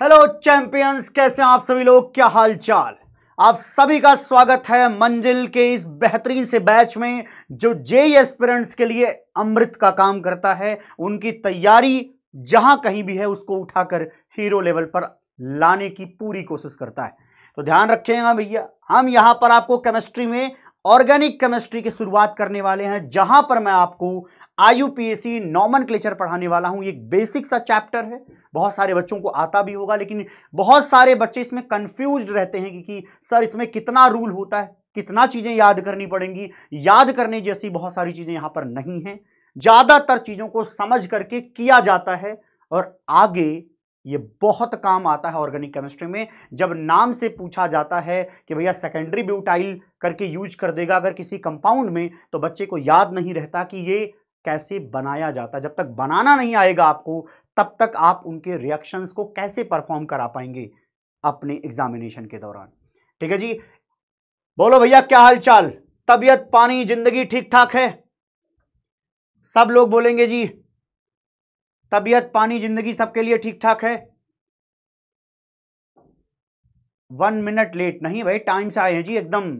Hello champions कैसे हैं आप सभी लोग? क्या हाल चाल आप सभी का स्वागत है मंजिल के इस बेहतरीन से बैच में, जो जे एस्पिरेंट्स के लिए अमृत का काम करता है। उनकी तैयारी जहाँ कहीं भी है, उसको उठाकर हीरो लेवल पर लाने की पूरी कोशिश करता है। तो ध्यान रखिएगा भैया, हम यहाँ पर आपको केमिस्ट्री में ऑर्गेनिक केमिस्ट्री की शुरुआत करने वाले हैं जहाँ पर मैं आपको आईयूपीएससी नॉमन क्लेचर पढ़ाने वाला हूँ। एक बेसिक सा चैप्टर है। बहुत सारे बच्चों को आता भी होगा लेकिन बहुत सारे बच्चे इसमें कंफ्यूज रहते हैं कि, कि सर इसमें कितना रूल होता है? कितना चीज़ें याद करनी पड़ेंगी? याद करने जैसी बहुत सारी चीज़ें यहाँ पर नहीं है। ज़्यादातर चीज़ों को समझ करके किया जाता है और आगे ये बहुत काम आता है ऑर्गेनिक केमिस्ट्री में। जब नाम से पूछा जाता है कि भैया सेकेंडरी ब्यूटाइल करके यूज़ कर देगा अगर किसी कंपाउंड में तो बच्चे को याद नहीं रहता कि ये कैसे बनाया जाता। जब तक बनाना नहीं आएगा आपको, तब तक आप उनके रिएक्शंस को कैसे परफॉर्म करा पाएँगे अपने एग्जामिनेशन के दौरान। ठीक है जी? बोलो भैया, क्या हाल चाल तबीयत, पानी, ज़िंदगी ठीक ठाक है? सब लोग बोलेंगे जी। तबीयत, पानी, ज़िंदगी सबके लिए ठीक ठाक है। वन मिनट लेट नहीं भाई टाइम से आए हैं जी, एकदम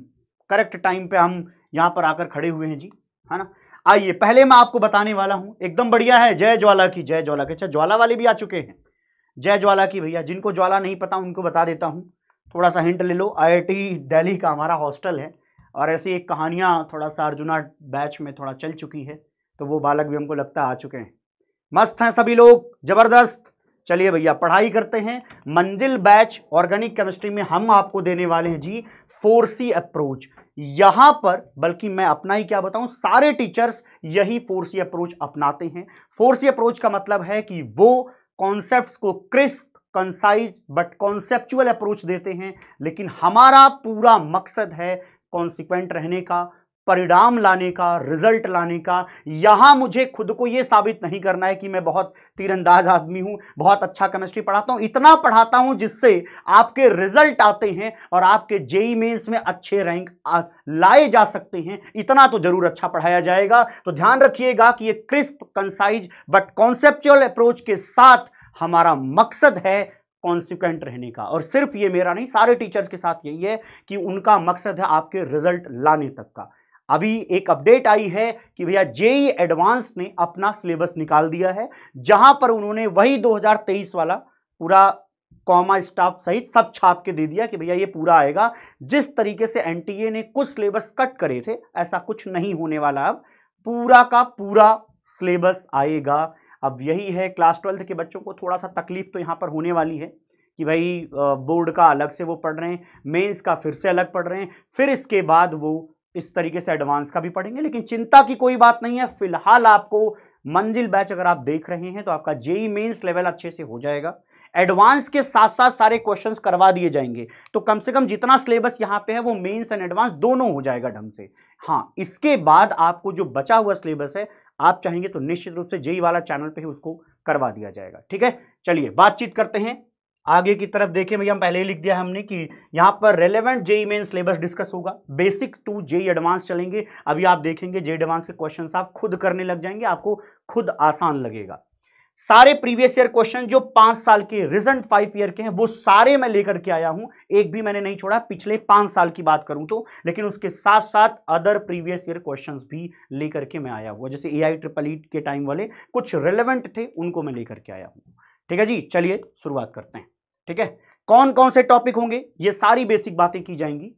करेक्ट टाइम पे हम यहाँ पर आकर खड़े हुए हैं जी, है ना? आइए, पहले मैं आपको बताने वाला हूँ, एकदम बढ़िया है, जय ज्वाला की, जय ज्वाला की। अच्छा ज्वाला वाले भी आ चुके हैं। जय ज्वाला की भैया, जिनको ज्वाला नहीं पता उनको बता देता हूँ। थोड़ा सा हिंट ले लो आईआईटी दिल्ली का हमारा हॉस्टल है और ऐसी एक कहानियाँ थोड़ा सा अर्जुना बैच में थोड़ा चल चुकी है तो वो बालक भी हमको लगता आ चुके हैं। मस्त हैं सभी लोग, ज़बरदस्त। चलिए भैया, पढ़ाई करते हैं। मंजिल बैच ऑर्गेनिक केमिस्ट्री में हम आपको देने वाले हैं जी, फोर सी अप्रोच यहाँ पर, बल्कि मैं अपना ही क्या बताऊँ, सारे टीचर्स यही फोर सी अप्रोच अपनाते हैं। फोर सी अप्रोच का मतलब है कि वो कॉन्सेप्ट्स को crisp concise but conceptual approach देते हैं। लेकिन हमारा पूरा मकसद है कॉन्सिक्वेंट रहने का परिणाम लाने का रिज़ल्ट लाने का, यहाँ मुझे खुद को यह साबित नहीं करना है कि मैं बहुत तीरंदाज आदमी हूँ, बहुत अच्छा केमिस्ट्री पढ़ाता हूँ, इतना पढ़ाता हूँ जिससे आपके रिज़ल्ट आते हैं और आपके जेई में इसमें अच्छे रैंक लाए जा सकते हैं। इतना तो ज़रूर अच्छा पढ़ाया जाएगा। तो ध्यान रखिएगा कि ये crisp concise but conceptual approach के साथ हमारा मकसद है कॉन्सिक्वेंट रहने का। और सिर्फ़ ये मेरा नहीं, सारे टीचर्स के साथ यही है कि उनका मकसद है आपके रिज़ल्ट लाने तक का। अभी एक अपडेट आई है कि भैया जेई एडवांस ने अपना सिलेबस निकाल दिया है, जहाँ पर उन्होंने वही 2023 वाला पूरा कॉमा स्टाफ सहित सब छाप के दे दिया कि भैया ये पूरा आएगा। जिस तरीके से एनटीए ने कुछ सिलेबस कट करे थे, ऐसा कुछ नहीं होने वाला अब। पूरा का पूरा सिलेबस आएगा। अब यही है, क्लास ट्वेल्थ के बच्चों को थोड़ा सा तकलीफ़ तो यहाँ पर होने वाली है कि भाई बोर्ड का अलग से वो पढ़ रहे हैं, मेंस का फिर से अलग पढ़ रहे हैं, फिर इसके बाद वो इस तरीके से एडवांस का भी पढ़ेंगे, लेकिन चिंता की कोई बात नहीं है। फ़िलहाल आपको मंजिल बैच अगर आप देख रहे हैं तो आपका जेई मेंस लेवल अच्छे से हो जाएगा। एडवांस के साथ साथ सारे क्वेश्चंस करवा दिए जाएँगे। तो कम से कम जितना सिलेबस यहाँ पे है, वो मेंस एंड एडवांस दोनों हो जाएगा ढंग से। हाँ इसके बाद आपको जो बचा हुआ सिलेबस है, आप चाहेंगे तो निश्चित रूप से जेई वाला चैनल पे ही उसको करवा दिया जाएगा। ठीक है? चलिए, बातचीत करते हैं। आगे की तरफ़ देखें भैया, हम पहले ही लिख दिया हमने कि यहाँ पर relevant JEE main syllabus discuss होगा। बेसिक टू जेई एडवांस चलेंगे। अभी आप देखेंगे जेई एडवांस के क्वेश्चन आप खुद करने लग जाएँगे, आपको खुद आसान लगेगा। सारे प्रीवियस ईयर क्वेश्चन जो पाँच साल के रिज़ल्ट फाइव ईयर के हैं, वो सारे मैं लेकर के आया हूँ। एक भी मैंने नहीं छोड़ा, पिछले पाँच साल की बात करूँ तो। लेकिन उसके साथ साथ अदर प्रीवियस ईयर क्वेश्चंस भी लेकर के मैं आया हुआ। जैसे ए आई ट्रिपल ई के टाइम वाले कुछ रिलेवेंट थे, उनको मैं लेकर के आया हूँ। ठीक है जी? चलिए शुरुआत करते हैं। ठीक है? कौन कौन से टॉपिक होंगे? ये सारी बेसिक बातें की जाएँगी।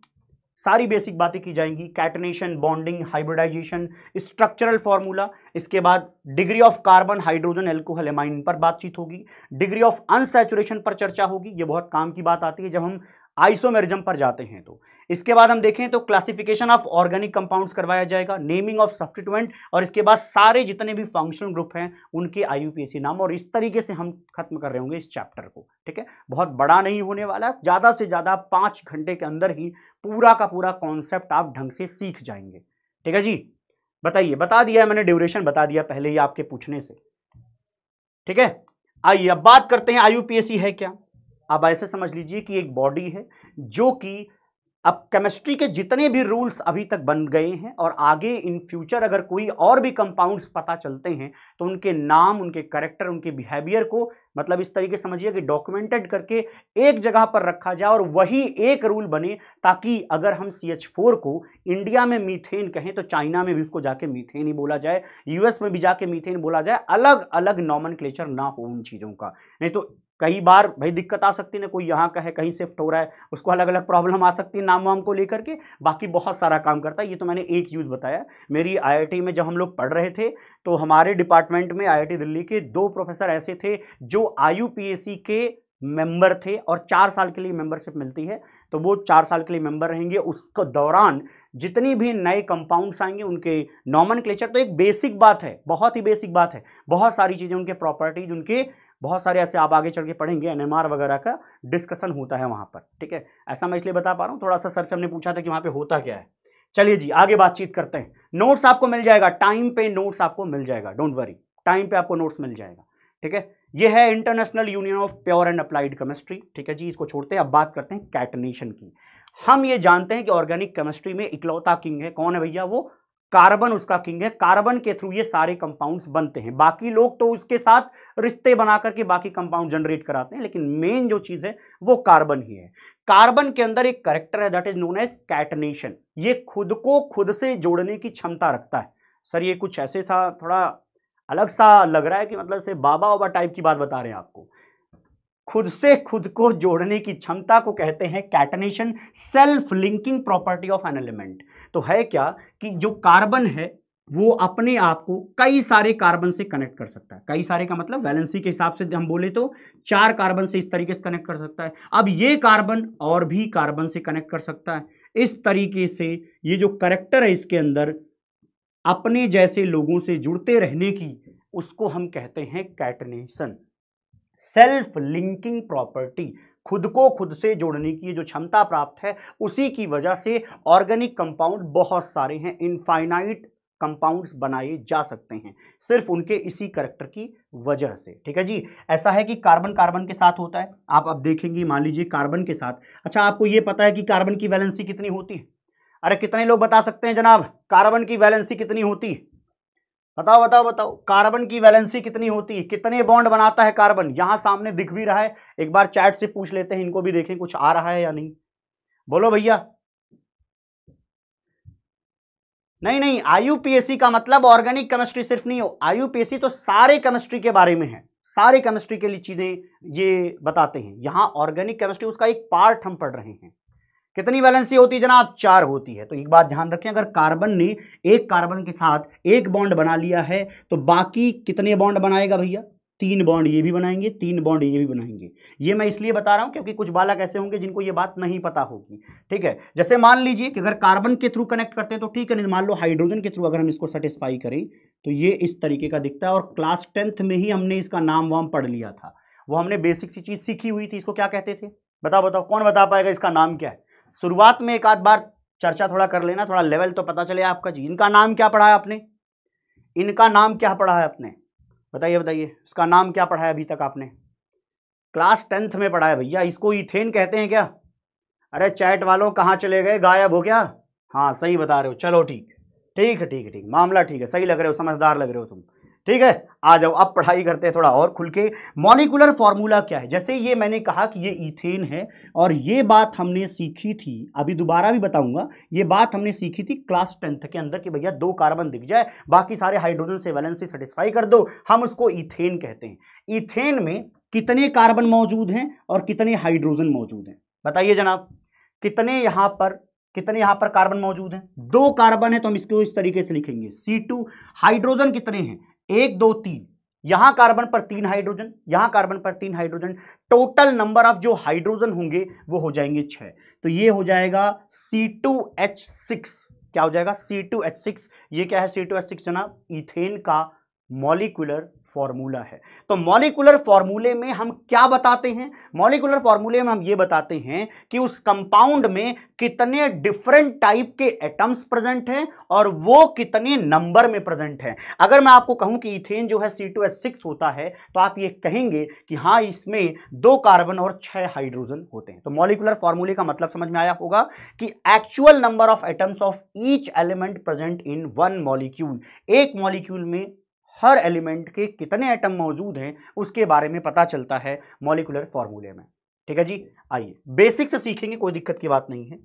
सारी बेसिक बातें की जाएँगी। Catenation bonding hybridization structural formula इसके बाद degree of carbon hydrogen alcohol amine पर बातचीत होगी। डिग्री ऑफ़ अनसेचुरेशन पर चर्चा होगी। ये बहुत काम की बात आती है। जब हम आइसोमेरिज्म पर जाते हैं तो। इसके बाद हम देखें तो क्लासिफिकेशन ऑफ़ ऑर्गेनिक कंपाउंड्स करवाया जाएगा नेमिंग ऑफ़ सब्सटीट्यूएंट और इसके बाद सारे जितने भी फंक्शनल ग्रुप हैं, उनके आईयूपीएसी नाम और इस तरीके से हम खत्म कर रहे होंगे इस चैप्टर को, ठीक है? बहुत बड़ा नहीं होने वाला, ज़्यादा से ज़्यादा पाँच घंटे के अंदर ही पूरा का पूरा कॉन्सेप्ट आप ढंग से सीख जाएँगे, ठीक है जी? बताइए, बता दिया है मैंने ड्यूरेशन बता दिया पहले ही आपके पूछने से, ठीक है? आइए, अब बात करते हैं आईयूपीएसी है क्या? आप ऐसे समझ लीजिए कि एक बॉडी है जो कि अब केमिस्ट्री के जितने भी रूल्स अभी तक बन गए हैं और आगे इन फ्यूचर अगर कोई और भी कंपाउंड्स पता चलते हैं तो उनके नाम, उनके करेक्टर उनके बिहेवियर को मतलब इस तरीके समझिए कि डॉक्यूमेंटेड करके एक जगह पर रखा जाए और वही एक रूल बने ताकि अगर हम सी एच फोर को इंडिया में मीथेन कहें तो चाइना में भी उसको जाके मीथेन ही बोला जाए यूएस में भी जाके मीथेन बोला जाए अलग अलग नॉमन ना हो उन चीज़ों का। नहीं तो कई बार भाई दिक्कत आ सकती है कोई यहाँ का है, कहीं शिफ्ट हो रहा है, उसको अलग अलग प्रॉब्लम आ सकती है नाम वाम को लेकर के, बाकी बहुत सारा काम करता है। ये तो मैंने एक यूज़ बताया। मेरी आईआईटी में जब हम लोग पढ़ रहे थे तो हमारे डिपार्टमेंट में आईआईटी दिल्ली के दो प्रोफेसर ऐसे थे, जो आई के मेंबर थे और चार साल के लिए मेंबरशिप मिलती है। तो वो चार साल के लिए मेंबर रहेंगे। उसके दौरान जितनी भी नए कंपाउंड्स आएँगे, उनके नॉमन तो एक बेसिक बात है, बहुत ही बेसिक बात है। बहुत सारी चीज़ें, उनके प्रॉपर्टीज़ उनके बहुत सारे ऐसे आप आगे चढ़ के पढ़ेंगे एन वगैरह का डिस्कशन होता है वहाँ पर, ठीक है? ऐसा मैं इसलिए बता पा रहा हूँ, थोड़ा सा सर्च हमने पूछा था कि वहाँ पे होता क्या है। चलिए जी, आगे बातचीत करते हैं। नोट्स आपको मिल जाएगा टाइम पे नोट्स आपको मिल जाएगा डोंट वरी टाइम पे आपको नोट्स मिल जाएगा, ठीक है? ये है international union of pure and applied chemistry ठीक है जी? इसको छोड़ते हैं, अब बात करते हैं कैटनेशन की। हम ये जानते हैं कि ऑर्गेनिक केमिस्ट्री में इकलौता किंग है, कौन है भैया? वो कार्बन उसका किंग है। कार्बन के थ्रू ये सारे कंपाउंड्स बनते हैं। बाकी लोग तो उसके साथ रिश्ते बना करके बाकी कंपाउंड जनरेट कराते हैं, लेकिन मेन जो चीज़ है, वो कार्बन ही है। कार्बन के अंदर एक करेक्टर है that is known as catenation ये खुद को खुद से जोड़ने की क्षमता रखता है। सर, ये कुछ ऐसे सा, थोड़ा अलग सा लग रहा है कि मतलब से बाबा वाबा टाइप की बात बता रहे हैं आपको। खुद से खुद को जोड़ने की क्षमता को कहते हैं catenation self linking property of an element तो है क्या कि जो कार्बन है, वो अपने आप को कई सारे कार्बन से कनेक्ट कर सकता है। कई सारे का मतलब वैलेंसी के हिसाब से हम बोले तो चार कार्बन से इस तरीके से कनेक्ट कर सकता है। अब ये कार्बन और भी कार्बन से कनेक्ट कर सकता है। इस तरीके से ये जो करेक्टर है इसके अंदर, अपने जैसे लोगों से जुड़ते रहने की, उसको हम कहते हैं कैटनेशन। Self linking property. खुद को खुद से जोड़ने की जो क्षमता प्राप्त है, उसी की वजह से ऑर्गेनिक कंपाउंड बहुत सारे हैं, इनफाइनाइट कंपाउंड्स बनाए जा सकते हैं, सिर्फ़ उनके इसी करेक्टर की वजह से। ठीक है जी? ऐसा है कि कार्बन कार्बन के साथ होता है, आप अब देखेंगे, मान लीजिए कार्बन के साथ। अच्छा आपको यह पता है कि कार्बन की वैलेंसी कितनी होती है? अरे, कितने लोग बता सकते हैं जनाब? कार्बन की वैलेंसी कितनी होती है? बताओ बताओ बताओ, कार्बन की वैलेंसी कितनी होती है? कितने बॉन्ड बनाता है कार्बन? यहाँ सामने दिख भी रहा है। एक बार चैट से पूछ लेते हैं, इनको भी देखें, कुछ आ रहा है या नहीं। बोलो भैया। नहीं नहीं आयुपीएससी का मतलब ऑर्गेनिक केमिस्ट्री सिर्फ़ नहीं हो। आयुपीएससी तो सारे केमिस्ट्री के बारे में है। सारे केमिस्ट्री के लिए चीज़ें ये बताते हैं। यहाँ ऑर्गेनिक केमिस्ट्री उसका एक पार्ट हम पढ़ रहे हैं। कितनी वैलेंसी होती है जनाब? चार होती है। तो एक बात ध्यान रखें, अगर कार्बन ने एक कार्बन के साथ एक बॉन्ड बना लिया है तो बाकी कितने बॉन्ड बनाएगा भैया? तीन बॉन्ड ये भी बनाएँगे, तीन बॉन्ड ये भी बनाएँगे। ये मैं इसलिए बता रहा हूँ क्योंकि कुछ बालक ऐसे होंगे जिनको ये बात नहीं पता होगी। ठीक है? जैसे मान लीजिए कि अगर कार्बन के थ्रू कनेक्ट करते हैं तो ठीक है नहीं मान लो हाइड्रोजन के थ्रू अगर हम इसको सेटिस्फाई करें तो ये इस तरीके का दिखता है और क्लास टेंथ में ही हमने इसका नाम वाम पढ़ लिया था। वो हमने बेसिक सी चीज़ सीखी हुई थी, इसको क्या कहते थे? बताओ बताओ, कौन बता पाएगा इसका नाम क्या है? शुरुआत में एक आध बार चर्चा थोड़ा कर लेना, थोड़ा लेवल तो पता चले आपका जी। इनका नाम क्या पढ़ा है आपने? इनका नाम क्या पढ़ा है आपने? बताइए बताइए, इसका नाम क्या पढ़ा है अभी तक आपने? क्लास टेंथ में पढ़ा है भैया, इसको इथेन कहते हैं क्या? अरे, चैट वालों कहाँ चले गए? गायब हो क्या? हाँ सही बता रहे हो, चलो ठीक। ठीक है ठीक है, ठीक मामला ठीक है, सही लग रहे हो, समझदार लग रहे हो तुम। ठीक है? आ जाओ, अब पढ़ाई करते हैं थोड़ा और खुल के। मॉलिकुलर फॉर्मूला क्या है? जैसे ये मैंने कहा कि ये इथेन है और ये बात हमने सीखी थी, अभी दोबारा भी बताऊँगा, ये बात हमने सीखी थी क्लास टेंथ के अंदर कि भैया दो कार्बन दिख जाए, बाकी सारे हाइड्रोजन से वैलेंसी सेटिस्फाई कर दो, हम उसको इथेन कहते हैं। इथेन में कितने कार्बन मौजूद हैं और कितने हाइड्रोजन मौजूद हैं? बताइए जनाब, कितने यहाँ पर, कितने यहाँ पर कार्बन मौजूद हैं? दो कार्बन है तो हम इसको इस तरीके से लिखेंगे। सी टू हाइड्रोजन कितने हैं? एक, दो, तीन। यहाँ कार्बन पर तीन हाइड्रोजन, यहाँ कार्बन पर तीन हाइड्रोजन। टोटल नंबर ऑफ़ जो हाइड्रोजन होंगे, वो हो जाएँगे छह। तो ये हो जाएगा C2H6 क्या हो जाएगा? C2H6 ये क्या है? C2H6 जनाब? इथेन का मॉलिकुलर फॉर्मूला है। तो मॉलिकुलर फॉर्मूले में हम क्या बताते हैं? मॉलिकुलर फॉर्मूले में हम ये बताते हैं कि उस कंपाउंड में कितने डिफरेंट टाइप के एटम्स प्रेजेंट हैं और वो कितने नंबर में प्रेजेंट हैं। अगर मैं आपको कहूँ कि इथेन जो है C2H6 होता है तो आप ये कहेंगे कि हाँ इसमें दो कार्बन और छह हाइड्रोजन होते हैं। तो मॉलिकुलर फॉर्मूले का मतलब समझ में आया होगा कि actual number of atoms of each element present in one molecule एक मॉलिक्यूल में हर एलिमेंट के कितने एटम मौजूद हैं, उसके बारे में पता चलता है मॉलिकुलर फॉर्मूले में। ठीक है जी? आइए बेसिक से सीखेंगे, कोई दिक्कत की बात नहीं है।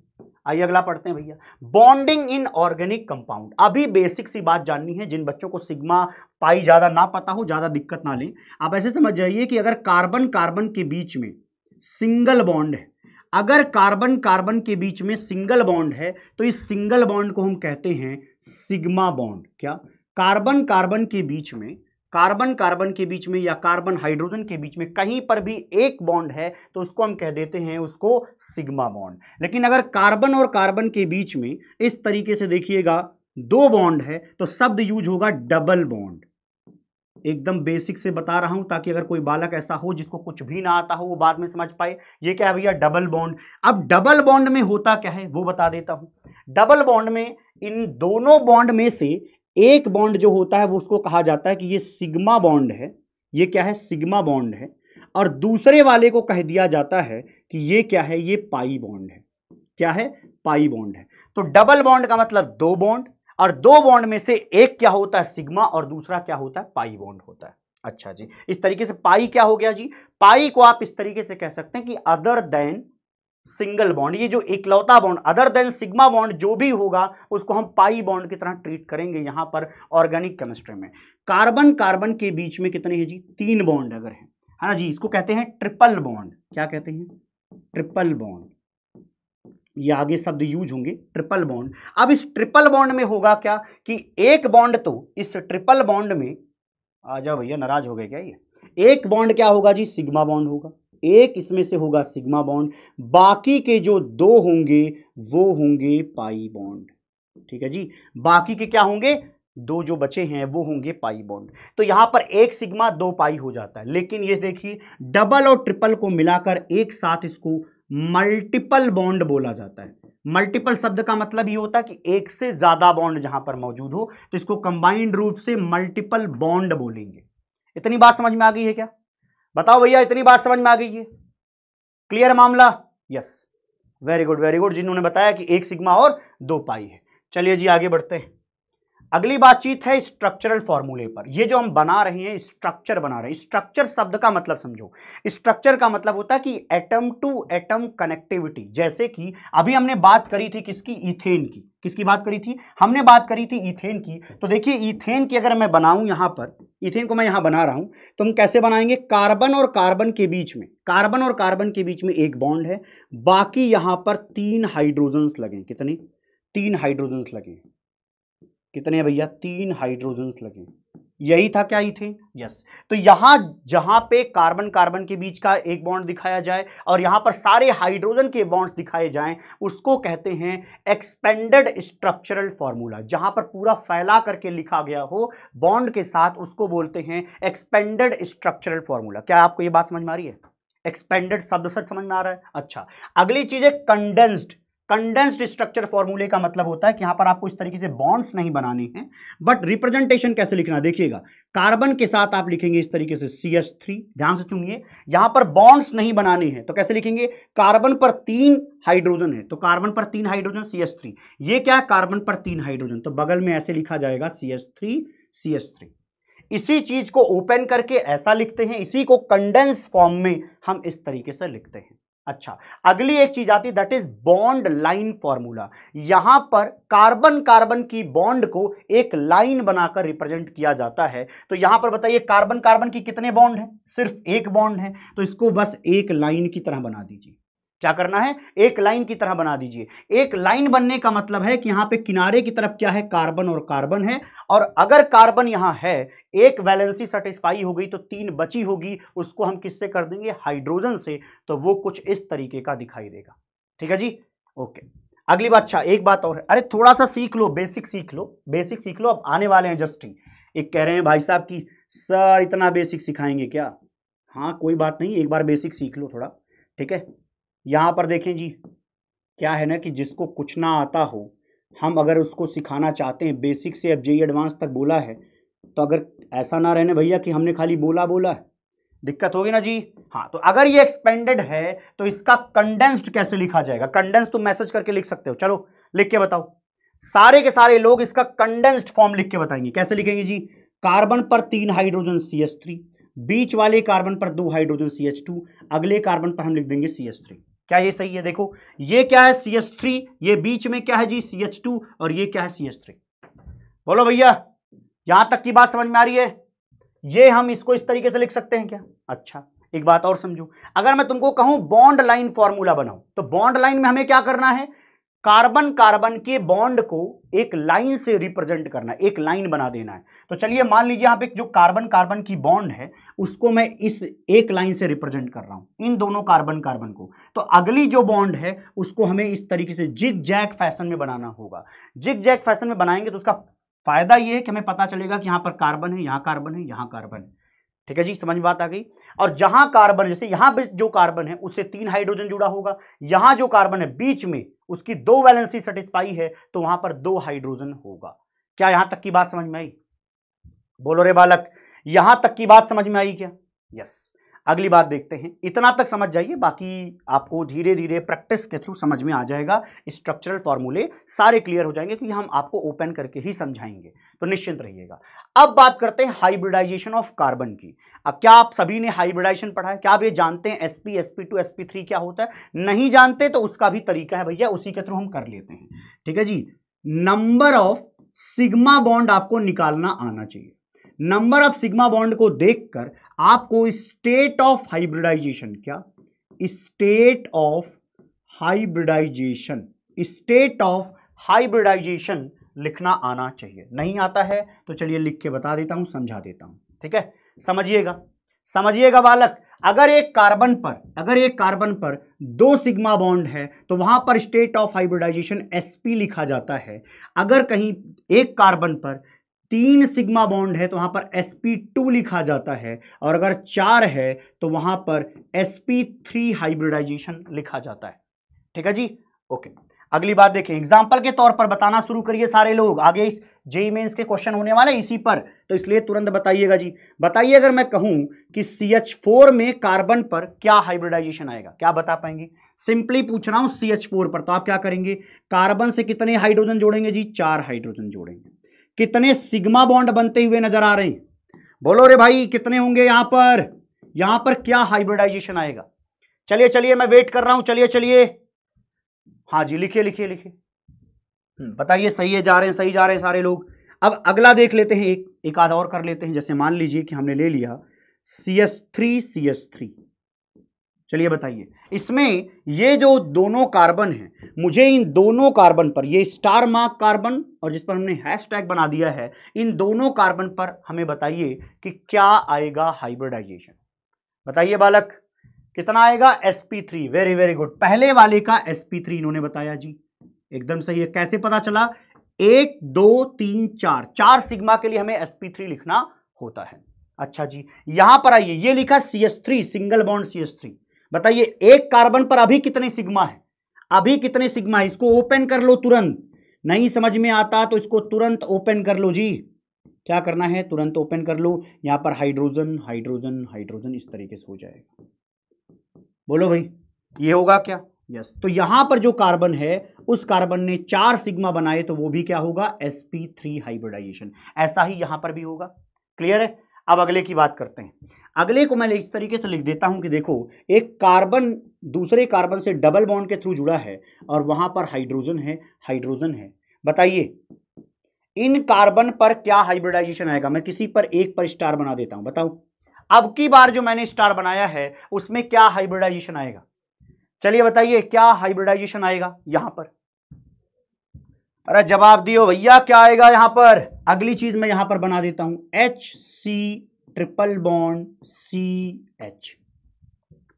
आइए, अगला पढ़ते हैं भैया। बॉन्डिंग इन ऑर्गेनिक कंपाउंड अभी बेसिक सी बात जाननी है, जिन बच्चों को सिग्मा पाई ज़्यादा ना पता हो, ज़्यादा दिक्कत ना लें, आप ऐसे समझ जाइए कि अगर कार्बन कार्बन के बीच में सिंगल बॉन्ड है, अगर कार्बन कार्बन के बीच में सिंगल बॉन्ड है तो इस सिंगल बॉन्ड को हम कहते हैं सिग्मा बॉन्ड क्या? कार्बन कार्बन के बीच में, कार्बन कार्बन के बीच में या कार्बन हाइड्रोजन के बीच में कहीं पर भी एक बॉन्ड है तो उसको हम कह देते हैं उसको सिग्मा बॉन्ड। लेकिन अगर कार्बन और कार्बन के बीच में इस तरीके से देखिएगा, दो बॉन्ड है तो शब्द यूज़ होगा डबल बॉन्ड। एकदम बेसिक से बता रहा हूँ, ताकि अगर कोई बालक ऐसा हो जिसको कुछ भी ना आता हो, वो बाद में समझ पाए, ये क्या है भैया? Double bond. अब डबल बॉन्ड में होता क्या है, वो बता देता हूँ। डबल बॉन्ड में इन दोनों बॉन्ड में से एक बॉन्ड जो होता है वो उसको कहा जाता है कि ये सिग्मा बॉन्ड है, ये क्या है? सिग्मा बॉन्ड है। और दूसरे वाले को कह दिया जाता है कि ये क्या है? ये पाई बॉन्ड है। क्या है? पाई बॉन्ड है। तो डबल बॉन्ड का मतलब दो बॉन्ड, और दो बॉन्ड में से एक क्या होता है? सिग्मा, और दूसरा क्या होता है? पाई बॉन्ड होता है। अच्छा जी, इस तरीके से पाई क्या हो गया जी? पाई को आप इस तरीके से कह सकते हैं कि अदर देन सिंगल बॉन्ड, ये जो इकलौता bond other than sigma bond जो भी होगा, उसको हम पाई बॉन्ड की तरह ट्रीट करेंगे यहाँ पर ऑर्गेनिक केमिस्ट्री में। कार्बन कार्बन के बीच में कितने हैं जी? तीन बॉन्ड अगर है। है ना जी? इसको कहते हैं ट्रिपल बॉन्ड क्या कहते हैं? ट्रिपल बॉन्ड ये आगे शब्द यूज़ होंगे ट्रिपल बॉन्ड अब इस ट्रिपल बॉन्ड में होगा क्या? कि एक बॉन्ड तो इस ट्रिपल बॉन्ड में, आ जाओ भैया, नाराज़ हो गए क्या ये? एक बॉन्ड क्या होगा जी? सिग्मा बॉन्ड होगा। एक इसमें से होगा सिग्मा बॉन्ड। बाकी के जो दो होंगे, वो होंगे पाई बॉन्ड। ठीक है जी? बाकी के क्या होंगे? दो जो बचे हैं, वो होंगे पाई बॉन्ड। तो यहाँ पर एक सिग्मा दो पाई हो जाता है। लेकिन ये देखिए, डबल और ट्रिपल को मिलाकर एक साथ इसको मल्टीपल बॉन्ड बोला जाता है। मल्टीपल शब्द का मतलब ये होता है कि एक से ज़्यादा बॉन्ड जहाँ पर मौजूद हो तो इसको कंबाइंड रूप से मल्टीपल बॉन्ड बोलेंगे। इतनी बात समझ में आ गई है क्या? बताओ भैया, इतनी बात समझ में आ गई है क्लियर मामला? Yes very good very good जिन्होंने बताया कि एक सिग्मा और दो पाई है। चलिए जी, आगे बढ़ते हैं। अगली बातचीत है स्ट्रक्चरल फॉर्मूले पर। ये जो हम बना रहे हैं स्ट्रक्चर बना रहे हैं स्ट्रक्चर शब्द का मतलब समझो। स्ट्रक्चर का मतलब होता है कि एटम टू एटम कनेक्टिविटी जैसे कि अभी हमने बात करी थी किसकी? इथेन की। किसकी बात करी थी? हमने बात करी थी इथेन की। तो देखिए इथेन की अगर मैं बनाऊँ यहाँ पर इथेन को मैं यहाँ बना रहा हूँ तो हम कैसे बनाएँगे? कार्बन और कार्बन के बीच में। कार्बन और कार्बन के बीच में एक बॉन्ड है। बाकी यहाँ पर तीन हाइड्रोजन्स लगे। कितने? तीन हाइड्रोजन्स लगे। कितने भैया? तीन हाइड्रोजन लगे। यही था क्या इथेन यस तो यहाँ, जहाँ पे कार्बन कार्बन के बीच का एक बॉन्ड दिखाया जाए और यहाँ पर सारे हाइड्रोजन के बॉन्ड्स दिखाए जाएँ, उसको कहते हैं एक्सपेंडेड स्ट्रक्चरल फॉर्मूला जहाँ पर पूरा फैला करके लिखा गया हो बॉन्ड के साथ उसको बोलते हैं एक्सपेंडेड स्ट्रक्चरल फॉर्मूला क्या आपको ये बात समझ में आ रही है? एक्सपेंडेड शब्द सर समझ में आ रहा है? अच्छा। अगली चीज़ है कंडेंस्ड कंडेंस्ड स्ट्रक्चर फॉर्मूले का मतलब होता है कि यहाँ पर आपको इस तरीके से बॉन्ड्स नहीं बनाने हैं बट रिप्रेजेंटेशन कैसे लिखना देखिएगा कार्बन के साथ आप लिखेंगे इस तरीके से सी एस थ्री ध्यान से सुनिए, यहाँ पर बॉन्ड्स नहीं बनाने हैं तो कैसे लिखेंगे? कार्बन पर तीन हाइड्रोजन है तो कार्बन पर तीन हाइड्रोजन सी एस थ्री ये क्या कार्बन पर तीन हाइड्रोजन तो बगल में ऐसे लिखा जाएगा C S three C S three इसी चीज़ को ओपन करके ऐसा लिखते हैं, इसी को कंडेंस फॉर्म में हम इस तरीके से लिखते हैं। अच्छा अगली एक चीज़ आती है that is bond line formula यहाँ पर कार्बन कार्बन की बॉन्ड को एक लाइन बनाकर रिप्रेजेंट किया जाता है। तो यहाँ पर बताइए कार्बन कार्बन की कितने बॉन्ड है? सिर्फ़ एक बॉन्ड है। तो इसको बस एक लाइन की तरह बना दीजिए। क्या करना है? एक लाइन की तरह बना दीजिए। एक लाइन बनने का मतलब है कि यहाँ पे किनारे की तरफ़ क्या है? कार्बन और कार्बन है। और अगर कार्बन यहाँ है, एक वैलेंसी सेटिस्फाई हो गई तो तीन बची होगी, उसको हम किससे कर देंगे? हाइड्रोजन से। तो वो कुछ इस तरीके का दिखाई देगा। ठीक है जी? ओके। अगली बात अच्छा एक बात और है। अरे थोड़ा सा सीख लो, बेसिक सीख लो। बेसिक सीख लो, अब आने वाले हैं जस्ट ही। एक कह रहे हैं भाई साहब की, सर, इतना बेसिक सिखाएँगे क्या? हाँ कोई बात नहीं, एक बार बेसिक सीख लो थोड़ा। ठीक है? यहाँ पर देखें जी, क्या है ना कि जिसको कुछ ना आता हो, हम अगर उसको सिखाना चाहते हैं बेसिक से अब जेई एडवांस तक बोला है तो अगर ऐसा ना रहने भैया कि हमने खाली बोला बोला है, दिक्कत होगी ना जी? हाँ तो अगर ये एक्सपेंडेड है तो इसका कंडेंस्ड कैसे लिखा जाएगा? कंडेंस तुम मैसेज करके लिख सकते हो, चलो लिख के बताओ। सारे के सारे लोग इसका कंडेंस्ड फॉर्म लिख के बताएँगे, कैसे लिखेंगे जी? कार्बन पर तीन हाइड्रोजन सी एच थ्री बीच वाले कार्बन पर दो हाइड्रोजन सी एच टू अगले कार्बन पर हम लिख देंगे सी एच थ्री क्या ये सही है? देखो, ये क्या है सी एच थ्री ये बीच में क्या है जी? सी एच टू और ये क्या है सी एच थ्री बोलो भैया, यहाँ तक की बात समझ में आ रही है? ये हम इसको इस तरीके से लिख सकते हैं क्या? अच्छा एक बात और समझो। अगर मैं तुमको कहूँ बॉन्ड लाइन फॉर्मूला बनाओ तो बॉन्ड लाइन में हमें क्या करना है? कार्बन कार्बन के बॉन्ड को एक लाइन से रिप्रेजेंट करना, एक लाइन बना देना है। तो चलिए मान लीजिए यहाँ पे जो कार्बन कार्बन की बॉन्ड है, उसको मैं इस एक लाइन से रिप्रेजेंट कर रहा हूँ, इन दोनों कार्बन कार्बन को। तो अगली जो बॉन्ड है, उसको हमें इस तरीके से जिग जैक फ़ैशन में बनाना होगा। जिग जैक फ़ैशन में बनाएँगे तो उसका फ़ायदा ये है कि हमें पता चलेगा कि यहाँ पर कार्बन है, यहाँ कार्बन है, यहाँ कार्बन है। ठीक है जी, समझ में बात आ गई? और जहाँ कार्बन, जैसे यहाँ जो कार्बन है, उससे तीन हाइड्रोजन जुड़ा होगा। यहाँ जो कार्बन है, बीच में उसकी दो वैलेंसी सेटिस्फाई है तो वहाँ पर दो हाइड्रोजन होगा। क्या यहाँ तक की बात समझ में आई? बोलो रे बालक, यहाँ तक की बात समझ में आई क्या? यस अगली बात देखते हैं। इतना तक समझ जाइए, बाकी आपको धीरे धीरे प्रैक्टिस के थ्रू समझ में आ जाएगा। स्ट्रक्चरल फॉर्मूले सारे क्लियर हो जाएँगे, क्योंकि हम आपको ओपन करके ही समझाएँगे। तो निश्चिंत रहिएगा। अब बात करते हैं हाइब्रिडाइजेशन ऑफ़ कार्बन की। अब क्या आप सभी ने हाइब्रिडाइजेशन पढ़ा है? क्या आप ये जानते हैं SP SP two SP three क्या होता है? नहीं जानते तो उसका भी तरीका है भैया, उसी के थ्रू हम कर लेते हैं। ठीक है जी? नंबर ऑफ़ सिग्मा बॉन्ड आपको निकालना आना चाहिए। नंबर ऑफ़ सिग्मा बॉन्ड को देखकर आपको स्टेट ऑफ़ हाइब्रिडाइजेशन क्या? State of hybridization state of hybridization लिखना आना चाहिए। नहीं आता है तो चलिए लिख के बता देता हूँ, समझा देता हूँ। ठीक है? समझिएगा समझिएगा बालक, अगर एक कार्बन पर, अगर एक कार्बन पर दो सिग्मा बॉन्ड है तो वहाँ पर स्टेट ऑफ़ हाइब्रिडाइजेशन एसपी लिखा जाता है। अगर कहीं एक कार्बन पर तीन सिग्मा बॉन्ड है तो वहाँ पर sp2 लिखा जाता है, और अगर चार है तो वहाँ पर sp3 हाइब्रिडाइजेशन लिखा जाता है। ठीक है जी? ओके। अगली बात देखें। एग्जांपल के तौर पर बताना शुरू करिए सारे लोग। आगे इस जेई मेंस के क्वेश्चन होने वाले इसी पर। तो इसलिए तुरंत बताइएगा जी। बताइए अगर मैं कहूँ कि CH4 में कार्बन पर क्या हाइब्रिडाइजेशन आएगा, क्या बता पाएँगे? सिंपली पूछ रहा हूँ सी एच फोर पर तो आप क्या करेंगे? कार्बन से कितने हाइड्रोजन जोड़ेंगे जी? चार हाइड्रोजन जोड़ेंगे। कितने सिग्मा बॉन्ड बनते हुए नज़र आ रहे हैं? बोलो रे भाई, कितने होंगे यहाँ पर? यहाँ पर क्या हाइब्रिडाइजेशन आएगा? चलिए चलिए, मैं वेट कर रहा हूँ, चलिए चलिए। हाँ जी, लिखिए लिखिए लिखिए। बताइए, सही है, जा रहे हैं, सही जा रहे हैं सारे लोग। अब अगला देख लेते हैं, एक एक आध और कर लेते हैं। जैसे मान लीजिए कि हमने ले लिया C S three C S three चलिए बताइए। इसमें ये जो दोनों कार्बन हैं, मुझे इन दोनों कार्बन पर, ये स्टार मार्क कार्बन और जिस पर हमने हैश टैग बना दिया है, इन दोनों कार्बन पर हमें बताइए कि क्या आएगा हाइब्रिडाइजेशन बताइए बालक, कितना आएगा sp3 वेरी वेरी गुड पहले वाले का sp3 इन्होंने बताया जी। एकदम सही है। कैसे पता चला? एक, दो, तीन, चार। चार सिग्मा के लिए हमें sp3 लिखना होता है। अच्छा जी, यहाँ पर आइए। ये लिखा cs3 सिंगल बॉन्ड cs3 बताइए, एक कार्बन पर अभी कितने सिग्मा है? अभी कितने सिग्मा है? इसको ओपन कर लो तुरंत। नहीं समझ में आता तो इसको तुरंत ओपन कर लो जी। क्या करना है? तुरंत ओपन कर लो। यहाँ पर हाइड्रोजन हाइड्रोजन हाइड्रोजन इस तरीके से हो जाएगा। बोलो भाई, ये होगा क्या? यस तो यहाँ पर जो कार्बन है, उस कार्बन ने चार सिग्मा बनाए तो वो भी क्या होगा? Sp3 हाइब्रिडाइजेशन ऐसा ही यहाँ पर भी होगा। क्लियर है? अब अगले की बात करते हैं। अगले को मैं इस तरीके से लिख देता हूँ कि देखो, एक कार्बन, दूसरे कार्बन से डबल बॉन्ड के थ्रू जुड़ा है, और वहाँ पर हाइड्रोजन है हाइड्रोजन है। बताइए, इन कार्बन पर क्या हाइब्रिडाइजेशन आएगा? मैं किसी पर एक पर स्टार बना देता हूँ, बताओ। अब की बार जो मैंने स्टार बनाया है, उसमें क्या हाइब्रिडाइजेशन आएगा? चलिए बताइए, क्या हाइब्रिडाइजेशन आएगा यहाँ पर? अरे जवाब दियो भैया, क्या आएगा यहाँ पर? अगली चीज़ मैं यहाँ पर बना देता हूँ H C triple bond C H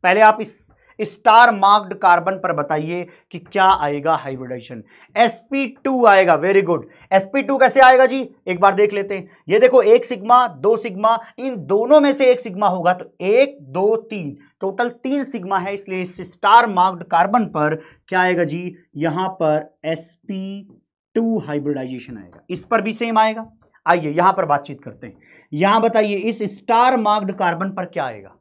पहले आप इस स्टार मार्क्ड कार्बन पर बताइए कि क्या आएगा हाइब्रिडाइजेशन sp2 आएगा वेरी गुड sp2 कैसे आएगा जी? एक बार देख लेते हैं। ये देखो, एक सिग्मा, दो सिग्मा, इन दोनों में से एक सिग्मा होगा तो एक, दो, तीन। टोटल तीन सिग्मा है, इसलिए इस स्टार मार्क्ड कार्बन पर क्या आएगा जी? यहाँ पर sp2 हाइब्रिडाइजेशन आएगा। इस पर भी सेम आएगा। आइए, यहाँ पर बातचीत करते हैं। यहाँ बताइए, इस स्टार मार्क्ड कार्बन पर क्या आएगा?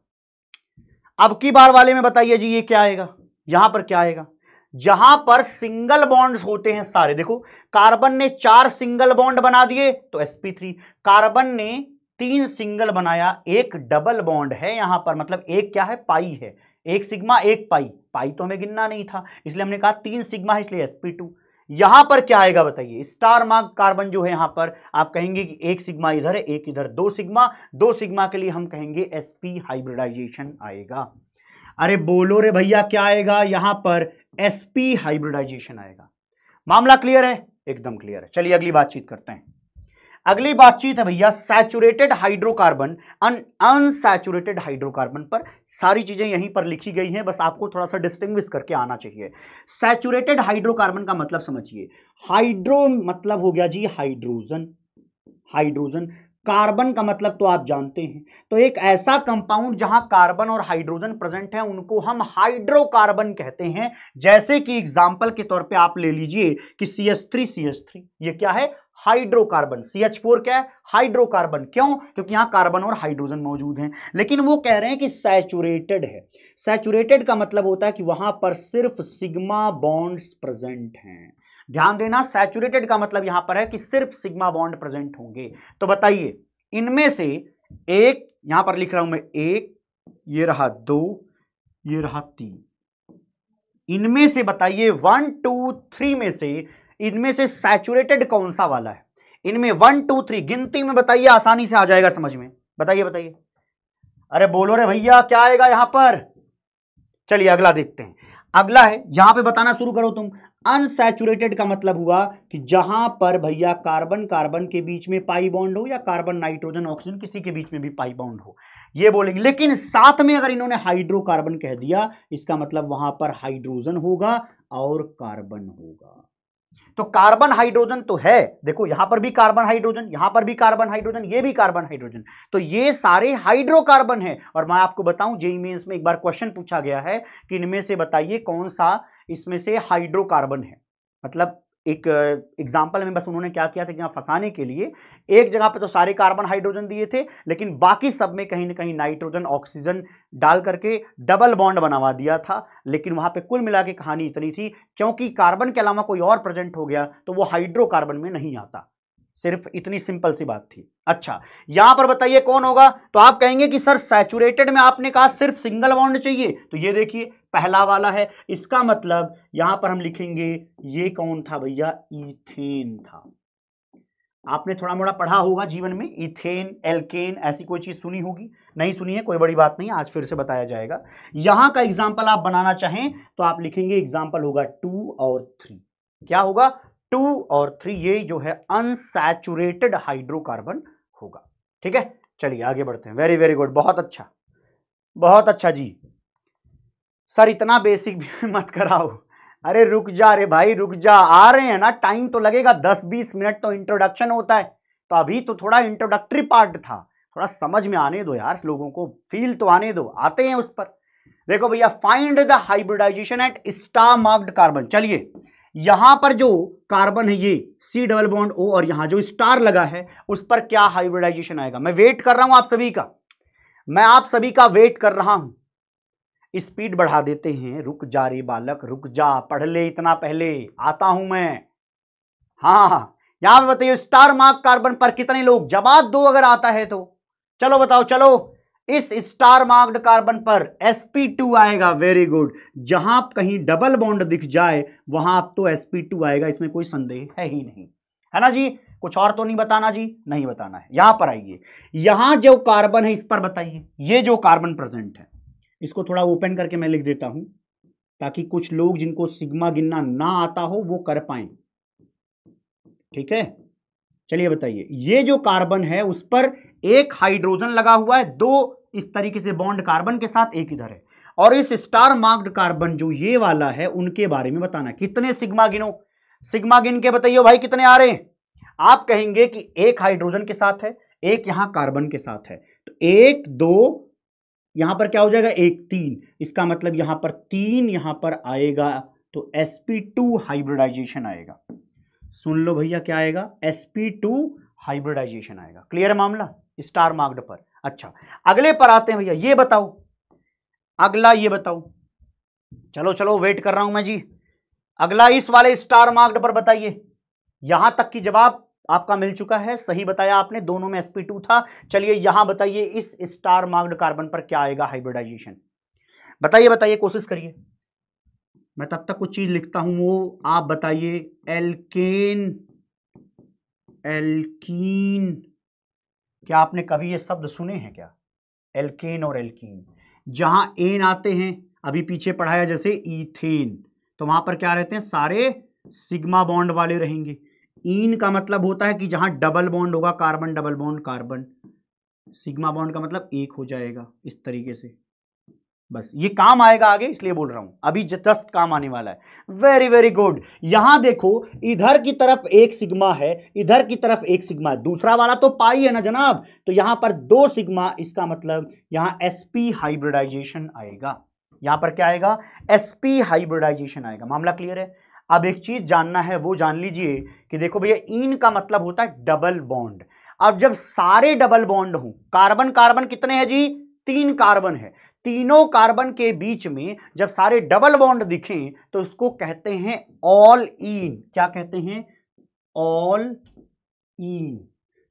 अब की बार वाले में बताइए जी, ये क्या आएगा? यहाँ पर क्या आएगा? जहाँ पर सिंगल बॉन्ड्स होते हैं सारे, देखो, कार्बन ने चार सिंगल बॉन्ड बना दिए तो sp3 कार्बन ने तीन सिंगल बनाया, एक डबल बॉन्ड है यहाँ पर मतलब एक क्या है? पाई है, एक सिग्मा एक पाई पाई तो हमें गिनना नहीं था, इसलिए हमने कहा तीन सिग्मा है, इसलिए sp2 यहाँ पर क्या आएगा बताइए? स्टार मार्क कार्बन जो है यहाँ पर, आप कहेंगे कि एक सिग्मा इधर है, एक इधर दो सिग्मा। दो सिग्मा के लिए हम कहेंगे एसपी हाइब्रिडाइजेशन आएगा। अरे बोलो रे भैया, क्या आएगा? यहाँ पर एसपी हाइब्रिडाइजेशन आएगा। मामला क्लियर है? एकदम क्लियर है। चलिए अगली बातचीत करते हैं। अगली बातचीत है भैया सैचुरेटेड हाइड्रोकार्बन अनसैचुरेटेड हाइड्रोकार्बन पर। सारी चीज़ें यहीं पर लिखी गई हैं, बस आपको थोड़ा सा डिस्टिंग्विश करके आना चाहिए। सैचुरेटेड हाइड्रोकार्बन का मतलब समझिए। हाइड्रो मतलब हो गया जी हाइड्रोजन हाइड्रोजन कार्बन का मतलब तो आप जानते हैं। तो एक ऐसा कंपाउंड जहाँ कार्बन और हाइड्रोजन प्रेजेंट है, उनको हम हाइड्रोकार्बन कहते हैं। जैसे कि एग्जांपल के तौर पे आप ले लीजिए कि C S three C S three ये क्या है? हाइड्रोकार्बन। सी एच फोर क्या है? हाइड्रोकार्बन। क्यों? क्योंकि यहाँ कार्बन और हाइड्रोजन मौजूद हैं। लेकिन वो कह रहे हैं कि सैचुरेटेड है। सैचुरेटेड का मतलब होता है कि वहाँ पर सिर्फ़ सिग्मा बॉन्ड्स प्रेजेंट हैं। ध्यान देना, सैचुरेटेड का मतलब यहाँ पर है कि सिर्फ़ सिग्मा बॉन्ड प्रेजेंट होंगे। तो बताइए, इनमें से एक, यहाँ पर लिख रहा हूँ मैं, एक, ये रहा दो, ये रहा तीन। इनमें से बताइए, वन, टू, थ्री में से इनमें से सैचुरेटेड कौन सा वाला है? इनमें वन टू थ्री गिनती में बताइए, आसानी से आ जाएगा समझ में। बताइए बताइए। अरे बोलो रे भैया, क्या आएगा यहाँ पर? चलिए, अगला देखते हैं। अगला है जहाँ पे बताना शुरू करो तुम। अनसैचुरेटेड का मतलब हुआ कि जहाँ पर भैया कार्बन कार्बन के बीच में पाई बॉन्ड हो या कार्बन नाइट्रोजन ऑक्सीजन किसी के बीच में भी पाई बॉन्ड हो। ये बोलेंगे। लेकिन साथ में अगर इन्होंने हाइड्रोकार्बन कह दिया, इसका मतलब वहाँ पर हाइड्रोजन होगा और कार्बन होगा। तो कार्बन हाइड्रोजन तो है। देखो, यहाँ पर भी कार्बन हाइड्रोजन, यहाँ पर भी कार्बन हाइड्रोजन, ये भी कार्बन हाइड्रोजन। तो ये सारे हाइड्रोकार्बन है। और मैं आपको बताऊँ जेई मेन्स में एक बार क्वेश्चन पूछा गया है कि इनमें से बताइए कौन सा इसमें से हाइड्रोकार्बन है। मतलब एक एग्ज़ाम्पल में बस उन्होंने क्या किया था कि फंसाने के लिए एक जगह पे तो सारे कार्बन हाइड्रोजन दिए थे, लेकिन बाकी सब में कहीं ना कहीं नाइट्रोजन ऑक्सीजन डाल करके डबल बॉन्ड बनवा दिया था। लेकिन वहाँ पे कुल मिला के कहानी इतनी थी, क्योंकि कार्बन के अलावा कोई और प्रेजेंट हो गया तो वो हाइड्रोकार्बन में नहीं आता। सिर्फ़ इतनी सिंपल सी बात थी। अच्छा यहाँ पर बताइए कौन होगा? तो आप कहेंगे कि, सर सैचुरेटेड में आपने कहा सिर्फ़ सिंगल बॉन्ड चाहिए। तो ये देखिए पहला वाला है। इसका मतलब यहाँ पर हम लिखेंगे, ये कौन था भैया? इथेन था। आपने थोड़ा मोड़ा पढ़ा होगा जीवन में, इथेन, एल्केन, ऐसी कोई चीज़ सुनी होगी? नहीं सुनी है, कोई बड़ी बात नहीं, आज फिर से बताया जाएगा। यहाँ का एग्ज़ाम्पल आप बनाना चाहें तो आप लिखेंगे एग्ज़ाम्पल होगा टू और थ्री। क्या होगा? टू और थ्री, ये जो है अनसैचुरेटेड हाइड्रोकार्बन होगा। ठीक है? चलिए आगे बढ़ते हैं। वेरी वेरी गुड बहुत अच्छा। बहुत अच्छा जी। सर, इतना बेसिक भी मत कराओ। अरे, रुक जा रे भाई, रुक जा। आ रहे हैं ना टाइम तो लगेगा दस बीस मिनट तो इंट्रोडक्शन होता है। तो अभी तो थोड़ा इंट्रोडक्टरी पार्ट था। थोड़ा समझ में आने दो यार, लोगों को फील तो आने दो। आते हैं उस पर। देखो भैया find the hybridization at star marked carbon चलिए, यहाँ पर जो कार्बन है ये सी डबल बॉन्ड ओ और यहाँ जो स्टार लगा है, उस पर क्या हाइब्रिडाइजेशन आएगा? मैं वेट कर रहा हूँ आप सभी का। मैं आप सभी का वेट कर रहा हूँ। स्पीड बढ़ा देते हैं। रुक जा रे बालक, रुक जा, पढ़ ले इतना पहले, आता हूँ मैं। हाँ यहाँ पर बताइए, स्टार मार्क कार्बन पर कितने लोग? जवाब दो अगर आता है तो। चलो बताओ, चलो। इस स्टार मार्क्ड कार्बन पर sp2 आएगा वेरी गुड जहाँ आप कहीं डबल बॉन्ड दिख जाए, वहाँ आप तो sp2 आएगा, इसमें कोई संदेह है ही नहीं। है ना जी? कुछ और तो नहीं बताना जी? नहीं बताना है। यहाँ पर आइए। यहाँ जो कार्बन है, इस पर बताइए। ये जो कार्बन प्रेजेंट है इसको थोड़ा ओपन करके मैं लिख देता हूँ, ताकि कुछ लोग जिनको सिग्मा गिनना ना आता हो, वो कर पाए। ठीक है? चलिए बताइए। ये जो कार्बन है, उस पर एक हाइड्रोजन लगा हुआ है, दो इस तरीके से बॉन्ड कार्बन के साथ एक इधर है। और इस स्टार मार्क्ड कार्बन जो ये वाला है, उनके बारे में बताना। कितने सिग्मा गिनो? सिग्मा गिन के बताइए भाई, कितने आ रहे हैं? आप कहेंगे कि एक हाइड्रोजन के साथ है, एक यहाँ कार्बन के साथ है। तो एक, दो यहाँ पर क्या हो जाएगा? एक तीन। इसका मतलब यहाँ पर तीन यहाँ पर आएगा तो sp2 हाइब्रिडाइजेशन आएगा। सुन लो भैया क्या आएगा? Sp2 हाइब्रिडाइजेशन आएगा। क्लियर मामला? स्टार मार्क्ड पर। अच्छा अगले पर आते हैं भैया। ये बताओ। अगला ये बताओ। चलो चलो वेट कर रहा हूँ मैं जी। अगला इस वाले स्टार मार्क्ड पर बताइए। यहाँ तक की जवाब आपका मिल चुका है, सही बताया आपने, दोनों में sp2 था। चलिए यहाँ बताइए इस स्टार मार्क्ड कार्बन पर क्या आएगा हाइब्रिडाइजेशन बताइए बताइए, कोशिश करिए। मैं तब तक कुछ चीज़ लिखता हूँ, वो आप बताइए। एल्केन, एल्कीन, क्या आपने कभी ये शब्द सुने हैं क्या? एल्केन और एल्कीन, जहाँ एन आते हैं, अभी पीछे पढ़ाया जैसे ईथेन तो वहाँ पर क्या रहते हैं? सारे सिग्मा बॉन्ड वाले रहेंगे। इन का मतलब होता है कि जहाँ डबल बॉन्ड होगा, carbon double bond, carbon sigma bond का मतलब एक हो जाएगा इस तरीके से। बस, ये काम आएगा आगे, इसलिए बोल रहा हूँ। अभी जस्ट काम आने वाला है। वेरी वेरी गुड यहाँ देखो, इधर की तरफ़ एक सिग्मा है, इधर की तरफ़ एक सिग्मा है। दूसरा वाला तो पाई है ना जनाब? तो यहाँ पर दो सिग्मा, इसका मतलब यहाँ एसपी हाइब्रिडाइजेशन आएगा। यहाँ पर क्या आएगा? एसपी हाइब्रिडाइजेशन आएगा। मामला क्लियर है? अब एक चीज़ जानना है, वो जान लीजिए कि देखो भैया इन का मतलब होता है डबल बॉन्ड अब जब सारे डबल बॉन्ड हो कार्बन कार्बन कितने हैं जी? तीन कार्बन है। तीनों कार्बन के बीच में जब सारे डबल बॉन्ड दिखें तो उसको कहते हैं ऑल इन क्या कहते हैं? ऑल इन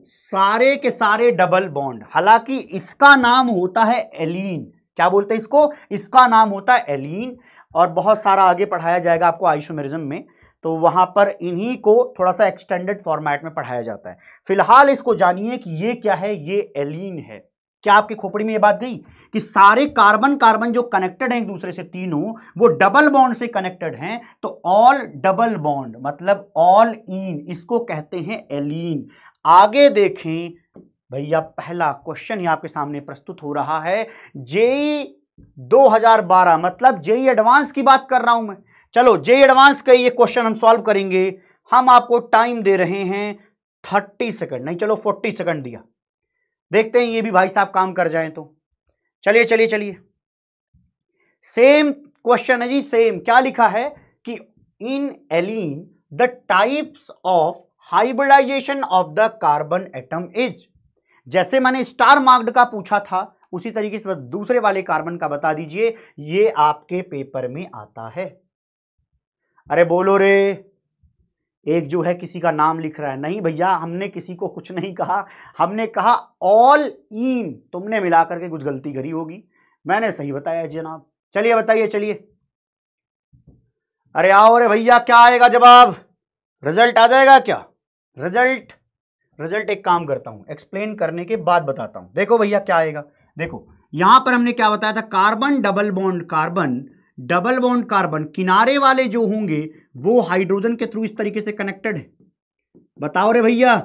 सारे के सारे डबल बॉन्ड हालाँकि इसका नाम होता है एलिन क्या बोलते हैं इसको? इसका नाम होता है एलीन और बहुत सारा आगे पढ़ाया जाएगा आपको आइसोमेरिज्म में तो वहाँ पर इन्हीं को थोड़ा सा एक्सटेंडेड फॉर्मेट में पढ़ाया जाता है। फ़िलहाल इसको जानिए कि ये क्या है, ये एलिन है। क्या आपकी खोपड़ी में ये बात गई? कि सारे कार्बन कार्बन जो कनेक्टेड हैं एक दूसरे से, तीनों, वो डबल बॉन्ड से कनेक्टेड हैं तो ऑल डबल बॉन्ड मतलब ऑल इन इसको कहते हैं एलिन। आगे देखें, भैया, पहला क्वेश्चन ही आपके सामने प्रस्तुत हो रहा है जेई 2012 मतलब जेई एडवांस की बात कर रहा हूँ मैं। चलो, जेई एडवांस का ये क्वेश्चन हम सॉल्व करेंगे। हम आपको टाइम दे रहे हैं थर्टी सेकंड, नहीं चलो फोर्टी सेकंड दिया। देखते हैं ये भी भाई साहब काम कर जाए तो। चलिए चलिए चलिए। सेम क्वेश्चन है जी, सेम। क्या लिखा है कि in allene, the types of hybridization of the carbon atom is. जैसे मैंने स्टार मार्क्ड का पूछा था उसी तरीके से बस दूसरे वाले कार्बन का बता दीजिए, ये आपके पेपर में आता है। अरे बोलो रे, एक जो है किसी का नाम लिख रहा है। नहीं भैया, हमने किसी को कुछ नहीं कहा। हमने कहा ऑल इन तुमने मिलाकर के कुछ गलती करी होगी। मैंने सही बताया जनाब। चलिए, बताइए, चलिए। अरे आओ अरे भैया, क्या आएगा जवाब? रिज़ल्ट आ जाएगा क्या? रिज़ल्ट रिज़ल्ट एक काम करता हूँ, एक्सप्लेन करने के बाद बताता हूँ। देखो भैया, क्या आएगा। देखो, यहाँ पर हमने क्या बताया था? Carbon double bond carbon double bond carbon किनारे वाले जो होंगे, वो हाइड्रोजन के थ्रू इस तरीके से कनेक्टेड है। बताओ रे भैया,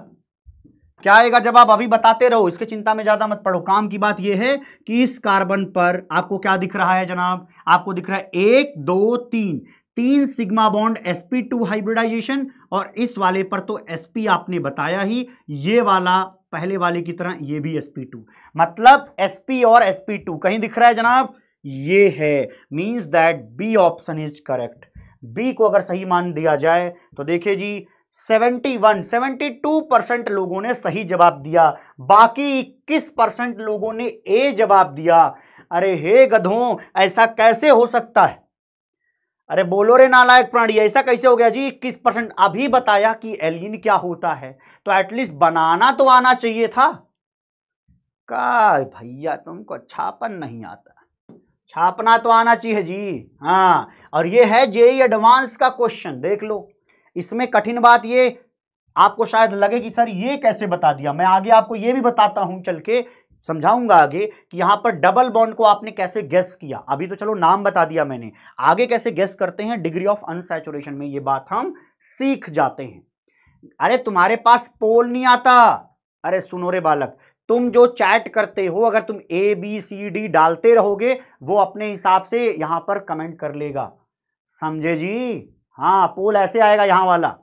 क्या आएगा आप अभी बताते रहो? इसके चिंता में ज़्यादा मत पड़ो। काम की बात यह है कि इस कार्बन पर आपको क्या दिख रहा है जनाब? आपको दिख रहा है एक, दो, तीन। तीन सिग्मा बॉन्ड sp2 हाइब्रिडाइजेशन और इस वाले पर तो sp आपने बताया ही, ये वाला पहले वाले की तरह ये भी sp2 मतलब sp और sp2 कहीं दिख रहा है जनाब? ये है। Means that B option is correct B को अगर सही मान दिया जाए तो देखिए जी 71 72 परसेंट लोगों ने सही जवाब दिया। बाकी 21 परसेंट लोगों ने ए जवाब दिया। अरे हे गधों, ऐसा कैसे हो सकता है? अरे बोलो रे नालायक प्राणी, ऐसा कैसे हो गया जी? इक्कीस परसेंट अभी बताया कि एलिन क्या होता है। तो एटलीस्ट बनाना तो आना चाहिए था। का भैया, तुमको छापन नहीं आता। छापना तो आना चाहिए जी हाँ। और ये है जेई एडवांस का क्वेश्चन देख लो। इसमें कठिन बात ये, आपको शायद लगे कि सर ये कैसे बता दिया? मैं आगे आपको ये भी बताता हूँ चल के समझाऊँगा आगे कि यहाँ पर डबल बॉन्ड को आपने कैसे गेस किया? अभी तो चलो नाम बता दिया मैंने। आगे कैसे गेस करते हैं? डिग्री ऑफ़ अनसेचुरेशन में ये बात हम सीख जाते हैं। अरे तुम्हारे पास पोल नहीं आता। अरे सुनो रे बालक, तुम जो चैट करते हो, अगर तुम ए बी सी डी डालते रहोगे, वो अपने हिसाब से यहाँ पर कमेंट कर लेगा। समझे जी? हाँ पोल ऐसे आएगा यहाँ वाला।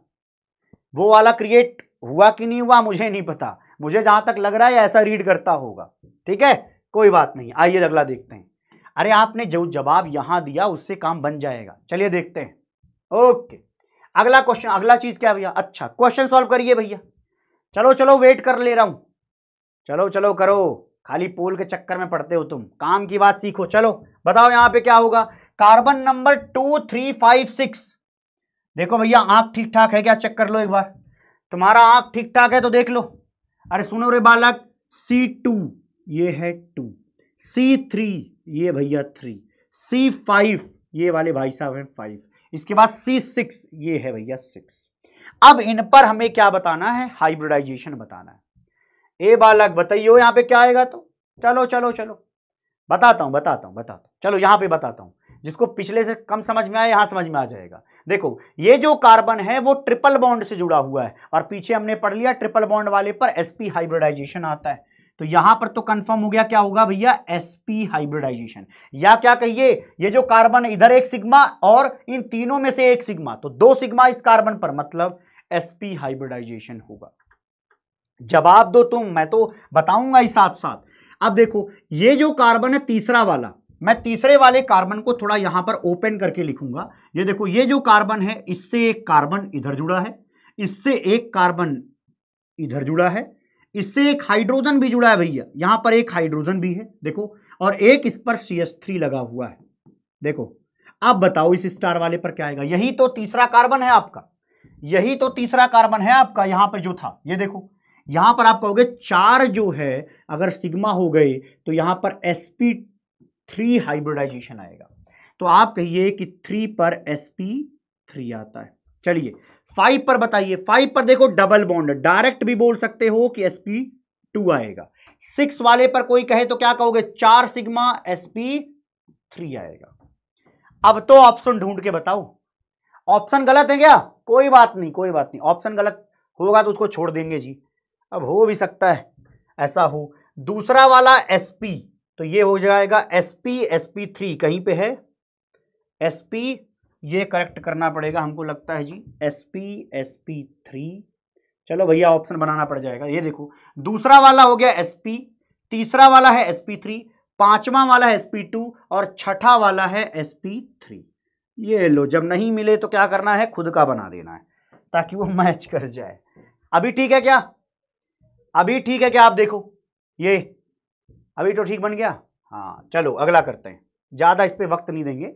वो वाला क्रिएट हुआ कि नहीं हुआ, मुझे नहीं पता। मुझे जहाँ तक लग रहा है ऐसा रीड करता होगा। ठीक है? कोई बात नहीं, आइए अगला देखते हैं। अरे, आपने जो जवाब यहाँ दिया, उससे काम बन जाएगा। चलिए देखते हैं। ओके। अगला क्वेश्चन अगला चीज़ क्या भैया? अच्छा क्वेश्चन सॉल्व करिए भैया। चलो चलो वेट कर ले रहा हूँ। चलो चलो, करो। खाली पोल के चक्कर में पड़ते हो तुम। काम की बात सीखो। चलो, बताओ यहाँ पे क्या होगा? Carbon number two three five six देखो भैया, आँख ठीक ठाक है क्या? चेक कर लो एक बार। तुम्हारा आँख ठीक ठाक है तो देख लो। अरे सुनो रे बालक सी टू ये है टू सी थ्री ये भैया थ्री सी फाइव ये वाले भाई साहब हैं फाइव इसके बाद सी सिक्स ये है भैया सिक्स अब इन पर हमें क्या बताना है? हाइब्रिडाइजेशन बताना है। ए बालक, बताइयो यहाँ पे क्या आएगा तो? चलो चलो चलो। बताता हूँ बताता हूँ बताता हूँ। चलो, यहाँ पे बताता हूँ। जिसको पिछले से कम समझ में आए, यहाँ समझ में आ जाएगा। देखो, ये जो कार्बन है, वो ट्रिपल बॉन्ड से जुड़ा हुआ है। और पीछे हमने पढ़ लिया, ट्रिपल बॉन्ड वाले पर एसपी हाइब्रिडाइजेशन आता है। तो यहाँ पर तो कंफर्म हो गया, क्या होगा भैया? एसपी हाइब्रिडाइजेशन या क्या कहिए, ये जो कार्बन इधर एक सिग्मा और इन तीनों में से एक सिग्मा तो दो सिग्मा इस कार्बन पर मतलब एसपी हाइब्रिडाइजेशन होगा। जवाब दो तुम, मैं तो बताऊँगा ही साथ साथ अब देखो, ये जो कार्बन है, तीसरा वाला मैं तीसरे वाले कार्बन को थोड़ा यहाँ पर ओपन करके लिखूँगा। ये देखो, ये जो कार्बन है, इससे एक कार्बन इधर जुड़ा है, इससे एक कार्बन इधर जुड़ा है, इससे एक हाइड्रोजन भी जुड़ा है भैया। यहाँ पर एक हाइड्रोजन भी है, देखो, और एक इस पर सी एस थ्री लगा हुआ है। देखो अब बताओ इस स्टार वाले पर क्या आएगा। यही तो तीसरा कार्बन है आपका। यही तो तीसरा कार्बन है आपका यहाँ पर जो था। ये देखो, यहाँ पर आप कहोगे, चार जो है, अगर सिग्मा हो गए तो यहाँ पर एसपी थ्री हाइब्रिडाइजेशन आएगा। तो आप कहिए कि थ्री पर एसपी थ्री आता है। चलिए, फाइव पर बताइए। फाइव पर देखो डबल बॉन्ड, डायरेक्ट भी बोल सकते हो कि एसपी टू आएगा। सिक्स वाले पर कोई कहे तो क्या कहोगे? चार सिग्मा एसपी थ्री आएगा। अब तो ऑप्शन ढूंढ के बताओ। ऑप्शन गलत है क्या? कोई बात नहीं, कोई बात नहीं। ऑप्शन गलत होगा तो उसको छोड़ देंगे जी। अब हो भी सकता है, ऐसा हो। दूसरा वाला एसपी तो ये हो जाएगा एसपी एसपी थ्री कहीं पे है? एसपी ये करेक्ट करना पड़ेगा हमको लगता है जी। S P S P three चलो भैया ऑप्शन बनाना पड़ जाएगा। ये देखो, दूसरा वाला हो गया एस पी तीसरा वाला है एस पी थ्री पांचवा वाला है एस पी टू और छठा वाला है एस पी थ्री ये लो, जब नहीं मिले तो क्या करना है? खुद का बना देना है, ताकि वो मैच कर जाए। अभी ठीक है क्या? अभी ठीक है क्या? आप देखो, ये अभी तो ठीक बन गया? हाँ चलो, अगला करते हैं। ज़्यादा इस पर वक्त नहीं देंगे।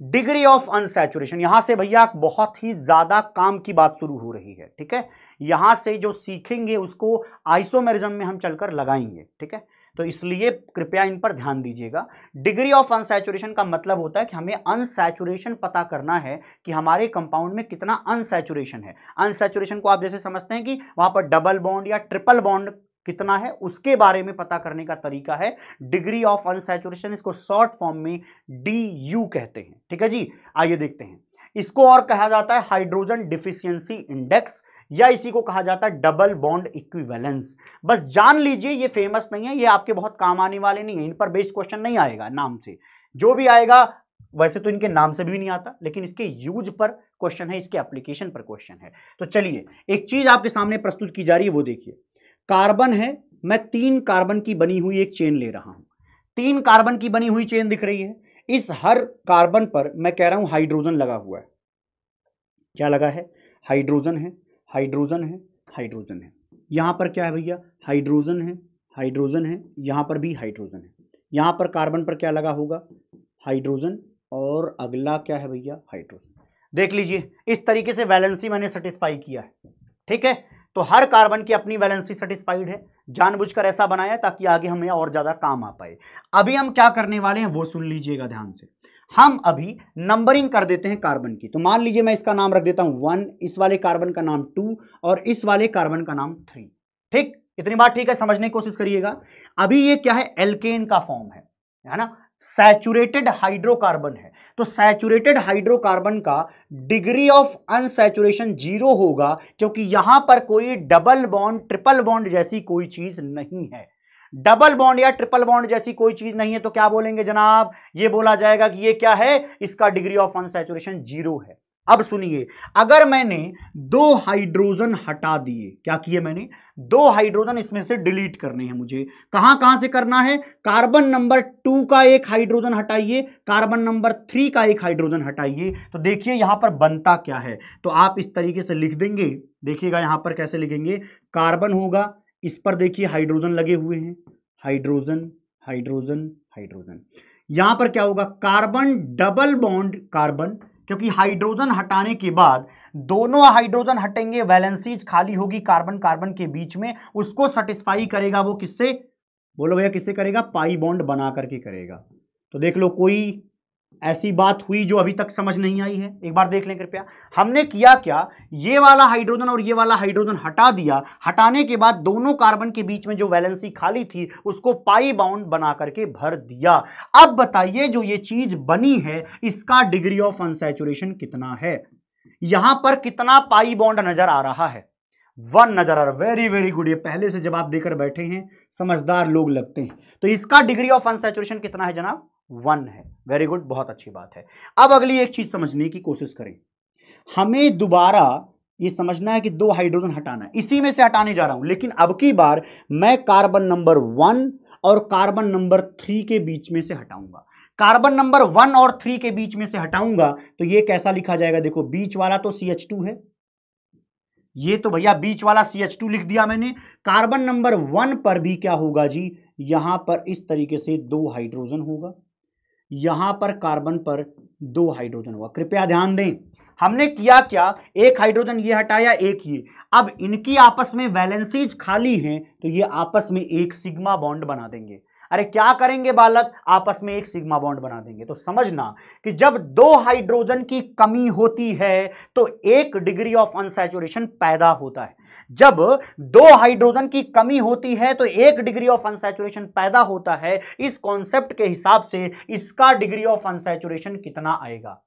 डिग्री ऑफ़ अनसेचुरेशन यहाँ से भैया बहुत ही ज़्यादा काम की बात शुरू हो रही है, ठीक है? यहाँ से जो सीखेंगे उसको आइसोमेरिज्म में हम चलकर लगाएँगे, ठीक है? तो इसलिए कृपया इन पर ध्यान दीजिएगा। डिग्री ऑफ़ अनसेचुरेशन का मतलब होता है कि हमें अनसेचुरेशन पता करना है कि हमारे कंपाउंड में कितना अनसेचुरेशन है। अनसेचुरेशन को आप जैसे समझते हैं कि वहाँ पर डबल बॉन्ड या ट्रिपल बॉन्ड कितना है, उसके बारे में पता करने का तरीका है। डिग्री ऑफ़ अनसेचुरेशन इसको शॉर्ट फॉर्म में डी यू कहते हैं। ठीक है जी? आइए देखते हैं। इसको और कहा जाता है हाइड्रोजन डिफिशियंसी इंडेक्स या इसी को कहा जाता है डबल बॉन्ड इक्विवेलेंस बस जान लीजिए, ये फ़ेमस नहीं है, ये आपके बहुत काम आने वाले नहीं है, इन पर बेस्ड क्वेश्चन नहीं आएगा नाम से। जो भी आएगा, वैसे तो इनके नाम से भी नहीं आता, लेकिन इसके यूज़ पर क्वेश्चन है, इसके एप्लीकेशन पर क्वेश्चन है। तो चलिए, एक चीज़ आपके सामने प्रस्तुत की जा रही है, वो देखिए। कार्बन है, मैं तीन कार्बन की बनी हुई एक चेन ले रहा हूँ। तीन कार्बन की बनी हुई चेन दिख रही है। इस हर कार्बन पर मैं कह रहा हूँ हाइड्रोजन लगा हुआ है। क्या लगा है? हाइड्रोजन है हाइड्रोजन है हाइड्रोजन है। यहाँ पर क्या है भैया? हाइड्रोजन है हाइड्रोजन है, यहाँ पर भी हाइड्रोजन है। यहाँ पर कार्बन पर क्या लगा होगा? हाइड्रोजन और अगला क्या है भैया? हाइड्रोजन। देख लीजिए, इस तरीके से वैलेंसी मैंने सेटिस्फाई किया है। ठीक है? तो हर कार्बन की अपनी वैलेंसी सेटिस्फाइड है। जानबूझकर ऐसा बनाया ताकि आगे हमें और ज़्यादा काम आ पाए। अभी हम क्या करने वाले हैं, वो सुन लीजिएगा ध्यान से। हम अभी नंबरिंग कर देते हैं कार्बन की। तो मान लीजिए मैं इसका नाम रख देता हूँ वन इस वाले कार्बन का नाम टू और इस वाले कार्बन का नाम थ्री ठीक? इतनी बात ठीक है, समझने की कोशिश करिएगा। अभी ये क्या है एल्केन का फॉर्म है। है ना? सैचुरेटेड हाइड्रोकार्बन है। तो सैचुरेटेड हाइड्रोकार्बन का डिग्री ऑफ़ अनसेचुरेशन ज़ीरो होगा, क्योंकि यहाँ पर कोई डबल बॉन्ड, ट्रिपल बॉन्ड जैसी कोई चीज़ नहीं है। डबल बॉन्ड या ट्रिपल बॉन्ड जैसी कोई चीज़ नहीं है तो क्या बोलेंगे जनाब? ये बोला जाएगा कि ये क्या है? इसका डिग्री ऑफ़ अनसेचुरेशन ज़ीरो है। अब सुनिए, अगर मैंने दो हाइड्रोजन हटा दिए, क्या किए मैंने? दो हाइड्रोजन इसमें से डिलीट करने हैं मुझे। कहाँ कहाँ से करना है? कार्बन नंबर टू का एक हाइड्रोजन हटाइए, कार्बन नंबर थ्री का एक हाइड्रोजन हटाइए। तो देखिए यहाँ पर बनता क्या है। तो आप इस तरीके से लिख देंगे, देखिएगा यहाँ पर कैसे लिखेंगे। कार्बन होगा, इस पर देखिए हाइड्रोजन लगे हुए हैं। Hydrogen hydrogen hydrogen. यहाँ पर क्या होगा? कार्बन डबल बॉन्ड, कार्बन क्योंकि हाइड्रोजन हटाने के बाद दोनों हाइड्रोजन हटेंगे, वैलेंसीज खाली होगी कार्बन कार्बन के बीच में, उसको सेटिस्फाई करेगा वो किससे? बोलो भैया, किससे करेगा? पाई बॉन्ड बना करके करेगा। तो देख लो, कोई ऐसी बात हुई जो अभी तक समझ नहीं आई है। एक बार देख लें कृपया। हमने किया क्या? ये वाला हाइड्रोजन और ये वाला हाइड्रोजन हटा दिया। हटाने के बाद दोनों कार्बन के बीच में जो वैलेंसी खाली थी, उसको पाई बाउंड बना करके भर दिया। अब बताइए, जो ये चीज़ बनी है, इसका डिग्री ऑफ़ अनसेचुरेशन कितना है? यहाँ पर कितना पाई बॉन्ड नज़र आ रहा है? वन नज़र आ रहा वेरी वेरी गुड। ये पहले से आप देकर बैठे हैं। समझदार लोग लगते हैं। तो इसका डिग्री ऑफ़ अनसेचुरेशन कितना है जनाब? वन है। वेरी गुड बहुत अच्छी बात है। अब अगली एक चीज़ समझने की कोशिश करें। हमें दोबारा ये समझना है कि दो हाइड्रोजन हटाना है। इसी में से हटाने जा रहा हूँ, लेकिन अब की बार मैं कार्बन नंबर वन और कार्बन नंबर थ्री के बीच में से हटाऊँगा। कार्बन नंबर वन और थ्री के बीच में से हटाऊँगा तो ये कैसा लिखा जाएगा? देखो, बीच वाला तो सी है। ये तो भैया बीच वाला सी लिख दिया मैंने। कार्बन नंबर वन पर भी क्या होगा जी? यहाँ पर इस तरीके से दो हाइड्रोजन होगा। यहाँ पर कार्बन पर दो हाइड्रोजन हुआ। कृपया ध्यान दें, हमने किया क्या? एक हाइड्रोजन ये हटाया, एक ये। अब इनकी आपस में वैलेंसीज खाली हैं तो ये आपस में एक सिग्मा बॉन्ड बना देंगे। अरे क्या करेंगे बालक? आपस में एक सिग्मा बॉन्ड बना देंगे। तो समझना कि जब दो हाइड्रोजन की कमी होती है तो एक डिग्री ऑफ़ अनसेचुरेशन पैदा होता है। जब दो हाइड्रोजन की कमी होती है तो एक डिग्री ऑफ़ अनसैचुरेशन पैदा होता है। इस कॉन्सेप्ट के हिसाब से इसका डिग्री ऑफ़ अनसैचुरेशन कितना आएगा?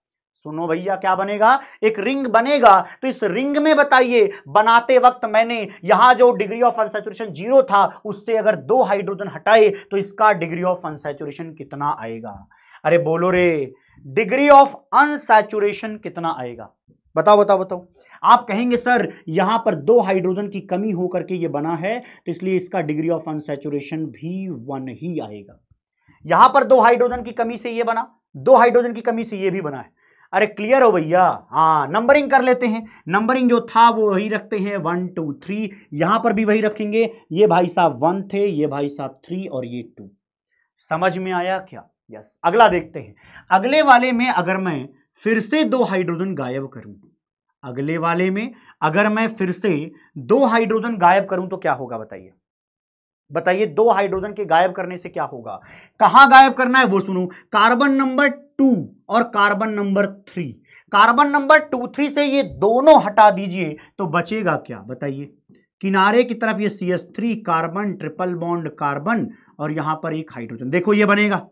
सुनो भैया, क्या बनेगा? एक रिंग बनेगा। तो इस रिंग में बताइए, बनाते वक्त मैंने यहाँ जो डिग्री ऑफ़ अनसेचुरेशन ज़ीरो था, उससे अगर दो हाइड्रोजन हटाए तो इसका डिग्री ऑफ़ अनसेचुरेशन कितना आएगा? अरे बोलो रे, डिग्री ऑफ़ अनसेचुरेशन कितना आएगा? बताओ बताओ बताओ। आप कहेंगे, सर, यहाँ पर दो हाइड्रोजन की कमी होकर के ये बना है तो इसलिए इसका डिग्री ऑफ़ अनसेचुरेशन भी वन ही आएगा। यहाँ पर दो हाइड्रोजन की कमी से ये बना, दो हाइड्रोजन की कमी से ये भी बना है। अरे, क्लियर हो भैया? हाँ नंबरिंग कर लेते हैं। नंबरिंग जो था, वो वही रखते हैं। वन, टू, थ्री, यहाँ पर भी वही रखेंगे। ये भाई साहब वन थे, ये भाई साहब थ्री और ये टू। समझ में आया क्या? यस, अगला देखते हैं। अगले वाले में अगर मैं फिर से दो हाइड्रोजन गायब करूँ। अगले वाले में अगर मैं फिर से दो हाइड्रोजन गायब करूँ तो क्या होगा बताइए? बताइए दो हाइड्रोजन के गायब करने से क्या होगा? कहाँ गायब करना है वो सुनो। कार्बन नंबर टू और carbon number three. Carbon number two, three से ये दोनों हटा दीजिए तो बचेगा क्या? बताइए। किनारे की तरफ़ ये C S three carbon, triple bond, carbon और यहाँ पर एक हाइड्रोजन। देखो ये बनेगा।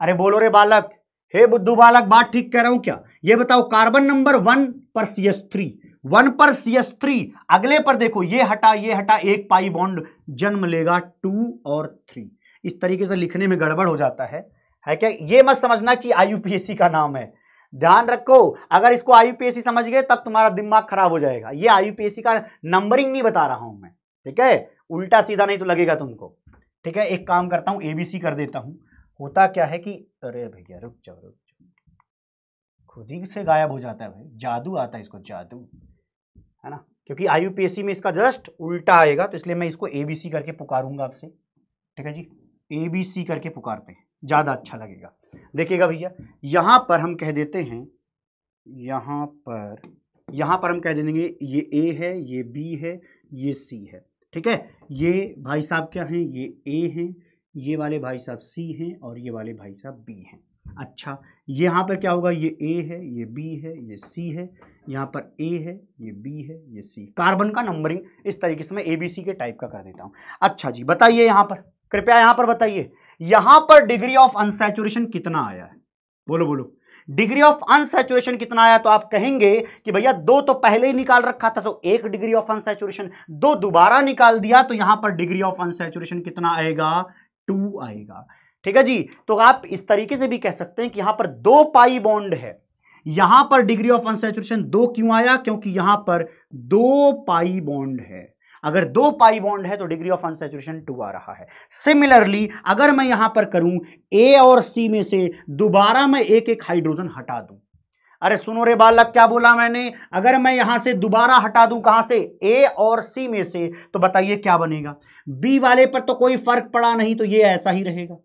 अरे बोलो रे बालक। हे बुद्धू बालक, बात ठीक कह रहा हूँ क्या? ये बताओ कार्बन नंबर वन पर सी एस थ्री वन पर सी एस थ्री अगले पर देखो, ये हटा ये हटा, एक पाई बॉन्ड जन्म लेगा टू और थ्री इस तरीके से लिखने में गड़बड़ हो जाता है। है क्या? ये मत समझना कि आईयूपीएससी का नाम है। ध्यान रखो, अगर इसको आईयूपीएससी समझ गए, तब तुम्हारा दिमाग खराब हो जाएगा। ये आईयूपीएससी का नंबरिंग नहीं बता रहा हूँ मैं, ठीक है? उल्टा सीधा नहीं तो लगेगा तुमको। ठीक है, एक काम करता हूँ एबीसी कर देता हूँ। होता क्या है कि, अरे भैया, रुक जाओ रुक जाओ। खुद ही से गायब हो जाता है भाई, जादू आता है इसको, जादू, है ना? क्योंकि आईयूपीएससी में इसका जस्ट उल्टा आएगा तो इसलिए मैं इसको एबीसी करके पुकारूँगा आपसे, ठीक है जी? एबीसी करके पुकारते हैं, ज़्यादा अच्छा लगेगा। देखिएगा भैया, यहाँ पर हम कह देते हैं, यहाँ पर यहाँ पर हम कह देंगे, ये ए है, ये बी है, ये सी है, ठीक है? ये भाई साहब क्या हैं? ये ए हैं ये वाले भाई साहब सी हैं और ये वाले भाई साहब बी हैं। अच्छा यहाँ पर क्या होगा? ये ए है, ये बी है, ये सी है। यहाँ पर ए है, ये बी है, ये सी। कार्बन का नंबरिंग इस तरीके से मैं ए बी सी के टाइप का कर देता हूँ। अच्छा जी, बताइए यहाँ पर। कृपया यहाँ पर बताइए। यहाँ पर डिग्री ऑफ़ अनसेचुरेशन कितना आया है? बोलो बोलो। डिग्री ऑफ़ अनसेचुरेशन कितना आया? तो आप कहेंगे कि भैया दो तो पहले ही निकाल रखा था तो एक डिग्री ऑफ़ अनसेचुरेशन दो दोबारा निकाल दिया तो यहाँ पर डिग्री ऑफ़ अनसेचुरेशन कितना आएगा? टू आएगा। ठीक है जी? तो आप इस तरीके से भी कह सकते हैं कि यहाँ पर दो पाई बॉन्ड है। यहाँ पर डिग्री ऑफ़ अनसेचुरेशन दो क्यों आया? क्योंकि यहाँ पर दो पाई बॉन्ड है। अगर दो पाई बॉन्ड है तो डिग्री ऑफ़ अनसेचुरेशन टू आ रहा है। सिमिलरली अगर मैं यहाँ पर करूँ ए और सी में से, दोबारा मैं एक एक हाइड्रोजन हटा दूँ। अरे सुनो रे बालक, क्या बोला मैंने? अगर मैं यहाँ से दोबारा हटा दूँ कहाँ से? ए और सी में से तो बताइए क्या बनेगा? बी वाले पर तो कोई फ़र्क पड़ा नहीं तो ये ऐसा ही रहेगा।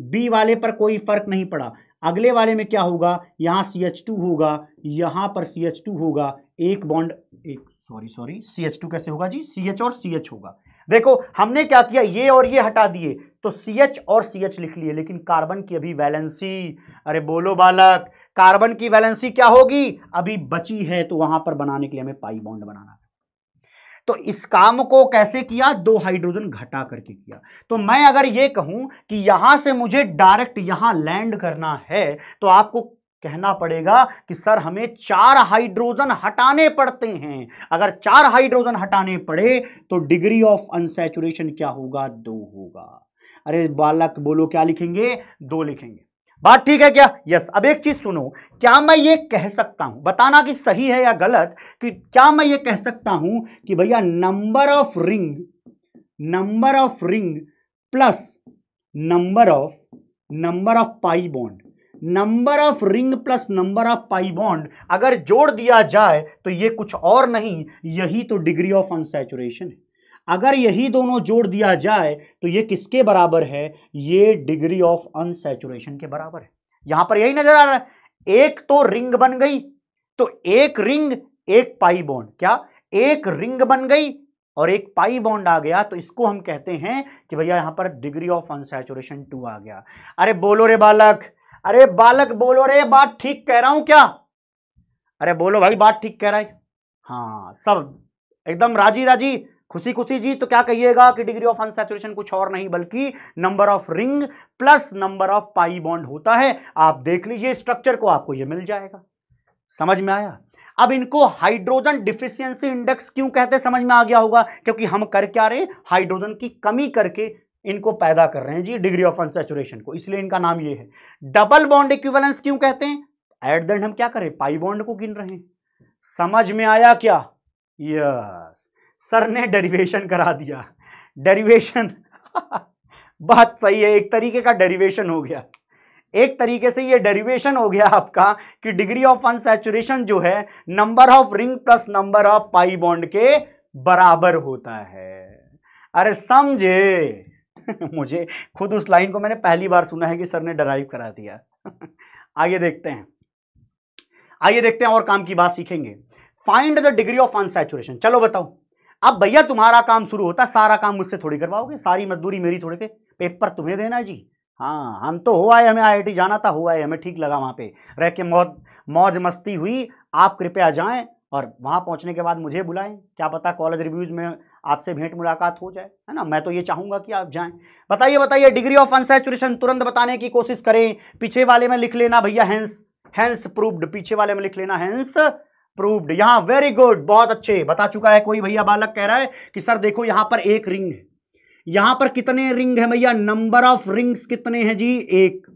बी वाले पर कोई फ़र्क नहीं पड़ा। अगले वाले में क्या होगा? यहाँ सी एच टू होगा, यहाँ पर सी एच टू होगा। एक बॉन्ड एक sorry sorry C H two कैसे होगा जी? सी एच और सी एच होगा। देखो, हमने क्या किया? ये और ये हटा दिए। तो सी एच और सी एच लिख लिए, लेकिन कार्बन की अभी वैलेंसी अरे बोलो बालक कार्बन की वैलेंसी क्या होगी? अभी बची है तो वहाँ पर बनाने के लिए हमें पाई बॉन्ड बनाना तो इस काम को कैसे किया? दो हाइड्रोजन घटा करके किया। तो मैं अगर ये कहूँ कि यहाँ से मुझे डायरेक्ट यहाँ लैंड करना है तो आपको कहना पड़ेगा कि सर, हमें चार हाइड्रोजन हटाने पड़ते हैं। अगर चार हाइड्रोजन हटाने पड़े तो डिग्री ऑफ़ अनसेचुरेशन क्या होगा? दो होगा। अरे बालक, बोलो क्या लिखेंगे? दो लिखेंगे। बात ठीक है क्या? यस अब एक चीज़ सुनो, क्या मैं ये कह सकता हूँ? बताना कि सही है या गलत कि क्या मैं ये कह सकता हूँ कि भैया number of ring number of ring plus number of number of pi bond number of ring plus number of pi bond अगर जोड़ दिया जाए तो ये कुछ और नहीं, यही तो डिग्री ऑफ़ अनसेचुरेशन है। अगर यही दोनों जोड़ दिया जाए तो ये किसके बराबर है? ये डिग्री ऑफ़ अनसेचुरेशन के बराबर है। यहाँ पर यही नज़र आ रहा है। एक तो रिंग बन गई तो एक रिंग, एक पाई बॉन्ड। क्या? एक रिंग बन गई और एक पाई बॉन्ड आ गया तो इसको हम कहते हैं कि भैया यहाँ पर डिग्री ऑफ़ अनसेचुरेशन टू आ गया। अरे बोलो रे बालक, अरे बालक बोलो रे, बात ठीक कह रहा हूँ क्या? अरे बोलो भाई, बात ठीक कह रहा है। हाँ सब एकदम राज़ी राज़ी खुशी खुशी जी तो क्या कहिएगा कि डिग्री ऑफ़ अनसेचुरेशन कुछ और नहीं, बल्कि number of ring plus number of pi bond होता है। आप देख लीजिए स्ट्रक्चर को, आपको यह मिल जाएगा। समझ में आया? अब इनको हाइड्रोजन डिफिशियंसी इंडेक्स क्यों कहते समझ में आ गया होगा, क्योंकि हम कर क्या रहे हाइड्रोजन की कमी करके इनको पैदा कर रहे हैं जी डिग्री ऑफ़ अनसेचुरेशन को। इसलिए इनका नाम ये है। डबल बॉन्ड इक्विवेलेंस क्यों कहते हैं? एट द हम क्या करें? पाई बॉन्ड को गिन रहे हैं। समझ में आया क्या? यस सर ने डेरिवेशन करा दिया। डेरिवेशन बात सही है, एक तरीके का डेरिवेशन हो गया। एक तरीके से ये डेरिवेशन हो गया आपका कि डिग्री ऑफ़ अनसेचुरेशन जो है number of ring plus number of pi bond के बराबर होता है। अरे समझे? मुझे खुद उस लाइन को मैंने पहली बार सुना है कि सर ने डराइव करा दिया। आगे देखते हैं। आइए देखते हैं और काम की बात सीखेंगे। Find the degree of unsaturation चलो बताओ। अब भैया तुम्हारा काम शुरू होता, सारा काम मुझसे थोड़ी करवाओगे, सारी मजदूरी मेरी थोड़ी थे पेपर तुम्हें देना जी। हाँ हम तो हो आए हमें आईआईटी जाना था, हो आए हमें ठीक लगा वहाँ पे। रह के मौज मौज मस्ती हुई, आप कृपया जाएँ और वहाँ पहुँचने के बाद मुझे बुलाएँ। क्या पता कॉलेज रिव्यूज़ में आपसे भेंट मुलाकात हो जाए, है ना? मैं तो ये चाहूँगा कि आप जाएँ। बताइए बताइए डिग्री ऑफ़ अनसेचुरेशन तुरंत बताने की कोशिश करें। पीछे वाले में लिख लेना भैया हैंस हैंस प्रूव्ड पीछे वाले में लिख लेना हैंस प्रूव्ड यहाँ वेरी गुड बहुत अच्छे। बता चुका है कोई भैया बालक कह रहा है कि सर देखो यहाँ पर एक रिंग है। यहाँ पर कितने रिंग है भैया? नंबर ऑफ़ रिंग्स कितने हैं जी? एक।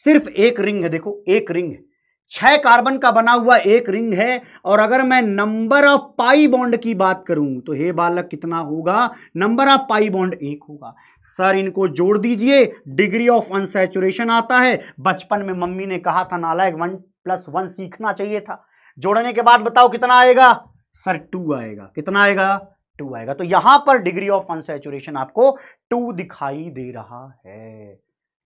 सिर्फ़ एक रिंग है, देखो, एक रिंग है। छह कार्बन का बना हुआ एक रिंग है और अगर मैं नंबर ऑफ़ पाई बॉन्ड की बात करूँ तो हे बालक, कितना होगा? नंबर ऑफ़ पाई बॉन्ड एक होगा। सर, इनको जोड़ दीजिए। डिग्री ऑफ़ अनसेचुरेशन आता है। बचपन में मम्मी ने कहा था, नालायक वन प्लस वन सीखना चाहिए था। जोड़ने के बाद बताओ कितना आएगा? सर टू आएगा। कितना आएगा? टू आएगा। तो यहाँ पर डिग्री ऑफ़ अनसेचुरेशन आपको टू दिखाई दे रहा है।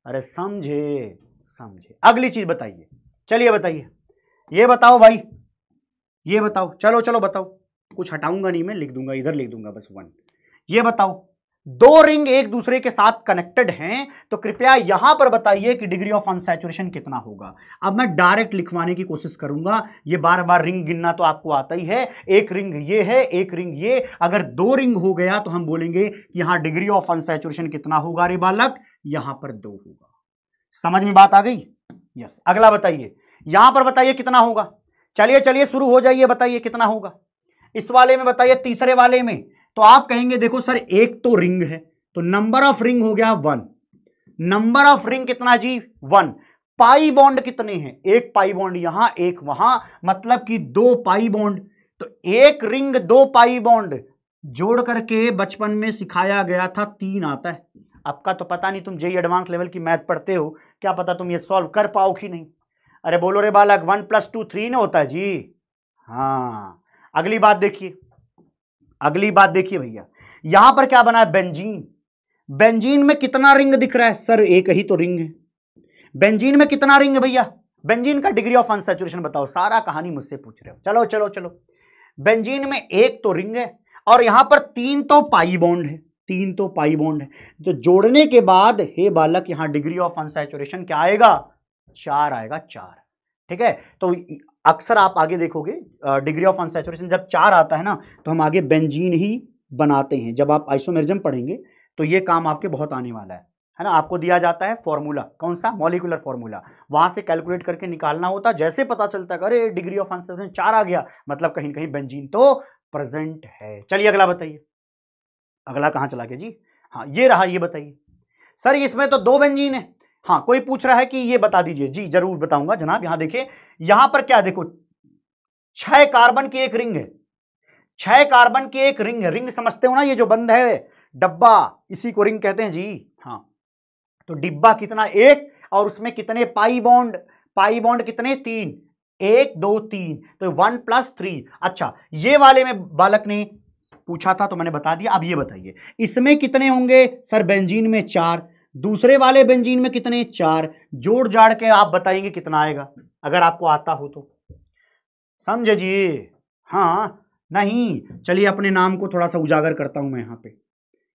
अरे, समझे समझे। अगली चीज़ बताइए। चलिए बताइए। ये बताओ भाई। ये बताओ। चलो चलो बताओ। कुछ हटाऊँगा नहीं मैं, लिख दूँगा, इधर लिख दूँगा बस वन ये बताओ। दो रिंग एक दूसरे के साथ कनेक्टेड हैं तो कृपया यहाँ पर बताइए कि डिग्री ऑफ़ अनसेचुरेशन कितना होगा। अब मैं डायरेक्ट लिखवाने की कोशिश करूँगा, ये बार बार रिंग गिनना तो आपको आता ही है, एक रिंग ये है, एक रिंग ये, अगर दो रिंग हो गया तो हम बोलेंगे कि यहाँ डिग्री ऑफ़ अनसेचुरेशन कितना होगा रे बालक? यहाँ पर दो होगा। समझ में बात आ गई? यस। अगला बताइए, यहाँ पर बताइए कितना होगा? चलिए चलिए, शुरू हो जाइए, बताइए कितना होगा। इस वाले में बताइए, तीसरे वाले में। तो आप कहेंगे, देखो सर, एक तो रिंग है तो नंबर ऑफ़ रिंग हो गया वन। नंबर ऑफ़ रिंग कितना जी? वन। पाई बॉन्ड कितने हैं? एक पाई बॉन्ड यहाँ, एक वहाँ मतलब कि दो पाई बॉन्ड। तो एक रिंग, दो पाई बॉन्ड जोड़ करके बचपन में सिखाया गया था, तीन आता है। आपका तो पता नहीं, तुम जेई एडवांस लेवल की मैथ पढ़ते हो, क्या पता तुम ये सॉल्व कर पाओ कि नहीं? अरे बोलो रे बालक, वन प्लस टू थ्री ना होता जी। हाँ। अगली बात देखिए। अगली बात देखिए भैया, यहाँ पर क्या बना है? बेंजीन। बेंजीन में कितना रिंग दिख रहा है? सर, एक ही तो रिंग है। बेंजीन में कितना रिंग है भैया? बेंजीन का डिग्री ऑफ़ अनसेचुरेशन बताओ, सारा कहानी मुझसे पूछ रहे हो। चलो चलो चलो। बेंजीन में एक तो रिंग है और यहाँ पर तीन तो पाई बॉन्ड है, तीन तो पाई बॉन्ड है। तो जोड़ने के बाद, हे बालक, यहाँ डिग्री ऑफ़ अनसेचुरेशन क्या आएगा? चार आएगा, चार। ठीक है? तो अक्सर आप आगे देखोगे डिग्री ऑफ़ अनसेचुरेशन जब चार आता है ना तो हम आगे बेंजीन ही बनाते हैं। जब आप आइसोमेरिज्म पढ़ेंगे तो ये काम आपके बहुत आने वाला है। है ना? आपको दिया जाता है फॉर्मूला कौन सा? मॉलिकुलर फॉर्मूला वहाँ से कैलकुलेट करके निकालना होता, जैसे पता चलता है अरे डिग्री ऑफ़ अनसेचुरेशन चार आ गया मतलब कहीं कहीं बेंजीन तो प्रेजेंट है। चलिए अगला बताइए। अगला कहाँ चला गया? जी हाँ ये रहा, ये बताइए। सर, इसमें तो दो बेंजीन है। हाँ कोई पूछ रहा है कि ये बता दीजिए। जी, ज़रूर बताऊँगा। जनाब, यहाँ देखिए, यहाँ पर क्या देखो, छह कार्बन की एक रिंग है। छह कार्बन की एक रिंग है। रिंग समझते हो ना, ये जो बंद है, डब्बा, इसी को रिंग कहते हैं। जी हाँ। तो डिब्बा कितना एक और उसमें कितने पाई बॉन्ड? पाई बॉन्ड कितने? तीन। एक, दो, तीन। तो वन प्लस थ्री। अच्छा ये वाले में बालक ने पूछा था तो मैंने बता दिया। अब ये बताइए, इसमें कितने होंगे? सर, बेंजीन में चार दूसरे वाले बेंजीन में कितने? चार। जोड़ जाड़ के आप बताएँगे कितना आएगा, अगर आपको आता हो तो। समझे जी? हाँ। नहीं। चलिए अपने नाम को थोड़ा सा उजागर करता हूँ मैं यहाँ पे।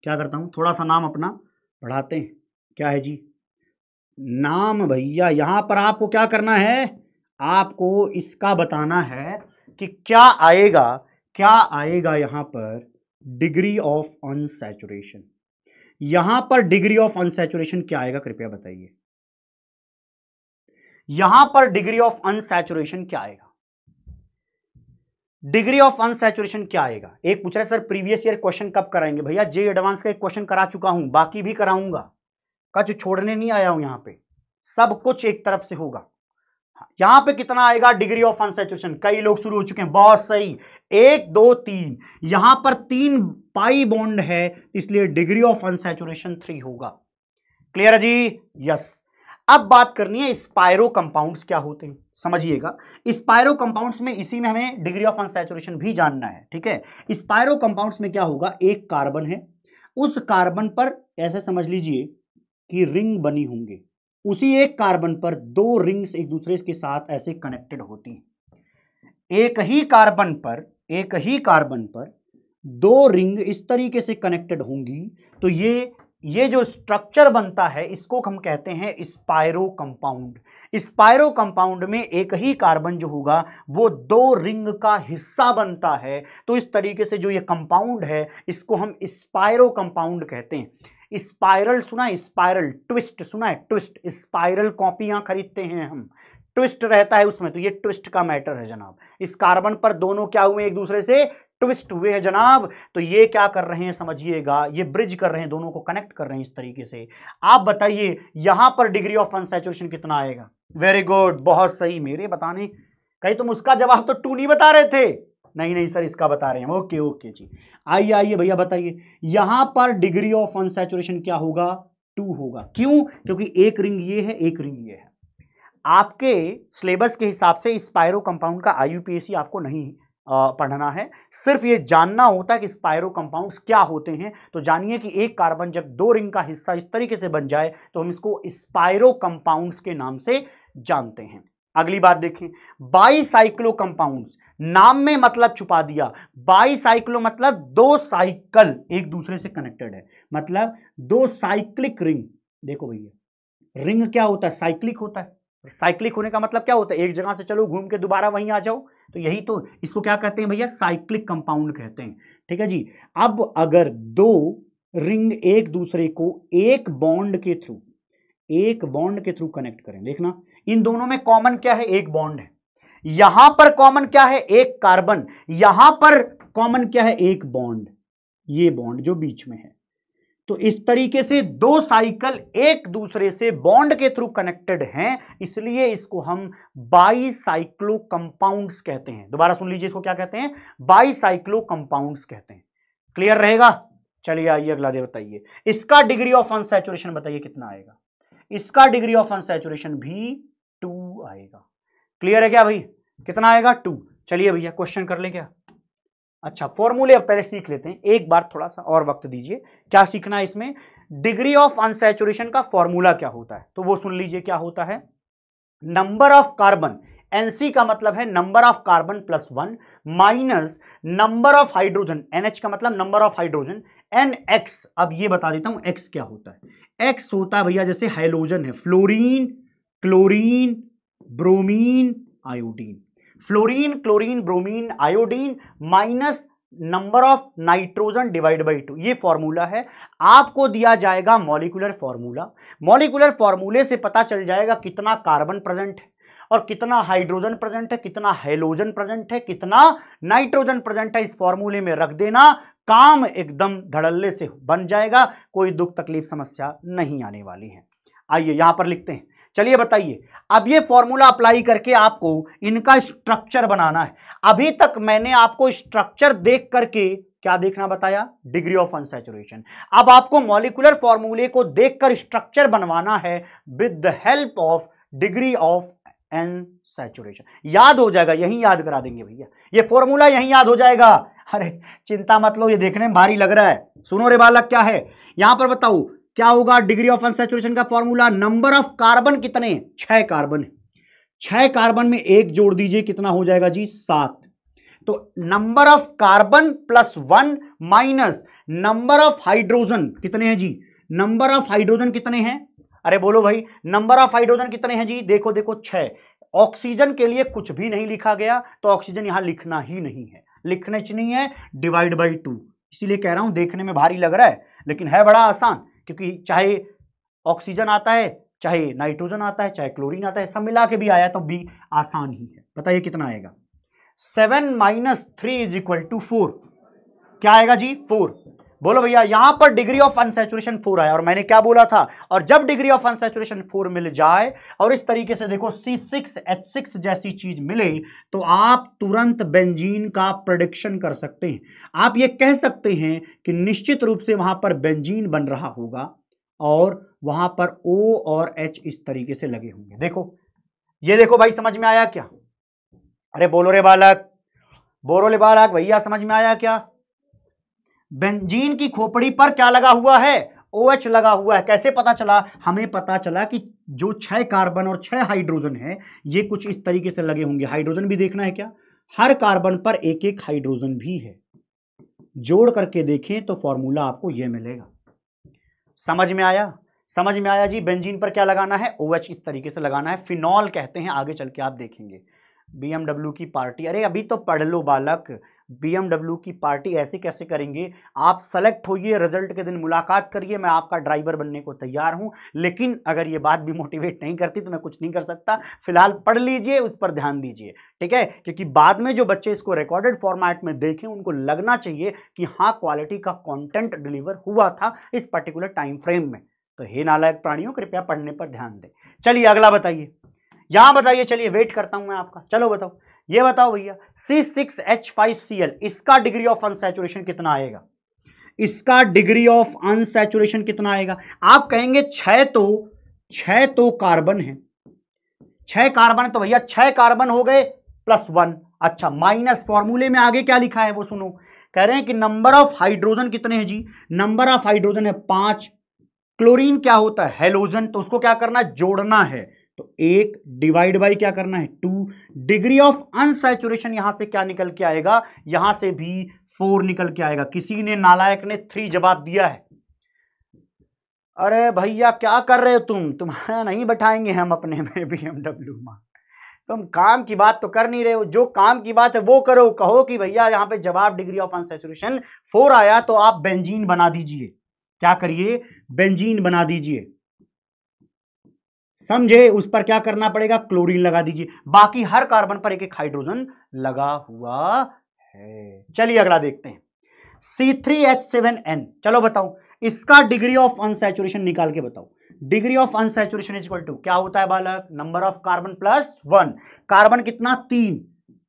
क्या करता हूँ? थोड़ा सा नाम अपना बढ़ाते हैं। क्या है जी? नाम भैया, यहाँ पर आपको क्या करना है? आपको इसका बताना है कि क्या आएगा क्या आएगा यहाँ पर? Degree of unsaturation. यहाँ पर डिग्री ऑफ़ अनसेचुरेशन क्या आएगा, कृपया बताइए। यहाँ पर डिग्री ऑफ़ अनसेचुरेशन क्या आएगा? डिग्री ऑफ़ अनसेचुरेशन क्या आएगा? एक पूछ रहा सर, प्रीवियस ईयर क्वेश्चन कब कराएँगे? भैया, जे एडवांस का एक क्वेश्चन करा चुका हूँ, बाकी भी कराऊँगा। कच छोड़ने नहीं आया हूँ यहाँ पे। सब कुछ एक तरफ़ से होगा। यहाँ पे कितना आएगा डिग्री ऑफ़ अनसेचुरेशन? कई लोग शुरू हो चुके हैं। बहुत सही। एक, दो, तीन। यहाँ पर तीन पाई बॉन्ड है, इसलिए डिग्री ऑफ़ अनसेचुरेशन थ्री होगा। क्लियर है जी? यस। अब बात करनी है स्पायरो कंपाउंड्स क्या होते हैं। समझिएगा, स्पायरो कंपाउंड्स में इसी में हमें डिग्री ऑफ़ अनसेचुरेशन भी जानना है, ठीक है? स्पायरो कंपाउंड्स में क्या होगा, एक कार्बन है, उस कार्बन पर, ऐसे समझ लीजिए कि रिंग बनी होंगे, उसी एक कार्बन पर दो रिंग्स एक दूसरे के साथ ऐसे कनेक्टेड होती हैं। एक ही कार्बन पर एक ही कार्बन पर दो रिंग इस तरीके से कनेक्टेड होंगी तो ये ये जो स्ट्रक्चर बनता है, इसको हम कहते हैं स्पायरो कंपाउंड स्पायरो कंपाउंड में एक ही कार्बन जो होगा, वो दो रिंग का हिस्सा बनता है। तो इस तरीके से जो ये कंपाउंड है, इसको हम स्पायरो कंपाउंड कहते हैं। स्पाइरल सुना स्पाइरल ट्विस्ट सुना है? ट्विस्ट स्पाइरल कॉपियाँ खरीदते हैं हम। ट्विस्ट रहता है उसमें तो ये ट्विस्ट का मैटर है जनाब। इस कार्बन पर दोनों क्या हुए एक दूसरे से? ट्विस्ट हुए हैं जनाब। तो ये क्या कर रहे हैं समझिएगा, ये ब्रिज कर रहे हैं, दोनों को कनेक्ट कर रहे हैं इस तरीके से। आप बताइए, यहाँ पर डिग्री ऑफ़ अनसेचुरेशन कितना आएगा? वेरी गुड, बहुत सही, मेरे बताने। कहीं तुम उसका जवाब तो टू नहीं बता रहे थे? नहीं नहीं सर, इसका बता रहे हैं। ओके ओके जी। आइए आइए भैया, बताइए, यहाँ पर डिग्री ऑफ़ अनसेचुरेशन क्या होगा? टू होगा। क्यों? क्योंकि एक रिंग ये है, एक रिंग ये है। आपके सिलेबस के हिसाब से स्पायरो कंपाउंड का आईयूपीएसी आपको नहीं पढ़ना है। सिर्फ़ ये जानना होता है कि स्पायरो कंपाउंड्स क्या होते हैं तो जानिए कि एक कार्बन जब दो रिंग का हिस्सा इस तरीके से बन जाए तो हम इसको स्पायरो कंपाउंड्स के नाम से जानते हैं। अगली बात देखें। बाईसाइक्लो कंपाउंड्स, नाम में मतलब छुपा दिया। बाईसाइक्लो मतलब दो साइकिल एक दूसरे से कनेक्टेड है। मतलब दो साइक्लिक रिंग। देखो भैया, रिंग क्या होता है? साइक्लिक होता है। साइक्लिक होने का मतलब क्या होता है? एक जगह से चलो, घूम के दोबारा वहीं आ जाओ। तो यही तो इसको क्या कहते हैं भैया? साइक्लिक कंपाउंड कहते हैं। ठीक है जी? अब अगर दो रिंग एक दूसरे को एक बॉन्ड के थ्रू एक बॉन्ड के थ्रू कनेक्ट करें। देखना, इन दोनों में कॉमन क्या है? एक बॉन्ड है। यहाँ पर कॉमन क्या है? एक कार्बन यहाँ पर कॉमन क्या है? एक बॉन्ड ये बॉन्ड जो बीच में है। तो इस तरीके से दो साइकिल एक दूसरे से बॉन्ड के थ्रू कनेक्टेड हैं, इसलिए इसको हम बाई साइक्लो कंपाउंड्स कहते हैं। दोबारा सुन लीजिए इसको क्या कहते हैं? बाई साइक्लो कंपाउंड्स कहते हैं। क्लियर रहेगा? चलिए आइए अगला दे बताइए। इसका डिग्री ऑफ़ अनसेचुरेशन बताइए कितना आएगा? इसका डिग्री ऑफ़ अनसेचुरेशन भी टू आएगा। क्लियर है क्या भाई? कितना आएगा? टू। चलिए भैया, क्वेश्चन कर ले क्या? अच्छा फॉर्मूले अब पहले सीख लेते हैं। एक बार थोड़ा सा और वक्त दीजिए। क्या सीखना है इसमें? डिग्री ऑफ़ अनसेचुरेशन का फॉर्मूला क्या होता है? तो वो सुन लीजिए क्या होता है। नंबर ऑफ़ कार्बन एनसी का मतलब है number of carbon plus one minus number of hydrogen NH का मतलब number of hydrogen N X अब ये बता देता हूँ एक्स क्या होता है। एक्स होता है भैया जैसे हाइड्रोजन है fluorine chlorine bromine iodine fluorine, chlorine, bromine, iodine minus number of nitrogen divide by two. ये फॉर्मूला है। आपको दिया जाएगा मॉलिकुलर फॉर्मूला। मॉलिकुलर फॉर्मूले से पता चल जाएगा कितना कार्बन प्रेजेंट है और कितना हाइड्रोजन प्रेजेंट है, कितना हेलोजन प्रेजेंट है, कितना नाइट्रोजन प्रेजेंट है। इस फॉर्मूले में रख देना। काम एकदम धड़ल्ले से बन जाएगा। कोई दुख तकलीफ़ समस्या नहीं आने वाली है। आइए यहाँ पर लिखते हैं। चलिए बताइए, अब ये फॉर्मूला अप्लाई करके आपको इनका स्ट्रक्चर बनाना है। अभी तक मैंने आपको स्ट्रक्चर देख करके क्या देखना बताया? डिग्री ऑफ़ अनसेचुरेशन अब आपको मॉलिकुलर फॉर्मूले को देखकर स्ट्रक्चर बनवाना है with the help of degree of unsaturation याद हो जाएगा, यही याद करा देंगे भैया। ये फॉर्मूला यही याद हो जाएगा। अरे, चिंता मत लो, ये देखने में भारी लग रहा है। सुनो रे बालक, क्या है? यहाँ पर बताओ क्या होगा? डिग्री ऑफ़ अनसेचुरेशन का फॉर्मूला नंबर ऑफ़ कार्बन कितने? छह कार्बन छह कार्बन में एक जोड़ दीजिए, कितना हो जाएगा जी? सात। तो number of carbon plus one minus number of hydrogen कितने हैं जी? नंबर ऑफ़ हाइड्रोजन कितने हैं? अरे बोलो भाई नंबर ऑफ़ हाइड्रोजन कितने हैं जी? देखो देखो, छह। ऑक्सीजन के लिए कुछ भी नहीं लिखा गया तो ऑक्सीजन यहाँ लिखना ही नहीं है। लिखने नहीं है डिवाइड बाई टू इसीलिए कह रहा हूँ, देखने में भारी लग रहा है, लेकिन है बड़ा आसान। क्योंकि चाहे ऑक्सीजन आता है, चाहे नाइट्रोजन आता है, चाहे क्लोरीन आता है, सब मिला के भी आया तो बी आसान ही है। बताइए कितना आएगा? Seven minus three is equal to four क्या आएगा जी? फोर बोलो भैया, यहाँ पर डिग्री ऑफ़ अनसेचुरेशन फोर आया और मैंने क्या बोला था? और जब डिग्री ऑफ़ अनसेचुरेशन फोर मिल जाए और इस तरीके से देखो सी सिक्स एच सिक्स जैसी चीज़ मिले तो आप तुरंत बेंजीन का प्रोडिक्शन कर सकते हैं। आप ये कह सकते हैं कि निश्चित रूप से वहाँ पर बेंजीन बन रहा होगा और वहाँ पर ओ और एच इस तरीके से लगे होंगे। देखो, ये देखो भाई, समझ में आया क्या? अरे बोलो रे बालक, बोलो रे बालक, भैया, समझ में आया क्या? बेंजीन की खोपड़ी पर क्या लगा हुआ है? ओ OH लगा हुआ है। कैसे पता चला? हमें पता चला कि जो छह कार्बन और छह हाइड्रोजन है, ये कुछ इस तरीके से लगे होंगे। हाइड्रोजन भी देखना है क्या? हर कार्बन पर एक एक हाइड्रोजन भी है। जोड़ करके देखें तो फॉर्मूला आपको यह मिलेगा। समझ में आया? समझ में आया जी? बेंजीन पर क्या लगाना है? ओ OH इस तरीके से लगाना है। फिनॉल कहते हैं, आगे चल के आप देखेंगे। बीएमडब्ल्यू की पार्टी। अरे, अभी तो पढ़ लो बालक। बीएमडब्ल्यू की पार्टी ऐसे कैसे करेंगे? आप सेलेक्ट होइए रिज़ल्ट के दिन मुलाकात करिए, मैं आपका ड्राइवर बनने को तैयार हूँ। लेकिन अगर ये बात भी मोटिवेट नहीं करती तो मैं कुछ नहीं कर सकता। फ़िलहाल पढ़ लीजिए, उस पर ध्यान दीजिए, ठीक है? क्योंकि बाद में जो बच्चे इसको रिकॉर्डेड फॉर्मेट में देखें, उनको लगना चाहिए कि हाँ क्वालिटी का कॉन्टेंट डिलीवर हुआ था इस पर्टिकुलर टाइम फ्रेम में। तो हे नालायक प्राणियों, कृपया पढ़ने पर ध्यान दें। चलिए, अगला बताइए। यहाँ बताइए, चलिए वेट करता हूँ मैं आपका। चलो बताओ। ये बताओ भैया C six H five C L इसका डिग्री ऑफ़ अनसेचुरेशन कितना आएगा? इसका डिग्री ऑफ़ अनसेचुरेशन कितना आएगा? आप कहेंगे छह तो छह तो कार्बन है। छह कार्बन तो भैया छह कार्बन हो गए प्लस वन अच्छा माइनस फॉर्मूले में आगे क्या लिखा है वो सुनो। कह रहे हैं कि नंबर ऑफ़ हाइड्रोजन कितने हैं जी? नंबर ऑफ़ हाइड्रोजन है पाँच। क्लोरीन क्या होता है? हेलोजन तो उसको क्या करना जोड़ना है। तो एक डिवाइड बाई क्या करना है? टू डिग्री ऑफ़ अनसेचुरेशन यहाँ से क्या निकल के आएगा? यहाँ से भी फोर निकल के आएगा। किसी ने नालायक ने थ्री जवाब दिया है। अरे भैया, क्या कर रहे हो तुम? तुम्हारा नहीं बैठाएँगे हम अपने में बी एमडब्ल्यू में। तुम काम की बात तो कर नहीं रहे हो। जो काम की बात है वो करो। कहो कि भैया, यहाँ पे जवाब डिग्री ऑफ़ अनसेचुरेशन फोर आया तो आप बेंजीन बना दीजिए। क्या करिए? बेंजीन बना दीजिए। समझे, उस पर क्या करना पड़ेगा? क्लोरीन लगा दीजिए। बाकी हर कार्बन पर एक एक हाइड्रोजन लगा हुआ है। चलिए अगला देखते हैं। C3H7N चलो बताओ, इसका डिग्री ऑफ़ अनसेचुरेशन निकाल के बताओ। Degree of unsaturation is equal to क्या होता है बालक? Number of carbon plus one carbon कितना? तीन।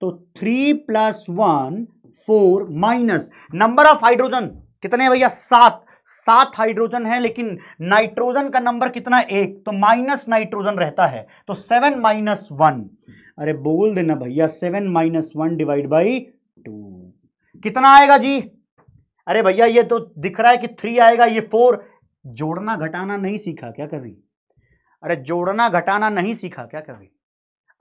तो three plus one four minus number of hydrogen कितने भैया? सात। सात हाइड्रोजन है, लेकिन नाइट्रोजन का नंबर कितना? एक। तो माइनस नाइट्रोजन रहता है तो सेवन माइनस वन। अरे बोल देना भैया, seven minus one divide by two. कितना आएगा जी? अरे भैया, ये तो दिख रहा है कि थ्री आएगा, ये फोर। जोड़ना घटाना नहीं सीखा, क्या कर रही अरे जोड़ना घटाना नहीं सीखा, क्या कर रही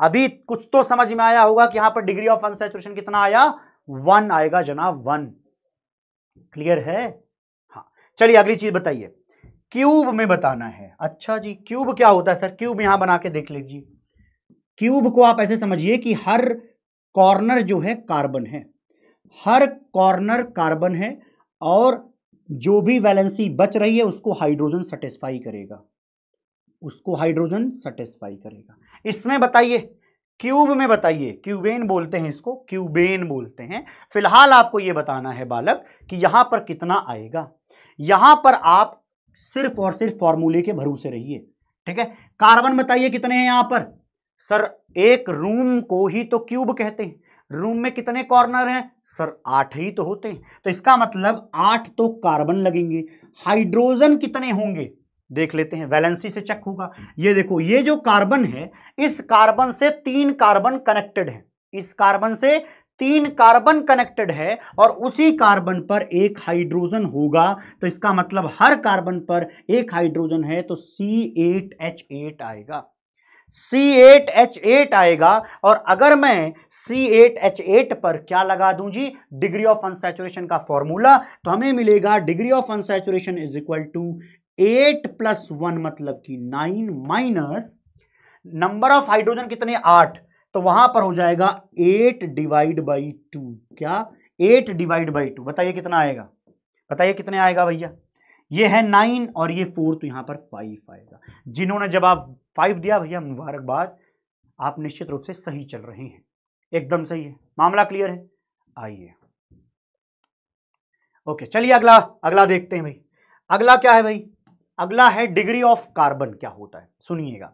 अभी कुछ तो समझ में आया होगा कि यहाँ पर डिग्री ऑफ़ अनसेचुरेशन कितना आया? वन आएगा जनाब, वन। क्लियर है? चलिए अगली चीज़ बताइए। क्यूब में बताना है। अच्छा जी, क्यूब क्या होता है सर? क्यूब यहाँ बना के देख लीजिए। क्यूब को आप ऐसे समझिए कि हर कॉर्नर जो है कार्बन है। हर कॉर्नर कार्बन है और जो भी वैलेंसी बच रही है उसको हाइड्रोजन सेटिस्फाई करेगा। उसको हाइड्रोजन सेटिस्फाई करेगा। इसमें बताइए, क्यूब में बताइए। क्यूबेन बोलते हैं इसको, क्यूबेन बोलते हैं। फ़िलहाल आपको यह बताना है बालक कि यहाँ पर कितना आएगा। यहाँ पर आप सिर्फ़ और सिर्फ़ फॉर्मूले के भरोसे रहिए, ठीक है? कार्बन बताइए कितने हैं यहाँ पर? सर, एक रूम को ही तो क्यूब कहते हैं। रूम में कितने कॉर्नर हैं? सर, आठ ही तो होते हैं। तो इसका मतलब आठ तो कार्बन लगेंगे। हाइड्रोजन कितने होंगे? देख लेते हैं, वैलेंसी से चेक होगा। ये देखो, ये जो कार्बन है, इस कार्बन से तीन कार्बन कनेक्टेड है। इस कार्बन से तीन कार्बन कनेक्टेड है और उसी कार्बन पर एक हाइड्रोजन होगा। तो इसका मतलब हर कार्बन पर एक हाइड्रोजन है तो C8H8 आएगा। C8H8 आएगा और अगर मैं C8H8 पर क्या लगा दूँ जी? डिग्री ऑफ़ अनसेचुरेशन का फॉर्मूला तो हमें मिलेगा degree of unsaturation is equal to eight plus one मतलब कि nine minus number of hydrogen कितने? आठ। तो वहाँ पर हो जाएगा एट डिवाइड बाई टू क्या? एट डिवाइड बाई टू बताइए कितना आएगा? बताइए कितने आएगा भैया? ये है नाइन और ये फोर तो यहाँ पर फाइव आएगा। जिन्होंने जवाब फाइव दिया भैया, मुबारकबाद। आप निश्चित रूप से सही चल रहे हैं। एकदम सही है। मामला क्लियर है? आइए। ओके चलिए अगला अगला देखते हैं भाई। अगला क्या है भाई? अगला है डिग्री ऑफ़ कार्बन क्या होता है? सुनिएगा।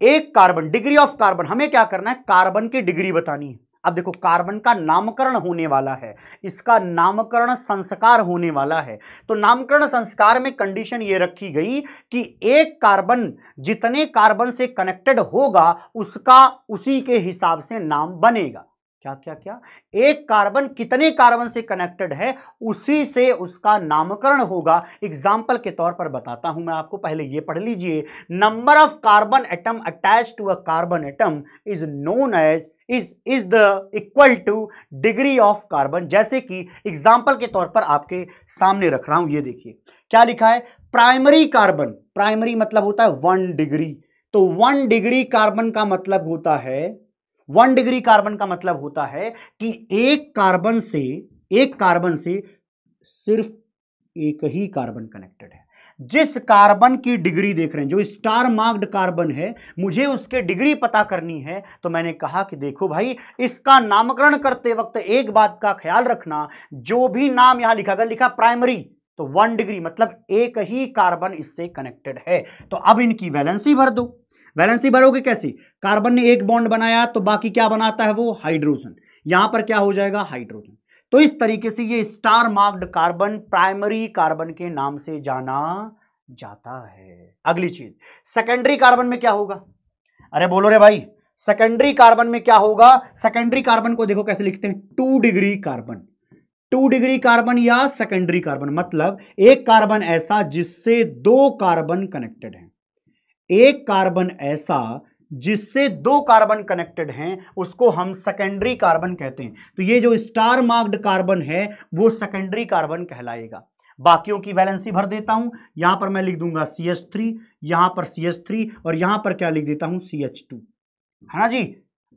एक कार्बन डिग्री ऑफ़ कार्बन हमें क्या करना है? कार्बन की डिग्री बतानी है। अब देखो कार्बन का नामकरण होने वाला है। इसका नामकरण संस्कार होने वाला है। तो नामकरण संस्कार में कंडीशन ये रखी गई कि एक कार्बन जितने कार्बन से कनेक्टेड होगा, उसका उसी के हिसाब से नाम बनेगा। क्या क्या क्या? एक कार्बन कितने कार्बन से कनेक्टेड है, उसी से उसका नामकरण होगा। एग्ज़ाम्पल के तौर पर बताता हूँ मैं आपको, पहले ये पढ़ लीजिए। Number of carbon atom attach to a carbon atom is known as is is the equal to degree of carbon जैसे कि एग्ज़ाम्पल के तौर पर आपके सामने रख रहा हूँ, ये देखिए। क्या लिखा है? प्राइमरी कार्बन प्राइमरी मतलब होता है वन डिग्री तो वन डिग्री कार्बन का मतलब होता है वन डिग्री कार्बन का मतलब होता है कि एक कार्बन से, एक कार्बन से सिर्फ़ एक ही कार्बन कनेक्टेड है। जिस कार्बन की डिग्री देख रहे हैं, जो स्टार मार्क्ड कार्बन है, मुझे उसके डिग्री पता करनी है तो मैंने कहा कि देखो भाई, इसका नामकरण करते वक्त एक बात का ख्याल रखना, जो भी नाम यहाँ लिखा, अगर लिखा प्राइमरी तो वन डिग्री मतलब एक ही कार्बन इससे कनेक्टेड है। तो अब इनकी वैलेंसी भर दो। वैलेंसी भरोगे कैसे? कार्बन ने एक बॉन्ड बनाया तो बाकी क्या बनाता है वो? हाइड्रोजन। यहाँ पर क्या हो जाएगा? हाइड्रोजन। तो इस तरीके से ये star marked carbon primary carbon के नाम से जाना जाता है। अगली चीज़ सेकेंडरी कार्बन में क्या होगा? अरे बोलो रे भाई सेकेंडरी कार्बन में क्या होगा? सेकेंडरी कार्बन को देखो कैसे लिखते हैं। Two degree carbon two degree carbon या सेकेंडरी कार्बन मतलब एक कार्बन ऐसा जिससे दो कार्बन कनेक्टेड हैं। एक कार्बन ऐसा जिससे दो कार्बन कनेक्टेड हैं, उसको हम सेकेंडरी कार्बन कहते हैं। तो ये जो स्टार मार्क्ड कार्बन है, वो सेकेंडरी कार्बन कहलाएगा। बाकियों की वैलेंसी भर देता हूँ। यहाँ पर मैं लिख दूँगा सी एच थ्री यहाँ पर सी एच थ्री और यहाँ पर क्या लिख देता हूँ? सी एच टू है ना जी?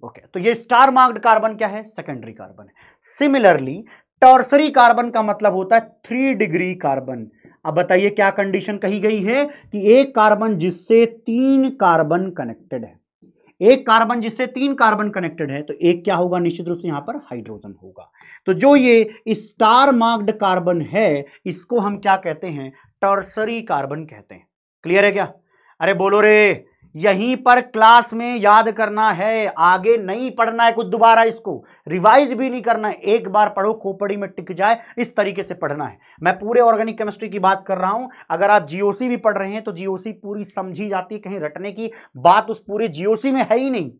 ओके तो ये स्टार मार्क्ड कार्बन क्या है? सेकेंडरी कार्बन है। सिमिलरली टॉर्सरी कार्बन का मतलब होता है थ्री डिग्री कार्बन अब बताइए क्या कंडीशन कही गई है कि एक कार्बन जिससे तीन कार्बन कनेक्टेड है। एक कार्बन जिससे तीन कार्बन कनेक्टेड है तो एक क्या होगा? निश्चित रूप से यहाँ पर हाइड्रोजन होगा। तो जो ये स्टार मार्क्ड कार्बन है, इसको हम क्या कहते हैं? टर्सरी कार्बन कहते हैं। क्लियर है क्या? अरे बोलो रे! यहीं पर क्लास में याद करना है, आगे नहीं पढ़ना है कुछ दोबारा इसको। रिवाइज भी नहीं करना है, एक बार पढ़ो, खोपड़ी में टिक जाए, इस तरीके से पढ़ना है। मैं पूरे ऑर्गेनिक केमिस्ट्री की बात कर रहा हूँ, अगर आप जीओसी भी पढ़ रहे हैं तो जीओसी पूरी समझी जाती है, कहीं रटने की बात उस पूरे जीओसी में है ही नहीं।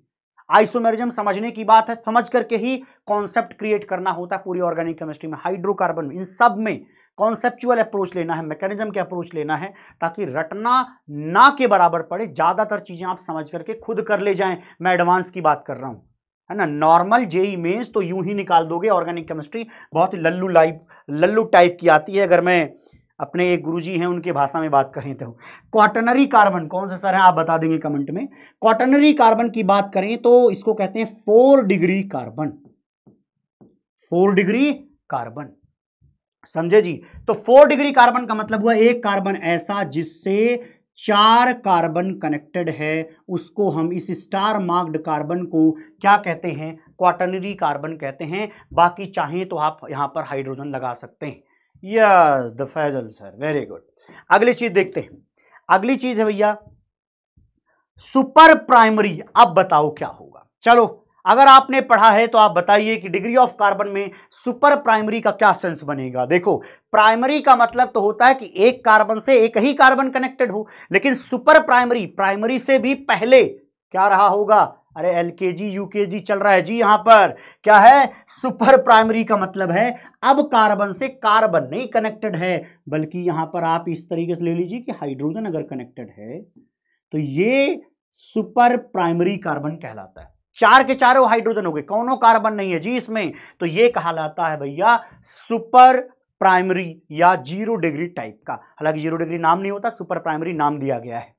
आइसोमेरिज्म समझने की बात है, समझ करके ही कॉन्सेप्ट क्रिएट करना होता है पूरी ऑर्गेनिक केमिस्ट्री में हाइड्रोकार्बन इन सब में। कॉन्सेप्चुअल अप्रोच लेना है, मैकेनिज्म के अप्रोच लेना है, ताकि रटना ना के बराबर पड़े, ज़्यादातर चीज़ें आप समझ करके खुद कर ले जाएँ। मैं एडवांस की बात कर रहा हूँ, है ना? नॉर्मल जेई मेन्स तो यूँ ही निकाल दोगे, ऑर्गेनिक केमिस्ट्री बहुत ही लल्लू लाइफ, लल्लू टाइप की आती है। अगर मैं अपने एक गुरुजी हैं, उनके भाषा में बात करें तो। क्वाटनरी कार्बन, कौन से सर है, आप बता देंगे कमेंट में। क्वाटनरी कार्बन की बात करें तो इसको कहते हैं four degree carbon. Four degree carbon. समझे जी? तो फोर डिग्री कार्बन का मतलब हुआ एक कार्बन ऐसा जिससे चार कार्बन कनेक्टेड है, उसको हम इस स्टार मार्क्ड कार्बन को क्या कहते हैं? क्वाटनरी कार्बन कहते हैं। बाकी चाहें तो आप यहाँ पर हाइड्रोजन लगा सकते हैं। Yes the Faisal sir very good अगली चीज़ देखते हैं। अगली चीज़ है भैया सुपर प्राइमरी अब बताओ क्या होगा। चलो अगर आपने पढ़ा है तो आप बताइए कि डिग्री ऑफ़ कार्बन में सुपर प्राइमरी का क्या सेंस बनेगा। देखो, प्राइमरी का मतलब तो होता है कि एक कार्बन से एक ही कार्बन कनेक्टेड हो, लेकिन सुपर प्राइमरी प्राइमरी से भी पहले क्या रहा होगा? अरे एल के जी यू के जी चल रहा है जी यहाँ पर। क्या है? सुपर प्राइमरी का मतलब है, अब कार्बन से कार्बन नहीं कनेक्टेड है, बल्कि यहाँ पर आप इस तरीके से ले लीजिए कि हाइड्रोजन अगर कनेक्टेड है तो ये सुपर प्राइमरी कार्बन कहलाता है। चार के चारों हाइड्रोजन हो गए, कौनों कार्बन नहीं है जी इसमें? तो ये कहलाता है भैया, सुपर प्राइमरी या ज़ीरो डिग्री टाइप का। हालाँकि ज़ीरो डिग्री नाम नहीं होता, सुपर प्राइमरी नाम दिया गया है।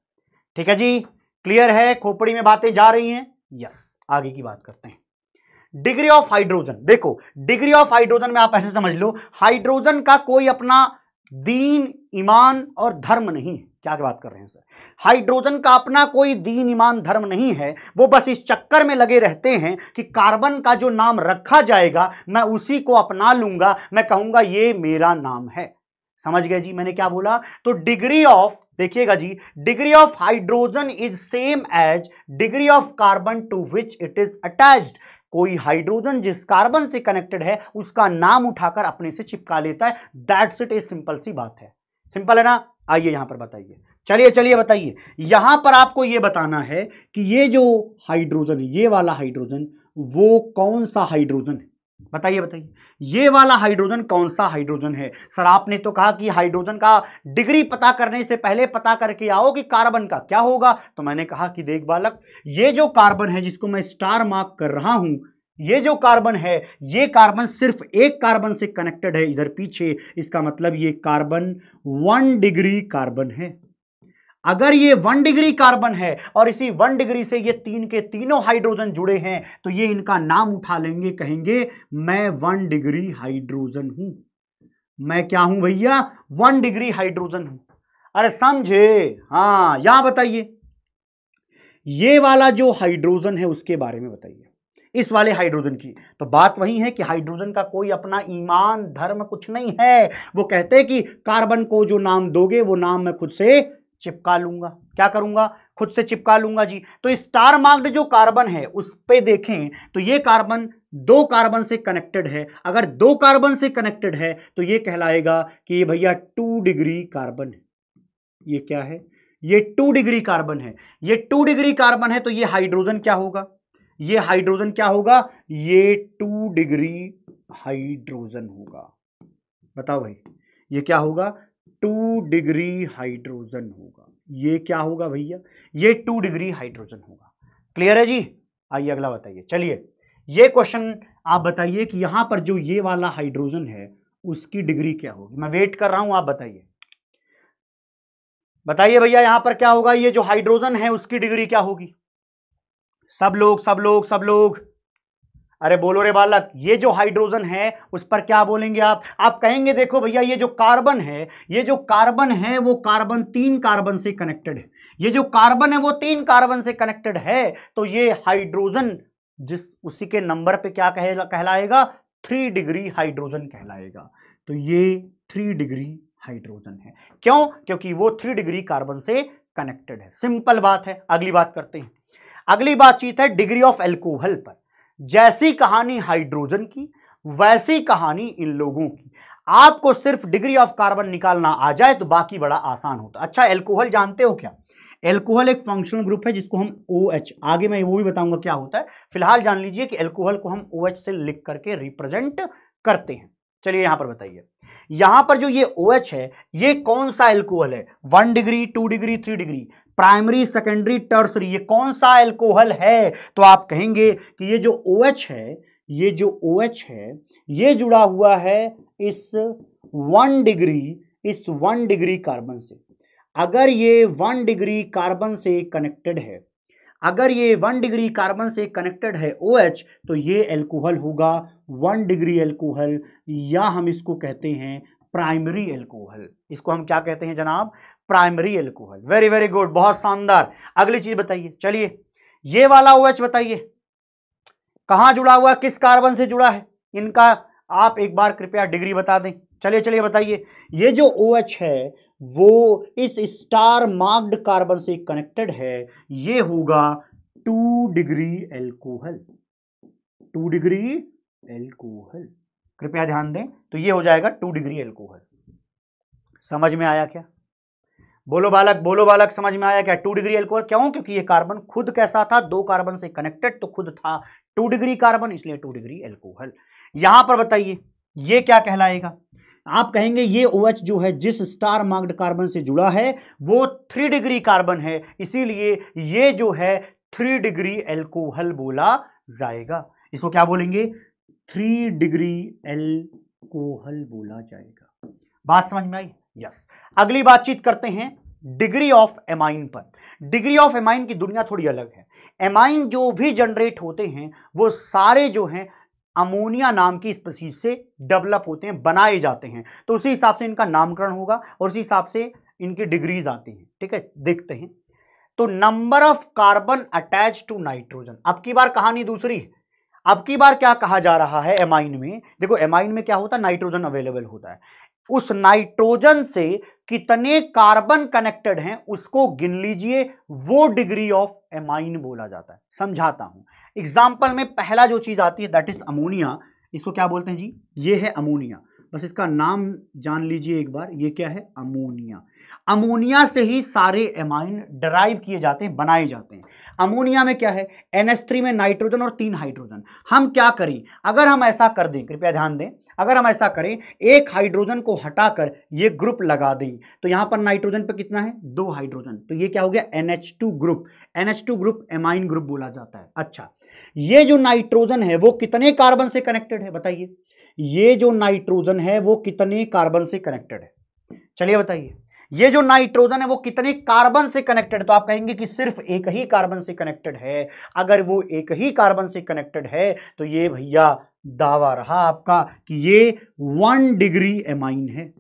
ठीक है जी? क्लियर है? खोपड़ी में बातें जा रही हैं? यस, आगे की बात करते हैं। डिग्री ऑफ़ हाइड्रोजन, देखो, डिग्री ऑफ़ हाइड्रोजन में आप ऐसे समझ लो, हाइड्रोजन का कोई अपना दीन, ईमान और धर्म नहीं है। क्या बात कर रहे हैं सर हाइड्रोजन का अपना कोई दीन ईमान धर्म नहीं है। वो बस इस चक्कर में लगे रहते हैं कि कार्बन का जो नाम रखा जाएगा, मैं उसी को अपना लूँगा। मैं कहूँगा, ये मेरा नाम है। समझ गए जी मैंने क्या बोला? तो डिग्री ऑफ़ देखिएगा जी degree of hydrogen is same as degree of carbon to which it is attached कोई हाइड्रोजन जिस कार्बन से कनेक्टेड है, उसका नाम उठाकर अपने से चिपका लेता है। दैट्स इट ए सिंपल सी बात है। सिंपल है ना? आइए यहाँ पर बताइए। चलिए चलिए बताइए। यहाँ पर आपको यह बताना है कि ये जो हाइड्रोजन, ये वाला हाइड्रोजन, वो कौन सा हाइड्रोजन है? बताइए बताइए। ये वाला हाइड्रोजन कौन सा हाइड्रोजन है? सर, आपने तो कहा कि हाइड्रोजन का डिग्री पता करने से पहले पता करके आओ कि कार्बन का क्या होगा। तो मैंने कहा कि देख बालक, ये जो कार्बन है जिसको मैं स्टार मार्क कर रहा हूँ ये जो कार्बन है, ये कार्बन सिर्फ़ एक कार्बन से कनेक्टेड है इधर पीछे। इसका मतलब ये कार्बन वन डिग्री कार्बन है। अगर ये वन डिग्री कार्बन है और इसी वन डिग्री से ये तीन के तीनों हाइड्रोजन जुड़े हैं तो ये इनका नाम उठा लेंगे, कहेंगे, मैं वन डिग्री हाइड्रोजन हूँ। मैं क्या हूँ भैया? वन डिग्री हाइड्रोजन हूँ। अरे समझे? हाँ यहाँ बताइए। ये वाला जो हाइड्रोजन है, उसके बारे में बताइए। इस वाले हाइड्रोजन की। तो बात वही है कि हाइड्रोजन का कोई अपना ईमान, धर्म कुछ नहीं है। वो कहते हैं कि कार्बन को जो नाम दोगे, वो नाम मैं खुद से चिपका लूँगा। क्या करूँगा? खुद से चिपका लूँगा जी। तो स्टार मार्क्ड जो कार्बन है, उस पे देखें तो ये कार्बन दो कार्बन से कनेक्टेड है। अगर दो कार्बन से कनेक्टेड है तो ये कहलाएगा कि ये भैया टू डिग्री कार्बन है। ये क्या है? ये टू डिग्री कार्बन है। ये टू डिग्री कार्बन है तो ये हाइड्रोजन क्या होगा? ये हाइड्रोजन क्या होगा? ये टू डिग्री हाइड्रोजन होगा। बताओ भाई, ये क्या होगा? टू डिग्री हाइड्रोजन होगा। ये क्या होगा भैया? ये टू डिग्री हाइड्रोजन होगा। क्लियर है जी? आइए अगला बताइए। चलिए, ये क्वेश्चन आप बताइए कि यहाँ पर जो ये वाला हाइड्रोजन है, उसकी डिग्री क्या होगी? मैं वेट कर रहा हूँ, आप बताइए। बताइए भैया, यहाँ पर क्या होगा? ये जो हाइड्रोजन है, उसकी डिग्री क्या होगी? सब लोग सब लोग सब लोग। अरे बोलो रे बालक, ये जो हाइड्रोजन है, उस पर क्या बोलेंगे आप? आप कहेंगे, देखो भैया, ये जो कार्बन है, ये जो कार्बन है, वो कार्बन तीन कार्बन से कनेक्टेड है। ये जो कार्बन है, वो तीन कार्बन से कनेक्टेड है। तो ये हाइड्रोजन जिस, उसी के नंबर पे क्या कहलाएगा? थ्री डिग्री हाइड्रोजन कहलाएगा। तो ये थ्री डिग्री हाइड्रोजन है। क्यों? क्योंकि वो थ्री डिग्री कार्बन से कनेक्टेड है। सिंपल बात है। अगली बात करते हैं। अगली बातचीत है डिग्री ऑफ़ एल्कोहल पर। जैसी कहानी हाइड्रोजन की, वैसी कहानी इन लोगों की। आपको सिर्फ़ डिग्री ऑफ़ कार्बन निकालना आ जाए तो बाकी बड़ा आसान होता। है अच्छा एल्कोहल जानते हो क्या? एल्कोहल एक फंक्शनल ग्रुप है जिसको हम ओ एच आगे मैं वो भी बताऊँगा क्या होता है। फ़िलहाल जान लीजिए कि एल्कोहल को हम ओ एच से लिख करके रिप्रेजेंट करते हैं। चलिए यहाँ पर बताइए। यहाँ पर जो ये ओ एच है, ये कौन सा एल्कोहल है? One degree two degree three degree primary secondary tertiary ये कौन सा एल्कोहल है? तो आप कहेंगे कि ये जो ओ एच है ये जो ओ एच है ये जुड़ा हुआ है इस वन डिग्री इस वन डिग्री कार्बन से। अगर ये वन डिग्री कार्बन से कनेक्टेड है अगर ये वन डिग्री कार्बन से कनेक्टेड है ओ OH, तो ये एल्कोहल होगा वन डिग्री एल्कोहल या हम इसको कहते हैं प्राइमरी एल्कोहल इसको हम क्या कहते हैं जनाब? Primary alcohol very very good बहुत शानदार। अगली चीज़ बताइए। चलिए। ये वाला ओ OH बताइए। कहाँ जुड़ा हुआ है? किस कार्बन से जुड़ा है? इनका आप एक बार कृपया डिग्री बता दें। चलिए चलिए बताइए। ये जो ओ OH है, वो इस स्टार मार्क्ड कार्बन से कनेक्टेड है। ये होगा two degree alcohol two degree alcohol कृपया ध्यान दें। तो ये हो जाएगा टू डिग्री एल्कोहल समझ में आया क्या? बोलो बालक बोलो बालक, समझ में आया क्या? टू डिग्री एल्कोहल क्यों? क्योंकि ये कार्बन खुद कैसा था? दो कार्बन से कनेक्टेड तो खुद था। टू डिग्री कार्बन इसलिए टू डिग्री एल्कोहल यहाँ पर बताइए, ये क्या कहलाएगा? आप कहेंगे ये ओ OH जो है, जिस स्टार मार्क्ड कार्बन से जुड़ा है, वो थ्री डिग्री कार्बन है। इसीलिए ये जो है थ्री डिग्री एल्कोहल बोला जाएगा। इसको क्या बोलेंगे? थ्री डिग्री एल्कोहल बोला जाएगा। बात समझ में आई? यस अगली बातचीत करते हैं डिग्री ऑफ़ एमाइन पर। डिग्री ऑफ़ एमाइन की दुनिया थोड़ी अलग है। एमाइन जो भी जनरेट होते हैं, वो सारे जो हैं अमोनिया नाम की स्पीसीज से डेवलप होते हैं, बनाए जाते हैं। तो उसी हिसाब से इनका नामकरण होगा और उसी हिसाब से इनकी डिग्रीज आती हैं। ठीक है? देखते हैं। तो number of carbon attach to nitrogen अब की बार कहानी दूसरी है। अब की बार क्या कहा जा रहा है एमाइन में? देखो एमाइन में क्या होता है? नाइट्रोजन अवेलेबल होता है। उस नाइट्रोजन से कितने कार्बन कनेक्टेड हैं उसको गिन लीजिए, वो डिग्री ऑफ़ एमाइन बोला जाता है। समझाता हूँ। एग्ज़ाम्पल में पहला जो चीज़ आती है दैट इज़ अमोनिया इसको क्या बोलते हैं जी? ये है अमोनिया बस इसका नाम जान लीजिए एक बार, ये क्या है? अमोनिया अमोनिया से ही सारे एमाइन डराइव किए जाते हैं, बनाए जाते हैं। अमोनिया में क्या है? NH3 में नाइट्रोजन और तीन हाइड्रोजन हम क्या करें? अगर हम ऐसा कर दें, कृपया ध्यान दें, अगर हम ऐसा करें, एक हाइड्रोजन को हटाकर ये ग्रुप लगा दें तो यहाँ पर नाइट्रोजन पे कितना है? दो हाइड्रोजन तो ये क्या हो गया? NH2 group NH2 group amine group बोला जाता है। अच्छा ये जो नाइट्रोजन है, वो कितने कार्बन से कनेक्टेड है, बताइए? ये जो नाइट्रोजन है, वो कितने कार्बन से कनेक्टेड है? चलिए बताइए। ये जो नाइट्रोजन है वो कितने कार्बन से कनेक्टेड तो आप कहेंगे कि सिर्फ़ एक ही कार्बन से कनेक्टेड है। अगर वो एक ही कार्बन से कनेक्टेड है तो ये भैया दावा रहा आपका कि ये वन डिग्री एमाइन है।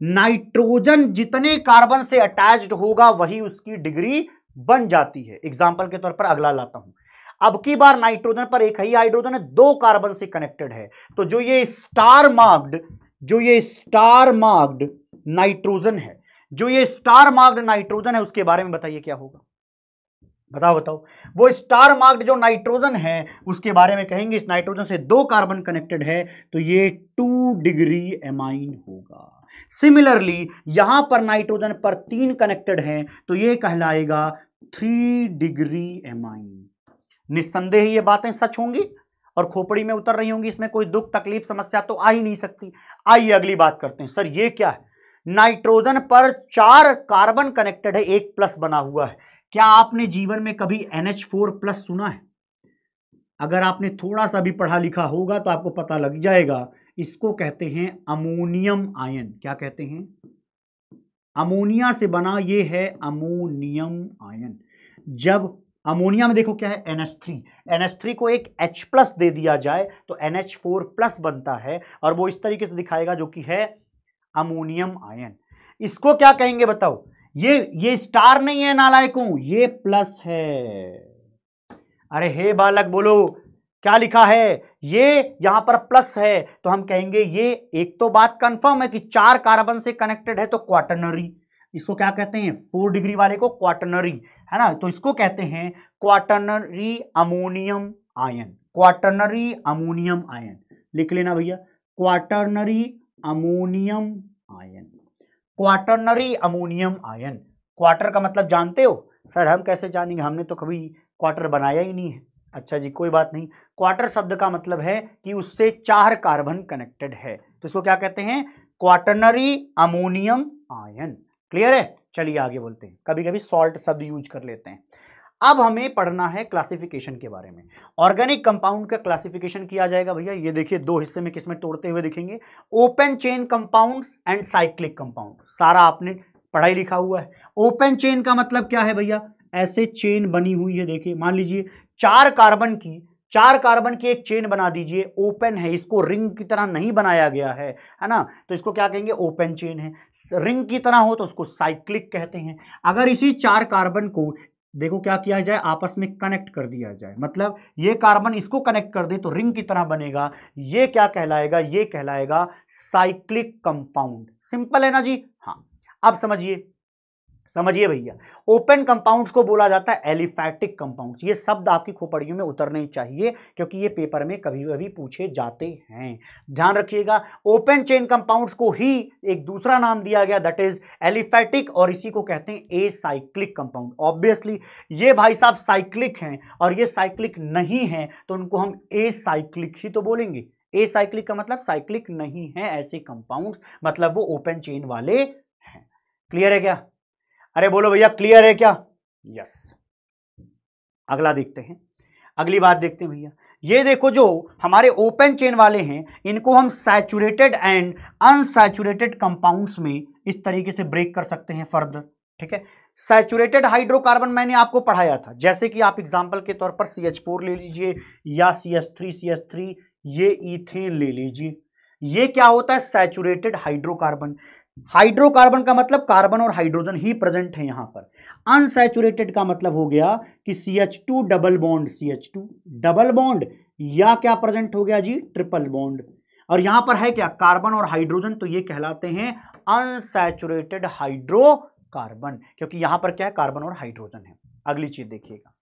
नाइट्रोजन जितने कार्बन से अटैच्ड होगा, वही उसकी डिग्री बन जाती है। एग्ज़ाम्पल के तौर पर अगला लाता हूँ। अब की बार नाइट्रोजन पर एक ही हाइड्रोजन है, दो कार्बन से कनेक्टेड है। तो जो ये स्टार मार्क्ड, जो ये स्टार मार्क्ड नाइट्रोजन है। जो ये स्टार मार्क्ड नाइट्रोजन है, उसके बारे में बताइए क्या होगा? बताओ बताओ। वो स्टार मार्क्ड जो नाइट्रोजन है, उसके बारे में कहेंगे, इस नाइट्रोजन से दो कार्बन कनेक्टेड है तो ये टू डिग्री एमाइन होगा। सिमिलरली यहाँ पर नाइट्रोजन पर तीन कनेक्टेड हैं तो ये कहलाएगा थ्री डिग्री एमाइन निस्संदेह ये बातें सच होंगी, और खोपड़ी में उतर रही होंगी, इसमें कोई दुख, तकलीफ़, समस्या तो आ ही नहीं सकती। आइए अगली बात करते हैं। सर, ये क्या है? नाइट्रोजन पर चार कार्बन कनेक्टेड है, एक प्लस बना हुआ है। क्या आपने जीवन में कभी NH4 प्लस सुना है? अगर आपने थोड़ा सा भी पढ़ा लिखा होगा तो आपको पता लग जाएगा, इसको कहते हैं अमोनियम आयन। क्या कहते हैं? अमोनिया से बना ये है अमोनियम आयन। जब अमोनिया में देखो क्या है NH3 NH3 को एक H प्लस दे दिया जाए तो NH4 प्लस बनता है, और वो इस तरीके से दिखाएगा जो कि है अमोनियम आयन। इसको क्या कहेंगे बताओ? ये ये स्टार नहीं है नालायकों, ये प्लस है। अरे हे बालक बोलो, क्या लिखा है? ये यहाँ पर प्लस है तो हम कहेंगे ये एक तो बात कंफर्म है कि चार कार्बन से कनेक्टेड है तो क्वाटनरी इसको क्या कहते हैं? फोर डिग्री वाले को क्वाटनरी है ना? तो इसको कहते हैं quaternary ammonium ion quaternary ammonium ion लिख लेना भैया। Quaternary ammonium ion. Quaternary ammonium ion. Quarter का मतलब जानते हो? सर, हम कैसे जानेंगे? हमने तो कभी क्वार्टर बनाया ही नहीं है। अच्छा जी, कोई बात नहीं। क्वार्टर शब्द का मतलब है कि उससे चार कार्बन कनेक्टेड है। तो इसको क्या कहते हैं? Quaternary ammonium ion. क्लियर है? चलिए आगे बोलते हैं। कभी कभी सॉल्ट शब्द यूज़ कर लेते हैं। अब हमें पढ़ना है क्लासिफिकेशन के बारे में। ऑर्गेनिक कंपाउंड का क्लासिफिकेशन किया जाएगा भैया। ये देखिए, दो हिस्से में किसमें तोड़ते हुए दिखेंगे। Open chain compounds and cyclic compound सारा आपने पढ़ाई लिखा हुआ है। ओपन चेन का मतलब क्या है भैया? ऐसे चेन बनी हुई है, देखिए। मान लीजिए, चार कार्बन की, चार कार्बन की एक चेन बना दीजिए। ओपन है, इसको रिंग की तरह नहीं बनाया गया है है ना? तो इसको क्या कहेंगे? ओपन चेन है। रिंग की तरह हो तो उसको साइक्लिक कहते हैं। अगर इसी चार कार्बन को देखो क्या किया जाए, आपस में कनेक्ट कर दिया जाए। मतलब ये कार्बन इसको कनेक्ट कर दे तो रिंग की तरह बनेगा, ये क्या कहलाएगा, ये कहलाएगा साइक्लिक कंपाउंड सिंपल है ना जी? हाँ। अब समझिए समझिए भैया ओपन कंपाउंड्स को बोला जाता है एलिफैटिक कंपाउंड्स ये शब्द आपकी खोपड़ियों में उतरने चाहिए, क्योंकि ये पेपर में कभी कभी पूछे जाते हैं। ध्यान रखिएगा ओपन चेन कंपाउंड्स को ही एक दूसरा नाम दिया गया दैट इज़ एलिफैटिक और इसी को कहते हैं ए साइक्लिक कंपाउंड ऑब्वियसली ये भाई साहब साइक्लिक हैं, और ये साइक्लिक नहीं है तो उनको हम ए साइक्लिक ही तो बोलेंगे। ए साइक्लिक का मतलब साइक्लिक नहीं है ऐसे कंपाउंड्स मतलब वो ओपन चेन वाले हैं। क्लियर है क्या? अरे बोलो भैया क्लियर है क्या? यस अगला देखते हैं। अगली बात देखते हैं भैया। ये देखो जो हमारे ओपन चेन वाले हैं इनको हम सैचुरेटेड एंड अनसैचुरेटेड कंपाउंड्स में इस तरीके से ब्रेक कर सकते हैं फर्दर ठीक है? सैचुरेटेड हाइड्रोकार्बन मैंने आपको पढ़ाया था। जैसे कि आप एग्जांपल के तौर पर सी एच फोर ले लीजिए या C H three C H three ये इथेन ले लीजिए। ये क्या होता है? सैचुरेटेड हाइड्रोकार्बन हाइड्रोकार्बन का मतलब कार्बन और हाइड्रोजन ही प्रेजेंट है यहाँ पर। अनसेचुरेटेड का मतलब हो गया कि C H two double bond C H two double bond या क्या प्रेजेंट हो गया जी? ट्रिपल बॉन्ड और यहाँ पर है क्या? कार्बन और हाइड्रोजन तो ये कहलाते हैं अनसैचुरेटेड हाइड्रोकार्बन, क्योंकि यहाँ पर क्या है? कार्बन और हाइड्रोजन है। अगली चीज़ देखिएगा।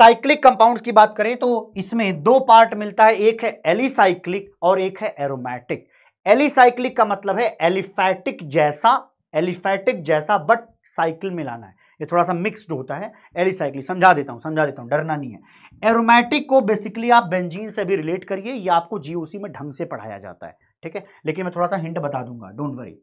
साइक्लिक कंपाउंड्स की बात करें तो इसमें दो पार्ट मिलता है, एक है एलिसाइक्लिक और एक है एरोमैटिक। एलिसाइक्लिक का मतलब है एलिफैटिक जैसा एलिफैटिक जैसा बट साइकिल में लाना है। ये थोड़ा सा मिक्स्ड होता है। एलिसाइक्लिक समझा देता हूँ, समझा देता हूँ, डरना नहीं है। एरोमैटिक को बेसिकली आप बेंजीन से भी रिलेट करिए, ये आपको जीओसी में ढंग से पढ़ाया जाता है, ठीक है? लेकिन मैं थोड़ा सा हिंट बता दूँगा डोंट वरी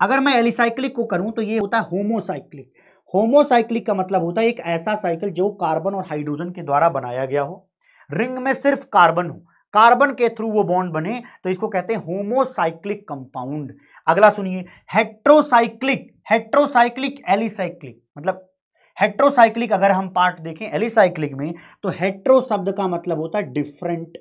अगर मैं एलिसाइक्लिक को करूँ तो ये होता है होमोसाइक्लिक होमोसाइक्लिक का मतलब होता है एक ऐसा साइकिल जो कार्बन और हाइड्रोजन के द्वारा बनाया गया हो। रिंग में सिर्फ़ कार्बन हो। कार्बन के थ्रू वो बॉन्ड बने तो इसको कहते हैं होमोसाइक्लिक कंपाउंड। अगला सुनिए, हेट्रोसाइक्लिक हेट्रोसाइक्लिक एलिसाइक्लिक मतलब हेट्रोसाइक्लिक अगर हम पार्ट देखें एलिसाइक्लिक में तो हेट्रो शब्द का मतलब होता है डिफरेंट।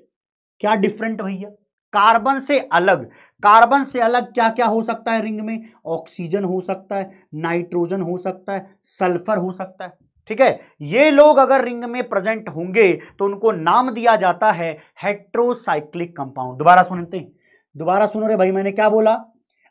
क्या डिफरेंट भैया? कार्बन से अलग। कार्बन से अलग क्या क्या हो सकता है रिंग में? ऑक्सीजन हो सकता है, नाइट्रोजन हो सकता है, सल्फ़र हो सकता है। ठीक है? ये लोग अगर रिंग में प्रेजेंट होंगे तो उनको नाम दिया जाता है हेट्रोसाइक्लिक कंपाउंड। दोबारा सुनते हैं। दोबारा सुनो रे भाई, मैंने क्या बोला?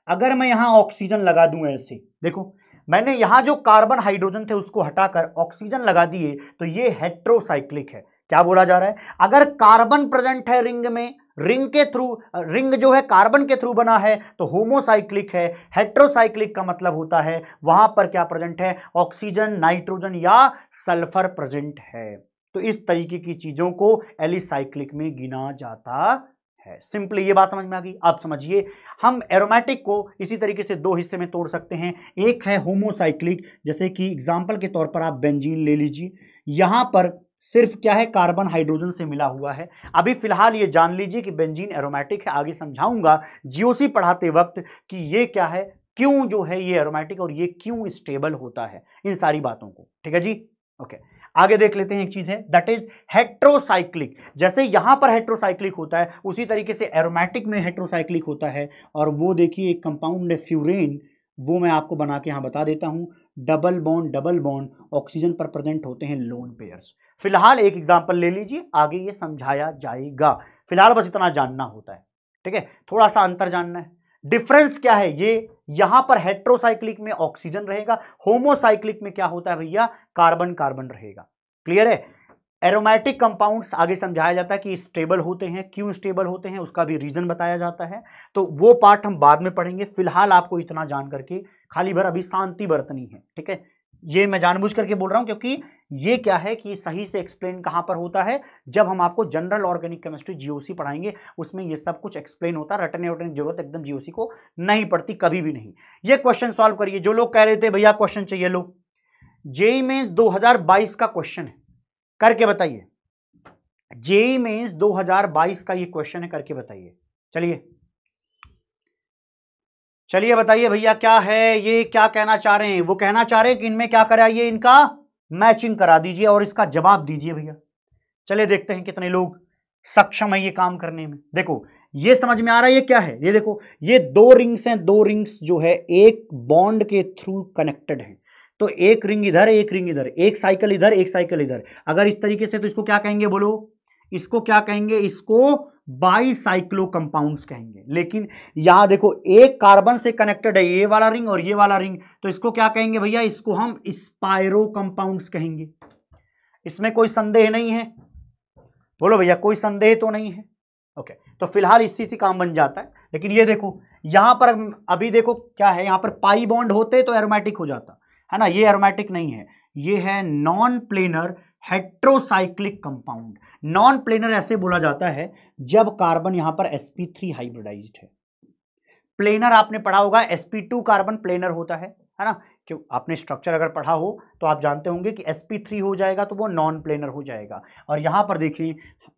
अगर मैं यहाँ ऑक्सीजन लगा दूँ ऐसे, देखो, मैंने यहाँ जो कार्बन हाइड्रोजन थे उसको हटाकर ऑक्सीजन लगा दिए तो ये हेट्रोसाइक्लिक है। क्या बोला जा रहा है? अगर कार्बन प्रेजेंट है रिंग में, रिंग के थ्रू, रिंग जो है कार्बन के थ्रू बना है तो होमोसाइक्लिक है, हेट्रोसाइक्लिक का मतलब होता है, वहाँ पर क्या प्रेजेंट है? ऑक्सीजन, नाइट्रोजन या सल्फ़र प्रेजेंट है। तो इस तरीके की चीज़ों को एलिसाइक्लिक में गिना जाता है। सिंपली ये बात समझ में आ गई? आप समझिए, हम एरोमेटिक को इसी तरीके से दो हिस्से में तोड़ सकते हैं। एक है होमोसाइक्लिक जैसे कि एग्ज़ाम्पल के तौर पर आप बेंजीन ले लीजिए। यहाँ पर सिर्फ़ क्या है, कार्बन हाइड्रोजन से मिला हुआ है। अभी फ़िलहाल ये जान लीजिए कि बेंजीन एरोमेटिक है, आगे समझाऊँगा जीओसी पढ़ाते वक्त कि ये क्या है, क्यों जो है ये एरोमेटिक और ये क्यों स्टेबल होता है, इन सारी बातों को। ठीक है जी? ओके, आगे देख लेते हैं एक चीज़ है दैट इज़ हेट्रोसाइक्लिक जैसे यहाँ पर हेट्रोसाइक्लिक होता है, उसी तरीके से एरोमेटिक में हेट्रोसाइक्लिक होता है, और वो देखिए एक कंपाउंड है फ्यूरेन वो मैं आपको बना के यहाँ बता देता हूँ। Double bond double bond oxygen पर प्रेजेंट होते हैं लोन पेयर्स फ़िलहाल एक एग्ज़ाम्पल ले लीजिए, आगे ये समझाया जाएगा। फ़िलहाल बस इतना जानना होता है, ठीक है? थोड़ा सा अंतर जानना है। डिफरेंस क्या है? ये यहाँ पर हेट्रोसाइक्लिक में ऑक्सीजन रहेगा होमोसाइक्लिक में क्या होता है भैया? कार्बन कार्बन रहेगा। क्लियर है? एरोमेटिक कंपाउंड्स आगे समझाया जाता है कि स्टेबल होते हैं, क्यों स्टेबल होते हैं, उसका भी रीजन बताया जाता है। तो वो पार्ट हम बाद में पढ़ेंगे। फ़िलहाल आपको इतना जान करके खाली भर अभी शांति बरतनी है, ठीक है? ये मैं जानबूझ करके बोल रहा हूँ क्योंकि ये क्या है कि सही से एक्सप्लेन कहाँ पर होता है? जब हम आपको जनरल ऑर्गेनिक केमिस्ट्री जीओसी पढ़ाएँगे, उसमें ये सब कुछ एक्सप्लेन होता है रटने वटने ज़रूरत एकदम जीओसी को नहीं पड़ती, कभी भी नहीं। ये क्वेश्चन सॉल्व करिए। जो लोग कह रहे थे, भैया क्वेश्चन चाहिए लो। जेई में 2022 का क्वेश्चन है। करके बताइए। जेई मेंस 2022 का ये क्वेश्चन है, करके बताइए। चलिए। चलिए बताइए भैया, क्या है ये, क्या कहना चाह रहे हैं? वो कहना चाह रहे हैं कि इनमें क्या कराइए, इनका मैचिंग करा दीजिए और इसका जवाब दीजिए भैया। चलिए देखते हैं कितने लोग सक्षम है ये काम करने में। देखो, ये समझ में आ रहा है ये क्या है? ये देखो, ये दो रिंग्स हैं, दो रिंग्स जो है, एक बॉन्ड के थ्रू कनेक्टेड हैं। तो एक रिंग इधर, एक रिंग इधर, एक साइकिल इधर, एक साइकिल इधर। अगर इस तरीके से तो इसको क्या कहेंगे बोलो? इसको क्या कहेंगे? इसको बाई बाईसाइक्लो कंपाउंड्स कहेंगे। लेकिन यहाँ देखो, एक कार्बन से कनेक्टेड है, ये वाला रिंग और ये वाला रिंग तो इसको क्या कहेंगे भैया? इसको हम स्पायरो कंपाउंड्स कहेंगे। इसमें कोई संदेह नहीं है। बोलो भैया, कोई संदेह तो नहीं है? ओके तो फ़िलहाल इसी से काम बन जाता है। लेकिन ये देखो, यहाँ पर अभी देखो, क्या है? यहाँ पर पाई बॉन्ड होते तो एरोमेटिक हो जाता। है ना, ये एरोमेटिक नहीं है। ये है non planar heterocyclic compound non planar ऐसे बोला जाता है जब कार्बन यहाँ पर sp3 हाइब्रिडाइज्ड है। प्लेनर आपने पढ़ा होगा sp2 कार्बन प्लेनर होता है है ना? क्यों? आपने स्ट्रक्चर अगर पढ़ा हो तो आप जानते होंगे कि sp3 हो जाएगा तो वो नॉन प्लेनर हो जाएगा। और यहाँ पर देखिए,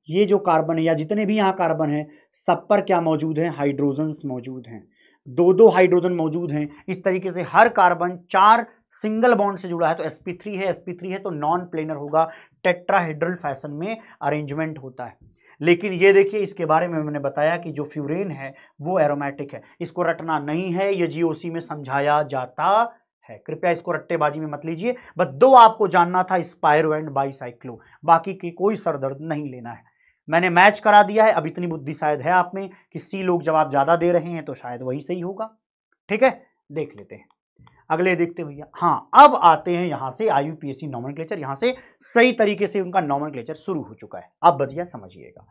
ये जो कार्बन है या जितने भी यहाँ कार्बन है, सब पर क्या मौजूद है? हाइड्रोजन्स मौजूद हैं। दो दो हाइड्रोजन मौजूद हैं। इस तरीके से हर कार्बन चार सिंगल बॉन्ड से जुड़ा है तो sp3 है sp3 है तो नॉन प्लेनर होगा टेट्राहेड्रल फ़ैशन में अरेंजमेंट होता है। लेकिन ये देखिए, इसके बारे में मैंने बताया कि जो फ्यूरेन है, वो एरोमेटिक है। इसको रटना नहीं है, ये जीओसी में समझाया जाता है। कृपया इसको रट्टेबाजी में मत लीजिए, बस दो आपको जानना था स्पायरो एंड बाईसाइक्लो बाकी की कोई सरदर्द नहीं लेना है। मैंने मैच करा दिया है, अब इतनी बुद्धि शायद है आप में कि सी लोग जवाब ज़्यादा दे रहे हैं तो शायद वही सही होगा। ठीक है? देख लेते हैं। अगले देखते भैया। हाँ अब आते हैं यहाँ से आई यूपीएससी नॉमन क्लेचर यहाँ से सही तरीके से उनका नॉमन क्लेचर शुरू हो चुका है। अब बढ़िया समझिएगा।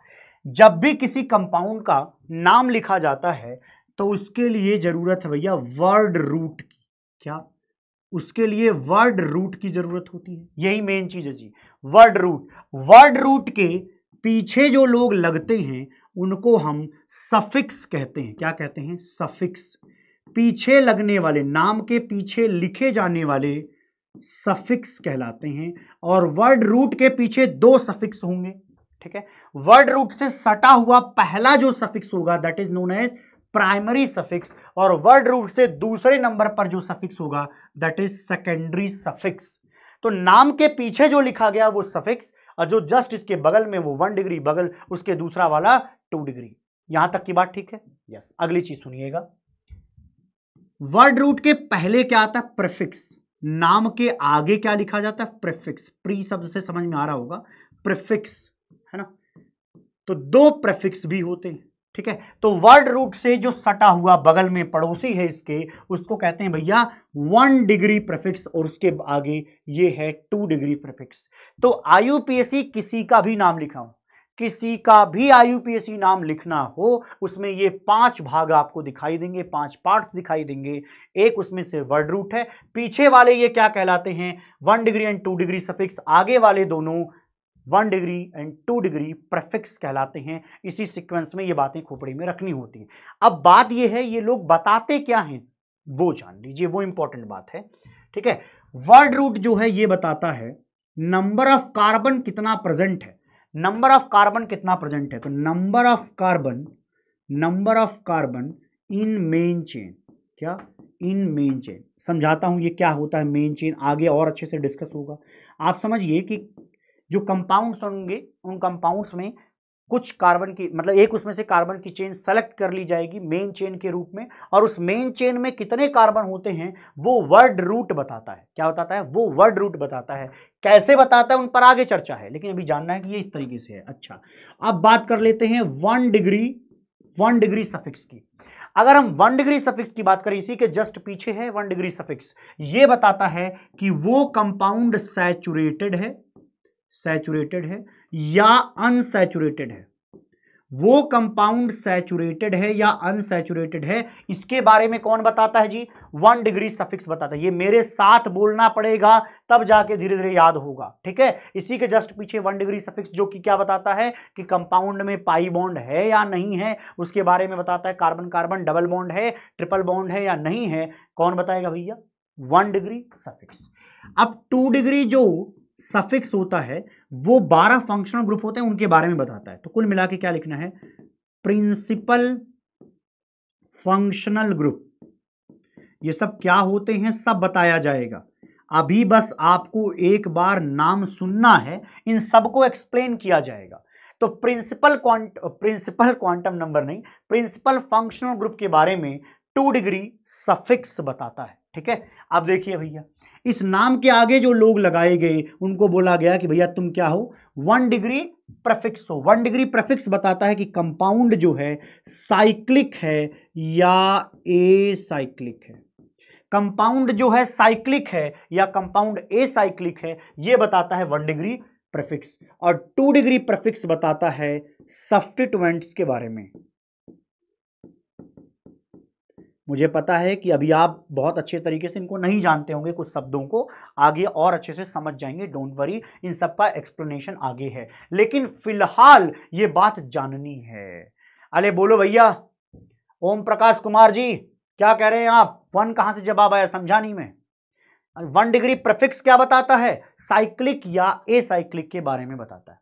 जब भी किसी कंपाउंड का नाम लिखा जाता है तो उसके लिए ज़रूरत है भैया वर्ड रूट की। क्या? उसके लिए वर्ड रूट की ज़रूरत होती है। यही मेन चीज़ है जी। वर्ड रूट वर्ड रूट के पीछे जो लोग लगते हैं, उनको हम सफिक्स कहते हैं। क्या कहते हैं? सफिक्स पीछे लगने वाले, नाम के पीछे लिखे जाने वाले सफिक्स कहलाते हैं और वर्ड रूट के पीछे दो सफिक्स होंगे, ठीक है? वर्ड रूट से सटा हुआ पहला जो सफिक्स होगा that is known as primary suffix, और वर्ड रूट से दूसरे नंबर पर जो सफिक्स होगा दैट इज़ सेकेंडरी सफिक्स। तो नाम के पीछे जो लिखा गया वो सफिक्स, और जो जस्ट इसके बगल में वो वन डिग्री बगल, उसके दूसरा वाला टू डिग्री यहाँ तक की बात ठीक है? यस अगली चीज़ सुनिएगा। वर्ड रूट के पहले क्या आता है? प्रेफिक्स। नाम के आगे क्या लिखा जाता है? प्रेफिक्स। प्री शब्द से समझ में आ रहा होगा। प्रेफिक्स, है ना? तो दो प्रेफिक्स भी होते हैं, ठीक है? तो वर्ड रूट से जो सटा हुआ बगल में पड़ोसी है इसके, उसको कहते हैं भैया वन डिग्री प्रेफिक्स और उसके आगे ये है टू डिग्री प्रेफिक्स। तो आयुपीएससी किसी का भी नाम लिखा हो किसी का भी आईयूपीएससी नाम लिखना हो, उसमें ये पाँच भाग आपको दिखाई देंगे, पाँच पार्ट दिखाई देंगे। एक उसमें से वर्ड रूट है, पीछे वाले ये क्या कहलाते हैं? One degree and two degree suffix, आगे वाले दोनों one degree and two degree prefix कहलाते हैं। इसी सीक्वेंस में ये बातें खोपड़ी में रखनी होती हैं। अब बात ये है, ये लोग बताते क्या हैं? वो जान लीजिए, वो इंपॉर्टेंट बात है। ठीक है? वर्ड रूट जो है, ये बताता है, नंबर ऑफ़ कार्बन कितना प्रेजेंट है? नंबर ऑफ़ कार्बन कितना प्रेजेंट है? तो number of carbon number of carbon in main chain क्या? इन मेन चेन समझाता हूँ ये क्या होता है मेन चेन आगे और अच्छे से डिस्कस होगा। आप समझिए कि जो कंपाउंड्स होंगे, उन कंपाउंड्स में कुछ कार्बन की मतलब एक उसमें से कार्बन की चेन सेलेक्ट कर ली जाएगी मेन चेन के रूप में और उस मेन चेन में कितने कार्बन होते हैं, वो वर्ड रूट बताता है। क्या बताता है? वो वर्ड रूट बताता है। कैसे बताता है? उन पर आगे चर्चा है, लेकिन अभी जानना है कि ये इस तरीके से है। अच्छा अब बात कर लेते हैं one degree one degree suffix की। अगर हम वन डिग्री सफिक्स की बात करें, इसी के जस्ट पीछे है वन डिग्री सफिक्स ये बताता है कि वो कंपाउंड सैचुरेटेड है सैचुरेटेड है या अनसैचुरेटेड है। वो कंपाउंड सैचुरेटेड है या अनसेचुरेटेड है, इसके बारे में कौन बताता है जी? वन डिग्री सफिक्स बताता है। ये मेरे साथ बोलना पड़ेगा, तब जाके धीरे धीरे याद होगा, ठीक है? इसी के जस्ट पीछे वन डिग्री सफिक्स जो कि क्या बताता है कि कंपाउंड में पाई बॉन्ड है या नहीं है, उसके बारे में बताता है कार्बन कार्बन डबल बॉन्ड है ट्रिपल बॉन्ड है या नहीं है, कौन बताएगा भैया? वन डिग्री सफिक्स अब टू डिग्री जो सफिक्स होता है, वो बारह फंक्शनल ग्रुप होते हैं, उनके बारे में बताता है। तो कुल मिला के क्या लिखना है? प्रिंसिपल फंक्शनल ग्रुप ये सब क्या होते हैं? सब बताया जाएगा। अभी बस आपको एक बार नाम सुनना है, इन सबको एक्सप्लेन किया जाएगा। तो principal quant principal quantum number नहीं प्रिंसिपल फंक्शनल ग्रुप के बारे में टू डिग्री सफिक्स बताता है। ठीक है? अब देखिए भैया। इस नाम के आगे जो लोग लगाए गए, उनको बोला गया कि भैया तुम क्या हो? वन डिग्री प्रफिक्स हो। वन डिग्री प्रफिक्स बताता है कि कंपाउंड जो है साइक्लिक है या ए साइक्लिक है। कंपाउंड जो है साइक्लिक है या कंपाउंड ए साइक्लिक है यह बताता है वन डिग्री प्रफिक्स और टू डिग्री प्रफिक्स बताता है सफ्टिट्वेंट्स के बारे में। मुझे पता है कि अभी आप बहुत अच्छे तरीके से इनको नहीं जानते होंगे कुछ शब्दों को। आगे और अच्छे से समझ जाएँगे। डोंट वरी इन सब का एक्सप्लेनेशन आगे है। लेकिन फ़िलहाल ये बात जाननी है। अरे बोलो भैया। ओम प्रकाश कुमार जी, क्या कह रहे हैं आप? वन कहाँ से जवाब आया समझा नहीं मैं? वन डिग्री प्रफिक्स क्या बताता है? साइक्लिक या ए साइक्लिक के बारे में बताता है।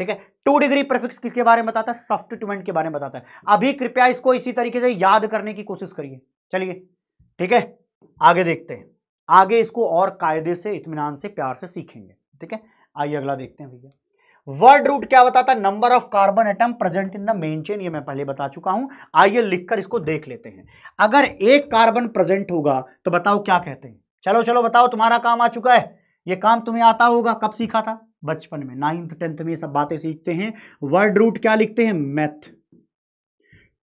ठीक है? टू डिग्री प्रफिक्स किसके बारे में बताता है? सब्सटीट्यूमेंट के बारे में बताता है। अभी कृपया इसको इसी तरीके से याद करने की कोशिश करिए। चलिए, ठीक है? आगे देखते हैं। आगे इसको और कायदे से, इत्मीनान से, प्यार से सीखेंगे। ठीक है? आइए अगला देखते हैं भैया। वर्ड रूट क्या बताता है? Number of carbon atom present in the main chain ये मैं पहले बता चुका हूँ। आइए लिखकर इसको देख लेते हैं। अगर एक कार्बन प्रेजेंट होगा तो बताओ क्या कहते हैं? चलो चलो, बताओ, तुम्हारा काम आ चुका है। ये काम तुम्हें आता होगा। कब सीखा था? बचपन में नाइन्थ टेंथ में ये सब बातें सीखते हैं। वर्ड रूट क्या लिखते हैं? मैथ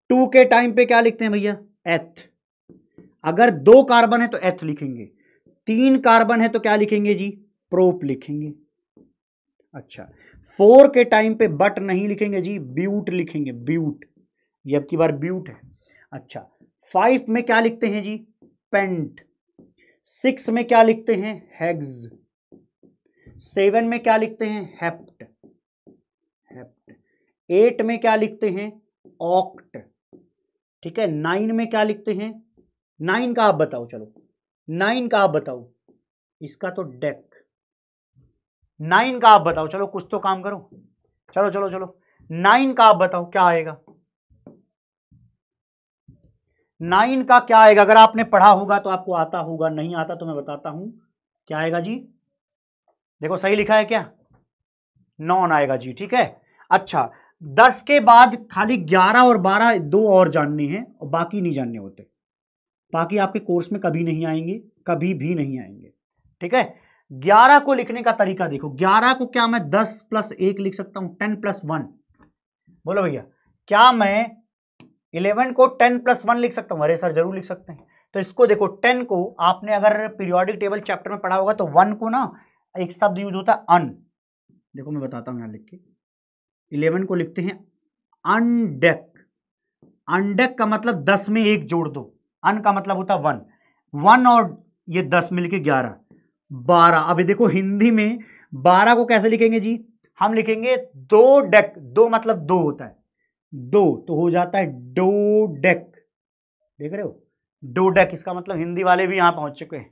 टू के टाइम पे क्या लिखते हैं भैया? एथ अगर दो कार्बन है तो एथ लिखेंगे। तीन कार्बन है तो क्या लिखेंगे जी? प्रोप लिखेंगे। अच्छा। फोर के टाइम पे बट नहीं लिखेंगे जी ब्यूट लिखेंगे। ब्यूट ये अब की बार ब्यूट है। अच्छा। फाइव में क्या लिखते हैं जी? पेंट सिक्स में क्या लिखते हैं? हैग्स सेवन में क्या लिखते हैं? हेप्ट। हेप्ट। एट में क्या लिखते हैं? ऑक्ट। ठीक है? नाइन में क्या लिखते हैं? नाइन का आप बताओ, चलो। नाइन का आप बताओ। इसका तो डेक। नाइन का आप बताओ, चलो, कुछ तो काम करो। चलो चलो चलो। नाइन का आप बताओ, क्या आएगा? नाइन का क्या आएगा? अगर आपने पढ़ा होगा तो आपको आता होगा, नहीं आता तो मैं बताता हूँ। क्या आएगा जी? देखो सही लिखा है क्या? नॉन आएगा जी, ठीक है? अच्छा दस के बाद खाली ग्यारह और बारह, दो और जानने हैं और बाकी नहीं जानने होते। बाकी आपके कोर्स में कभी नहीं आएँगे, कभी भी नहीं आएँगे, ठीक है? ग्यारह को लिखने का तरीका देखो। ग्यारह को क्या मैं दस प्लस एक लिख सकता हूँ? Ten plus one. बोलो भैया, क्या मैं इलेवन को टेन प्लस वन लिख सकता हूँ? अरे सर, ज़रूर लिख सकते हैं। तो इसको देखो, टेन को आपने अगर पीरियोडिक टेबल चैप्टर में पढ़ा होगा तो वन को ना एक शब्द यूज़ होता है अन। देखो मैं बताता हूँ यहाँ लिख के। इलेवन को लिखते हैं अनडेक। अनडेक का मतलब दस में एक जोड़ दो। अन का मतलब होता वन। वन और ये दस मिलके ग्यारह। बारह। अभी देखो हिंदी में बारह को कैसे लिखेंगे जी? हम लिखेंगे दो डेक। दो मतलब दो होता है। दो तो हो जाता है डो डेक। देख रहे हो? डो डेक, इसका मतलब हिंदी वाले भी यहाँ पहुँच चुके हैं।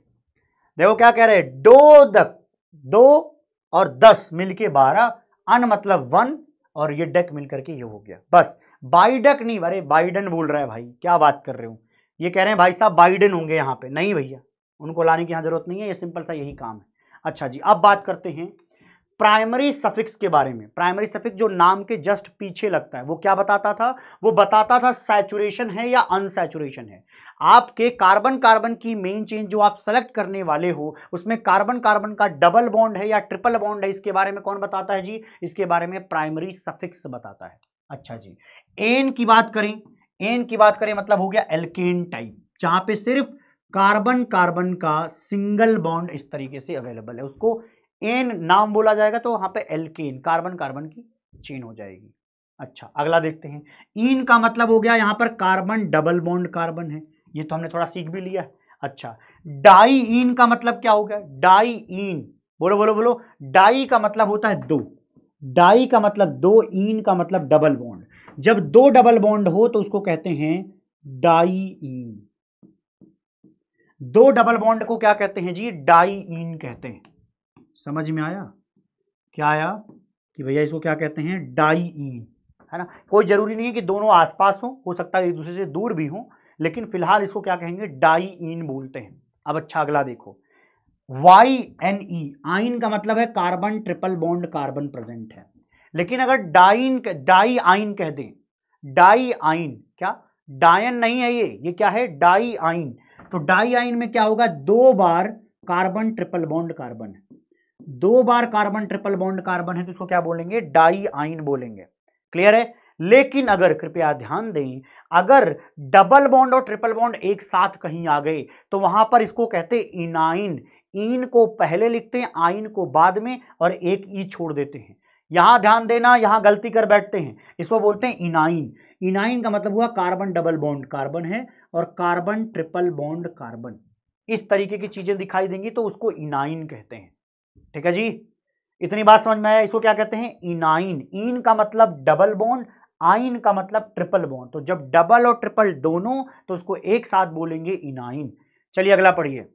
देखो क्या कह रहे हैं? डो दक दो और दस मिलके बारह, अन मतलब वन, और ये डेक मिलकर के ये हो गया। बस, बाइडक नहीं, अरे बाइडन बोल रहा है भाई, क्या बात कर रहे हो? ये कह रहे हैं, भाई साहब, बाइडन होंगे यहाँ पे। नहीं भैया, उनको लाने की यहाँ ज़रूरत नहीं है, ये सिंपल सा यही काम है। अच्छा जी, अब बात करते हैं प्राइमरी सफिक्स के बारे में, प्राइमरी सफिक्स जो नाम के जस्ट पीछे लगता है, वो क्या बताता था? वो बताता था सैचुरेशन है या अनसैचुरेशन है। आपके कार्बन कार्बन की मेन चेन जो आप सेलेक्ट करने वाले हो, उसमें कार्बन कार्बन का डबल बॉन्ड है या ट्रिपल बॉन्ड है, इसके बारे में कौन बताता है जी? इसके बारे में प्राइमरी सफिक्स बताता है। अच्छा जी, एन की बात करें, एन की बात करें मतलब हो गया एल्केन टाइप जहाँ पे सिर्फ़ कार्बन कार्बन का सिंगल बॉन्ड इस तरीके से अवेलेबल है, उसको एन नाम बोला जाएगा तो वहाँ पे एल्केन कार्बन कार्बन की चेन हो जाएगी। अच्छा अगला देखते हैं। इन का मतलब हो गया यहाँ पर कार्बन डबल बॉन्ड कार्बन है। ये तो हमने थोड़ा सीख भी लिया। अच्छा डाई इन का मतलब क्या हो गया? डाई इन बोलो बोलो बोलो। डाई का मतलब होता है दो। डाई का मतलब दो इन का मतलब डबल बॉन्ड जब दो डबल बॉन्ड हो तो उसको कहते हैं डाई इन दो डबल बॉन्ड को क्या कहते हैं जी? डाई इन कहते हैं। समझ में आया? क्या आया? कि भैया इसको क्या कहते हैं? डाई इन है ना? कोई ज़रूरी नहीं है कि दोनों आसपास हो हो सकता है एक दूसरे से दूर भी हो, लेकिन फ़िलहाल इसको क्या कहेंगे? डाई इन बोलते हैं। अब अच्छा अगला देखो। वाई एन ई, आइन का मतलब है carbon triple bond carbon present है। लेकिन अगर डाइन डाई आइन कह दें डाई आइन क्या? डायन नहीं है ये ये क्या है? डाई आइन तो डाई आइन में क्या होगा? दो बार कार्बन ट्रिपल बॉन्ड कार्बन है। दो बार कार्बन, ट्रिपल बॉन्ड कार्बन है तो इसको क्या बोलेंगे? डाई आइन बोलेंगे। क्लियर है? लेकिन अगर कृपया ध्यान दें, अगर डबल बॉन्ड और ट्रिपल बॉन्ड एक साथ कहीं आ गए तो वहाँ पर इसको कहते हैं इनाइन। इन को पहले लिखते हैं, आइन को बाद में, और एक ई छोड़ देते हैं। यहाँ ध्यान देना, यहाँ गलती कर बैठते हैं। इसको बोलते हैं इनाइन। इनाइन का मतलब हुआ कार्बन डबल बॉन्ड कार्बन है, और कार्बन, ट्रिपल बॉन्ड कार्बन। इस तरीके की चीज़ें दिखाई देंगी तो उसको इनाइन कहते हैं। ठीक है जी? इतनी बात समझ में आया? इसको क्या कहते हैं? इनाइन। इन का मतलब डबल बॉन्ड आइन का मतलब ट्रिपल बॉन्ड तो जब डबल और ट्रिपल दोनों तो उसको एक साथ बोलेंगे इनाइन। चलिए अगला पढ़िए।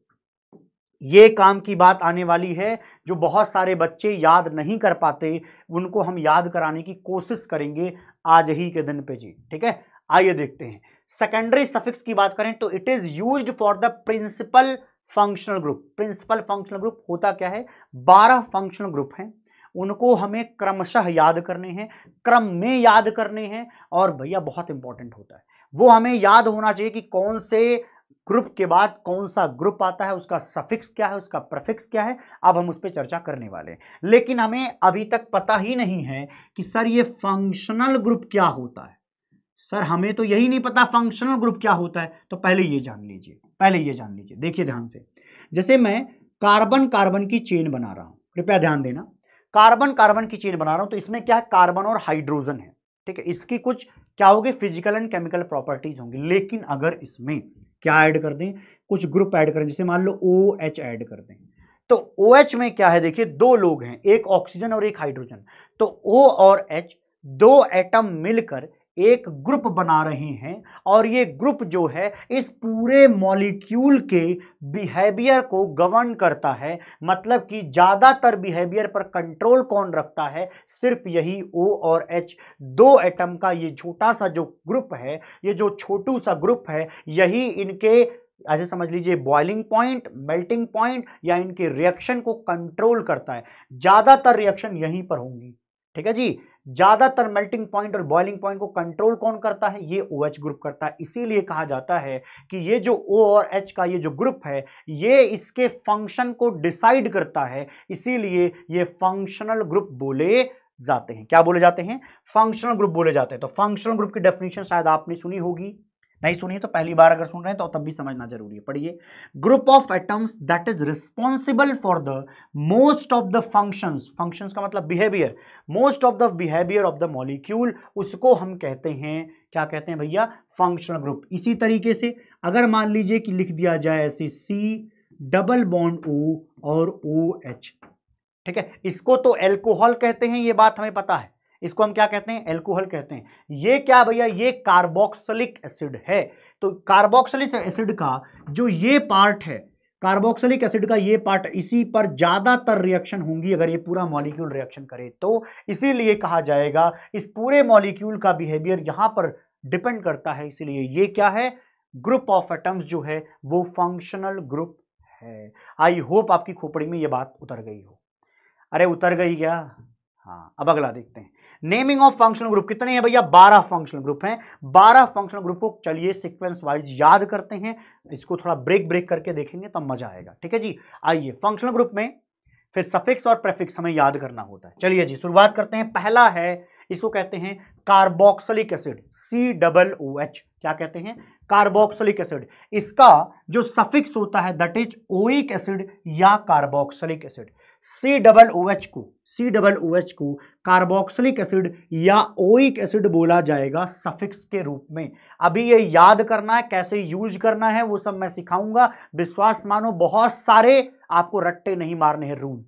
ये काम की बात आने वाली है, जो बहुत सारे बच्चे याद नहीं कर पाते, उनको हम याद कराने की कोशिश करेंगे आज ही के दिन पे जी। ठीक है? आइए देखते हैं। सेकेंडरी सफिक्स की बात करें तो it is used for the principal functional group principal functional group होता क्या है? बारह फंक्शनल ग्रुप हैं। उनको हमें क्रमशः याद करने हैं, क्रम में याद करने हैं और भैया बहुत इंपॉर्टेंट होता है। वो हमें याद होना चाहिए कि कौन से ग्रुप के बाद कौन सा ग्रुप आता है, उसका सफिक्स क्या है, उसका प्रफिक्स क्या है, अब हम उस पर चर्चा करने वाले हैं। लेकिन हमें अभी तक पता ही नहीं है कि सर ये फंक्शनल ग्रुप क्या होता है। सर, हमें तो यही नहीं पता फंक्शनल ग्रुप क्या होता है। तो पहले ये जान लीजिए, पहले ये जान लीजिए। देखिए ध्यान से। जैसे मैं कार्बन कार्बन की चेन बना रहा हूँ। कृपया ध्यान देना। कार्बन कार्बन की चेन बना रहा हूँ तो इसमें क्या है? कार्बन और हाइड्रोजन है। ठीक है? इसकी कुछ क्या होगी? फ़िज़िकल एंड केमिकल प्रॉपर्टीज़ होंगी। लेकिन अगर इसमें क्या ऐड कर दें? कुछ ग्रुप ऐड करें। जैसे मान लो ओ एच ऐड कर दें। तो ओ एच में क्या है? देखिए, दो लोग हैं। एक ऑक्सीजन और एक हाइड्रोजन तो ओ और एच दो एटम मिलकर एक ग्रुप बना रहे हैं और ये ग्रुप जो है, इस पूरे मॉलिक्यूल के बिहेवियर को गवर्न करता है। मतलब कि ज़्यादातर बिहेवियर पर कंट्रोल कौन रखता है? सिर्फ़ यही ओ और एच दो एटम का ये छोटा सा जो ग्रुप है, ये जो छोटू सा ग्रुप है, यही इनके, ऐसे समझ लीजिए बॉइलिंग पॉइंट मेल्टिंग पॉइंट या इनके रिएक्शन को कंट्रोल करता है। ज़्यादातर रिएक्शन यहीं पर होंगी। ठीक है जी? ज़्यादातर मेल्टिंग पॉइंट और बॉइलिंग पॉइंट को कंट्रोल कौन करता है? ये ओ OH ग्रुप करता है। इसीलिए कहा जाता है कि ये जो ओ और एच का ये जो ग्रुप है, ये इसके फ़ंक्शन को डिसाइड करता है। इसीलिए ये फंक्शनल ग्रुप बोले जाते हैं। क्या बोले जाते हैं? फंक्शनल ग्रुप बोले जाते हैं। तो फंक्शनल ग्रुप की डेफिनेशन शायद आपने सुनी होगी। नहीं सुनिए तो पहली बार अगर सुन रहे हैं तो तब भी समझना ज़रूरी है। पढ़िए। Group of atoms that is responsible for the most of the functions functions का मतलब behaviour most of the behaviour of the molecule उसको हम कहते हैं, क्या कहते हैं भैया? फंक्शनल ग्रुप इसी तरीके से अगर मान लीजिए कि लिख दिया जाए ऐसे सी डबल बॉन्ड ओ और ओ एच ठीक है? इसको तो एल्कोहल कहते हैं, ये बात हमें पता है। इसको हम क्या कहते हैं? एल्कोहल कहते हैं। ये क्या भैया? ये कार्बोक्सलिक एसिड है। तो कार्बोक्सिलिक एसिड का जो ये पार्ट है कार्बोक्सिलिक एसिड का ये पार्ट इसी पर ज़्यादातर रिएक्शन होंगी अगर ये पूरा मॉलिक्यूल रिएक्शन करे। तो इसीलिए कहा जाएगा, इस पूरे मॉलिक्यूल का बिहेवियर यहाँ पर डिपेंड करता है। इसीलिए ये क्या है? ग्रुप ऑफ़ एटम्स जो है, वो फंक्शनल ग्रुप है। आई होप आपकी खोपड़ी में ये बात उतर गई हो। अरे, उतर गई क्या? हाँ अब अगला देखते हैं। नेमिंग ऑफ़ फंक्शनल ग्रुप कितने हैं भैया? बारह फंक्शनल ग्रुप हैं। बारह फंक्शनल ग्रुप को चलिए सीक्वेंस वाइज याद करते हैं। इसको थोड़ा ब्रेक ब्रेक करके देखेंगे तब मज़ा आएगा। ठीक है जी? आइए फंक्शनल ग्रुप में फिर सफिक्स और प्रेफिक्स हमें याद करना होता है। चलिए जी, शुरुआत करते हैं। पहला है, इसको कहते हैं carboxylic acid C double O H क्या कहते हैं? कार्बोक्सिलिक एसिड इसका जो सफिक्स होता है दट इज़ ओइक एसिड या carboxylic acid C double O H को सी डबल ओ एच को कार्बोक्सिलिक एसिड या ओइक एसिड बोला जाएगा सफिक्स के रूप में। अभी ये याद करना है, कैसे यूज़ करना है, वो सब मैं सिखाऊँगा। विश्वास मानो, बहुत सारे आपको रट्टे नहीं मारने हैं रूल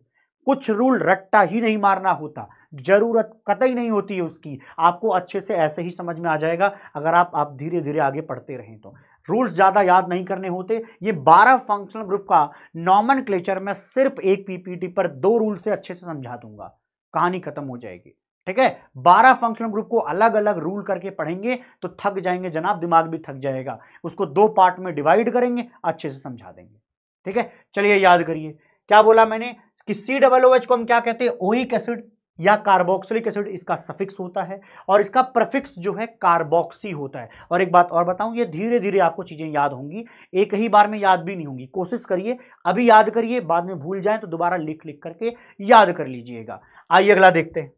कुछ रूल रट्टा ही नहीं मारना होता। ज़रूरत कतई नहीं होती है उसकी। आपको अच्छे से ऐसे ही समझ में आ जाएगा। अगर आप आप धीरे धीरे आगे पढ़ते रहें तो। रूल्स ज़्यादा याद नहीं करने होते। ये 12 फंक्शनल ग्रुप का नॉमन में सिर्फ़ एक पीपीटी पर दो रूल से अच्छे से समझा दूँगा। कहानी खत्म हो जाएगी। ठीक है? बारह फंक्शनल ग्रुप को अलग अलग रूल करके पढ़ेंगे तो थक जाएँगे जनाब, दिमाग भी थक जाएगा। उसको दो पार्ट में डिवाइड करेंगे, अच्छे से समझा देंगे। ठीक है? चलिए याद करिए। क्या बोला मैंने? कि सी डबल ओ एच को हम क्या कहते हैं? ओइक एसिड या कार्बोक्सिलिक एसिड इसका सफिक्स होता है और इसका प्रफिक्स जो है कार्बोक्सी होता है। और एक बात और बताऊँ, ये धीरे धीरे आपको चीज़ें याद होंगी। एक ही बार में याद भी नहीं होंगी। कोशिश करिए, अभी याद करिए, बाद में भूल जाए तो दोबारा लिख लिख करके याद कर लीजिएगा। आइए अगला देखते हैं।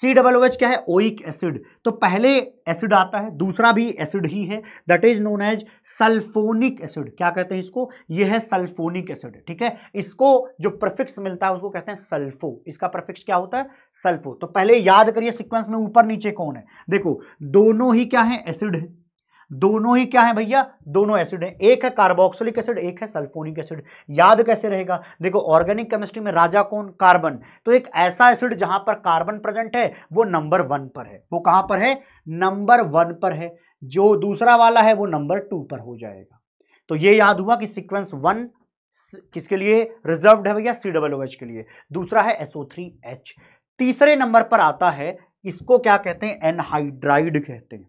सी डबल एच क्या है? Oic acid. तो पहले एसिड आता है, दूसरा भी एसिड ही है। That is known as sulphonic acid. क्या कहते हैं इसको? यह है सल्फोनिक एसिड, ठीक है? इसको जो प्रफिक्स मिलता है, उसको कहते हैं सल्फो। इसका प्रफिक्स क्या होता है? सल्फो। तो पहले याद करिए सिक्वेंस में ऊपर नीचे कौन है। देखो, दोनों ही क्या है? एसिड है। दोनों ही क्या है भैया? दोनों एसिड है। एक है कार्बोक्सिलिक एसिड एक है सल्फोनिक एसिड याद कैसे रहेगा? देखो ऑर्गेनिक केमिस्ट्री में राजा कौन? कार्बन तो एक ऐसा एसिड जहाँ पर कार्बन प्रेजेंट है, वो नंबर वन पर है। वो कहाँ पर है? नंबर वन पर है। जो दूसरा वाला है, वो नंबर टू पर हो जाएगा। तो ये याद हुआ कि सिक्वेंस वन किसके लिए? रिजर्व्ड है भैया? सी डबल एच के लिए। दूसरा है एसओ थ्री एच तीसरे नंबर पर आता है, इसको क्या कहते हैं? एनहाइड्राइड कहते हैं।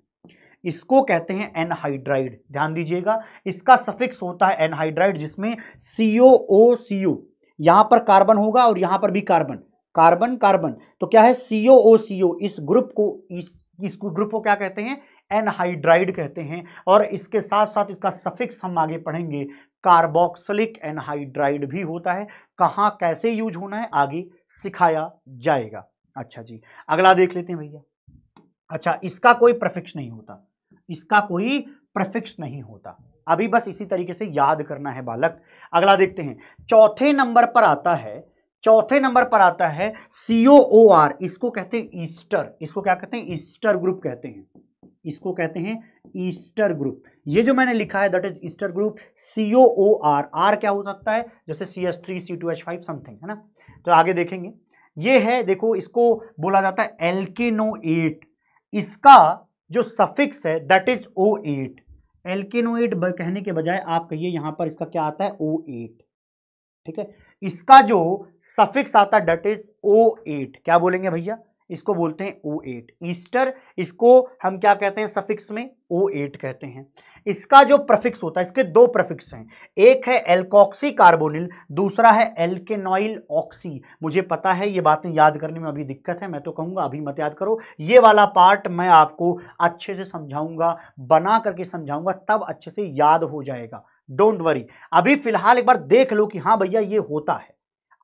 इसको कहते हैं एनहाइड्राइड ध्यान दीजिएगा, इसका सफिक्स होता है एनहाइड्राइड जिसमें सीओ ओ सीओ यहाँ पर कार्बन होगा और यहाँ पर भी कार्बन कार्बन कार्बन तो क्या है? सीओ ओ सीओ इस ग्रुप को, इस इस ग्रुप को क्या कहते हैं? एनहाइड्राइड कहते हैं। और इसके साथ साथ इसका सफिक्स हम आगे पढ़ेंगे। कार्बोक्सिलिक एनहाइड्राइड भी होता है। कहाँ, कैसे यूज़ होना है? आगे सिखाया जाएगा। अच्छा जी, अगला देख लेते हैं भैया। अच्छा इसका कोई प्रफिक्स नहीं होता। इसका कोई प्रफिक्स नहीं होता। अभी बस इसी तरीके से याद करना है बालक। अगला देखते हैं। चौथे नंबर पर आता है, चौथे नंबर पर आता है सीओ ओ आर इसको कहते हैं ईस्टर। इसको क्या कहते हैं? ईस्टर ग्रुप कहते हैं। इसको कहते हैं ईस्टर ग्रुप। ये जो मैंने लिखा है that is ester group CO O R R क्या हो सकता है? जैसे C S three C two H five something है ना? तो आगे देखेंगे। ये है, देखो, इसको बोला जाता है एल्केनो एट इसका जो सफिक्स है that is O ate alkanoate कहने के बजाय आप कहिए यहाँ पर इसका क्या आता है? ओ एट ठीक है? इसका जो सफिक्स आता है दैट इज़ ओ एट क्या बोलेंगे भैया? इसको बोलते हैं ओ एट ईस्टर, इसको हम क्या कहते हैं सफिक्स में? ओ एट कहते हैं। इसका जो प्रफिक्स होता है, इसके दो प्रफिक्स हैं। एक है एल्कॉक्सी कार्बोनिल दूसरा है एल्केनॉइल ऑक्सी मुझे पता है ये बातें याद करने में अभी दिक्कत है, मैं तो कहूँगा अभी मत याद करो। ये वाला पार्ट मैं आपको अच्छे से समझाऊँगा, बना करके समझाऊँगा, तब अच्छे से याद हो जाएगा। डोंट वरी अभी फ़िलहाल एक बार देख लो कि हाँ भैया, ये होता है।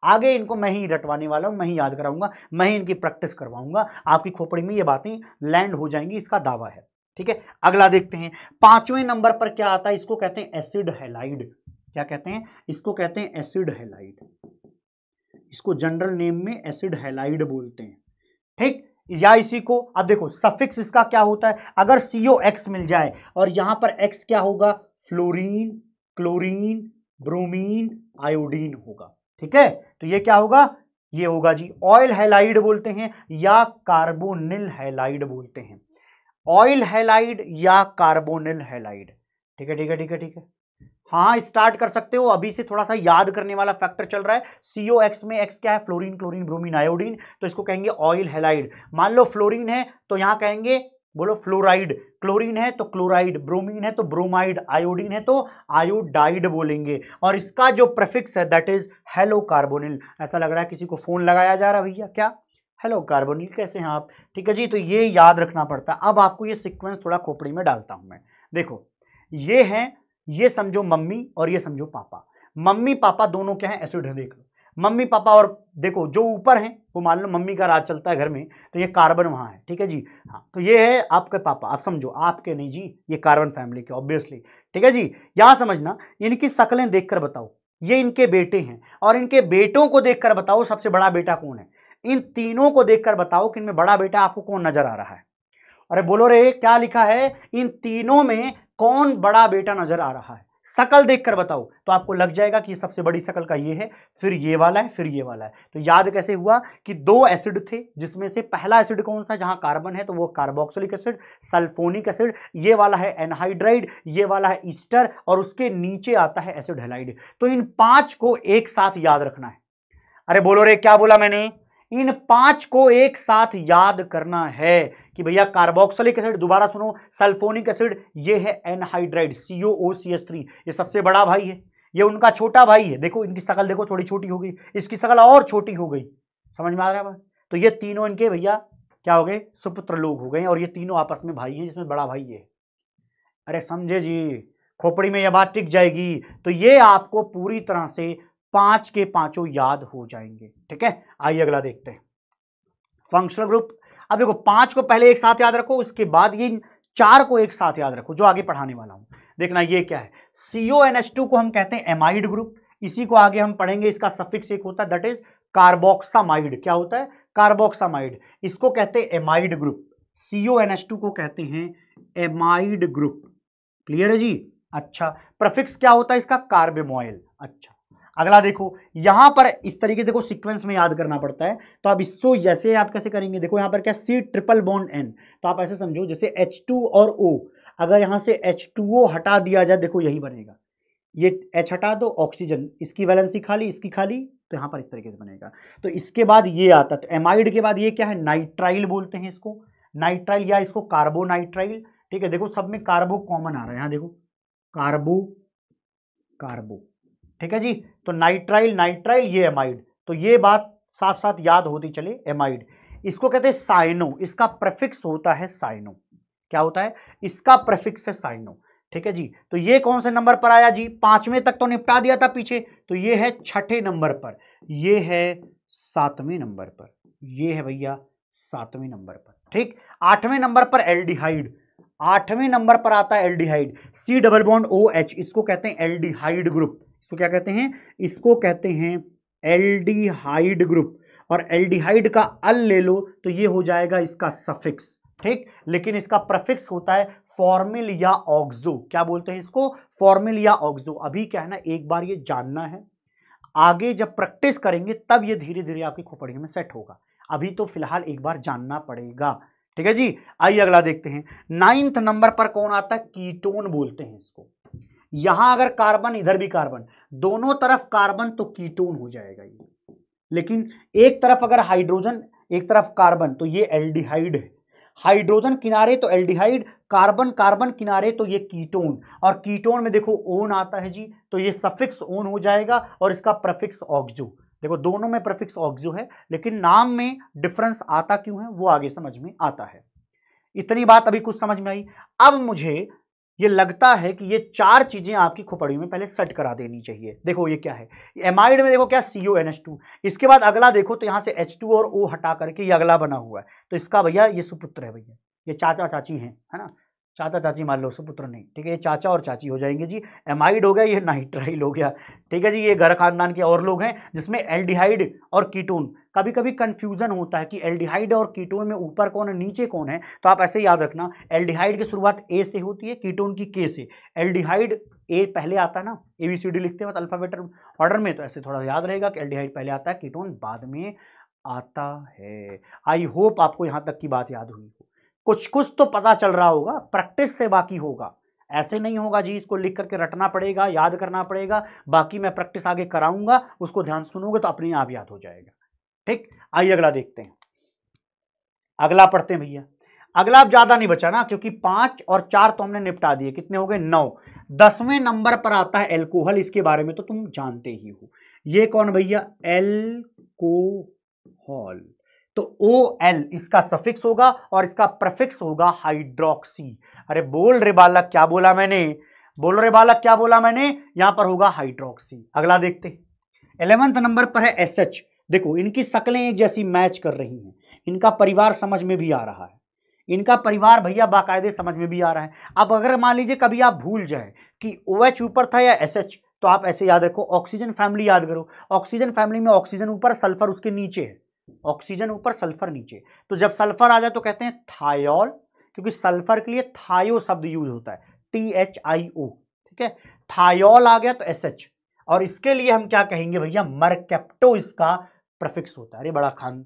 आगे इनको मैं ही रटवाने वाला हूँ, मैं ही याद कराऊँगा, मैं ही इनकी प्रैक्टिस करवाऊँगा। आपकी खोपड़ी में ये बातें लैंड हो जाएँगी, इसका दावा है। ठीक है? अगला देखते हैं। पाँचवें नंबर पर क्या आता है? इसको कहते हैं एसिड हेलाइड। क्या कहते हैं? इसको कहते हैं एसिड हेलाइड। इसको जनरल नेम में एसिड हेलाइड बोलते हैं। ठीक? या इसी को, अब देखो, सफिक्स इसका क्या होता है? अगर सीओ एक्स मिल जाए, और यहाँ पर एक्स क्या होगा? फ्लोरीन, क्लोरीन, ब्रोमीन, आयोडीन होगा। ठीक है? तो ये क्या होगा? ये होगा जी, ऑयल हेलाइड बोलते हैं या कार्बोनिल हेलाइड बोलते हैं। ऑयल हेलाइड या कार्बोनिल हेलाइड। ठीक है ठीक है ठीक है ठीक है। हाँ स्टार्ट कर सकते हो। अभी से थोड़ा सा याद करने वाला फैक्टर चल रहा है। सीओ एक्स में एक्स क्या है? Fluorine, chlorine, bromine, iodine. तो इसको कहेंगे ऑयल हेलाइड। मान लो फ्लोरीन है तो यहाँ कहेंगे, बोलो फ्लोराइड। क्लोरीन है तो क्लोराइड। ब्रोमीन है तो ब्रोमाइड। आयोडीन है तो आयोडाइड बोलेंगे। और इसका जो प्रेफिक्स है दैट इज़ हेलो कार्बोनिल ऐसा लग रहा है किसी को फ़ोन लगाया जा रहा भैया। क्या? हेलो कार्बोनिल कैसे हैं आप? ठीक है जी? तो ये याद रखना पड़ता है। अब आपको ये सिक्वेंस थोड़ा खोपड़ी में डालता हूँ मैं। देखो, ये है, ये समझो मम्मी और ये समझो पापा। मम्मी, पापा दोनों क्या है? एसिड है, देख लो। मम्मी, पापा और देखो, जो ऊपर हैं, वो मान लो मम्मी का राज चलता है घर में तो ये कार्बन वहाँ है, ठीक है जी? हाँ तो ये है आपके पापा। आप समझो, आपके नहीं जी, ये कार्बन फैमिली के ऑब्वियसली ठीक है जी? यहाँ समझना, इनकी शक्लें देखकर बताओ। ये इनके बेटे हैं और इनके बेटों को देखकर बताओ, सबसे बड़ा बेटा कौन है? इन तीनों को देखकर बताओ कि इनमें बड़ा बेटा आपको कौन नज़र आ रहा है? अरे बोलो रे, क्या लिखा है? इन तीनों में कौन बड़ा बेटा नज़र आ रहा है? शकल देखकर बताओ। तो आपको लग जाएगा कि सबसे बड़ी शकल का ये है, फिर ये वाला है, फिर ये वाला है। तो याद कैसे हुआ कि दो एसिड थे, जिसमें से पहला एसिड कौन सा, जहाँ कार्बन है तो वो कार्बोक्सिलिक एसिड, सल्फोनिक एसिड, ये वाला है एनहाइड्राइड, ये वाला है ईस्टर और उसके नीचे आता है एसिड हेलाइड। तो इन पाँच को एक साथ याद रखना है। अरे बोलो रे, क्या बोला मैंने? इन पाँच को एक साथ याद करना है कि भैया कार्बोक्सिलिक एसिड, दोबारा सुनो, सल्फोनिक एसिड, ये है anhydride CO O C S three ये सबसे बड़ा भाई है, ये उनका छोटा भाई है। देखो, इनकी शकल देखो, थोड़ी छोटी हो गई, इसकी शकल और छोटी हो गई। समझ में आ रहा है तो ये तीनों इनके भैया क्या हो गए? सुपुत्र लोग हो गए और ये तीनों आपस में भाई हैं, जिसमें बड़ा भाई है। अरे समझे जी, खोपड़ी में यह बात टिक जाएगी। तो ये आपको पूरी तरह से पाँच के पाँचों याद हो जाएँगे। ठीक है? आइए अगला देखते हैं। फंक्शनल ग्रुप अब देखो, पाँच को पहले एक साथ याद रखो, उसके बाद ये चार को एक साथ याद रखो, जो आगे पढ़ाने वाला हूँ। देखना ये क्या है। सीओ एन एच टू को हम कहते हैं एमाइड ग्रुप इसी को आगे हम पढ़ेंगे, इसका सफिक्स एक होता है दैट इज़ कार्बोक्सामाइड क्या होता है? कार्बोक्सामाइड इसको कहते हैं amide group CO N H two को कहते हैं एमाइड ग्रुप क्लियर है जी? अच्छा। प्रफिक्स क्या होता है इसका? कार्बेमोइल अच्छा। अगला देखो, यहाँ पर इस तरीके से देखो सीक्वेंस में याद करना पड़ता है। तो आप इसको जैसे याद कैसे करेंगे? देखो यहाँ पर क्या सी ट्रिपल बॉन्ड एन तो आप ऐसे समझो, जैसे एच टू और ओ अगर यहाँ से एच टू ओ हटा दिया जाए, देखो यही बनेगा। ये एच हटा दो ऑक्सीजन इसकी वैलेंसी खाली, इसकी खाली तो यहाँ पर इस तरीके से बनेगा। तो इसके बाद ये आता तो एमाइड के बाद ये क्या है? नाइट्राइल बोलते हैं इसको। नाइट्राइल या इसको कार्बोनाइट्राइल ठीक है? देखो सब में कार्बो कॉमन आ रहा है। यहाँ देखो कार्बो कार्बो ठीक है जी? तो नाइट्राइल नाइट्राइल, ये एमाइड तो ये बात साथ साथ याद होती चले एमाइड इसको कहते हैं साइनो। इसका प्रेफिक्स होता है साइनो। क्या होता है? इसका प्रेफिक्स है साइनो। ठीक है जी? तो ये कौन से नंबर पर आया जी? पाँचवें तक तो निपटा दिया था पीछे। तो ये है छठे नंबर पर। ये है सातवें नंबर पर। ये है भैया सातवें नंबर पर। ठीक? आठवें नंबर पर एल्डिहाइड। आठवें नंबर पर आता है aldehyde. C double bond O H इसको कहते हैं एल्डिहाइड ग्रुप। इसको क्या कहते हैं? इसको कहते हैं एल्डिहाइड ग्रुप। और एल्डिहाइड का अल ले लो तो ये हो जाएगा इसका सफिक्स। ठीक? लेकिन इसका प्रफिक्स होता है फॉर्मिल या ऑक्सो। क्या बोलते हैं इसको? फॉर्मिल या ऑक्सो। अभी क्या है ना, एक बार ये जानना है। आगे जब प्रैक्टिस करेंगे, तब ये धीरे धीरे आपकी खोपड़ी में सेट होगा। अभी तो फ़िलहाल एक बार जानना पड़ेगा। ठीक है जी? आइए अगला देखते हैं। नाइन्थ नंबर पर कौन आता है? कीटोन बोलते हैं इसको। यहाँ अगर कार्बन, इधर भी कार्बन। दोनों तरफ़ कार्बन तो कीटोन हो जाएगा ये। लेकिन एक तरफ़ अगर हाइड्रोजन, एक तरफ़ कार्बन तो ये एल्डिहाइड है। हाइड्रोजन किनारे तो एल्डिहाइड, कार्बन कार्बन किनारे तो ये कीटोन। और कीटोन में देखो ओन आता है जी तो ये सफिक्स ओन हो जाएगा और इसका प्रफिक्स ऑक्जो। देखो दोनों में प्रफिक्स ऑक्जो है, लेकिन नाम में डिफरेंस आता क्यों है, वो आगे समझ में आता है। इतनी बात अभी कुछ समझ में आई। अब मुझे ये लगता है कि ये चार चीज़ें आपकी खोपड़ी में पहले सेट करा देनी चाहिए। देखो ये क्या है। एमाइड में देखो क्या C O N H two इसके बाद अगला देखो तो यहाँ से एच टू और ओ हटा करके ये अगला बना हुआ है। तो इसका भैया ये सुपुत्र है भैया। ये चाचा चाची हैं, है ना? चाचा चाची मान लो सुपुत्र नहीं, ठीक है? ये चाचा और चाची हो जाएँगे जी। एमाइड हो गया, ये नाइट्राइल हो गया, ठीक है जी? ये घर खानदान के और लोग हैं, जिसमें एल्डिहाइड और कीटोन कभी कभी कंफ्यूजन होता है कि एल्डिहाइड और कीटोन में ऊपर कौन है, नीचे कौन है? तो आप ऐसे याद रखना, एल्डिहाइड की शुरुआत ए से होती है, कीटोन की के से। एल्डिहाइड ए पहले आता है ना ए बी सी डी लिखते हैं अल्फ़ाबेट ऑर्डर में तो ऐसे थोड़ा याद रहेगा कि एल्डिहाइड पहले आता है, कीटोन बाद में आता है। आई होप आपको यहाँ तक की बात याद हुई हो। कुछ कुछ तो पता चल रहा होगा, प्रैक्टिस से बाकी होगा। ऐसे नहीं होगा जी, इसको लिख करके रटना पड़ेगा, याद करना पड़ेगा, बाकी मैं प्रैक्टिस आगे कराऊँगा, उसको ध्यान सुनोगे तो अपने आप याद हो जाएगा। ठीक? आइए अगला देखते हैं। अगला पढ़ते हैं भैया। अगला आप ज़्यादा नहीं बचा ना, क्योंकि पाँच और चार तो हमने निपटा दिए। कितने हो गए? नौ। दसवें नंबर पर आता है एल्कोहल इसके बारे में तो तुम जानते ही हो। ये कौन भैया? एल्कोहल तो ओ एल इसका सफिक्स होगा और इसका प्रफिक्स होगा हाइड्रोक्सी अरे बोल रे बालक, क्या बोला मैंने? बोल रे बालक, क्या बोला मैंने? यहाँ पर होगा हाइड्रोक्सी अगला देखते इलेवेंथ नंबर पर है एस एच देखो, इनकी शक्लें एक जैसी मैच कर रही हैं। इनका परिवार समझ में भी आ रहा है। इनका परिवार भैया बाकायदे समझ में भी आ रहा है। अब अगर मान लीजिए कभी आप भूल जाए कि ओ एच ऊपर था या एस एच तो आप ऐसे याद रखो ऑक्सीजन फैमिली याद करो। ऑक्सीजन फैमिली में ऑक्सीजन ऊपर सल्फ़र उसके नीचे है। ऑक्सीजन ऊपर सल्फ़र नीचे। तो जब सल्फ़र आ जाए तो कहते हैं थायोल, क्योंकि सल्फ़र के लिए थायो शब्द यूज़ होता है टी एच आई ओ ठीक है? थायोल आ गया तो एस एच और इसके लिए हम क्या कहेंगे भैया? मरकेप्टो इसका प्रफिक्स होता है। अरे बड़ा खान,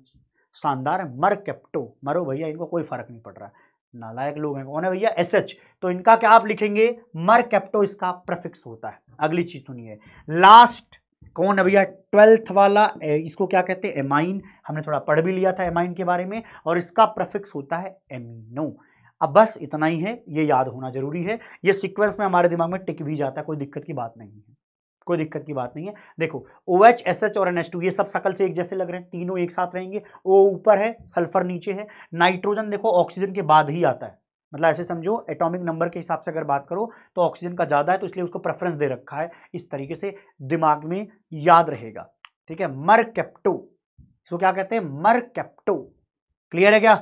शानदार है, मरकेप्टो। मरो भैया, इनको कोई फ़र्क नहीं पड़ रहा। नालायक लोग हैं, कौन है भैया? एस एच तो इनका क्या आप लिखेंगे? मरकेप्टो इसका प्रफिक्स होता है। अगली चीज़ सुनिए। लास्ट कौन है भैया? ट्वेल्थ वाला इसको क्या कहते हैं? एमाइन हमने थोड़ा पढ़ भी लिया था एमाइन के बारे में, और इसका प्रफिक्स होता है एमिनो अब बस इतना ही है, ये याद होना ज़रूरी है। ये सीक्वेंस में हमारे दिमाग में टिक भी जाता है, कोई दिक्कत की बात नहीं है। कोई दिक्कत की बात नहीं है। देखो ओ एच एस एच और एन एस टू ये सब सकल से एक जैसे लग रहे हैं, तीनों एक साथ रहेंगे। ओ ऊपर है सल्फ़र नीचे है। नाइट्रोजन देखो ऑक्सीजन के बाद ही आता है। मतलब ऐसे समझो एटॉमिक नंबर के हिसाब से अगर बात करो तो ऑक्सीजन का ज़्यादा है तो इसलिए उसको प्रेफरेंस दे रखा है। इस तरीके से दिमाग में याद रहेगा। ठीक है? मर कैप्टो इसको क्या कहते हैं? मर कैप्टो क्लियर है क्या?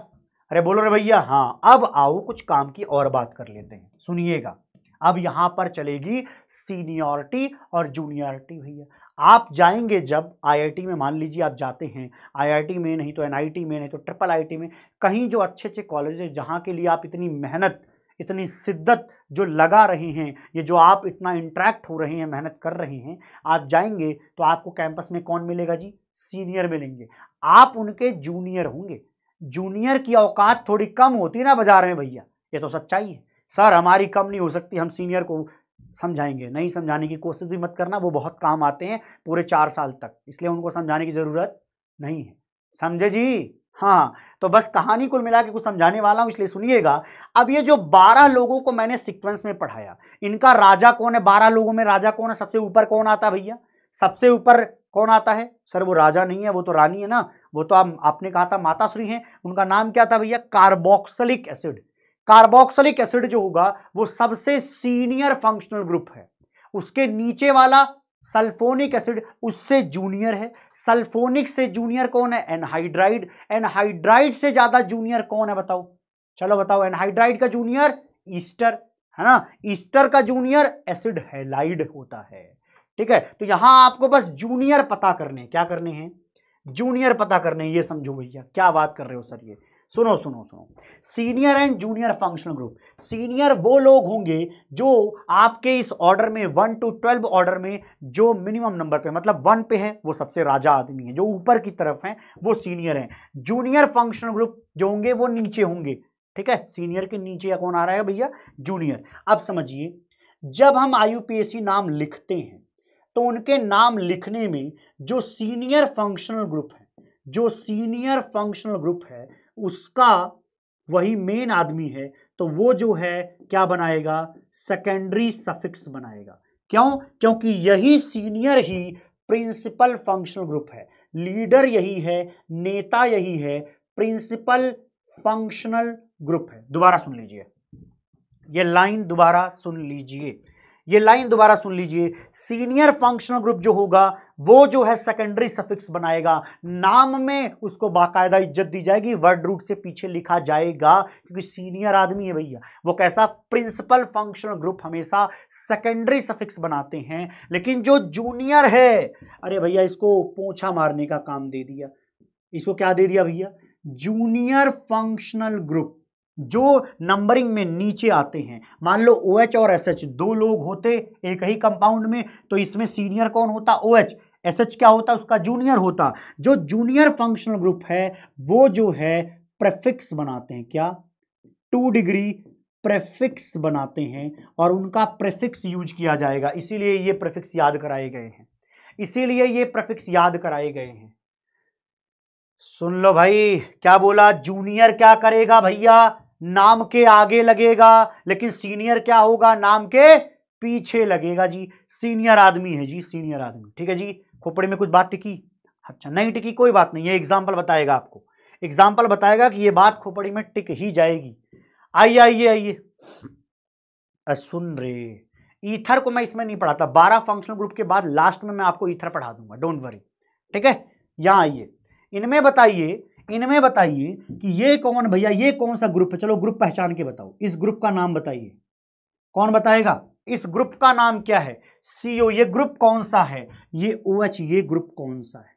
अरे बोलो रे भैया। हाँ अब आओ कुछ काम की और बात कर लेते हैं। सुनिएगा। अब यहाँ पर चलेगी सीनियरिटी और जूनियरिटी भैया। आप जाएँगे जब आईआईटी में, मान लीजिए आप जाते हैं आईआईटी में नहीं तो एनआईटी में, नहीं तो ट्रिपल आईटी में, कहीं जो अच्छे अच्छे कॉलेज है, जहाँ के लिए आप इतनी मेहनत, इतनी शिद्दत जो लगा रहे हैं, ये जो आप इतना इंट्रैक्ट हो रहे हैं, मेहनत कर रहे हैं, आप जाएँगे तो आपको कैंपस में कौन मिलेगा जी? सीनियर मिलेंगे। आप उनके जूनियर होंगे। जूनियर की औकात थोड़ी कम होती है ना बाज़ार में, भैया? ये तो सच्चाई है। सर, हमारी कम नहीं हो सकती, हम सीनियर को समझाएँगे। नहीं समझाने की कोशिश भी मत करना, वो बहुत काम आते हैं पूरे चार साल तक, इसलिए उनको समझाने की ज़रूरत नहीं है। समझे जी? हाँ तो बस कहानी कुल मिला के कुछ समझाने वाला हूँ, इसलिए सुनिएगा। अब ये जो बारह लोगों को मैंने सीक्वेंस में पढ़ाया, इनका राजा कौन है? बारह लोगों में राजा कौन है? सबसे ऊपर कौन आता है भैया? सबसे ऊपर कौन आता है? सर, वो राजा नहीं है, वो तो रानी है ना, वो तो आप, आपने कहा था माता श्री हैं, उनका नाम क्या था भैया? Carboxylic acid. कार्बोक्सिलिक एसिड जो होगा, वो सबसे सीनियर फंक्शनल ग्रुप है। उसके नीचे वाला सल्फोनिक एसिड उससे जूनियर है। सल्फोनिक से जूनियर कौन है? एनहाइड्राइड। एनहाइड्राइड से ज़्यादा जूनियर कौन है बताओ? चलो बताओ, एनहाइड्राइड का जूनियर ईस्टर है ना? ईस्टर का जूनियर एसिड हेलाइड होता है। ठीक है तो यहाँ आपको बस जूनियर पता करने क्या करने हैं? जूनियर पता करने ये समझो भैया, क्या बात कर रहे हो सर ये? सुनो सुनो सुनो। Senior and junior functional group senior वो लोग होंगे जो आपके इस ऑर्डर में वन टू ट्वेल्व ऑर्डर में जो मिनिमम नंबर पे मतलब वन पे है, वो सबसे राजा आदमी है, जो ऊपर की तरफ़ है, वो सीनियर है। जूनियर फंक्शनल ग्रुप जो होंगे, वो नीचे होंगे। ठीक है? सीनियर के नीचे या कौन आ रहा है भैया? जूनियर अब समझिए, जब हम आई नाम लिखते हैं तो उनके नाम लिखने में जो सीनियर फंक्शनल ग्रुप है, जो सीनियर फंक्शनल ग्रुप है उसका वही मेन आदमी है तो वो जो है, क्या बनाएगा? सेकेंडरी सफिक्स बनाएगा। क्यों? क्योंकि यही सीनियर ही प्रिंसिपल फंक्शनल ग्रुप है। लीडर यही है, नेता यही है प्रिंसिपल फंक्शनल ग्रुप है। दोबारा सुन लीजिए। ये लाइन दोबारा सुन लीजिए। ये लाइन दोबारा सुन लीजिए। सीनियर फंक्शनल ग्रुप जो होगा, वो जो है सेकेंडरी सफिक्स बनाएगा। नाम में उसको बाकायदा इज़्ज़त दी जाएगी वर्ड रूट से पीछे लिखा जाएगा, क्योंकि सीनियर आदमी है भैया। वो कैसा? प्रिंसिपल फंक्शनल ग्रुप हमेशा सेकेंडरी सफिक्स बनाते हैं। लेकिन जो जूनियर है, अरे भैया, इसको पोछा मारने का काम दे दिया। इसको क्या दे दिया भैया? जूनियर फंक्शनल ग्रुप जो नंबरिंग में नीचे आते हैं। मान लो ओ OH और एस दो लोग होते एक ही कंपाउंड में तो इसमें सीनियर कौन होता? ओ OH एस क्या होता? उसका जूनियर होता। जो जूनियर फंक्शनल ग्रुप है, वो जो है प्रेफिक्स बनाते हैं। क्या? टू डिग्री प्रेफिक्स बनाते हैं और उनका प्रेफिक्स यूज़ किया जाएगा। इसीलिए ये प्रेफिक्स याद कराए गए हैं। इसीलिए ये प्रेफिक्स याद कराए गए हैं। सुन लो भाई, क्या बोला? जूनियर क्या करेगा भैया? नाम के आगे लगेगा, लेकिन सीनियर क्या होगा? नाम के पीछे लगेगा जी। सीनियर आदमी है जी, सीनियर आदमी। ठीक है जी? खोपड़ी में कुछ बात टिकी? अच्छा नहीं टिकी, कोई बात नहीं। ये एग्ज़ाम्पल बताएगा आपको। एग्ज़ाम्पल बताएगा कि ये बात खोपड़ी में टिक ही जाएगी। आइए आइए आइए। सुन रे। ईथर को मैं इसमें नहीं पढ़ाता। बारह फंक्शनल ग्रुप के बाद लास्ट में मैं आपको ईथर पढ़ा दूँगा। डोंट वरी ठीक है? यहाँ आइए। इनमें बताइए इनमें बताइए कि ये कौन भैया ये कौन सा ग्रुप है? चलो ग्रुप पहचान के बताओ। इस ग्रुप का नाम बताइए। कौन बताएगा? इस ग्रुप का नाम क्या है? सीओ ये ग्रुप कौन सा है? ये ओ OH, ये ग्रुप कौन सा है?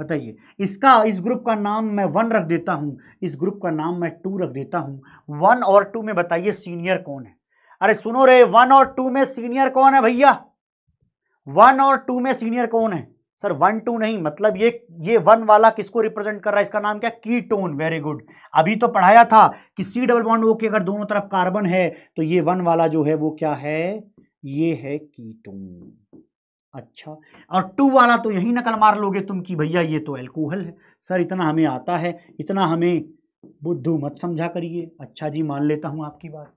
बताइए। इसका इस ग्रुप का नाम मैं वन रख देता हूँ। इस ग्रुप का नाम मैं टू रख देता हूँ। वन और टू में बताइए सीनियर कौन है? अरे सुनो रे वन और टू में सीनियर कौन है भैया? वन और टू में सीनियर कौन है? सर वन टू नहीं मतलब ये ये वन वाला किसको रिप्रेजेंट कर रहा है? इसका नाम क्या? कीटोन वेरी गुड अभी तो पढ़ाया था कि सी डबल बॉन्ड ओ के अगर दोनों तरफ़ कार्बन है तो ये वन वाला जो है, वो क्या है? ये है कीटोन। अच्छा और टू वाला तो यही नकल मार लोगे तुम कि भैया ये तो एल्कोहल है। सर, इतना हमें आता है, इतना हमें बुद्धू मत समझा करिए। अच्छा जी, मान लेता हूँ आपकी बात।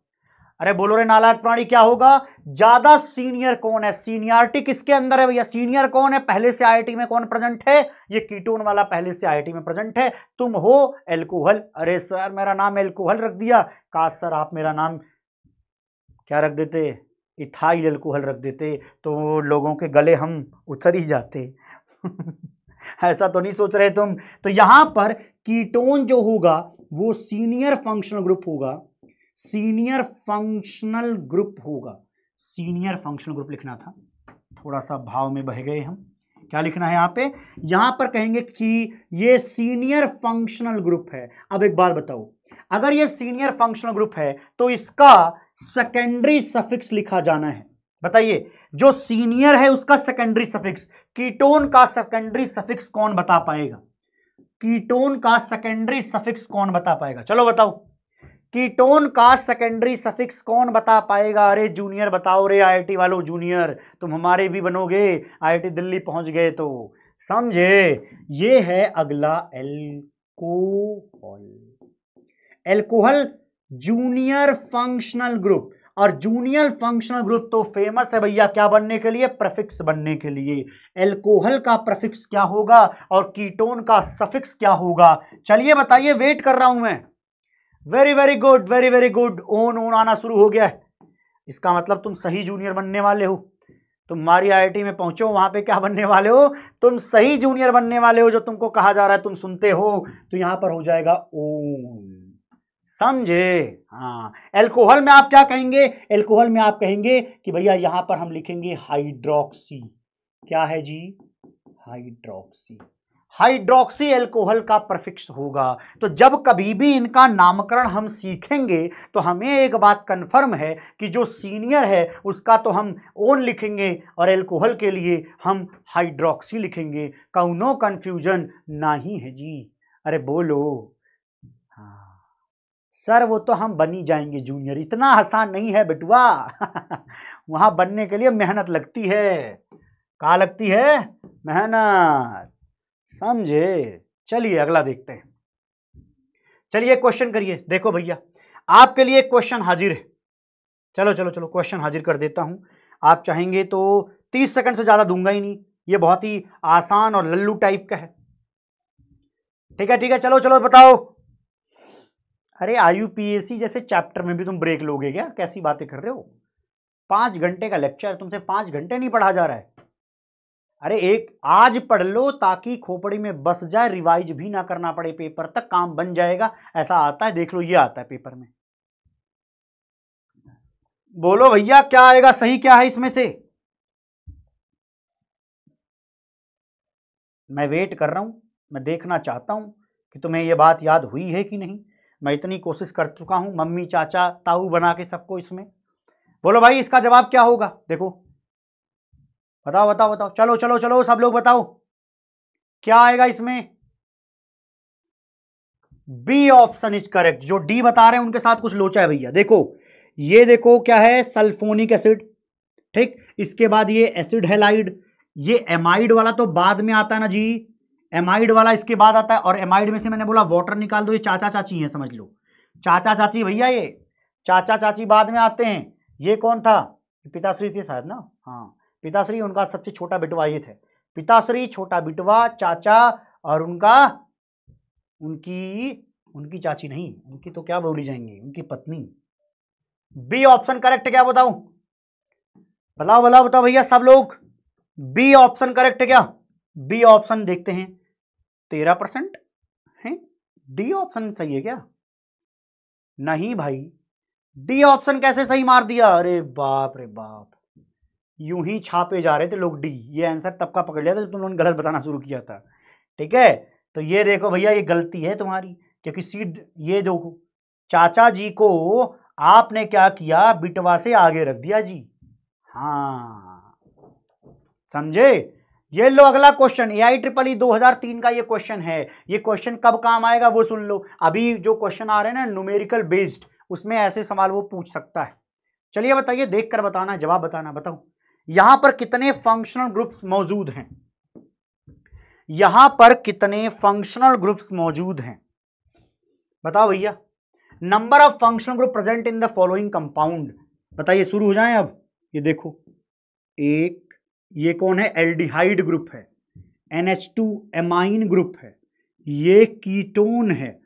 अरे बोलो रे नालायक प्राणी, क्या होगा? ज़्यादा सीनियर कौन है? सीनियरिटी किसके अंदर है भैया? सीनियर कौन है? पहले से आईआईटी में कौन प्रेजेंट है? ये कीटोन वाला पहले से आईआईटी में प्रेजेंट है। तुम हो एल्कोहल। अरे सर, मेरा नाम एल्कोहल रख दिया। काश सर, आप मेरा नाम क्या रख देते? इथाइल एल्कोहल रख देते तो लोगों के गले हम उतर ही जाते। ऐसा तो नहीं सोच रहे तुम? तो यहाँ पर कीटोन जो होगा, वो सीनियर फंक्शनल ग्रुप होगा। सीनियर फंक्शनल ग्रुप होगा। सीनियर फंक्शनल ग्रुप लिखना था। थोड़ा सा भाव में बह गए हम। क्या लिखना है यहाँ पे? यहाँ पर कहेंगे कि ये सीनियर फंक्शनल ग्रुप है। अब एक बात बताओ। अगर ये सीनियर फंक्शनल ग्रुप है तो इसका सेकेंडरी सफिक्स लिखा जाना है। बताइए, जो सीनियर है उसका सेकेंडरी सफिक्स कीटोन का सेकेंडरी सफिक्स कौन बता पाएगा? कीटोन का सेकेंडरी सफिक्स कौन बता पाएगा? चलो बताओ। कीटोन का सेकेंडरी सफिक्स कौन बता पाएगा? अरे जूनियर बताओ रे आईआईटी वालों जूनियर तुम हमारे भी बनोगे। आईआईटी दिल्ली पहुँच गए तो। समझे? ये है अगला alcohol alcohol junior functional group और जूनियर फंक्शनल ग्रुप तो फ़ेमस है भैया क्या बनने के लिए? प्रफिक्स बनने के लिए। एल्कोहल का प्रफिक्स क्या होगा? और कीटोन का सफिक्स क्या होगा? चलिए बताइए वेट कर रहा हूँ मैं। Very very good very very good own ओन आना शुरू हो गया है। इसका मतलब तुम सही जूनियर बनने वाले हो। तुम हमारी आईआईटी में पहुंचो, वहाँ पे क्या बनने वाले हो? तुम सही जूनियर बनने वाले हो जो तुमको कहा जा रहा है, तुम सुनते हो। तो यहाँ पर हो जाएगा ओन समझे? हाँ। एल्कोहल में आप क्या कहेंगे? एल्कोहल में आप कहेंगे कि भैया, यहाँ पर हम लिखेंगे हाइड्रोक्सी क्या है जी? हाइड्रोक्सी हाइड्रोक्सी एल्कोहल का प्रफिक्स होगा। तो जब कभी भी इनका नामकरण हम सीखेंगे तो हमें एक बात कंफर्म है कि जो सीनियर है, उसका तो हम ओन लिखेंगे और एल्कोहल के लिए हम हाइड्रोक्सी लिखेंगे। कौनो कन्फ्यूज़न ना ही है जी। अरे बोलो। हाँ। सर, वो तो हम बनी जाएँगे जूनियर इतना आसान नहीं है बेटुआ। वहाँ बनने के लिए मेहनत लगती है। कहा लगती है? मेहनत। समझे? चलिए, अगला देखते हैं। चलिए क्वेश्चन करिए। देखो भैया, आपके लिए क्वेश्चन हाजिर है। चलो चलो चलो क्वेश्चन हाजिर कर देता हूँ। आप चाहेंगे तो तीस सेकंड से ज़्यादा दूँगा ही नहीं। ये बहुत ही आसान और लल्लू टाइप का है। ठीक है ठीक है, चलो चलो, बताओ। अरे आईयूपीएससी जैसे चैप्टर में भी तुम ब्रेक लोगे क्या? कैसी बातें कर रहे हो? पाँच घंटे का लेक्चर तुमसे पाँच घंटे नहीं पढ़ा जा रहा है। अरे एक आज पढ़ लो ताकि खोपड़ी में बस जाए, रिवाइज भी ना करना पड़े पेपर तक, काम बन जाएगा। ऐसा आता है, देख लो, ये आता है पेपर में। बोलो भैया, क्या आएगा, सही क्या है इसमें से? मैं वेट कर रहा हूँ, मैं देखना चाहता हूँ कि तुम्हें यह बात याद हुई है कि नहीं। मैं इतनी कोशिश कर चुका हूँ, मम्मी, चाचा, ताऊ बना के सबको इसमें। बोलो भाई, इसका जवाब क्या होगा? देखो। बताओ बताओ बताओ। चलो चलो चलो, सब लोग बताओ। क्या आएगा इसमें? बी ऑप्शन इज़ करेक्ट जो डी बता रहे हैं, उनके साथ कुछ लोचा है भैया। देखो, ये देखो क्या है? सल्फोनिक एसिड ठीक? इसके बाद ये एसिड हेलाइड ये एमाइड वाला तो बाद में आता है ना जी। एमाइड वाला इसके बाद आता है, और एमाइड में से मैंने बोला वाटर निकाल दो, ये चाचा चाची है, समझ लो। चाचा चाची भैया ये, चाचा चाची बाद में आते हैं। ये कौन था? पिताश्री थे शायद ना? हाँ। पिताश्री उनका सबसे छोटा बिटवा ये थे। पिताश्री, छोटा बिटवा, चाचा और उनका, उनकी उनकी चाची नहीं, उनकी तो क्या बोली जाएँगी? उनकी पत्नी। बी ऑप्शन करेक्ट क्या बताऊँ? बताओ बताओ बताओ भैया सब लोग। बी ऑप्शन करेक्ट क्या? बी ऑप्शन देखते हैं। तेरह परसेंट है? डी ऑप्शन सही है क्या? नहीं भाई। डी ऑप्शन कैसे सही मार दिया? अरे बाप रे बाप। यूँ ही छापे जा रहे थे लोग डी। ये आंसर तब का पकड़ लिया था जब तुम लोगों गलत बताना शुरू किया था। ठीक है? तो ये देखो भैया, ये गलती है तुम्हारी, क्योंकि सीड ये देखो, चाचा जी को आपने क्या किया? बिटवा से आगे रख दिया जी। हाँ। समझे? ये लो अगला question A I triple E दो हज़ार तीन का ये क्वेश्चन है। ये क्वेश्चन कब काम आएगा वो सुन लो। अभी जो क्वेश्चन आ रहे हैं ना न्यूमेरिकल बेस्ड उसमें ऐसे सवाल वो पूछ सकता है। चलिए बताइए देख कर बताना, जवाब बताना, बताओ। यहाँ पर कितने फंक्शनल ग्रुप्स मौजूद हैं? यहाँ पर कितने फंक्शनल ग्रुप्स मौजूद हैं? बताओ भैया। Number of functional group present in the following compound बताइए, शुरू हो जाए अब? ये देखो। एक, ये कौन है? एल्डिहाइड ग्रुप है। NH2 एमाइन ग्रुप है। ये कीटोन है।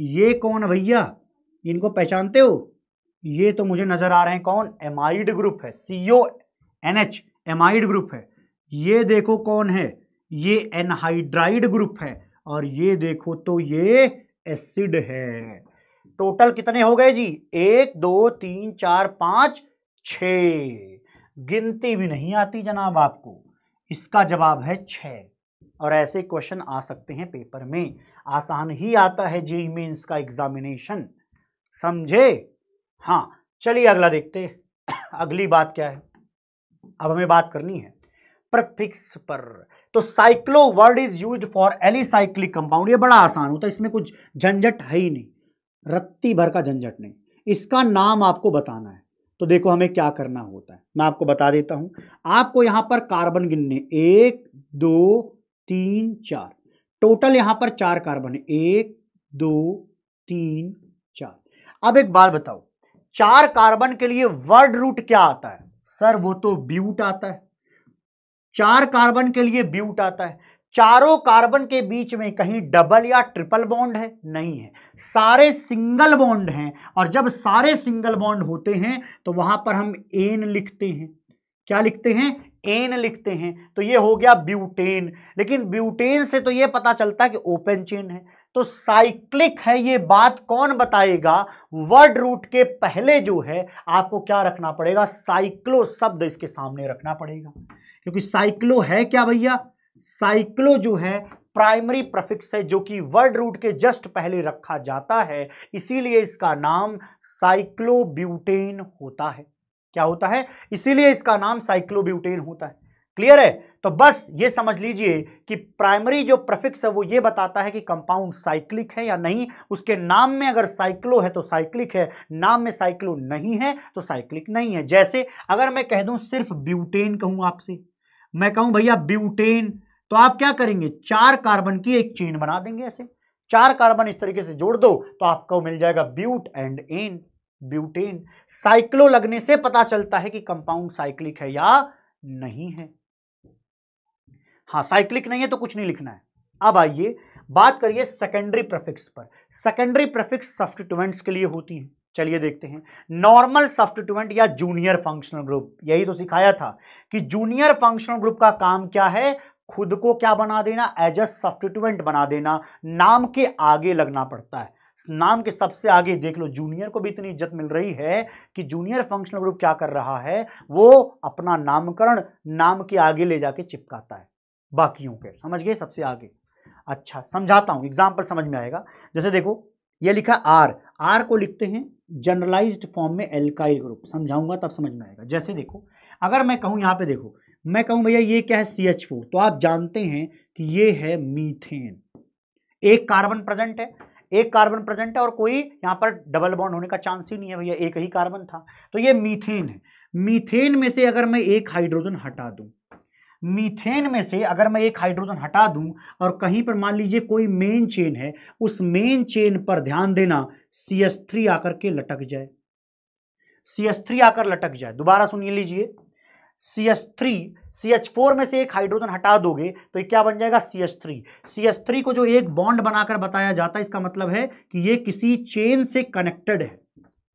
ये कौन भैया? इनको पहचानते हो? ये तो मुझे नज़र आ रहे हैं कौन? एमाइड ग्रुप है। CO N H amide group है। ये देखो कौन है? ये एनहाइड्राइड ग्रुप है और ये देखो तो ये एसिड है। टोटल कितने हो गए जी? एक, दो, तीन, चार, पाँच, छ। गिनती भी नहीं आती जनाब आपको। इसका जवाब है छ। और ऐसे क्वेश्चन आ सकते हैं पेपर में। आसान ही आता है जी मीन्स का एग्जामिनेशन। समझे? हाँ चलिए अगला देखते अगली बात क्या है? अब हमें बात करनी है प्रफिक्स पर। तो cyclo word is use for alicyclic compound ये बड़ा आसान होता है, इसमें कुछ झंझट है ही नहीं, रत्ती भर का झंझट नहीं। इसका नाम आपको बताना है। तो देखो हमें क्या करना होता है। मैं आपको बता देता हूँ। आपको यहाँ पर कार्बन गिनने एक, दो, तीन, चार। टोटल यहाँ पर चार कार्बन है। एक, दो, तीन, चार। अब एक बात बताओ। चार कार्बन के लिए वर्ड रूट क्या आता है? सर, वो तो ब्यूट आता है। चार कार्बन के लिए ब्यूट आता है। चारों कार्बन के बीच में कहीं डबल या ट्रिपल बॉन्ड है? नहीं है। सारे सिंगल बॉन्ड हैं और जब सारे सिंगल बॉन्ड होते हैं तो वहाँ पर हम एन लिखते हैं। क्या लिखते हैं? एन लिखते हैं। तो ये हो गया ब्यूटेन। लेकिन ब्यूटेन से तो ये पता चलता है कि ओपन चेन है। तो साइक्लिक है ये बात कौन बताएगा? वर्ड रूट के पहले जो है, आपको क्या रखना पड़ेगा? साइक्लो शब्द इसके सामने रखना पड़ेगा। क्योंकि साइक्लो है क्या भैया? साइक्लो जो है, प्राइमरी प्रफिक्स है, जो कि वर्ड रूट के जस्ट पहले रखा जाता है। इसीलिए इसका नाम साइक्लोब्यूटेन होता है। क्या होता है? इसीलिए इसका नाम साइक्लोब्यूटेन होता है। क्लियर है? तो बस ये समझ लीजिए कि प्राइमरी जो प्रफिक्स है वो ये बताता है कि कंपाउंड साइक्लिक है या नहीं। उसके नाम में अगर साइक्लो है तो साइक्लिक है। नाम में साइक्लो नहीं है तो साइक्लिक नहीं है। जैसे अगर मैं कह दूँ सिर्फ़ ब्यूटेन कहूँ आपसे, मैं कहूँ भैया ब्यूटेन तो आप क्या करेंगे? चार कार्बन की एक चेन बना देंगे ऐसे। चार कार्बन इस तरीके से जोड़ दो तो आपको मिल जाएगा but and N butane cyclo लगने से पता चलता है कि कंपाउंड साइक्लिक है या नहीं है। हाँ साइक्लिक नहीं है तो कुछ नहीं लिखना है। अब आइए, बात करिए सेकेंडरी प्रफिक्स पर। सेकेंडरी प्रफिक्स सब्सटीट्यूएंट्स के लिए होती है। चलिए देखते हैं। नॉर्मल सब्सटीट्यूएंट या जूनियर फंक्शनल ग्रुप यही तो सिखाया था कि जूनियर फंक्शनल ग्रुप का काम क्या है? खुद को क्या बना देना? एज अ सब्सटीट्यूएंट बना देना। नाम के आगे लगना पड़ता है। नाम के सबसे आगे देख लो जूनियर को भी इतनी इज़्ज़त मिल रही है कि जूनियर फंक्शनल ग्रुप क्या कर रहा है? वो अपना नामकरण नाम के आगे ले जाके चिपकाता है। बाकियों के। समझ गए? सबसे आगे। अच्छा समझाता हूँ। एग्ज़ाम्पल समझ में आएगा। जैसे देखो, ये लिखा आर आर को लिखते हैं जनरलाइज्ड फॉर्म में एल्काइल ग्रुप समझाऊँगा तब समझ में आएगा। जैसे देखो, अगर मैं कहूँ यहाँ पे देखो, मैं कहूँ भैया ये क्या है? सी एच फोर तो आप जानते हैं कि ये है मीथेन। एक कार्बन प्रेजेंट है। एक कार्बन प्रेजेंट है और कोई यहाँ पर डबल बॉन्ड होने का चांस ही नहीं है भैया। एक ही कार्बन था। तो ये मीथेन है। मीथेन में से अगर मैं एक हाइड्रोजन हटा दूँ मीथेन में से अगर मैं एक हाइड्रोजन हटा दूँ और कहीं पर मान लीजिए कोई मेन चेन है, उस मेन चेन पर ध्यान देना सी एस थ्री आकर के लटक जाए। सी एस थ्री आकर लटक जाए। दोबारा सुनिए लीजिए। C S three C H four में से एक हाइड्रोजन हटा दोगे तो ये क्या बन जाएगा? C S three C S three को जो एक बॉन्ड बनाकर बताया जाता है, इसका मतलब है कि ये किसी चेन से कनेक्टेड है।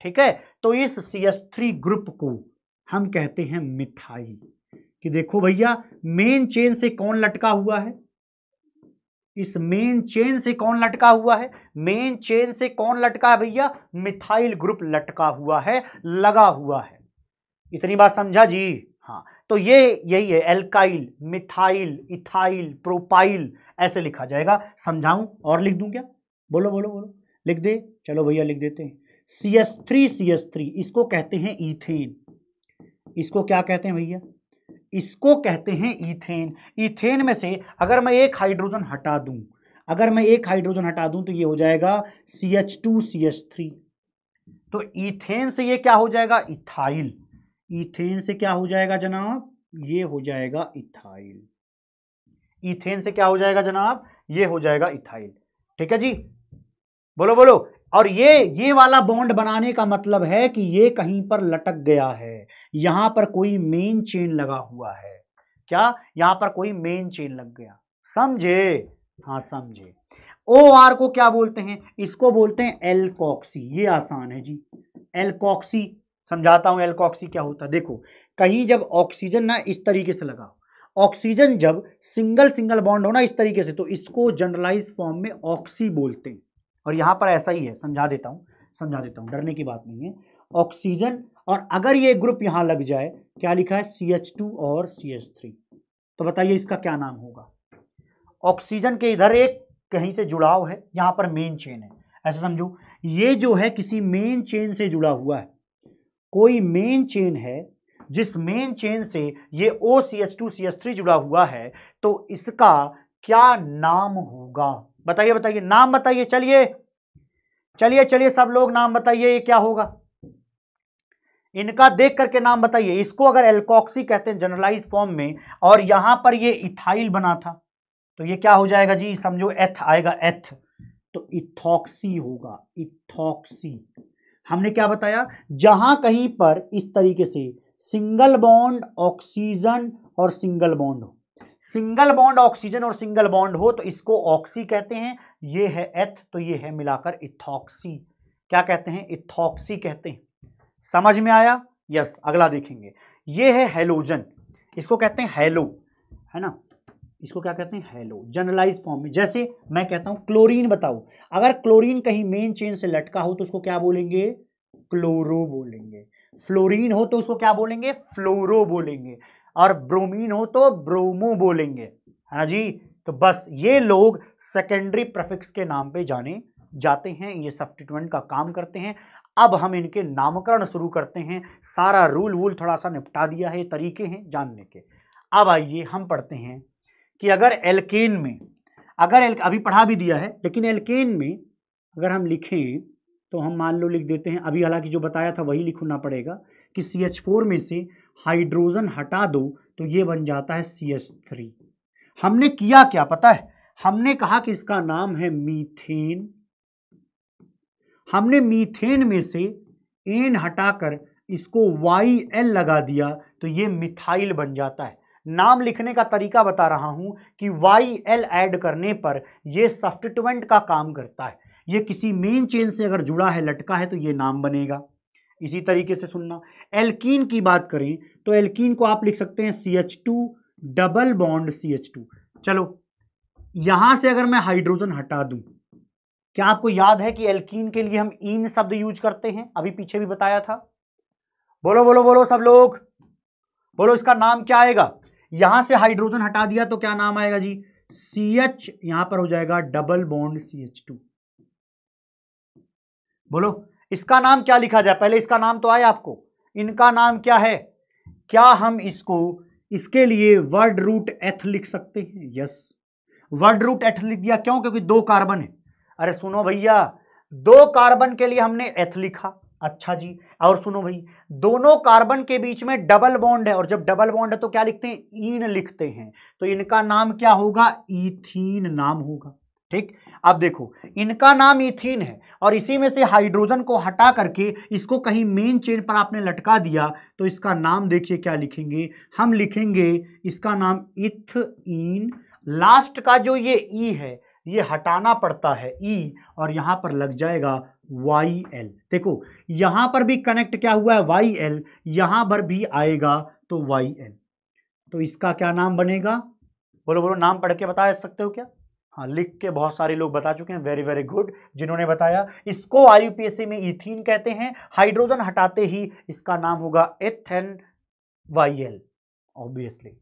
ठीक है? तो इस सी एच थ्री ग्रुप को हम कहते हैं मिथाइल। कि देखो भैया मेन चेन से कौन लटका हुआ है? इस मेन चेन से कौन लटका हुआ है? मेन चेन से कौन लटका है भैया? मिथाइल ग्रुप लटका हुआ है, लगा हुआ है। इतनी बात समझा जी? हाँ तो ये यही है एल्काइल मिथाइल इथाइल प्रोपाइल ऐसे लिखा जाएगा। समझाऊं? और लिख दूँ क्या? बोलो बोलो बोलो। लिख दे। चलो भैया, लिख देते हैं। C S three C S three इसको कहते हैं इथेन इसको क्या कहते हैं भैया? इसको कहते हैं इथेन इथेन में से अगर मैं एक हाइड्रोजन हटा दूँ, अगर मैं एक हाइड्रोजन हटा दूँ तो ये हो जाएगा C H two C H three तो इथेन से ये क्या हो जाएगा? इथाइल। इथेन से क्या हो जाएगा जनाब? ये हो जाएगा इथाइल। इथेन से क्या हो जाएगा जनाब? ये हो जाएगा इथाइल। ठीक है जी? बोलो बोलो। और ये ये वाला बॉन्ड बनाने का मतलब है कि ये कहीं पर लटक गया है। यहाँ पर कोई मेन चेन लगा हुआ है। क्या? यहाँ पर कोई मेन चेन लग गया। समझे? हाँ समझे। ओ आर को क्या बोलते हैं? इसको बोलते हैं एलकॉक्सी ये आसान है जी। एलकॉक्सी समझाता हूँ एलकॉक्सी क्या होता है। देखो, कहीं जब ऑक्सीजन ना इस तरीके से लगा ऑक्सीजन जब सिंगल सिंगल बॉन्ड हो ना इस तरीके से तो इसको जनरलाइज फॉर्म में ऑक्सी बोलते हैं। और यहाँ पर ऐसा ही है, समझा देता हूँ, समझा देता हूँ, डरने की बात नहीं है। ऑक्सीजन, और अगर ये ग्रुप यहाँ लग जाए, क्या लिखा है? सी एच टू और सी एच थ्री तो बताइए इसका क्या नाम होगा? ऑक्सीजन के इधर एक कहीं से जुड़ाव है, यहाँ पर मेन चेन है। ऐसा समझो, ये जो है किसी मेन चेन से जुड़ा हुआ है। कोई मेन चेन है, जिस मेन चेन से ये O C H two C H three जुड़ा हुआ है तो इसका क्या नाम होगा? बताइए बताइए, नाम बताइए, चलिए चलिए चलिए सब लोग नाम बताइए, ये क्या होगा? इनका देख करके नाम बताइए। इसको अगर एल्कॉक्सी कहते हैं जनरलाइज फॉर्म में, और यहाँ पर ये इथाइल बना था तो ये क्या हो जाएगा जी? समझो, एथ आएगा, एथ। तो इथॉक्सी होगा, इथॉक्सी। हमने क्या बताया? जहाँ कहीं पर इस तरीके से, सिंगल बॉन्ड, ऑक्सीजन और सिंगल बॉन्ड हो। सिंगल बॉन्ड ऑक्सीजन और सिंगल बॉन्ड हो तो इसको ऑक्सी कहते हैं। ये है एथ तो ये है मिलाकर इथॉक्सी क्या कहते हैं? इथॉक्सी कहते हैं। समझ में आया? यस, अगला देखेंगे। ये है हेलोजन इसको कहते हैं हेलो है ना? इसको क्या कहते हैं? हेलो जनरलाइज फॉर्म में। जैसे मैं कहता हूँ क्लोरीन बताओ। अगर क्लोरीन कहीं मेन चेन से लटका हो तो उसको क्या बोलेंगे? क्लोरो बोलेंगे। फ्लोरीन हो तो उसको क्या बोलेंगे? फ्लोरो बोलेंगे। और ब्रोमीन हो तो ब्रोमो बोलेंगे। है ना जी तो बस ये लोग सेकेंडरी प्रफिक्स के नाम पे जाने, जाते हैं, ये सब्सटीट्यूएंट का काम करते हैं। अब हम इनके नामकरण शुरू करते हैं। सारा रूल वूल थोड़ा सा निपटा दिया है, तरीके हैं जानने के। अब आइए हम पढ़ते हैं कि अगर एल्केन में, अगर एल अभी पढ़ा भी दिया है, लेकिन एल्केन में अगर हम लिखें तो हम मान लो लिख देते हैं, अभी हालाँकि जो बताया था वही लिखना पड़ेगा कि सी एच फोर में से हाइड्रोजन हटा दो तो ये बन जाता है सी एस थ्री हमने किया क्या पता है? हमने कहा कि इसका नाम है मीथेन। हमने मीथेन में से एन हटाकर इसको वाई एल लगा दिया तो ये मिथाइल बन जाता है। नाम लिखने का तरीका बता रहा हूँ कि वाई एल ऐड करने पर यह सब्सटीट्यूएंट का काम करता है। ये किसी मेन चेन से अगर जुड़ा है, लटका है तो ये नाम बनेगा। इसी तरीके से सुनना। एल्कीन की बात करें तो एल्कीन को आप लिख सकते हैं C H two double bond C H two चलो, यहाँ से अगर मैं हाइड्रोजन हटा दूँ, क्या आपको याद है कि एल्कीन के लिए हम इन शब्द यूज़ करते हैं? अभी पीछे भी बताया था। बोलो बोलो बोलो सब लोग। बोलो, इसका नाम क्या आएगा? यहाँ से हाइड्रोजन हटा दिया तो क्या नाम आएगा जी? सी एच यहाँ पर हो जाएगा double bond C H two बोलो इसका नाम क्या लिखा जाए? पहले इसका नाम तो आया आपको। इनका नाम क्या है? क्या हम इसको, इसके लिए वर्ड रूट एथ लिख सकते हैं? यस वर्ड रूट एथ लिख दिया क्यों? क्योंकि दो कार्बन है। अरे सुनो भैया, दो कार्बन के लिए हमने एथ लिखा। अच्छा जी, और सुनो भाई, दोनों कार्बन के बीच में डबल बॉन्ड है, और जब डबल बॉन्ड है तो क्या लिखते हैं? ईन लिखते हैं। तो इनका नाम क्या होगा? इथीन नाम होगा। ठीक? अब देखो, इनका नाम इथीन है और इसी में से हाइड्रोजन को हटा करके इसको कहीं मेन चेन पर आपने लटका दिया तो इसका नाम देखिए क्या लिखेंगे। हम लिखेंगे इसका नाम इथइन लास्ट का जो ये ई है, ये हटाना पड़ता है ई और यहाँ पर लग जाएगा वाई एल देखो, यहाँ पर भी कनेक्ट क्या हुआ है? वाई एल यहाँ पर भी आएगा तो वाई एल तो इसका क्या नाम बनेगा? बोलो बोलो, नाम पढ़ के बता सकते हो क्या? हाँ लिख के बहुत सारे लोग बता चुके हैं वेरी वेरी गुड जिन्होंने बताया। इसको आईयूपीएससी में इथीन कहते हैं हाइड्रोजन हटाते ही इसका नाम होगा एथेन वाई एल ऑब्वियसली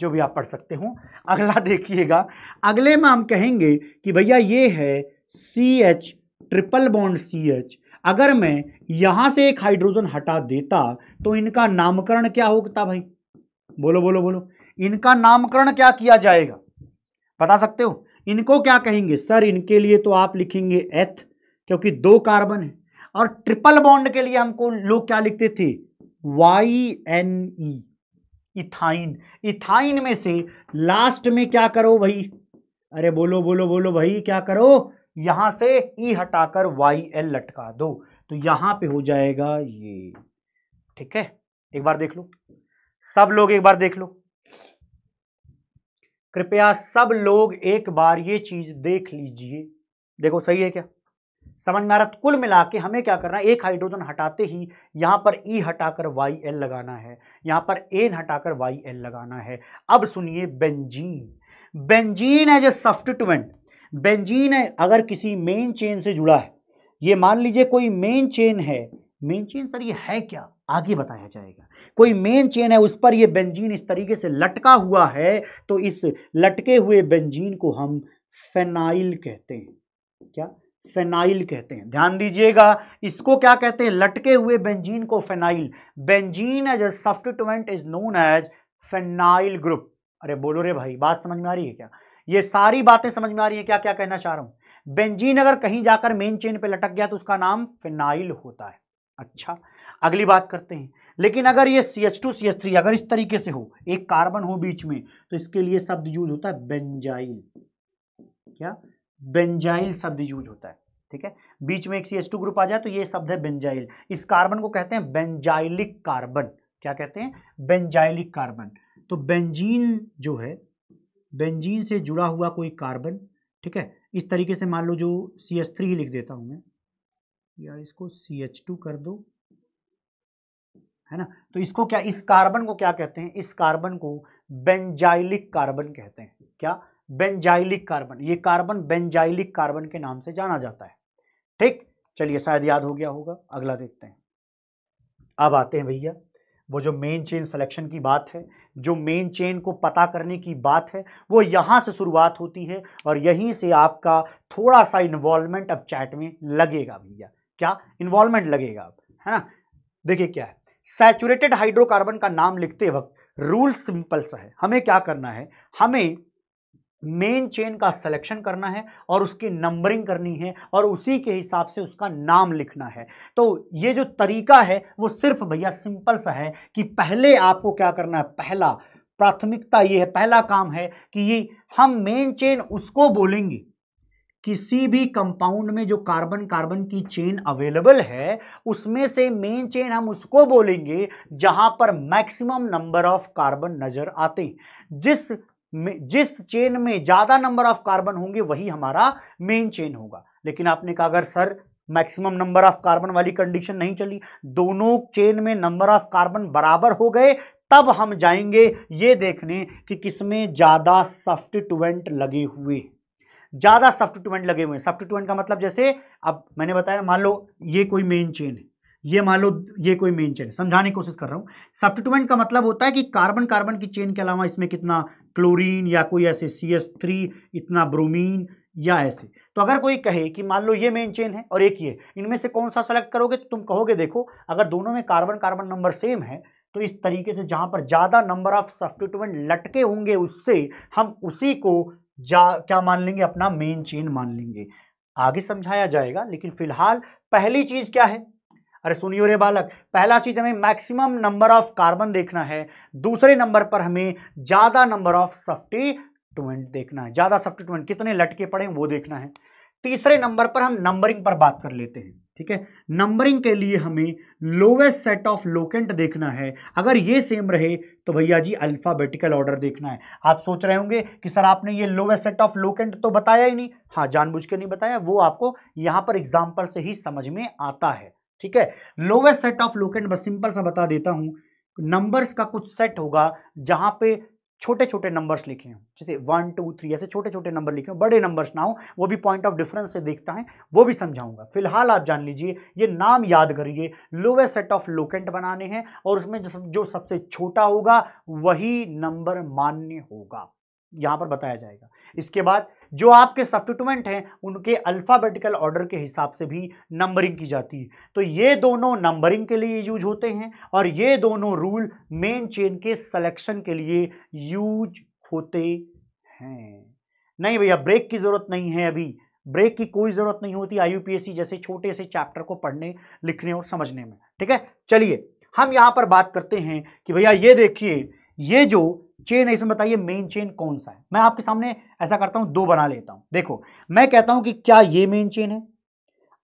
जो भी आप पढ़ सकते हो। अगला देखिएगा। अगले में हम कहेंगे कि भैया ये है C H triple bond C H अगर मैं यहाँ से एक हाइड्रोजन हटा देता तो इनका नामकरण क्या होता भाई? बोलो बोलो बोलो। इनका नामकरण क्या किया जाएगा? बता सकते हो? इनको क्या कहेंगे? सर, इनके लिए तो आप लिखेंगे एथ, क्योंकि दो कार्बन है। और ट्रिपल बॉन्ड के लिए हमको लोग क्या लिखते थे? Y N E ethyne. Ethyne में से लास्ट में क्या करो भाई? अरे बोलो बोलो बोलो भाई, क्या करो? यहाँ से ई e हटाकर वाई एल लटका दो। तो यहाँ पे हो जाएगा ये। ठीक है? एक बार देख लो। सब लोग एक बार देख लो। कृपया सब लोग एक बार ये चीज़ देख लीजिए। देखो, सही है क्या? समझ में आ रहा? कुल मिला के हमें क्या करना है? एक हाइड्रोजन हटाते ही यहाँ पर ई e हटाकर वाई एल लगाना है। यहाँ पर एन हटाकर वाई एल लगाना है। अब सुनिए benzene. Benzene as a substituent. Benzene है, अगर किसी मेन चेन से जुड़ा है, ये मान लीजिए कोई main chain main chain sir sir ये है क्या? आगे बताया जाएगा। कोई मेन चेन है, उस पर ये बेंजीन इस तरीके से लटका हुआ है तो इस लटके हुए बेंजीन को हम फेनाइल कहते हैं। क्या? फेनाइल कहते हैं। ध्यान दीजिएगा, इसको क्या कहते हैं? लटके हुए बेंजीन को phenyl. Benzene as a substituent is known as phenyl group. अरे बोलो रे भाई, बात समझ में आ रही है क्या? ये सारी बातें समझ में आ रही है क्या? क्या कहना चाह रहा हूँ? बेंजीन अगर कहीं जाकर मेन चेन पे लटक गया तो उसका नाम फिनाइल होता है। अच्छा अगली बात करते हैं। लेकिन अगर ये C H two C H three अगर इस तरीके से हो, एक कार्बन हो बीच में तो इसके लिए शब्द यूज़ होता है बेंजाइल। क्या? बेंजाइल शब्द यूज़ होता है, ठीक है? बीच में एक सी एच टू ग्रुप आ जाए तो ये शब्द है बेंजाइल। इस कार्बन को कहते हैं बेंजाइलिक कार्बन। क्या कहते हैं? Benzylic carbon. तो बेंजीन जो है, बेंजीन से जुड़ा हुआ कोई कार्बन, ठीक है? इस तरीके से मान लो जो सी एच थ्री ही लिख देता हूँ मैं। या इसको सी एच टू कर दो, है ना? तो इसको क्या, इस कार्बन को क्या कहते हैं? इस कार्बन को बेंजाइलिक कार्बन कहते हैं। क्या? Benzylic carbon. ये कार्बन बेंजाइलिक कार्बन के नाम से जाना जाता है। ठीक? चलिए, शायद याद हो गया होगा। अगला देखते हैं। अब आते हैं भैया। वो जो मेन चेन सिलेक्शन की बात है, जो मेन चेन को पता करने की बात है, वो यहाँ से शुरुआत होती है और यहीं से आपका थोड़ा सा इन्वॉल्वमेंट अब चैट में लगेगा भैया। क्या इन्वॉल्वमेंट लगेगा है ना? देखिए क्या है सैचुरेटेड हाइड्रोकार्बन का नाम लिखते वक्त रूल सिंपल सा है। हमें क्या करना है? हमें मेन चेन का सिलेक्शन करना है और उसकी नंबरिंग करनी है और उसी के हिसाब से उसका नाम लिखना है। तो ये जो तरीका है, वो सिर्फ़ भैया सिंपल सा है कि पहले आपको क्या करना है? पहला प्राथमिकता ये है, पहला काम है कि ये हम मेन चेन उसको बोलेंगे। किसी भी कंपाउंड में जो कार्बन कार्बन की चेन अवेलेबल है, उसमें से मेन चेन हम उसको बोलेंगे जहाँ पर मैक्सिमम नंबर ऑफ़ कार्बन नज़र आते हैं। जिस जिस चेन में ज़्यादा नंबर ऑफ़ कार्बन होंगे, वही हमारा मेन चेन होगा। लेकिन आपने कहा, अगर sir maximum number of carbon वाली कंडीशन नहीं चली, दोनों चेन में नंबर ऑफ़ कार्बन बराबर हो गए, तब हम जाएँगे ये देखने कि किसमें ज़्यादा सब्सटीट्यूएंट लगे हुए ज़्यादा सब्सटीट्यूएंट लगे हुए हैं। सब्सटीट्यूएंट का मतलब जैसे, अब मैंने बताया, मान लो ये कोई मेन चेन है। ये मान लो ये कोई मेन चेन है। समझाने की कोशिश कर रहा हूँ। सब्सटीट्यूएंट का मतलब होता है कि कार्बन कार्बन की चेन के अलावा इसमें कितना क्लोरीन या कोई ऐसे सी एस थ्री इतना ब्रोमीन या ऐसे। तो अगर कोई कहे कि मान लो ये मेन चेन है और एक ये, इनमें से कौन सा सेलेक्ट करोगे? तो तुम कहोगे, देखो, अगर दोनों में कार्बन कार्बन नंबर सेम है तो इस तरीके से जहाँ पर ज़्यादा नंबर ऑफ़ सब्सटीट्यूएंट लटके होंगे उससे, हम उसी को जा, क्या मान लेंगे, अपना मेन चेन मान लेंगे। आगे समझाया जाएगा, लेकिन फ़िलहाल पहली चीज़ क्या है? अरे सुनियो रे बालक, पहला चीज़ हमें मैक्सिमम नंबर ऑफ़ कार्बन देखना है, दूसरे नंबर पर हमें ज़्यादा नंबर ऑफ़ सब्स्टिट्यूएंट देखना है। ज़्यादा सब्स्टिट्यूएंट कितने लटके पड़े वो देखना है। तीसरे नंबर पर हम नंबरिंग पर बात कर लेते हैं। ठीक है? नंबरिंग के लिए हमें लोवेस्ट सेट ऑफ़ लोकेंट देखना है। अगर ये सेम रहे तो भैया जी अल्फाबेटिकल ऑर्डर देखना है। आप सोच रहे होंगे कि सर आपने ये लोवेस्ट सेट ऑफ़ लोकेंट तो बताया ही नहीं। हाँ जानबूझ के नहीं बताया, वो आपको यहाँ पर एग्ज़ाम्पल से ही समझ में आता है। ठीक है? लोवेस्ट सेट ऑफ़ लोकेंट बस सिंपल सा बता देता हूँ। नंबर्स का कुछ सेट होगा, जहाँ पे छोटे छोटे नंबर्स लिखे हों। जैसे वन टू थ्री ऐसे छोटे छोटे नंबर लिखे हों, बड़े नंबर्स ना हो, वो भी पॉइंट ऑफ़ डिफरेंस से देखता है, वो भी समझाऊँगा। फ़िलहाल आप जान लीजिए, ये नाम याद करिए लोवेस्ट सेट ऑफ़ लोकेंट बनाने हैं और उसमें जो सबसे छोटा होगा, वही नंबर मान्य होगा। यहाँ पर बताया जाएगा। इसके बाद जो आपके सब्स्टिट्यूमेंट हैं, उनके अल्फ़ाबेटिकल ऑर्डर के हिसाब से भी नंबरिंग की जाती है। तो ये दोनों नंबरिंग के लिए यूज़ होते हैं और ये दोनों रूल मेन चेन के सिलेक्शन के लिए यूज़ होते हैं। नहीं भैया ब्रेक की ज़रूरत नहीं है अभी। ब्रेक की कोई ज़रूरत नहीं होती आई जैसे छोटे से चैप्टर को पढ़ने, लिखने और समझने में। ठीक है? चलिए, हम यहाँ पर बात करते हैं कि भैया ये देखिए, ये जो चेन है इसमें बताइए मेन चेन कौन सा है? मैं आपके सामने ऐसा करता हूँ, दो बना लेता हूँ। देखो, मैं कहता हूँ कि क्या ये मेन चेन है?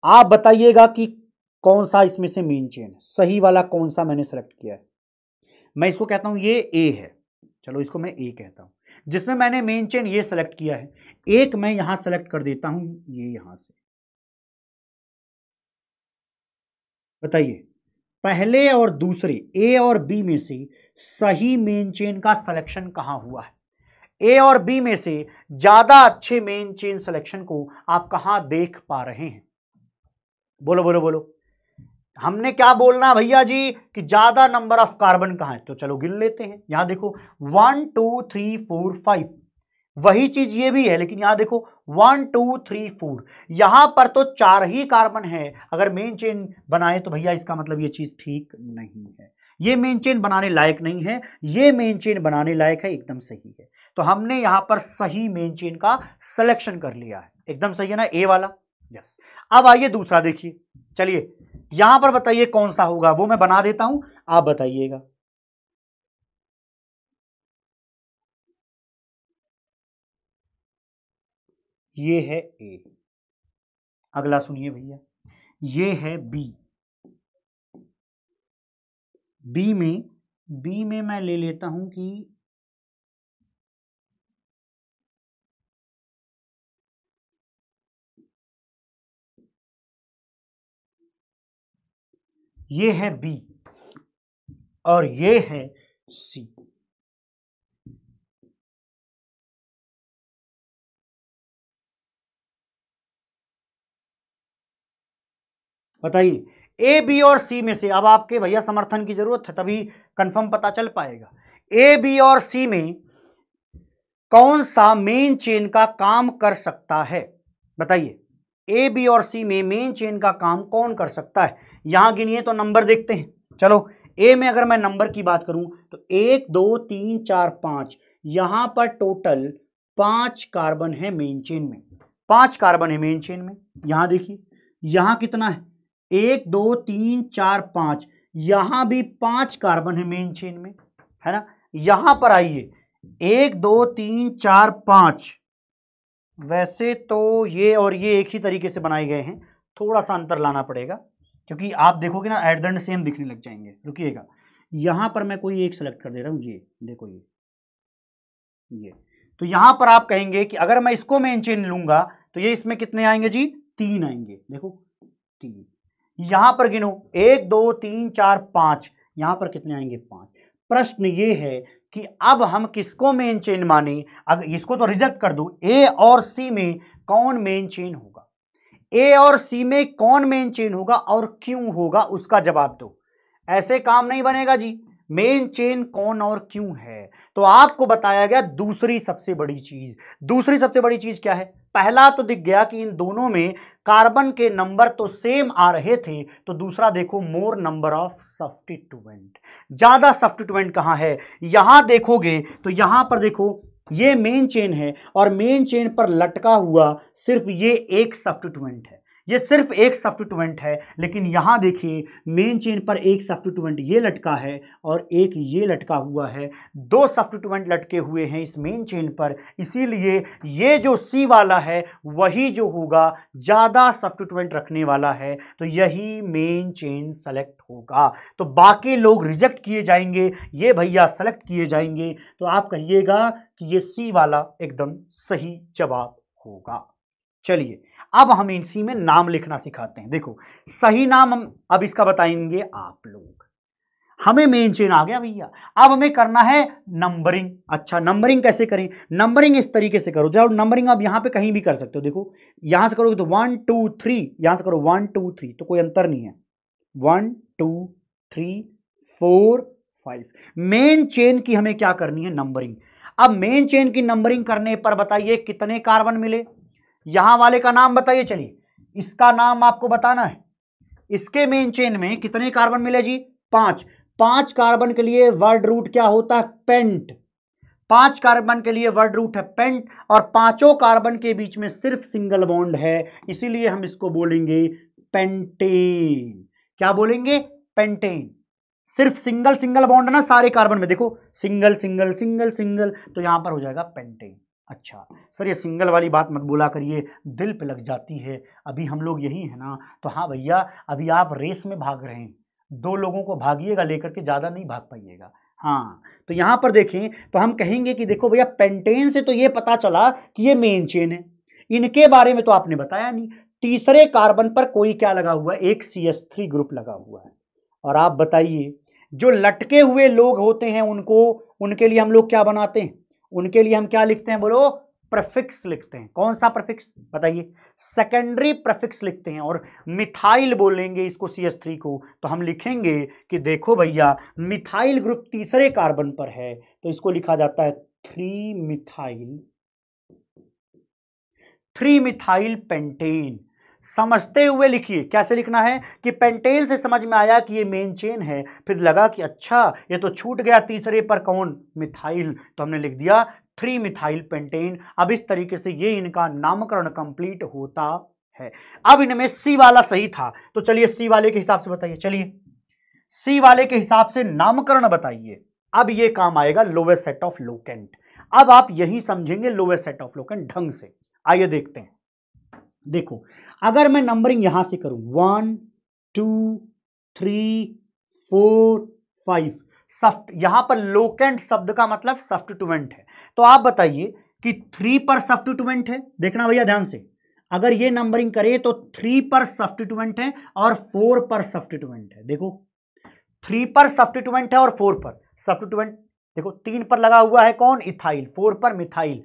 आप बताइएगा कि कौन सा इसमें से मेन चेन है? सही वाला कौन सा मैंने सेलेक्ट किया है? मैं इसको कहता हूँ, ये ए है। चलो, इसको मैं ए कहता हूँ। जिसमें मैंने मेन चेन ये सेलेक्ट किया है, एक मैं यहाँ सेलेक्ट कर देता हूँ, ये यहाँ से। बताइए, पहले और दूसरे ए और बी में से सही मेन चेन का सिलेक्शन कहाँ हुआ है? ए और बी में से ज़्यादा अच्छे मेन चेन सिलेक्शन को आप कहाँ देख पा रहे हैं? बोलो बोलो बोलो। हमने क्या बोलना भैया जी? कि ज़्यादा नंबर ऑफ़ कार्बन कहाँ है? तो चलो गिन लेते हैं। यहाँ देखो one two three four five वही चीज़ ये भी है, लेकिन यहाँ देखो वन टू थ्री फोर यहाँ पर तो चार ही कार्बन है। अगर मेन चेन बनाए तो भैया इसका मतलब ये चीज़ ठीक नहीं है। ये मेन चेन बनाने लायक नहीं है, ये मेन चेन बनाने लायक है, एकदम सही है। तो हमने यहाँ पर सही मेन चेन का सिलेक्शन कर लिया है। एकदम सही है ना ए वाला? यस अब आइए दूसरा देखिए। चलिए, यहाँ पर बताइए कौन सा होगा? वो मैं बना देता हूँ, आप बताइएगा। ये है ए अगला सुनिए भैया। ये है बी बी में बी में मैं ले लेता हूँ कि ये है बी और ये है सी बताइए। ए बी और सी में से। अब आपके भैया समर्थन की ज़रूरत है, तभी कंफर्म पता चल पाएगा। ए बी और सी में कौन सा मेन चेन का काम कर सकता है? बताइए। ए बी और सी में मेन चेन का काम कौन कर सकता है? यहाँ गिनिए तो नंबर देखते हैं। चलो ए में अगर मैं नंबर की बात करूँ तो एक, दो, तीन, चार, पाँच। यहाँ पर टोटल पाँच कार्बन है मेन चेन में। पाँच कार्बन है मेन चेन में। यहाँ देखिए, यहाँ कितना है? एक, दो, तीन, चार, पाँच। यहाँ भी पाँच कार्बन है मेन चेन में, है ना? यहाँ पर आइए। एक, दो, तीन, चार, पाँच। वैसे तो ये और ये एक ही तरीके से बनाए गए हैं। थोड़ा सा अंतर लाना पड़ेगा, क्योंकि आप देखोगे ना एट द सेम दिखने लग जाएँगे। रुकिएगा। यहाँ पर मैं कोई एक सेलेक्ट कर दे रहा हूँ। ये, देखो ये। ये। तो यहाँ पर आप कहेंगे कि अगर मैं इसको मेन चेन लूँगा तो ये इसमें कितने आएँगे जी? तीन आएँगे। देखो, तीन। यहाँ पर गिनो, एक, दो, तीन, चार, पाँच, यहाँ पर कितने आएँगे? पाँच। प्रश्न ये है कि अब हम किसको मेन चेन माने? अगर इसको तो रिजेक्ट कर दो। ए और सी में कौन मेन चेन होगा? ए और सी में कौन मेन चेन होगा और क्यों होगा? उसका जवाब दो। ऐसे काम नहीं बनेगा जी। मेन चेन कौन और क्यों है? तो आपको बताया गया दूसरी सबसे बड़ी चीज़। दूसरी सबसे बड़ी चीज़ क्या है? पहला तो दिख गया कि इन दोनों में कार्बन के नंबर तो सेम आ रहे थे तो दूसरा देखो मोर नंबर ऑफ़ सब्स्टिट्यूएंट। ज़्यादा सब्स्टिट्यूएंट कहाँ है? यहाँ देखोगे तो यहाँ पर देखो, ये मेन चेन है और मेन चेन पर लटका हुआ सिर्फ़ ये एक सब्स्टिट्यूएंट है। ये सिर्फ़ एक सब्स्टिट्यूएंट है, लेकिन यहाँ देखिए मेन चेन पर एक सब्स्टिट्यूएंट ये लटका है और एक ये लटका हुआ है। दो सब्स्टिट्यूएंट लटके हुए हैं इस मेन चेन पर। इसीलिए ये जो सी वाला है, वही जो होगा, ज़्यादा सब्स्टिट्यूएंट रखने वाला है। तो यही मेन चेन सेलेक्ट होगा। तो बाकी लोग रिजेक्ट किए जाएँगे, ये भैया सेलेक्ट किए जाएँगे। तो आप कहिएगा कि ये सी वाला एकदम सही जवाब होगा। चलिए अब हम इसी में नाम लिखना सिखाते हैं। देखो, सही नाम हम, अब इसका बताएँगे आप लोग। हमें मेन चेन आ गया भैया। अब हमें करना है नंबरिंग अच्छा नंबरिंग कैसे करें? नंबरिंग इस तरीके से करो। जब नंबरिंग आप यहाँ पे कहीं भी कर सकते हो, देखो, यहाँ से करोगे तो वन टू थ्री यहाँ से करो वन टू थ्री तो कोई अंतर नहीं है। One two three four five main chain की हमें क्या करनी है? नंबरिंग अब मेन चेन की नंबरिंग करने पर बताइए, कितने कार्बन मिले? यहाँ वाले का नाम बताइए चलिए। इसका नाम आपको बताना है। इसके मेन चेन में कितने कार्बन मिले जी? पाँच। पाँच कार्बन के लिए वर्ड रूट क्या होता है? पेंट पाँच कार्बन के लिए वर्ड रूट है पेंट और पाँचों कार्बन के बीच में सिर्फ़ सिंगल बॉन्ड है। इसीलिए हम इसको बोलेंगे पेंटेन क्या बोलेंगे? पेंटेन सिर्फ़ सिंगल सिंगल बॉन्ड ना सारे कार्बन में। देखो सिंगल सिंगल सिंगल सिंगल तो यहाँ पर हो जाएगा पेंटेन अच्छा सर ये सिंगल वाली बात मत बोला करिए, दिल पे लग जाती है, अभी हम लोग यही है ना? तो हाँ भैया, अभी आप रेस में भाग रहे हैं, दो लोगों को भागिएगा, लेकर के ज़्यादा नहीं भाग पाइएगा। हाँ तो यहाँ पर देखें तो हम कहेंगे कि देखो भैया, पेंटेन से तो ये पता चला कि ये मेन चेन है, इनके बारे में तो आपने बताया नहीं, तीसरे कार्बन पर कोई क्या लगा हुआ है? एक सी एस थ्री ग्रुप लगा हुआ है। और आप बताइए, जो लटके हुए लोग होते हैं उनको, उनके लिए हम लोग क्या बनाते हैं? उनके लिए हम क्या लिखते हैं बोलो? प्रफिक्स लिखते हैं। कौन सा प्रफिक्स? बताइए। सेकेंडरी प्रफिक्स लिखते हैं और मिथाइल बोलेंगे इसको सी एस थ्री को। तो हम लिखेंगे कि देखो भैया, मिथाइल ग्रुप तीसरे कार्बन पर है। तो इसको लिखा जाता है three methyl three methyl pentane. समझते हुए लिखिए। कैसे लिखना है? कि पेंटेन से समझ में आया कि ये मेन चेन है, फिर लगा कि अच्छा ये तो छूट गया तीसरे पर। कौन? मिथाइल। तो हमने लिख दिया थ्री मिथाइल पेंटेन। अब इस तरीके से ये इनका नामकरण कंप्लीट होता है। अब इनमें सी वाला सही था। तो चलिए सी वाले के हिसाब से बताइए। चलिए। सी वाले के हिसाब से नामकरण बताइए। अब ये काम आएगा लोवेस्ट सेट ऑफ़ लोकेंट अब आप यही समझेंगे लोवेस्ट सेट ऑफ़ लोकेंट ढंग से। आइए देखते हैं। देखो, अगर मैं नंबरिंग यहाँ से करूँ one two three four five soft यहाँ पर लोकेंट शब्द का मतलब सफ्टिट्यूमेंट है। तो आप बताइए कि थ्री पर सफ्टिट्यूमेंट है? देखना भैया ध्यान से। अगर ये नंबरिंग करे तो थ्री पर सफ्टिट्यूमेंट है और फोर पर सफ्टिट्यूमेंट है। देखो थ्री पर सफ्टिट्यूमेंट है और फोर पर। सफ्टिट्यूमेंट देखो, तीन पर लगा हुआ है कौन? इथाइल फोर पर मिथाइल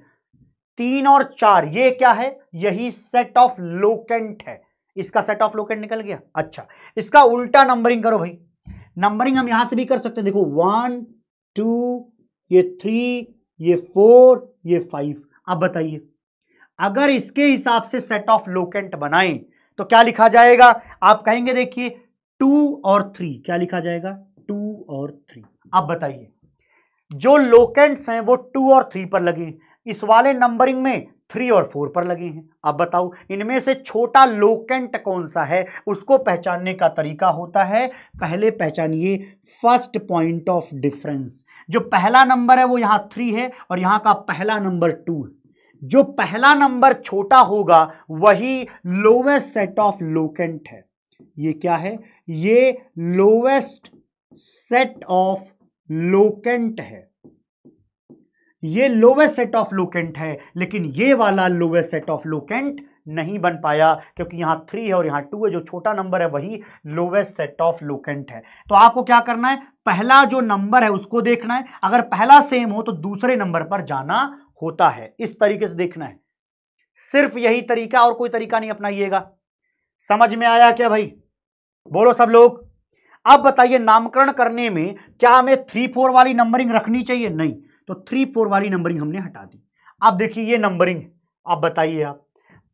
तीन और चार, ये क्या है? यही सेट ऑफ़ लोकेंट है। इसका सेट ऑफ़ लोकेंट निकल गया। अच्छा इसका उल्टा नंबरिंग करो भाई। नंबरिंग हम यहाँ से भी कर सकते हैं। देखो वन टू ये थ्री ये फोर ये फाइव अब बताइए, अगर इसके हिसाब से सेट ऑफ़ लोकेंट बनाए तो क्या लिखा जाएगा? आप कहेंगे, देखिए टू और थ्री क्या लिखा जाएगा? टू और थ्री आप बताइए, जो लोकेंट्स हैं, वो टू और थ्री पर लगे इस वाले नंबरिंग में थ्री और फोर पर लगे हैं। अब बताओ, इनमें से छोटा लोकेंट कौन सा है? उसको पहचानने का तरीका होता है, पहले पहचानिए फ़र्स्ट पॉइंट ऑफ़ डिफरेंस जो पहला नंबर है, वो यहाँ थ्री है और यहाँ का पहला नंबर टू है। जो पहला नंबर छोटा होगा, वही लोवेस्ट सेट ऑफ़ लोकेंट है। ये क्या है? ये लोवेस्ट सेट ऑफ़ लोकेंट है। ये लोवेस्ट सेट ऑफ़ लोकेंट है, लेकिन ये वाला लोवेस्ट सेट ऑफ़ लोकेंट नहीं बन पाया, क्योंकि यहाँ थ्री है और यहाँ टू है, जो छोटा नंबर है, वही लोवेस्ट सेट ऑफ़ लोकेंट है। तो आपको क्या करना है? पहला जो नंबर है, उसको देखना है। अगर पहला सेम हो तो दूसरे नंबर पर जाना होता है। इस तरीके से देखना है। सिर्फ़ यही तरीका, और कोई तरीका नहीं अपनाइएगा। समझ में आया क्या भाई? बोलो सब लोग। अब बताइए, नामकरण करने में क्या हमें थ्री फोर वाली नंबरिंग रखनी चाहिए? नहीं। तो थ्री फोर वाली नंबरिंग हमने हटा दी। अब देखिए ये नंबरिंग अब बताइए आप।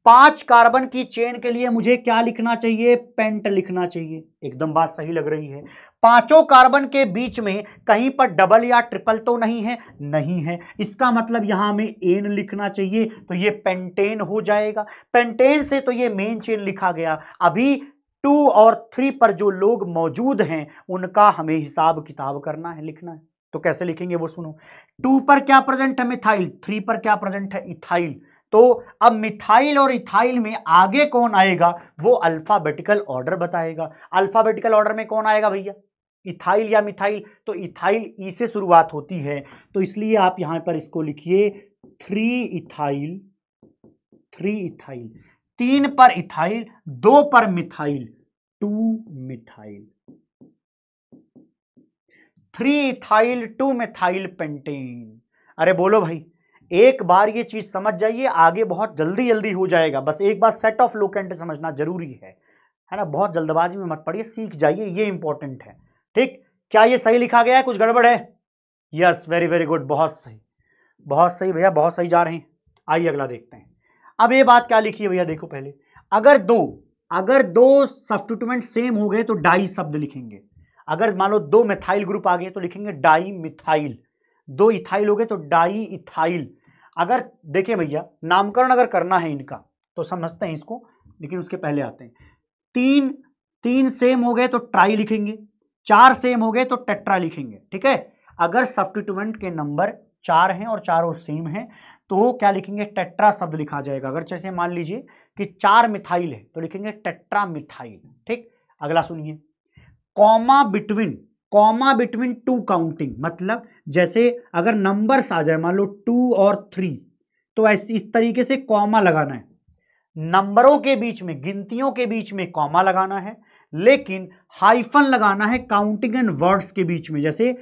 पाँच कार्बन की चेन के लिए मुझे क्या लिखना चाहिए? पेंट लिखना चाहिए। एकदम बात सही लग रही है। पाँचों कार्बन के बीच में कहीं पर डबल या ट्रिपल तो नहीं है? नहीं है। इसका मतलब यहाँ हमें एन लिखना चाहिए तो ये पेंटेन हो जाएगा। पेंटेन से तो ये मेन चेन लिखा गया। अभी टू और थ्री पर जो लोग मौजूद हैं, उनका हमें हिसाब किताब करना है, लिखना है। तो कैसे लिखेंगे वो सुनो। टू पर क्या प्रेजेंट है? मिथाइल। थ्री पर क्या प्रेजेंट है? इथाइल। तो अब मिथाइल और इथाइल में आगे कौन आएगा? वो अल्फाबेटिकल ऑर्डर बताएगा। अल्फाबेटिकल ऑर्डर में कौन आएगा भैया? इथाइल या मिथाइल? तो इथाइल ई से शुरुआत होती है। तो इसलिए आप यहाँ पर इसको लिखिए। Three ethyl three ethyl. तीन पर इथाइल, दो पर methyl. Two methyl. Three ethyl two methyl pentane. अरे बोलो भाई, एक बार ये चीज़ समझ जाइए, आगे बहुत जल्दी जल्दी हो जाएगा। बस एक बार सेट ऑफ़ लोकेंट समझना ज़रूरी है। है ना? बहुत जल्दबाजी में मत पड़िए, सीख जाइए, ये इंपॉर्टेंट है। ठीक? क्या ये सही लिखा गया है? कुछ गड़बड़ है? यस वेरी वेरी गुड बहुत सही। बहुत सही भैया, बहुत सही जा रहे हैं। आइए अगला देखते हैं। अब ये बात क्या लिखी है भैया, देखो पहले। अगर दो अगर दो सब्सटीट्यूमेंट सेम हो गए तो डाई शब्द लिखेंगे। अगर मान लो दो मिथाइल ग्रुप आ गए तो लिखेंगे डाई मिथाइल दो इथाइल हो गए तो डाई इथाइल अगर, देखिए भैया, नामकरण अगर करना है इनका तो समझते हैं इसको, लेकिन उसके पहले आते हैं। तीन तीन सेम हो गए तो ट्राई लिखेंगे। चार सेम हो गए तो टेट्रा लिखेंगे, ठीक है? अगर सब्सटीट्यूमेंट के नंबर चार हैं और चारों सेम हैं तो क्या लिखेंगे? टेट्रा शब्द लिखा जाएगा। अगर जैसे मान लीजिए कि चार मिथाइल है तो लिखेंगे टेट्रा मिथाइल ठीक? अगला सुनिए। Comma between comma between two counting मतलब जैसे अगर नंबर्स आ जाए, मान लो टू और थ्री तो ऐसे, इस तरीके से कॉमा लगाना है। नंबरों के बीच में, गिनतियों के बीच में कॉमा लगाना है, लेकिन हाइफन लगाना है काउंटिंग एंड वर्ड्स के बीच में, जैसे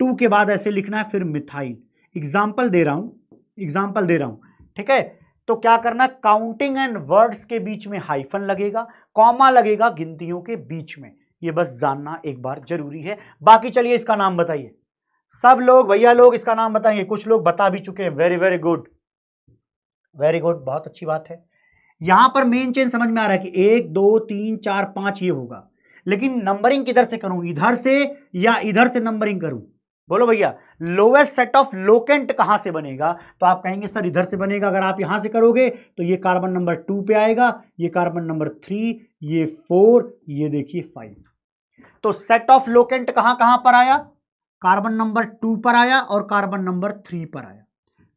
टू के बाद ऐसे लिखना है, फिर मिथाइल एग्ज़ाम्पल दे रहा हूँ एग्ज़ाम्पल दे रहा हूँ, ठीक है? तो क्या करना काउंटिंग एंड वर्ड्स के बीच में हाइफन लगेगा कॉमा लगेगा गिनतियों के बीच में। ये बस जानना एक बार ज़रूरी है। बाकी चलिए इसका नाम बताइए। सब लोग, भैया लोग इसका नाम बताएँगे कुछ लोग बता भी चुके हैं। Very very good very good बहुत अच्छी बात है। यहाँ पर मेन चेन समझ में आ रहा है कि एक, दो, तीन, चार, पाँच ये होगा। लेकिन नंबरिंग किधर से करूँ? इधर से या इधर से नंबरिंग करूँ? बोलो भैया लोवेस्ट सेट ऑफ़ लोकेंट कहाँ से बनेगा? तो आप कहेंगे, सर, इधर से बनेगा अगर आप यहाँ से करोगे तो ये कार्बन नंबर टू पे आएगा, ये कार्बन नंबर थ्री ये फोर ये देखिए फाइव तो सेट ऑफ़ लोकेंट कहाँ कहाँ पर आया? कार्बन नंबर टू पर आया और कार्बन नंबर थ्री पर आया।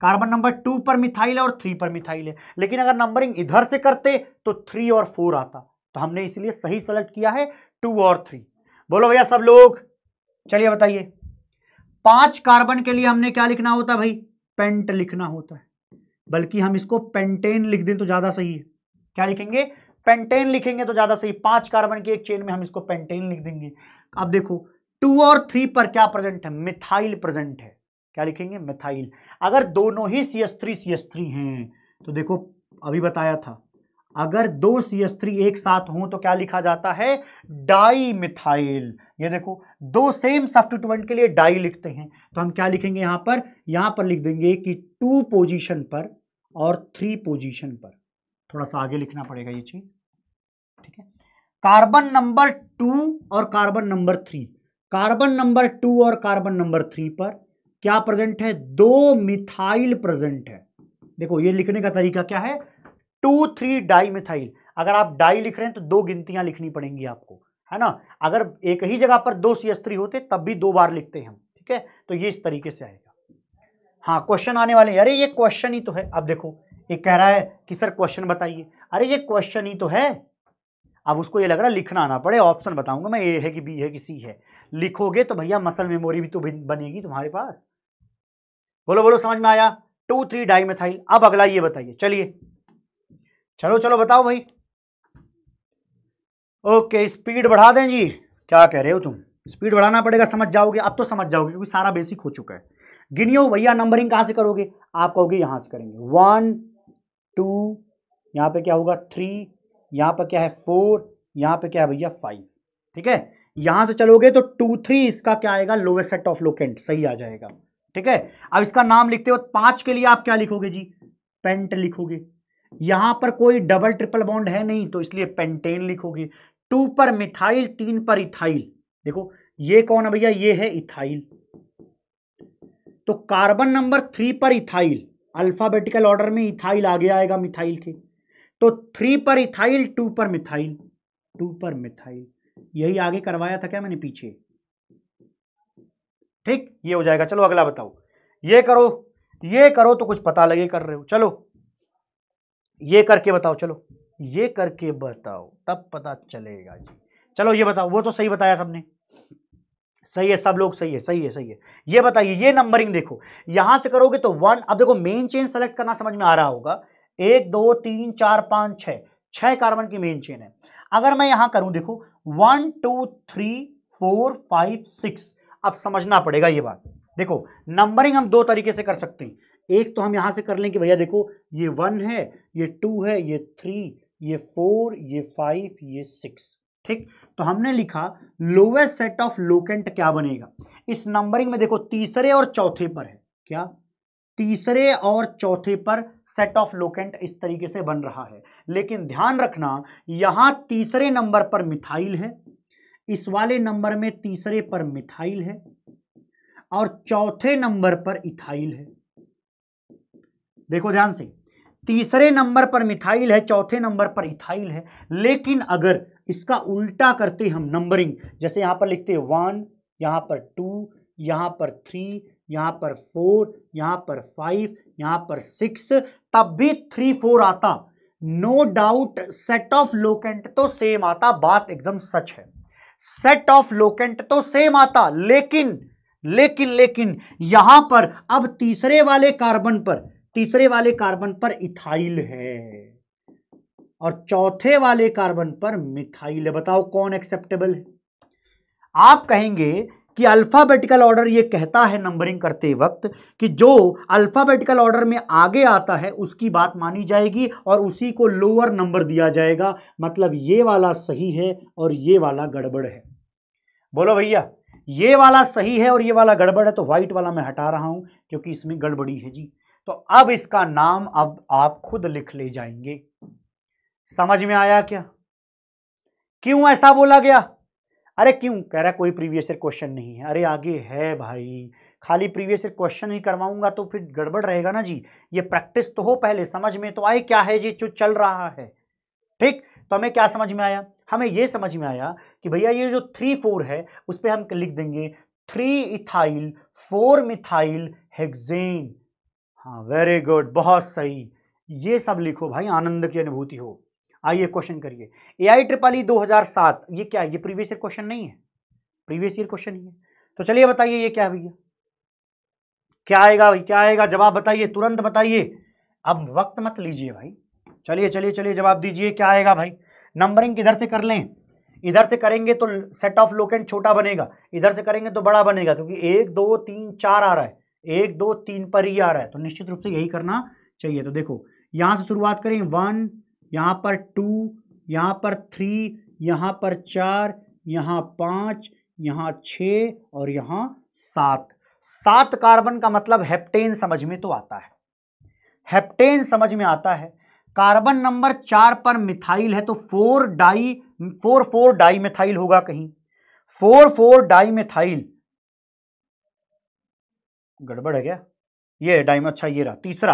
कार्बन नंबर टू पर मिथाइल है और थ्री पर मिथाइल है। लेकिन अगर नंबरिंग इधर से करते तो थ्री और फोर आता। तो हमने इसलिए सही सेलेक्ट किया है टू और थ्री बोलो भैया सब लोग, चलिए बताइए। पाँच कार्बन के लिए हमने क्या लिखना होता भाई? पेंट लिखना होता है। बल्कि हम इसको पेंटेन लिख दें तो ज़्यादा सही है। क्या लिखेंगे? पेंटेन लिखेंगे तो ज़्यादा सही। पाँच कार्बन की एक चेन में हम इसको पेंटेन लिख देंगे। अब देखो, टू और थ्री पर क्या प्रेजेंट है? मिथाइल प्रेजेंट है। क्या लिखेंगे? मिथाइल। अगर दोनों ही C S three C S three हैं तो देखो, अभी बताया था। अगर दो सी एस थ्री एक साथ हों तो क्या लिखा जाता है? डाई मिथाइल ये देखो, दो सेम सब्सटीट्यूएंट के लिए डाई लिखते हैं। तो हम क्या लिखेंगे यहाँ पर? यहाँ पर लिख देंगे कि टू पोजीशन पर और थ्री पोजीशन पर। थोड़ा सा आगे लिखना पड़ेगा ये चीज़। ठीक है? कार्बन नंबर टू और carbon number three carbon number two और कार्बन नंबर थ्री पर क्या प्रेजेंट है? दो मिथाइल प्रेजेंट है। देखो, ये लिखने का तरीका क्या है? टू थ्री डाई मिथाइल अगर आप डाई लिख रहे हैं तो दो गिनतियाँ लिखनी पड़ेंगी आपको, है ना? अगर एक ही जगह पर दो सी थ्री होते, तब भी दो बार लिखते हैं हम, ठीक है? तो ये इस तरीके से आएगा। हाँ क्वेश्चन आने वाले अरे, ये क्वेश्चन ही तो है। अब देखो ये कह रहा है कि, सर क्वेश्चन बताइए। अरे, ये क्वेश्चन ही तो है। अब उसको ये लग रहा है लिखना आना पड़े ऑप्शन बताऊँगा मैं ए है कि बी है कि सी है। लिखोगे तो भैया मसल मेमोरी भी तो बनेगी तुम्हारे पास। बोलो बोलो, समझ में आया? टू थ्री डाई मेथाइल अब अगला ये बताइए, चलिए। चलो चलो, बताओ भाई। ओके स्पीड बढ़ा दें जी। क्या कह रहे हो तुम? स्पीड बढ़ाना पड़ेगा, समझ जाओगे। अब तो समझ जाओगे, क्योंकि सारा बेसिक हो चुका है। गिनियो भैया नंबरिंग कहाँ से करोगे? आप कहोगे यहाँ से करेंगे। वन टू यहाँ पे क्या होगा? थ्री यहाँ पर क्या है? फोर, यहाँ पे क्या है भैया? फाइव। ठीक है? यहाँ से चलोगे तो टू, थ्री, इसका क्या आएगा? लोवेस्ट सेट ऑफ़ लोकेंट सही आ जाएगा। ठीक है? अब इसका नाम लिखते हो, पाँच के लिए आप क्या लिखोगे जी? पेंट लिखोगे। यहाँ पर कोई डबल ट्रिपल बॉन्ड है नहीं तो इसलिए पेंटेन लिखोगे। टू पर मिथाइल तीन पर इथाइल देखो, ये कौन है भैया? ये है इथाइल तो कार्बन नंबर थ्री पर इथाइल अल्फाबेटिकल ऑर्डर में इथाइल आगे आएगा मिथाइल के। तो थ्री पर इथाइल टू पर मिथाइल टू पर मिथाइल यही आगे करवाया था क्या मैंने पीछे? ठीक, ये हो जाएगा। चलो अगला बताओ। ये करो ये करो तो कुछ पता लगे कर रहे हो। चलो, ये करके बताओ, चलो। ये करके बताओ, तब पता चलेगा जी। चलो ये बताओ, वो तो सही बताया सबने। सही है, सब लोग सही है सही है सही है। ये बताइए, ये नंबरिंग देखो। यहाँ से करोगे तो वन अब देखो मेन चेन सेलेक्ट करना समझ में आ रहा होगा। एक, दो, तीन, चार, पाँच, छह। छह कार्बन की मेन चेन है। अगर मैं यहाँ करूँ, देखो one two three four five six अब समझना पड़ेगा ये बात। देखो नंबरिंग हम दो तरीके से कर सकते हैं। एक तो हम यहाँ से कर लें कि भैया देखो, ये वन है, ये टू है, ये थ्री ये फोर ये फाइव ये सिक्स ठीक? तो हमने लिखा लोवेस्ट सेट ऑफ़ लोकेंट क्या बनेगा? इस नंबरिंग में देखो, तीसरे और चौथे पर है। क्या? तीसरे और चौथे पर सेट ऑफ़ लोकेंट इस तरीके से बन रहा है। लेकिन ध्यान रखना, यहाँ तीसरे नंबर पर मिथाइल है, इस वाले नंबर में तीसरे पर मिथाइल है, और चौथे नंबर पर इथाइल है। देखो ध्यान से, तीसरे नंबर पर मिथाइल है, चौथे नंबर पर इथाइल है, लेकिन अगर इसका उल्टा करते हम नंबरिंग जैसे यहाँ पर लिखते वन यहाँ पर टू यहाँ पर थ्री यहाँ पर फोर, यहाँ पर फाइव, यहाँ पर सिक्स, तब भी थ्री, फोर आता। No doubt, set of locant तो सेम आता, बात एकदम सच है। सेट ऑफ़ लोकेंट तो सेम आता, लेकिन लेकिन लेकिन, यहाँ पर, अब तीसरे वाले कार्बन पर, तीसरे वाले कार्बन पर इथाइल है। और चौथे वाले कार्बन पर मिथाइल है। बताओ कौन एक्सेप्टेबल है? आप कहेंगे कि अल्फाबेटिकल ऑर्डर ये कहता है नंबरिंग करते वक्त कि जो अल्फाबेटिकल ऑर्डर में आगे आता है, उसकी बात मानी जाएगी और उसी को लोअर नंबर दिया जाएगा। मतलब ये वाला सही है और ये वाला गड़बड़ है। बोलो भैया, ये वाला सही है और ये वाला गड़बड़ है तो व्हाइट वाला मैं हटा रहा हूँ, क्योंकि इसमें गड़बड़ी है जी। तो अब इसका नाम अब आप खुद लिख ले जाएँगे। समझ में आया क्या? क्यों ऐसा बोला गया? अरे क्यों? कह रहा कोई प्रीवियस ईयर क्वेश्चन नहीं है। अरे आगे है भाई। खाली प्रीवियस ईयर क्वेश्चन ही करवाऊँगा तो फिर गड़बड़ रहेगा ना जी। ये प्रैक्टिस तो हो पहले, समझ में तो आए क्या है जी, जो चल रहा है। ठीक? तो हमें क्या समझ में आया? हमें ये समझ में आया कि भैया ये जो थ्री फोर है, उस पर हम लिख देंगे three ethyl four methyl hexane हाँ वेरी गुड बहुत सही। ये सब लिखो भाई, आनंद की अनुभूति हो। आइए क्वेश्चन करिए। ए आई ट्रिपल ई दो हज़ार सात, ये क्या है ये प्रीवियस ईयर क्वेश्चन नहीं है? प्रीवियस ईयर क्वेश्चन ही है। तो चलिए बताइए, ये क्या भैया? क्या आएगा भाई, क्या आएगा? जवाब बताइए, तुरंत बताइए। अब वक्त मत लीजिए भाई। चलिए चलिए चलिए, जवाब दीजिए, क्या आएगा भाई? नंबरिंग किधर से कर लें। इधर से करेंगे तो सेट ऑफ़ लोकेंट छोटा बनेगा। इधर से करेंगे तो बड़ा बनेगा, क्योंकि एक, दो, तीन, चार आ रहा है। एक, दो, तीन पर ही आ रहा है। तो निश्चित रूप से यही करना चाहिए। तो देखो, यहाँ से शुरुआत करें। वन यहाँ पर टू, यहाँ पर थ्री, यहाँ पर चार, यहाँ पाँच, यहाँ छ और यहाँ सात। सात कार्बन का मतलब हेप्टेन समझ में तो आता है। हेप्टेन समझ में आता है। कार्बन नंबर चार पर मिथाइल है तो four di, four four di methyl होगा कहीं। फोर फोर डाई मिथाइल गड़बड़ है क्या? ये डाई अच्छा ये रहा, तीसरा।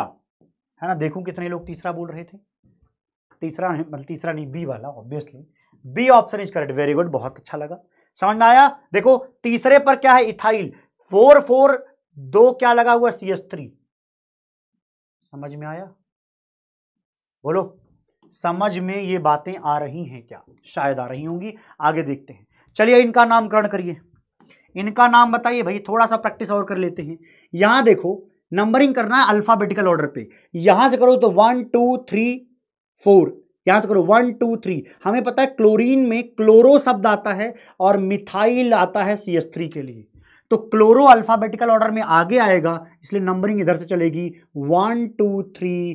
है ना, देखूँ कितने लोग तीसरा बोल रहे थे। तीसरा नहीं मतलब तीसरा नहीं बी वाला obviously B option is correct very good बहुत अच्छा लगा। समझ में आया? देखो, तीसरे पर क्या है? इथाइल फोर फोर दो क्या लगा हुआ? सी एस थ्री समझ में आया? बोलो। समझ में ये बातें आ रही हैं क्या? शायद आ रही होंगी। आगे देखते हैं। चलिए इनका नामकरण करिए। इनका नाम बताइए भाई, थोड़ा सा प्रैक्टिस और कर लेते हैं। यहाँ देखो नंबरिंग करना है अल्फाबेटिकल ऑर्डर पे। यहाँ से करो तो वन टू थ्री फोर से करो वन टू थ्री हमें पता है क्लोरीन में क्लोरो शब्द आता है और मिथाइल आता है सी एस थ्री के लिए। तो क्लोरो अल्फाबेटिकल ऑर्डर में आगे आएगा, इसलिए नंबरिंग इधर से चलेगी। One two three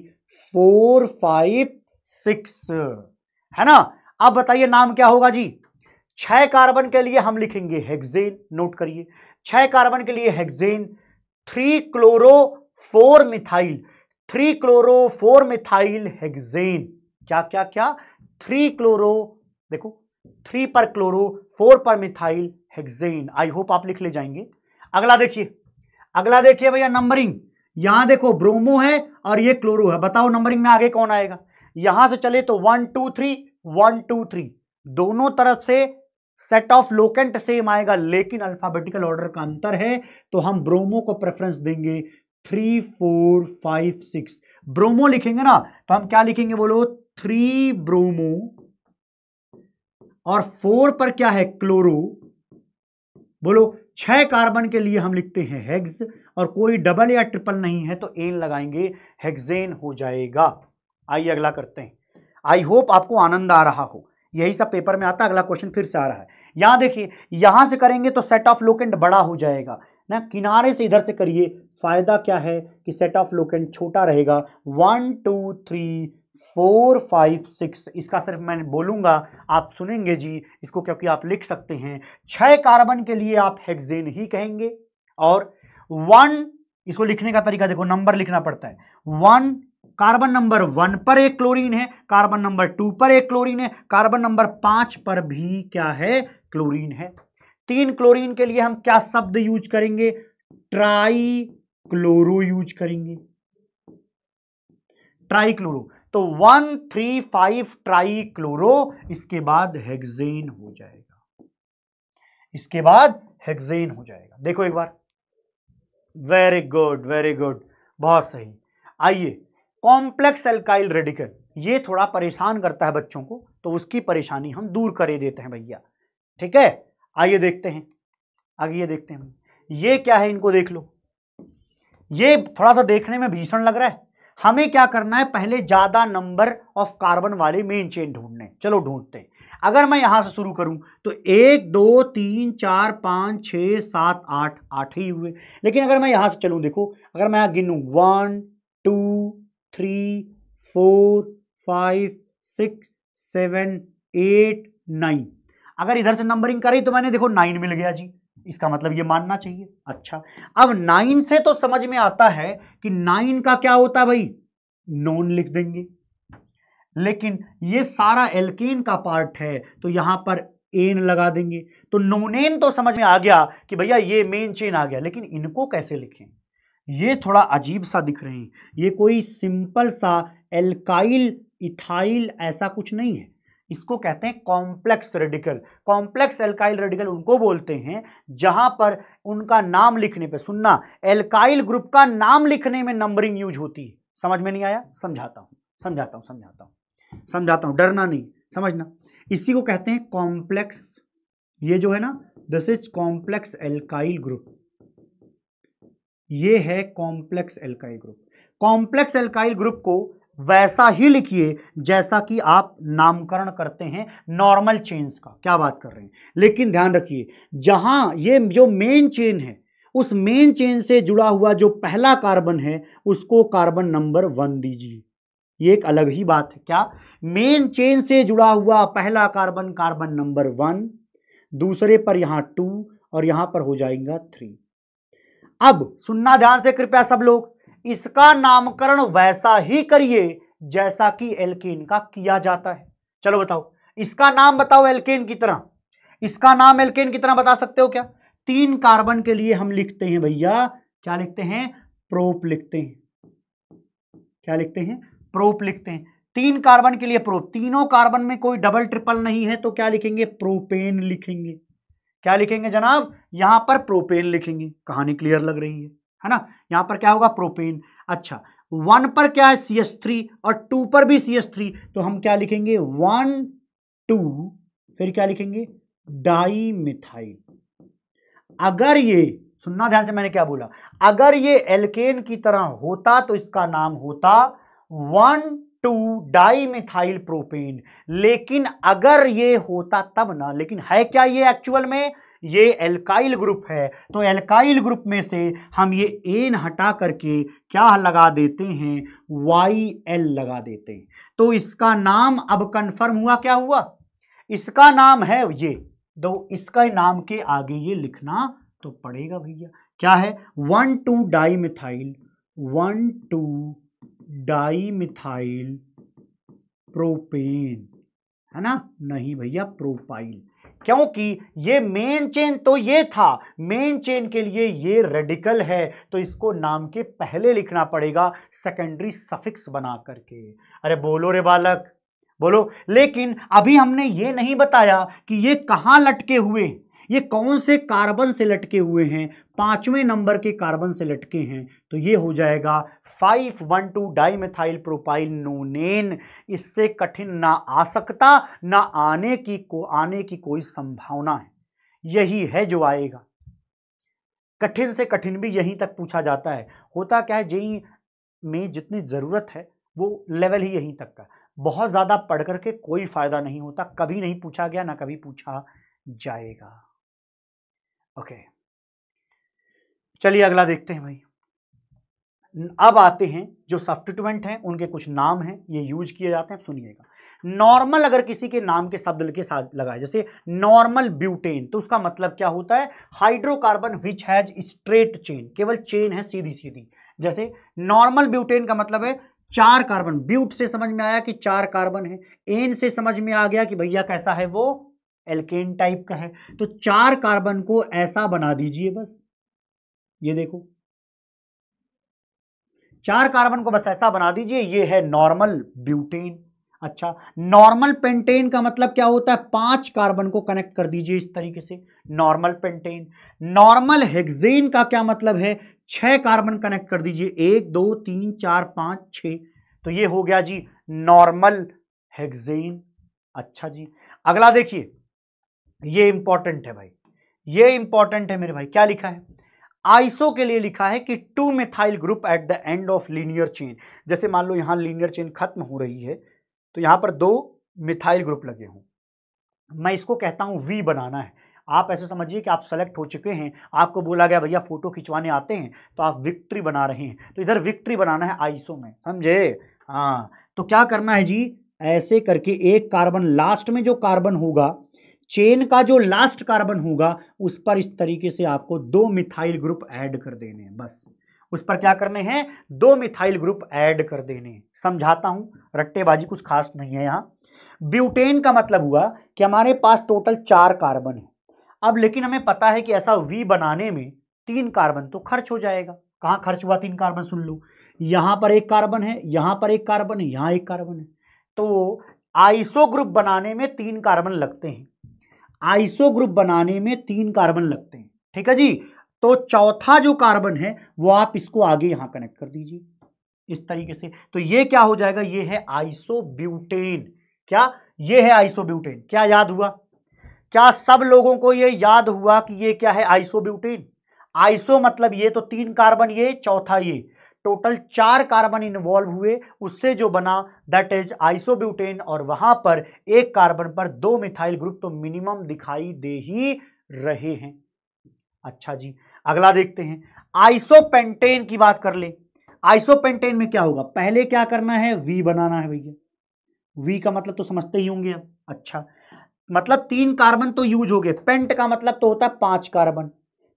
four five six है ना? अब बताइए नाम क्या होगा जी? छह कार्बन के लिए हम लिखेंगे हेक्सेन नोट करिए। छह कार्बन के लिए hexane three chloro four methyl. Three chloro four methyl hexane क्या क्या क्या? थ्री क्लोरो देखो, थ्री पर क्लोरो, फोर पर मिथाइल हेक्सेन आई होप आप लिख ले जाएँगे। अगला देखिए अगला देखिए भैया नंबरिंग। यहाँ देखो ब्रोमो है और ये क्लोरो है। बताओ नंबरिंग में आगे कौन आएगा। यहाँ से चले तो one, two, three, one, two, three. दोनों तरफ़ से सेट ऑफ़ लोकेंट सेम आएगा, लेकिन अल्फाबेटिकल ऑर्डर का अंतर है तो हम ब्रोमो को प्रेफरेंस देंगे three four five six bromo लिखेंगे ना तो हम क्या लिखेंगे बोलो? थ्री ब्रोमो और फोर पर क्या है? क्लोरो बोलो, छह कार्बन के लिए हम लिखते हैं हेग्स और कोई डबल या ट्रिपल नहीं है तो एन लगाएँगे हेक्सेन हो जाएगा। आइए अगला करते हैं। आई होप आपको आनंद आ रहा हो। यही सब पेपर में आता, अगला क्वेश्चन फिर से आ रहा है। यहाँ देखिए, यहाँ से करेंगे तो सेट ऑफ़ लोकेंट बड़ा हो जाएगा। ना, किनारे से इधर से करिए फ़ायदा क्या है कि सेट ऑफ़ लोकेंट छोटा रहेगा? One two three four five six इसका सिर्फ़ मैं बोलूँगा, आप सुनेंगे जी, इसको क्योंकि आप लिख सकते हैं। छह कार्बन के लिए आप हेक्सेन ही कहेंगे। और वन इसको लिखने का तरीका देखो नंबर लिखना पड़ता है। वन कार्बन नंबर वन पर एक क्लोरीन है कार्बन नंबर टू पर एक क्लोरीन है कार्बन नंबर पाँच पर भी क्या है? क्लोरीन है। तीन क्लोरीन के लिए हम क्या शब्द यूज़ करेंगे? ट्राई क्लोरो यूज़ करेंगे। ट्राई क्लोरो तो one three five tri chloro इसके बाद हेक्सेन हो जाएगा। इसके बाद हेक्सेन हो जाएगा। देखो एक बार। वेरी गुड वेरी गुड बहुत सही। आइए कॉम्प्लेक्स एल्काइल रेडिकल ये थोड़ा परेशान करता है बच्चों को तो उसकी परेशानी हम दूर करे देते हैं भैया। ठीक है? आइए देखते हैं। आगे ये देखते हैं। ये क्या है, इनको देख लो। ये थोड़ा सा देखने में भीषण लग रहा है। हमें क्या करना है? पहले ज़्यादा नंबर ऑफ़ कार्बन वाले मेन चेन ढूँढने चलो ढूंढते हैं। अगर मैं यहाँ से शुरू करूँ तो एक, दो, तीन, चार, पाँच छ सात, आठ आठ ही हुए। लेकिन अगर मैं यहाँ से चलूँ, देखो, अगर मैं यहाँ गिनूं one two three four five six seven eight nine अगर इधर से नंबरिंग करी तो मैंने देखो नाइन मिल गया जी। इसका मतलब ये मानना चाहिए। अच्छा अब नाइन से तो समझ में आता है कि नाइन का क्या होता है भाई? नॉन लिख देंगे। लेकिन ये सारा एल्केन का पार्ट है तो यहाँ पर एन लगा देंगे। तो नोनेन तो समझ में आ गया कि भैया ये मेन चेन आ गया, लेकिन इनको कैसे लिखें? ये थोड़ा अजीब सा दिख रहे हैं। ये कोई सिंपल सा एल्काइल, इथाइल ऐसा कुछ नहीं है। इसको कहते हैं complex radical complex alkyl radical उनको बोलते हैं, जहाँ पर उनका नाम लिखने पे, सुनना एल्काइल ग्रुप का नाम लिखने में नंबरिंग यूज़ होती है। समझ में नहीं आया? समझाता हूँ समझाता हूँ समझाता हूँ समझाता हूँ, डरना नहीं, समझना। इसी को कहते हैं कॉम्प्लेक्स ये जो है ना this is complex alkyl group ये है complex alkyl group complex alkyl group को वैसा ही लिखिए जैसा कि आप नामकरण करते हैं नॉर्मल चेन्स का। क्या बात कर रहे हैं? लेकिन ध्यान रखिए, जहाँ ये जो मेन चेन है, उस मेन चेन से जुड़ा हुआ जो पहला कार्बन है, उसको कार्बन नंबर वन दीजिए। ये एक अलग ही बात है। क्या? मेन चेन से जुड़ा हुआ पहला कार्बन कार्बन नंबर वन दूसरे पर यहाँ टू और यहाँ पर हो जाएगा थ्री अब सुनना ध्यान से, कृपया सब लोग। इसका नामकरण वैसा ही करिए जैसा कि एल्केन का किया जाता है। चलो बताओ, इसका नाम बताओ एल्केन की तरह। इसका नाम एल्केन की तरह बता सकते हो क्या? तीन कार्बन के लिए हम लिखते हैं भैया, क्या लिखते हैं? प्रोप लिखते हैं। क्या लिखते हैं? प्रोप लिखते हैं। तीन कार्बन के लिए प्रोप, तीनों कार्बन में कोई डबल ट्रिपल नहीं है तो क्या लिखेंगे? प्रोपेन लिखेंगे। क्या लिखेंगे जनाब? यहाँ पर प्रोपेन लिखेंगे। कहानी क्लियर लग रही है है ना? यहाँ पर क्या होगा? प्रोपेन अच्छा वन पर क्या है? सी एस थ्री और टू पर भी सी एस थ्री तो हम क्या लिखेंगे? वन टू फिर क्या लिखेंगे? डाई मिथाइल अगर ये, सुनना ध्यान से मैंने क्या बोला, अगर ये एल्केन की तरह होता तो इसका नाम होता one two di methyl propane लेकिन अगर ये होता तब ना, लेकिन है क्या ये एक्चुअल में? ये एल्काइल ग्रुप है तो एल्काइल ग्रुप में से हम ये एन हटा करके क्या लगा देते हैं? वाई एल लगा देते हैं। तो इसका नाम अब कन्फर्म हुआ, क्या हुआ? इसका नाम है ये। दो इसका नाम के आगे ये लिखना तो पड़ेगा भैया। क्या है? One two di methyl one two di methyl propane. है ना? नहीं भैया, प्रोपाइल। क्योंकि ये मेन चेन तो ये था। मेन चेन के लिए ये रेडिकल है तो इसको नाम के पहले लिखना पड़ेगा सेकेंडरी सफिक्स बना करके। अरे बोलो रे बालक, बोलो। लेकिन अभी हमने ये नहीं बताया कि ये कहाँ लटके हुए ये कौन से कार्बन से लटके हुए हैं? पाँचवें नंबर के कार्बन से लटके हैं। तो ये हो जाएगा five one two dimethyl propyl nonene. इससे कठिन ना आ सकता, ना आने की को, आने की कोई संभावना है। यही है जो आएगा। कठिन से कठिन भी यहीं तक पूछा जाता है। होता क्या है? जेई में जितनी ज़रूरत है, वो लेवल ही यहीं तक का। बहुत ज़्यादा पढ़ करके कोई फ़ायदा नहीं होता। कभी नहीं पूछा गया, ना कभी पूछा जाएगा। ओके चलिए अगला देखते हैं भाई। अब आते हैं जो सब्सटीट्यूएंट हैं, उनके कुछ नाम हैं, ये यूज़ किए जाते हैं सुनिएगा। नॉर्मल अगर किसी के नाम के शब्द के साथ लगाए, जैसे नॉर्मल ब्यूटेन तो उसका मतलब क्या होता है? Hydrocarbon which has straight chain केवल चेन है सीधी सीधी जैसे नॉर्मल ब्यूटेन का मतलब है चार कार्बन ब्यूट से समझ में आया कि चार कार्बन है। एन से समझ में आ गया कि भैया कैसा है वो? एल्केन टाइप का है तो चार कार्बन को ऐसा बना दीजिए बस। ये देखो। चार कार्बन को बस ऐसा बना दीजिए, ये है नॉर्मल ब्यूटेन अच्छा नॉर्मल पेंटेन का मतलब क्या होता है? पाँच कार्बन को कनेक्ट कर दीजिए इस तरीके से नॉर्मल पेंटेन नॉर्मल हेक्सेन का क्या मतलब है? छह कार्बन कनेक्ट कर दीजिए, एक, दो, तीन, चार, पाँच छ तो ये हो गया जी नॉर्मल हेक्सेन अच्छा जी। अगला देखिए। ये इंपॉर्टेंट है भाई। ये इंपॉर्टेंट है मेरे भाई। क्या लिखा है? आइसो के लिए लिखा है कि two methyl group at the end of linear chain जैसे मान लो यहाँ लीनियर चेन खत्म हो रही है तो यहाँ पर दो मिथाइल ग्रुप लगे हों। मैं इसको कहता हूँ वी बनाना है। आप ऐसे समझिए कि आप सेलेक्ट हो चुके हैं, आपको बोला गया भैया फ़ोटो खिंचवाने आते हैं तो आप विक्ट्री बना रहे हैं। तो इधर विक्ट्री बनाना है आइसो में, समझे? हाँ तो क्या करना है जी? ऐसे करके एक कार्बन लास्ट में जो कार्बन होगा चेन का जो लास्ट कार्बन होगा, उस पर इस तरीके से आपको दो मिथाइल ग्रुप ऐड कर देने हैं, बस। उस पर क्या करने हैं? दो मिथाइल ग्रुप ऐड कर देने समझाता हूँ, रट्टेबाजी कुछ खास नहीं है यहाँ। ब्यूटेन का मतलब हुआ कि हमारे पास टोटल चार कार्बन है। अब लेकिन हमें पता है कि ऐसा वी बनाने में तीन कार्बन तो खर्च हो जाएगा। कहाँ खर्च हुआ तीन कार्बन, सुन लो। यहाँ पर एक कार्बन है, यहाँ पर एक कार्बन है, यहाँ एक कार्बन है। तो आइसो ग्रुप बनाने में तीन कार्बन लगते हैं। आइसो ग्रुप बनाने में तीन कार्बन लगते हैं। ठीक है जी? तो चौथा जो कार्बन है, वो आप इसको आगे यहाँ कनेक्ट कर दीजिए। इस तरीके से। तो ये क्या हो जाएगा? ये है आइसोब्यूटेन। क्या? ये है आइसोब्यूटेन। क्या याद हुआ? क्या सब लोगों को ये याद हुआ कि ये क्या है आइसोब्यूटेन? आइसो मतलब ये तो तीन कार्बन, ये चौथा ये। टोटल चार कार्बन इन्वॉल्व हुए। उससे जो बना दैट इज़ आइसोब्यूटेन और वहाँ पर एक कार्बन पर दो मिथाइल ग्रुप तो मिनिमम दिखाई दे ही रहे हैं। अच्छा जी, अगला देखते हैं। आइसोपेंटेन की बात कर ले। आइसोपेंटेन में क्या होगा? पहले क्या करना है? वी बनाना है भैया। वी का मतलब तो समझते ही होंगे अब अच्छा मतलब तीन कार्बन तो यूज़ हो गए। पेंट का मतलब तो होता है पाँच कार्बन।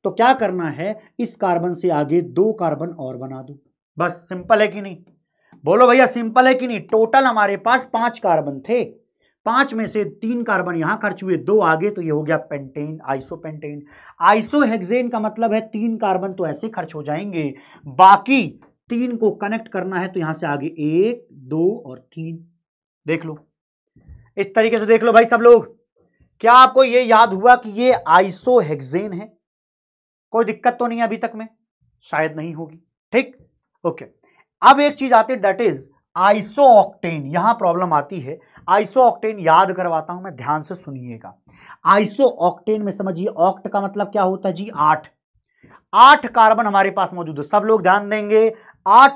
तो क्या करना है? इस कार्बन से आगे दो कार्बन और बना दो। बस सिंपल है कि नहीं? बोलो भैया, सिंपल है कि नहीं? टोटल हमारे पास पाँच कार्बन थे। पाँच में से तीन कार्बन यहाँ खर्च हुए, दो आगे तो ये हो गया पेंटेन आइसोपेंटेन आइसोहेक्सेन का मतलब है तीन कार्बन तो ऐसे खर्च हो जाएँगे। बाकी तीन को कनेक्ट करना है तो यहाँ से आगे एक, दो और तीन। देख लो। इस तरीके से देख लो भाई सब लोग। क्या आपको ये याद हुआ कि ये आइसोहेक्सेन है? कोई दिक्कत तो नहीं अभी तक में? शायद नहीं होगी। ठीक? ओके। अब एक चीज़ आती है डेट इज़ आइसो ऑक्टेन यहाँ प्रॉब्लम आती है। आइसो ऑक्टेन याद करवाता हूँ मैं, ध्यान से सुनिएगा। आइसो ऑक्टेन में समझिए ऑक्ट का मतलब क्या होता है जी? आठ। आठ कार्बन हमारे पास मौजूद है। सब लोग ध्यान देंगे, आठ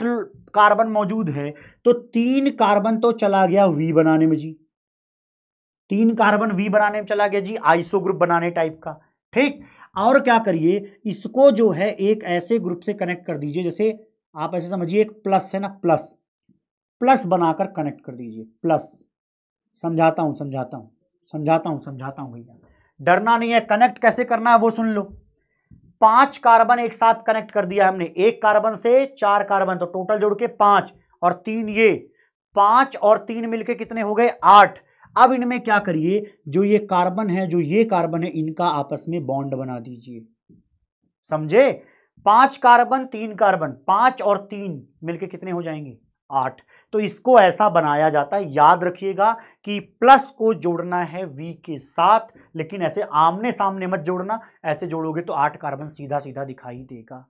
कार्बन मौजूद है। तो तीन कार्बन तो चला गया वी बनाने में जी। तीन कार्बन वी बनाने में चला गया जी आइसो ग्रुप बनाने टाइप का। ठीक? और क्या करिए, इसको जो है एक ऐसे ग्रुप से कनेक्ट कर दीजिए, जैसे आप ऐसे समझिए, एक प्लस है ना प्लस प्लस बनाकर कनेक्ट कर दीजिए प्लस समझाता हूँ समझाता हूँ समझाता हूँ समझाता हूँ भैया। डरना नहीं है कनेक्ट कैसे करना है वो सुन लो। पाँच कार्बन एक साथ कनेक्ट कर दिया हमने, एक कार्बन से चार कार्बन तो टोटल जोड़ के पाँच और तीन ये। पाँच और तीन मिलके कितने हो गए? आठ। अब इनमें क्या करिए, जो ये कार्बन है, जो ये कार्बन है, इनका आपस में बॉन्ड बना दीजिए। समझे? पाँच कार्बन, तीन कार्बन, पाँच और तीन मिलके कितने हो जाएँगे? आठ। तो इसको ऐसा बनाया जाता है, याद रखिएगा कि प्लस को जोड़ना है वी के साथ, लेकिन ऐसे आमने सामने मत जोड़ना, ऐसे जोड़ोगे तो आठ कार्बन सीधा सीधा दिखाई देगा।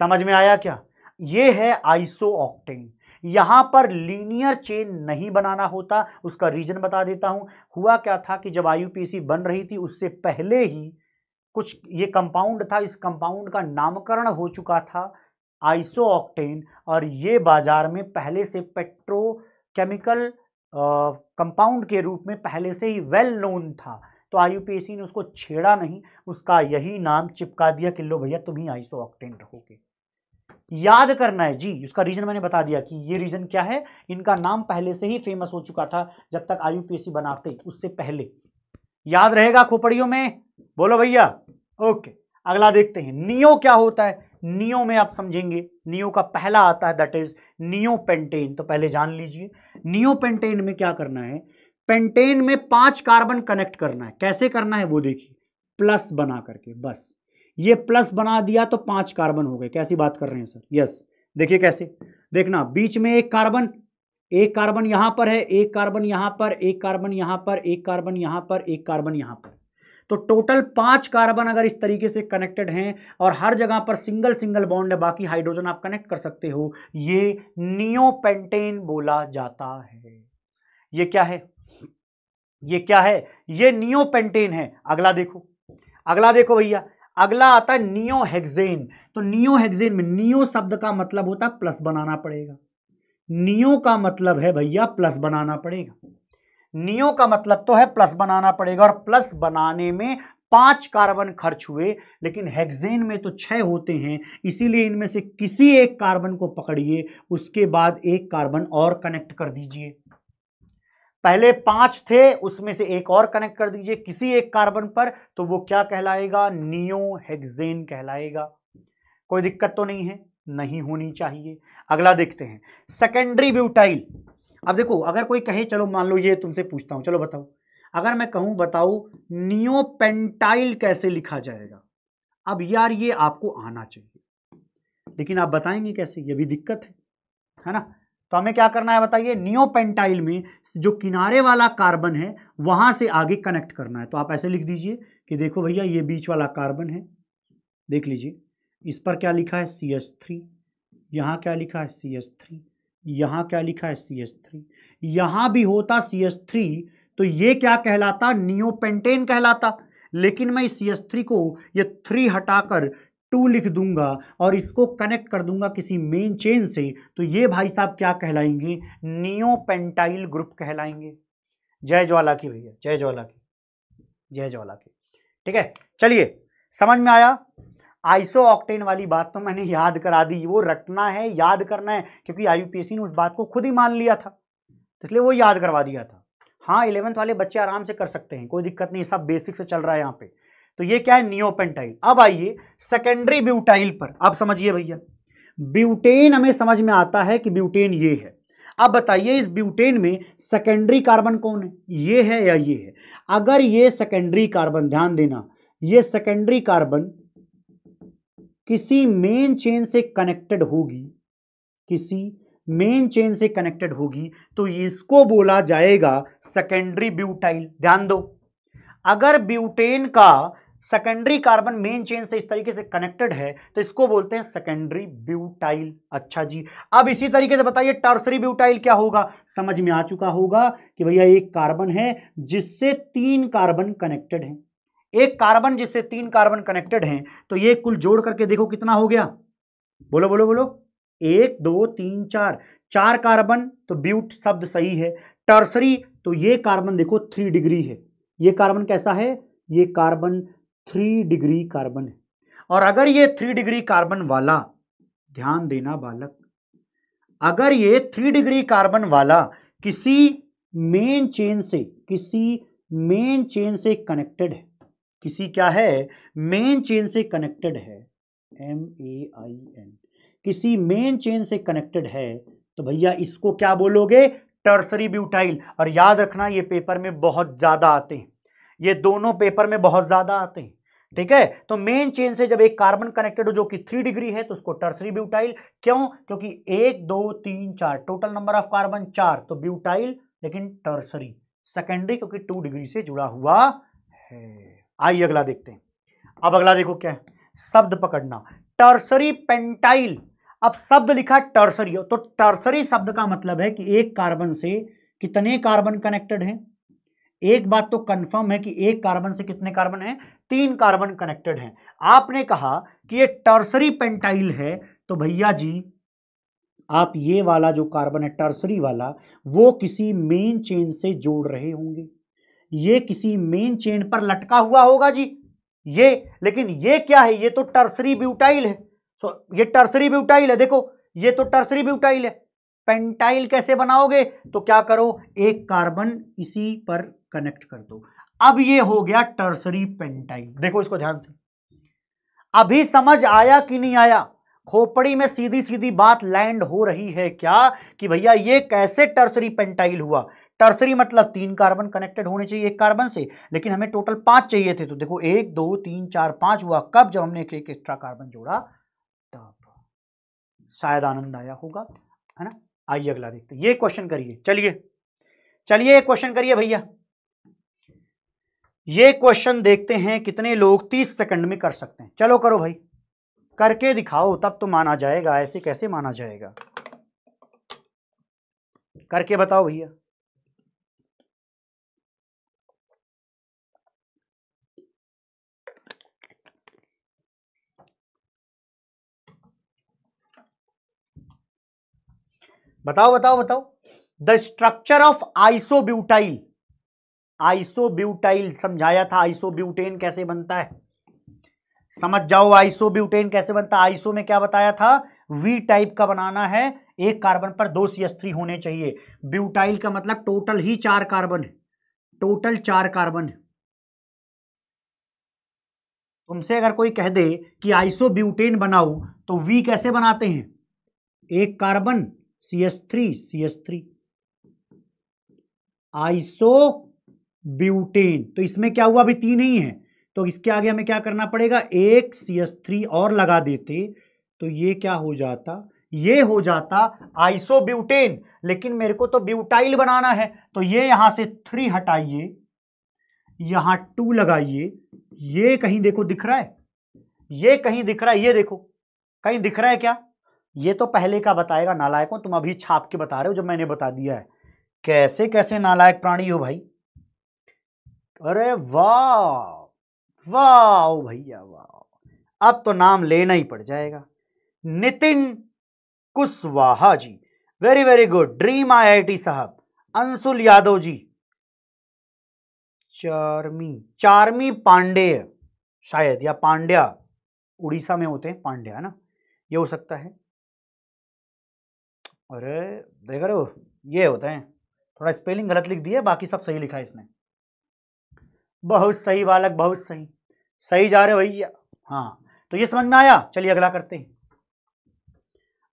समझ में आया क्या? ये है आइसो ऑक्टेन यहाँ पर लीनियर चेन नहीं बनाना होता, उसका रीजन बता देता हूँ। हुआ क्या था कि जब आईयूपीसी बन रही थी, उससे पहले ही कुछ ये कंपाउंड था, इस कंपाउंड का नामकरण हो चुका था आइसो ऑक्टेन और ये बाज़ार में पहले से पेट्रोकेमिकल कंपाउंड के रूप में पहले से ही वेल नोन था। तो आईयूपीएसी ने उसको छेड़ा नहीं, उसका यही नाम चिपका दिया कि लो भैया तुम ही आइसो ऑक्टेन रहोगे। याद करना है, जी, उसका रीजन मैंने बता दिया कि ये रीजन क्या है? इनका नाम पहले से ही फ़ेमस हो चुका था जब तक आईयूपीएसी बनाते, उससे पहले। याद रहेगा खोपड़ियों में? बोलो भैया। ओके, अगला देखते हैं। नियो क्या होता है? नियो में आप समझेंगे। नियो का पहला आता है दैट इज़ नियो पेंटेन। तो पहले जान लीजिए। नियो पेंटेन में क्या करना है? पेंटेन में पाँच कार्बन कनेक्ट करना है। कैसे करना है? वो देखिए। प्लस बना करके, बस। ये प्लस बना दिया तो पाँच कार्बन हो गए। कैसी बात कर रहे हैं, सर? यस। देखिए कैसे। देखना, बीच में एक कार्बन एक कार्बन यहाँ पर है, एक कार्बन यहाँ पर, एक कार्बन यहाँ पर, एक कार्बन यहाँ पर, एक कार्बन यहाँ पर। तो टोटल पाँच कार्बन अगर इस तरीके से कनेक्टेड हैं और हर जगह पर सिंगल सिंगल बॉन्ड है, बाकी हाइड्रोजन आप कनेक्ट कर सकते हो। ये नियोपेंटेन बोला जाता है। ये क्या है? ये क्या है? ये नियोपेंटेन है। अगला देखो। अगला देखो भैया। अगला आता है नियो तो नियो हेक्सेन में नियो शब्द का मतलब होता है प्लस बनाना पड़ेगा। नियो का मतलब है भैया प्लस बनाना पड़ेगा। नियो का मतलब तो है प्लस बनाना पड़ेगा और प्लस बनाने में पाँच कार्बन खर्च हुए, लेकिन हेक्सेन में तो छह होते हैं, इसीलिए इनमें से किसी एक कार्बन को पकड़िए, उसके बाद एक कार्बन और कनेक्ट कर दीजिए। पहले पाँच थे, उसमें से एक और कनेक्ट कर दीजिए किसी एक कार्बन पर तो वो क्या कहलाएगा? नियो हेक्सेन कहलाएगा। कोई दिक्कत तो नहीं है, नहीं होनी चाहिए। अगला देखते हैं। Secondary butyl. अब देखो, अगर कोई कहे, चलो मान लो ये तुमसे पूछता हूँ, चलो बताओ। अगर मैं कहूँ, बताओ, नियोपेंटाइल कैसे लिखा जाएगा? अब यार ये आपको आना चाहिए। लेकिन आप बताएँगे कैसे? ये भी दिक्कत है है ना? तो हमें क्या करना है बताइए? नियोपेंटाइल में जो किनारे वाला कार्बन है, वहाँ से आगे कनेक्ट करना है। तो आप ऐसे लिख दीजिए कि देखो भैया, ये बीच वाला कार्बन है। देख लीजिए, इस पर क्या लिखा है? सी एस थ्री यहाँ क्या लिखा है? सी एस थ्री यहाँ क्या लिखा है? सी एस थ्री यहाँ भी होता सी एस थ्री तो ये क्या कहलाता? नियोपेंटेन कहलाता। लेकिन मैं इस सी एस थ्री को ये थ्री हटाकर टू लिख दूँगा और इसको कनेक्ट कर दूँगा किसी मेन चेन से तो ये भाई साहब क्या कहलाएँगे? Neopentyl group कहलाएँगे। जय ज्वाला की भैया, जय ज्वाला की जय ज्वाला की ठीक है? चलिए, समझ में आया? आइसो ऑक्टेन वाली बात तो मैंने याद करा दी, वो रटना है, याद करना है, क्योंकि आईयूपीएससी ने उस बात को खुद ही मान लिया था तो इसलिए वो याद करवा दिया था। हाँ इलेवंथ वाले बच्चे आराम से कर सकते हैं, कोई दिक्कत नहीं, सब बेसिक से चल रहा है यहाँ पे। तो ये क्या है? नियोपेंटाइल। अब आइए सेकेंडरी ब्यूटाइल पर। अब समझिए भैया, ब्यूटेन हमें समझ में आता है कि ब्यूटेन ये है। अब बताइए, इस ब्यूटेन में सेकेंडरी कार्बन कौन है? ये है या ये है? अगर ये सेकेंडरी कार्बन, ध्यान देना, ये सेकेंडरी कार्बन किसी मेन चेन से कनेक्टेड होगी, किसी मेन चेन से कनेक्टेड होगी तो इसको बोला जाएगा सेकेंडरी ब्यूटाइल ध्यान दो, अगर ब्यूटेन का सेकेंडरी कार्बन मेन चेन से इस तरीके से कनेक्टेड है तो इसको बोलते हैं सेकेंडरी ब्यूटाइल अच्छा जी, अब इसी तरीके से बताइए टर्सरी ब्यूटाइल क्या होगा? समझ में आ चुका होगा कि भैया एक कार्बन है जिससे तीन कार्बन कनेक्टेड हैं। एक कार्बन जिससे तीन कार्बन कनेक्टेड हैं तो ये कुल जोड़ करके देखो कितना हो गया। बोलो बोलो बोलो। एक, दो, तीन, चार। चार कार्बन तो ब्यूट शब्द सही है। टर्सरी तो ये कार्बन देखो थ्री डिग्री है। ये कार्बन कैसा है? ये कार्बन थ्री डिग्री कार्बन है। और अगर ये थ्री डिग्री कार्बन वाला, ध्यान देना बालक, अगर ये थ्री डिग्री कार्बन वाला किसी मेन चेन से, किसी मेन चेन से कनेक्टेड है किसी क्या है? मेन चेन से कनेक्टेड है। एम ए आई एन किसी मेन चेन से कनेक्टेड है तो भैया इसको क्या बोलोगे? टर्सरी ब्यूटाइल और याद रखना, ये पेपर में बहुत ज़्यादा आते हैं। ये दोनों पेपर में बहुत ज़्यादा आते हैं। ठीक है? तो मेन चेन से जब एक कार्बन कनेक्टेड हो, जो कि थ्री डिग्री है तो उसको टर्सरी ब्यूटाइल क्यों? क्योंकि एक, दो, तीन, चार टोटल नंबर ऑफ़ कार्बन चार। तो ब्यूटाइल लेकिन टर्सरी सेकेंडरी क्योंकि टू डिग्री से जुड़ा हुआ है। आइए अगला देखते हैं। अब अगला देखो क्या है। शब्द पकड़ना। Tertiary pentyl. अब शब्द लिखा टर्सरी। तो टर्सरी शब्द का मतलब है कि एक कार्बन से कितने कार्बन कनेक्टेड हैं? एक बात तो कंफर्म है कि एक कार्बन से कितने कार्बन हैं? तीन कार्बन कनेक्टेड हैं। आपने कहा कि ये टर्सरी पेंटाइल है तो भैया जी, आप ये वाला जो कार्बन है, टर्सरी वाला, वो किसी मेन चेन से जोड़ रहे होंगे। ये किसी मेन चेन पर लटका हुआ होगा जी। ये, लेकिन ये क्या है? ये तो टर्सरी ब्यूटाइल है। तो ये टर्सरी ब्यूटाइल है। देखो, ये तो टर्सरी ब्यूटाइल है। पेंटाइल कैसे बनाओगे? तो क्या करो? एक कार्बन इसी पर कनेक्ट कर दो। अब ये हो गया टर्सरी पेंटाइल देखो इसको ध्यान से। अभी समझ आया कि नहीं आया? खोपड़ी में सीधी सीधी बात लैंड हो रही है क्या? कि भैया ये कैसे टर्सरी पेंटाइल हुआ? टर्सरी मतलब तीन कार्बन कनेक्टेड होने चाहिए एक कार्बन से, लेकिन हमें टोटल पाँच चाहिए थे तो देखो एक, दो, तीन, चार, पाँच हुआ। कब जब हमने एक एक्स्ट्रा कार्बन जोड़ा? तब। शायद आनंद आया होगा, है ना? आइए अगला देखते ये क्वेश्चन करिए। चलिए। चलिए क्वेश्चन करिए भैया। ये क्वेश्चन देखते हैं कितने लोग तीस सेकंड में कर सकते हैं। चलो करो भाई। करके दिखाओ, तब तो माना जाएगा, ऐसे कैसे माना जाएगा? करके बताओ भैया। बताओ बताओ बताओ। The structure of isobutyl isobutyl समझाया था आइसोब्यूटेन कैसे बनता है? समझ जाओ आइसोब्यूटेन कैसे बनता है? आइसो में क्या बताया था? वी टाइप का बनाना है, एक कार्बन पर दो सी एस थ्री होने चाहिए। ब्यूटाइल का मतलब टोटल ही चार कार्बन टोटल चार कार्बन तुमसे अगर कोई कह दे कि आइसोब्यूटेन बनाओ तो वी कैसे बनाते हैं? एक carbon C S three C S three iso butane तो इसमें क्या हुआ? अभी तीन ही है। तो इसके आगे हमें क्या करना पड़ेगा? एक सी एस थ्री और लगा देते। तो ये क्या हो जाता? ये हो जाता आइसो ब्यूटेन लेकिन मेरे को तो ब्यूटाइल बनाना है। तो ये यहाँ से थ्री हटाइए। यहाँ टू लगाइए। ये कहीं देखो दिख रहा है? ये कहीं दिख रहा है? ये देखो। कहीं दिख रहा है क्या? ये तो पहले का बताएगा नालायकों तुम अभी छाप के बता रहे हो जब मैंने बता दिया है। कैसे कैसे नालायक प्राणी हो भाई? अरे वाह वाह भैया, वाह। अब तो नाम लेना ही पड़ जाएगा। Nitin Kushwaha ji very very good dream IIT साहब, अंशुल यादव जी। चारमी चारमी पांडे, शायद, या पांड्या। उड़ीसा में होते हैं, पांड्या, है ना? ये हो सकता है। अरे, देख रहे हो? ये होते हैं। थोड़ा स्पेलिंग गलत लिख दिया, बाकी सब सही लिखा है इसने। बहुत सही बालक, बहुत सही। सही जा रहे भैया। हाँ तो ये समझ में आया? चलिए अगला करते हैं।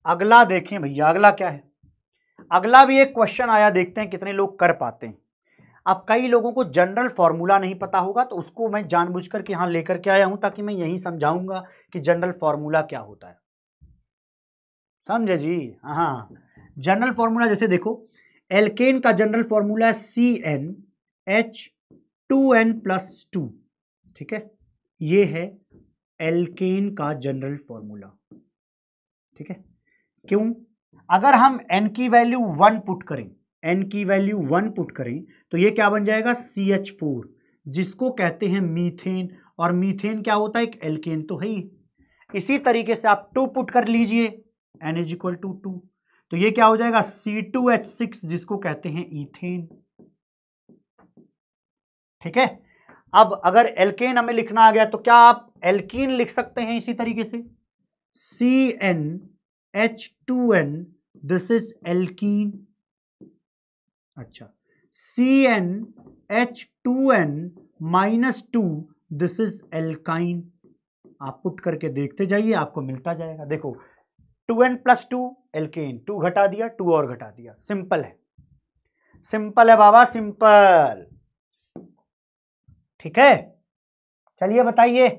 अगला देखें भैया, अगला क्या है? अगला भी एक क्वेश्चन आया, देखते हैं कितने लोग कर पाते हैं। अब कई लोगों को जनरल फॉर्मूला नहीं पता होगा तो उसको मैं जानबूझकर के यहाँ लेकर के आया हूँ, ताकि मैं यही समझाऊँगा कि जनरल फॉर्मूला क्या होता है। समझे जी? हाँ। जनरल फॉर्मूला जैसे देखो, एल्केन का general formula C N H two N plus two ठीक है? ये है एल्केन का जनरल फॉर्मूला, ठीक है? क्यों? अगर हम एन की वैल्यू वन पुट करें एन की वैल्यू वन पुट करें तो ये क्या बन जाएगा? सी एच फोर जिसको कहते हैं मीथेन, और मीथेन क्या होता है? एक एल्केन तो है ही। इसी तरीके से आप टू पुट कर लीजिए N is equal to two तो ये क्या हो जाएगा? सी टू एच सिक्स जिसको कहते हैं इथेन ठीक है? अब अगर एल्केन हमें लिखना आ गया तो क्या आप एल्कीन लिख सकते हैं इसी तरीके से? C N H two N this is alkene अच्छा। C N H two N minus two this is alkyne आप पुट करके देखते जाइए, आपको मिलता जाएगा। देखो two N plus two alkane two घटा दिया टू और घटा दिया। सिंपल है। सिंपल है बाबा सिंपल ठीक है? चलिए बताइए।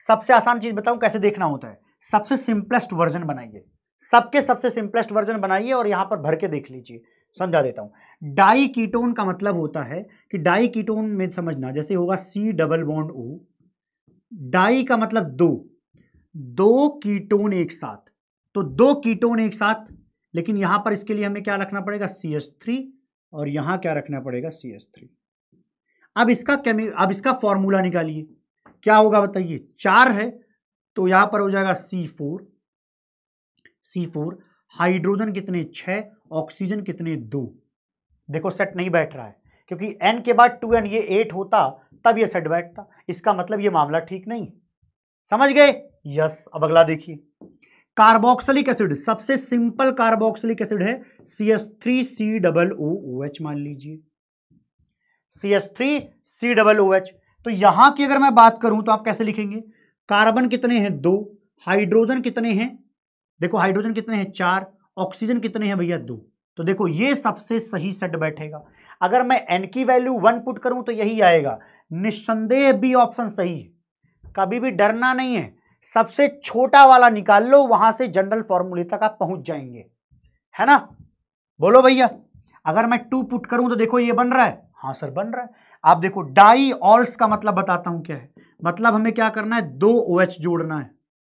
सबसे आसान चीज़ बताऊँ, कैसे देखना होता है? सबसे सिंपलेस्ट वर्जन बनाइए। सबके सबसे सिंपलेस्ट वर्जन बनाइए और यहाँ पर भर के देख लीजिए। समझा देता हूँ। डाई कीटोन का मतलब होता है कि डाई कीटोन में समझना, जैसे होगा C double bond O di का मतलब दो। दो कीटोन एक साथ। तो दो कीटोन एक साथ, लेकिन यहाँ पर इसके लिए हमें क्या रखना पड़ेगा? सी एस थ्री और यहाँ क्या रखना पड़ेगा? सी एस थ्री अब इसका केमि अब इसका फॉर्मूला निकालिए। क्या होगा बताइए? चार है तो यहाँ पर हो जाएगा C four C four hydrogen कितने? छह ऑक्सीजन कितने? दो। देखो सेट नहीं बैठ रहा है, क्योंकि एन के बाद टू एन ये एट होता, तब ये सेट बैठता। इसका मतलब ये मामला ठीक नहीं समझ गए? यस अब अगला देखिए। कार्बोक्सिलिक एसिड, सबसे सिंपल कार्बोक्सिलिक एसिड है C S three C double O O H मान लीजिए। C S three C double O H तो यहाँ की अगर मैं बात करूँ तो आप कैसे लिखेंगे? कार्बन कितने हैं? दो। हाइड्रोजन कितने हैं? देखो, हाइड्रोजन कितने हैं? चार। ऑक्सीजन कितने हैं भैया? दो। तो देखो, ये सबसे सही सेट बैठेगा। अगर मैं एन की वैल्यू वन पुट करूँ तो यही आएगा। निस्संदेह बी ऑप्शन सही है। कभी भी डरना नहीं है। सबसे छोटा वाला निकाल लो, वहाँ से जनरल फॉर्मूले तक आप पहुँच जाएँगे। है ना? बोलो भैया। अगर मैं टू पुट करूँ तो देखो ये बन रहा है। हाँ सर, बन रहा है। आप देखो, डाई ऑल्स का मतलब बताता हूँ क्या है। मतलब हमें क्या करना है? दो ओ OH जोड़ना है।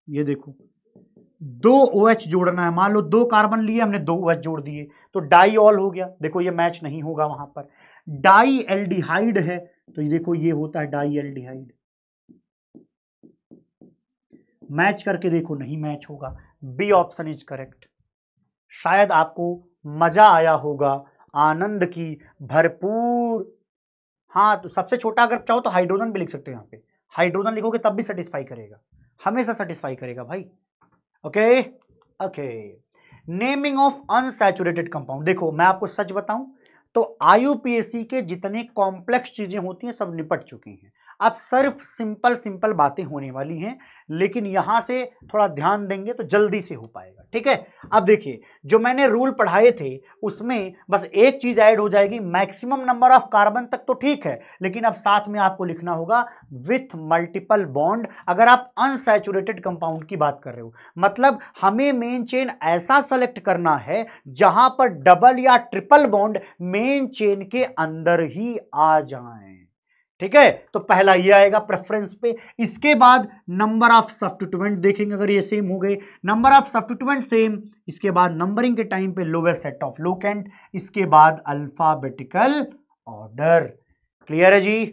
ये देखो। दो ओ OH जोड़ना है। मान लो दो कार्बन लिए, हमने दो ओ OH जोड़ दिए। तो डाई ऑल हो गया। देखो ये मैच नहीं होगा वहाँ पर। डाई एल्डिहाइड है। तो ये देखो, ये होता है डाई एल्डिहाइड। मैच करके देखो, नहीं मैच होगा। B option is correct. शायद आपको मज़ा आया होगा, आनंद की भरपूर। हाँ तो सबसे छोटा अगर चाहो तो हाइड्रोजन भी लिख सकते हो यहाँ पे। हाइड्रोजन लिखोगे तब भी सेटिस्फाई करेगा। हमेशा सेटिस्फाई करेगा भाई। Okay? Okay. Naming of unsaturated compound देखो, मैं आपको सच बताऊँ तो आईयूपीएससी के जितने कॉम्प्लेक्स चीज़ें होती हैं, सब निपट चुकी हैं। अब सिर्फ़ सिंपल सिंपल बातें होने वाली हैं, लेकिन यहाँ से थोड़ा ध्यान देंगे तो जल्दी से हो पाएगा, ठीक है? अब देखिए, जो मैंने रूल पढ़ाए थे, उसमें बस एक चीज़ ऐड हो जाएगी, मैक्सिमम नंबर ऑफ़ कार्बन तक तो ठीक है, लेकिन अब साथ में आपको लिखना होगा, विथ मल्टीपल बॉन्ड, अगर आप अनसैचुरेटेड कंपाउंड की बात कर रहे हो मतलब हमें मेन चेन ऐसा सेलेक्ट करना है, जहाँ पर डबल या ट्रिपल बॉन्ड मेन चेन के अंदर ही आ जाएँ। ठीक है? तो पहला ये आएगा प्रेफरेंस पे। इसके बाद नंबर ऑफ़ सब्सटीट्यूएंट देखेंगे अगर ये सेम हो गए। नंबर ऑफ़ सब्सटीट्यूएंट सेम इसके बाद नंबरिंग के टाइम पे लोवेस्ट सेट ऑफ़ लोकेंट इसके बाद अल्फाबेटिकल ऑर्डर क्लियर है जी?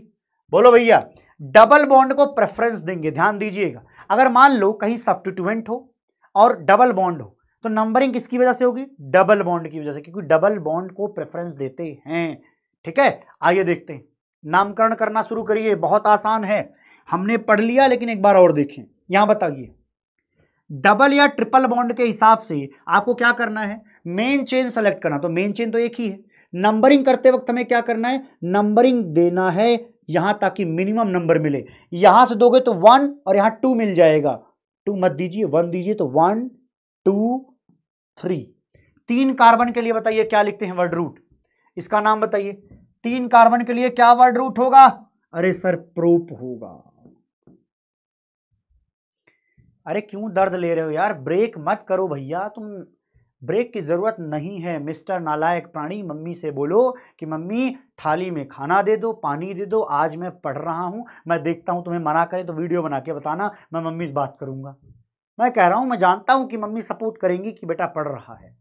बोलो भैया डबल बॉन्ड को प्रेफरेंस देंगे, ध्यान दीजिएगा। अगर मान लो कहीं सब्सटीट्यूएंट हो और डबल बॉन्ड हो तो नंबरिंग किसकी वजह से होगी? डबल बॉन्ड की वजह से, क्योंकि डबल बॉन्ड को प्रेफरेंस देते हैं। ठीक है? आइए देखते हैं। नामकरण करना शुरू करिए, बहुत आसान है। हमने पढ़ लिया, लेकिन एक बार और देखें। यहाँ बताइए। डबल या ट्रिपल बॉन्ड के हिसाब से आपको क्या करना है? मेन चेन सेलेक्ट करना। तो मेन चेन तो एक ही है। नंबरिंग करते वक्त हमें क्या करना है? नंबरिंग देना है यहाँ ताकि मिनिमम नंबर मिले। यहाँ से दोगे तो वन और यहाँ टू मिल जाएगा। टू मत दीजिए, वन दीजिए तो वन, टू, थ्री। तीन कार्बन के लिए बताइए क्या लिखते हैं वर्ड रूट? इसका नाम बताइए। तीन कार्बन के लिए क्या वर्ड रूट होगा? अरे सर प्रोप होगा। अरे क्यों दर्द ले रहे हो यार? ब्रेक मत करो भैया, तुम ब्रेक की ज़रूरत नहीं है। मिस्टर नालायक प्राणी, मम्मी से बोलो कि मम्मी, थाली में खाना दे दो, पानी दे दो, आज मैं पढ़ रहा हूँ, मैं देखता हूँ, तुम्हें मना करे तो वीडियो बना के बताना, मैं मम्मी से बात करूँगा। मैं कह रहा हूँ, मैं जानता हूँ कि मम्मी सपोर्ट करेंगी कि बेटा पढ़ रहा है।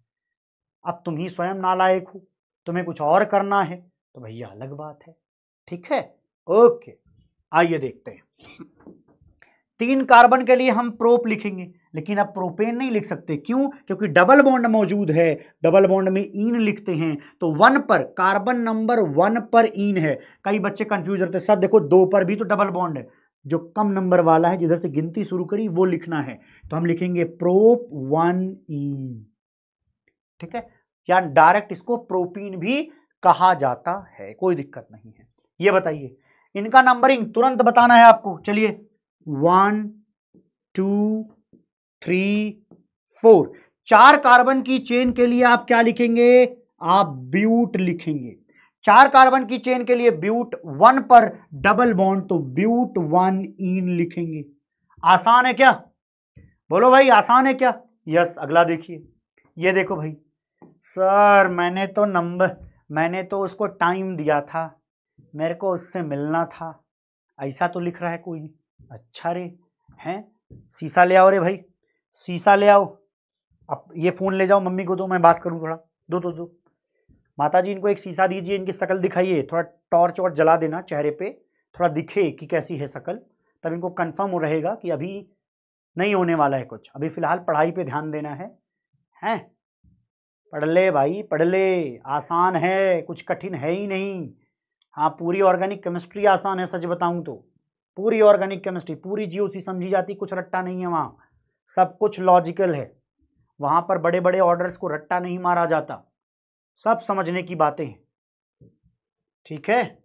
अब तुम ही स्वयं नालायक हो, तुम्हें कुछ और करना है। तो भैया अलग बात है। ठीक है? ओके, आइए देखते हैं। तीन कार्बन के लिए हम प्रोप लिखेंगे, लेकिन अब प्रोपेन नहीं लिख सकते। क्यों? क्योंकि डबल बॉन्ड मौजूद है। डबल बॉन्ड में ईन लिखते हैं। तो वन पर, कार्बन नंबर वन पर ईन है। कई बच्चे कंफ्यूज रहते हैं। सर, देखो, दो पर भी तो डबल बॉन्ड है। जो कम नंबर वाला है, जिधर से गिनती शुरू करी, वो लिखना है। तो हम लिखेंगे प्रोप वन ईन। ठीक है? या डायरेक्ट इसको प्रोपीन भी कहा जाता है, कोई दिक्कत नहीं है। ये बताइए, इनका नंबरिंग तुरंत बताना है आपको, चलिए। वन टू थ्री फोर चार कार्बन की चेन के लिए आप क्या लिखेंगे? आप ब्यूट लिखेंगे। चार कार्बन की चेन के लिए ब्यूट वन पर डबल बॉन्ड तो ब्यूट वन इन लिखेंगे। आसान है क्या? बोलो भाई, आसान है क्या? यस अगला देखिए। ये देखो भाई। सर मैंने तो नंबर मैंने तो उसको टाइम दिया था। मेरे को उससे मिलना था। ऐसा तो लिख रहा है कोई। अच्छा रे, हैं? शीशा ले आओ रे भाई। शीशा ले आओ। अब ये फ़ोन ले जाओ, मम्मी को दो, मैं बात करूँ थोड़ा। दो दो दो। माता जी इनको एक शीशा दीजिए, इनकी शक्ल दिखाइए। थोड़ा टॉर्च वॉर्च जला देना चेहरे पे। थोड़ा दिखे कि कैसी है शक्ल। तब इनको कंफर्म हो रहेगा कि अभी नहीं होने वाला है कुछ। अभी फ़िलहाल पढ़ाई पे ध्यान देना है। हैं? पढ़ ले भाई, पढ़ ले। आसान है, कुछ कठिन है ही नहीं। हाँ पूरी ऑर्गेनिक केमिस्ट्री आसान है, सच बताऊँ तो। पूरी ऑर्गेनिक केमिस्ट्री पूरी जीओसी समझी जाती, कुछ रट्टा नहीं है वहाँ। सब कुछ लॉजिकल है। वहाँ पर बड़े बड़े ऑर्डर्स को रट्टा नहीं मारा जाता। सब समझने की बातें हैं। ठीक है?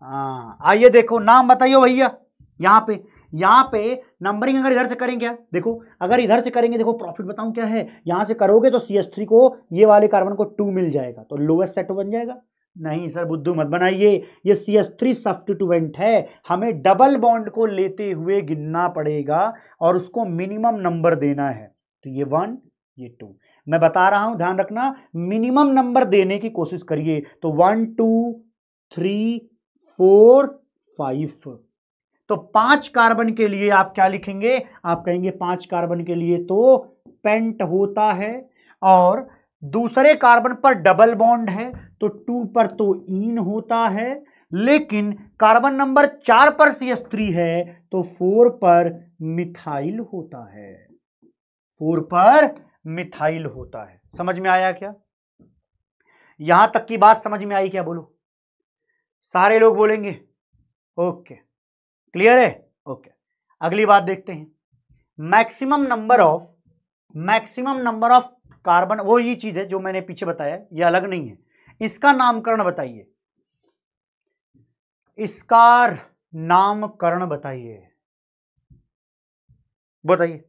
हाँ आइए देखो, नाम बताइए भैया। यहाँ पे यहाँ पे नंबरिंग अगर इधर से करेंगे देखो, अगर इधर से करेंगे, देखो प्रॉफिट बताऊँ क्या है? यहाँ से करोगे तो सी थ्री को ये वाले कार्बन को टू मिल जाएगा तो लोवेस्ट सेट बन जाएगा। नहीं सर, बुद्धू मत बनाइए, ये सी एस थ्री सब्सटीट्यूएंट है, हमें डबल बॉन्ड को लेते हुए गिनना पड़ेगा और उसको मिनिमम नंबर देना है। तो ये वन ये टू मैं बता रहा हूँ, ध्यान रखना मिनिमम नंबर देने की कोशिश करिए तो one two three four five तो पाँच कार्बन के लिए आप क्या लिखेंगे? आप कहेंगे पाँच कार्बन के लिए तो पेंट होता है और दूसरे कार्बन पर डबल बॉन्ड है तो टू पर तो इन होता है, लेकिन कार्बन नंबर चार पर सी एस थ्री है तो फोर पर मिथाइल होता है। फोर पर मिथाइल होता है। समझ में आया क्या? यहाँ तक की बात समझ में आई क्या? बोलो। सारे लोग बोलेंगे? ओके। क्लियर है? ओके अगली बात देखते हैं. Maximum number of maximum number of carbon वो ये चीज़ है जो मैंने पीछे बताया ये अलग नहीं है. इसका नामकरण बताइए. इसका नामकरण बताइए. बताइए.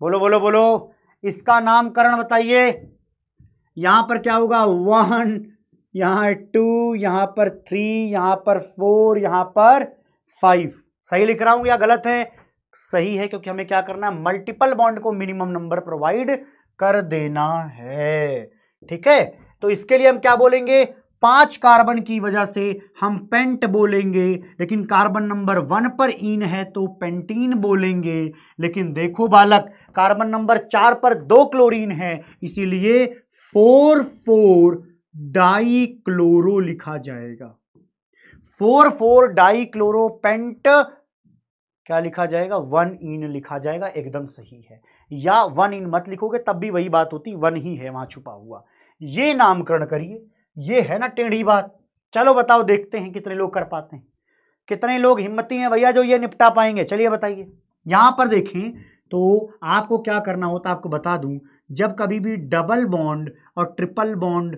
बोलो बोलो बोलो. इसका नामकरण बताइए. यहाँ पर क्या होगा? वन यहाँ टू यहाँ पर थ्री यहाँ पर फोर यहाँ पर फाइव सही लिख रहा हूँ या गलत है? सही है, क्योंकि हमें क्या करना है? मल्टीपल बॉन्ड को मिनिमम नंबर प्रोवाइड कर देना है। ठीक है? तो इसके लिए हम क्या बोलेंगे? पाँच कार्बन की वजह से हम पेंट बोलेंगे, लेकिन कार्बन नंबर वन पर इन है तो पेंटीन बोलेंगे। लेकिन देखो बालक कार्बन नंबर चार पर दो क्लोरीन है, इसीलिए फोर फोर डाई क्लोरो लिखा जाएगा। Four four di chloro pent, क्या लिखा जाएगा? वन इन लिखा जाएगा, एकदम सही है। या वन इन मत लिखोगे, तब भी वही बात होती, वन ही है, वहाँ छुपा हुआ। ये नामकरण करिए, ये है ना टेढ़ी बात। चलो बताओ, देखते हैं कितने लोग कर पाते हैं। कितने लोग हिम्मती हैं भैया जो ये निपटा पाएँगे? चलिए बताइए। यहाँ पर देखें तो आपको क्या करना होता, आपको बता दूँ, जब कभी भी डबल बॉन्ड और ट्रिपल बॉन्ड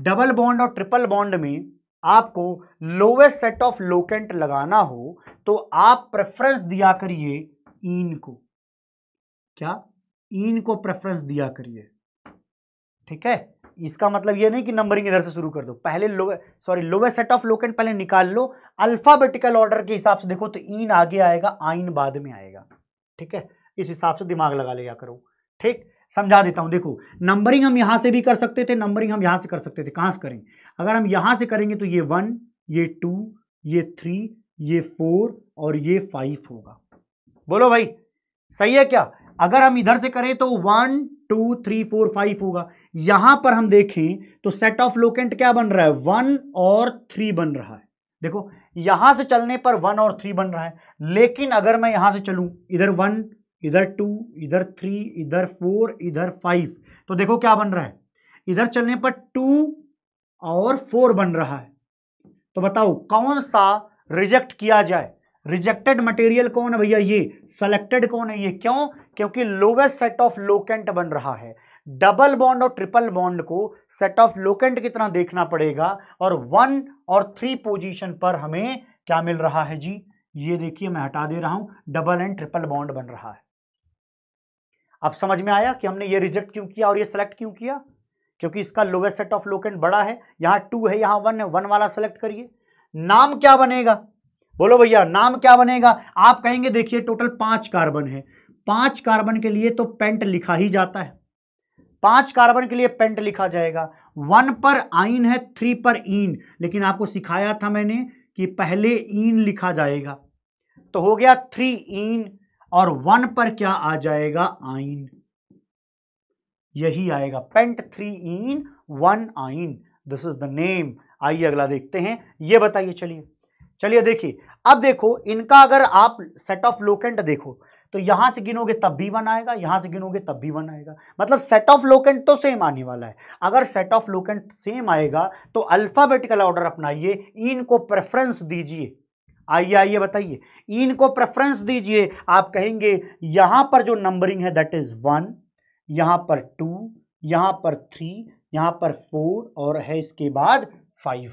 डबल बॉन्ड और ट्रिपल बॉन्ड में आपको लोवेस्ट सेट ऑफ़ लोकेंट लगाना हो तो आप प्रेफरेंस दिया करिए इन को। क्या? इन को प्रेफरेंस दिया करिए। ठीक है? इसका मतलब ये नहीं कि नंबरिंग इधर से शुरू कर दो। पहले लो sorry lowest set of locant पहले निकाल लो। अल्फाबेटिकल ऑर्डर के हिसाब से देखो तो इन आगे आएगा, आइन बाद में आएगा। ठीक है? इस हिसाब से दिमाग लगा लिया करो। ठीक? समझा देता हूँ। देखो नंबरिंग हम यहाँ से भी कर सकते थे नंबरिंग हम यहाँ से कर सकते थे। कहाँ से करें? अगर हम यहाँ से करेंगे तो ये वन ये टू ये थ्री ये फोर और ये फाइव होगा। बोलो भाई, सही है क्या? अगर हम इधर से करें तो one two three four five होगा। यहाँ पर हम देखें तो सेट ऑफ़ लोकेंट क्या बन रहा है? वन और थ्री बन रहा है। देखो, यहाँ से चलने पर वन और थ्री बन रहा है। लेकिन अगर मैं यहाँ से चलूँ, इधर वन इधर टू, इधर थ्री, इधर फोर, इधर फाइव। तो देखो क्या बन रहा है। इधर चलने पर टू और फोर बन रहा है। तो बताओ कौन सा रिजेक्ट किया जाए? रिजेक्टेड मटेरियल कौन है भैया ये? सेलेक्टेड कौन है ये? क्यों? क्योंकि लोवेस्ट सेट ऑफ़ लोकेंट बन रहा है। डबल बॉन्ड और ट्रिपल बॉन्ड को सेट ऑफ़ लोकेंट कितना देखना पड़ेगा। और वन और थ्री पोजीशन पर हमें क्या मिल रहा है जी? ये देखिए मैं हटा दे रहा हूँ। डबल एंड ट्रिपल बॉन्ड बन रहा है। अब समझ में आया कि हमने ये रिजेक्ट क्यों किया और ये सेलेक्ट क्यों किया? क्योंकि इसका लोवेस्ट सेट ऑफ़ लोकेंट बड़ा है, यहाँ टू है, यहाँ वन है वन वाला सेलेक्ट करिए। नाम क्या बनेगा? बोलो भैया, नाम क्या बनेगा? आप कहेंगे, देखिए टोटल पाँच कार्बन है। पाँच कार्बन के लिए तो पेंट लिखा ही जाता है। पाँच कार्बन के लिए पेंट लिखा जाएगा। वन पर आइन है थ्री पर इन लेकिन आपको सिखाया था मैंने कि पहले इन लिखा जाएगा। तो हो गया थ्री इन और वन पर क्या आ जाएगा? आइन। यही आएगा। Pent three en, one yne. This is the name आइए अगला देखते हैं। ये बताइए, चलिए। चलिए, देखिए। अब देखो, इनका अगर आप सेट ऑफ़ लोकेंट देखो तो यहाँ से गिनोगे तब भी वन आएगा, यहाँ से गिनोगे तब भी वन आएगा। मतलब सेट ऑफ़ लोकेंट तो सेम आने वाला है। अगर सेट ऑफ़ लोकेंट सेम आएगा तो अल्फाबेटिकल ऑर्डर अपनाइए। इनको प्रेफरेंस दीजिए। आइए आइए बताइए। इनको प्रेफरेंस दीजिए। आप कहेंगे, यहाँ पर जो नंबरिंग है दैट इज़ वन यहाँ पर टू यहाँ पर थ्री यहाँ पर फोर और है इसके बाद फाइव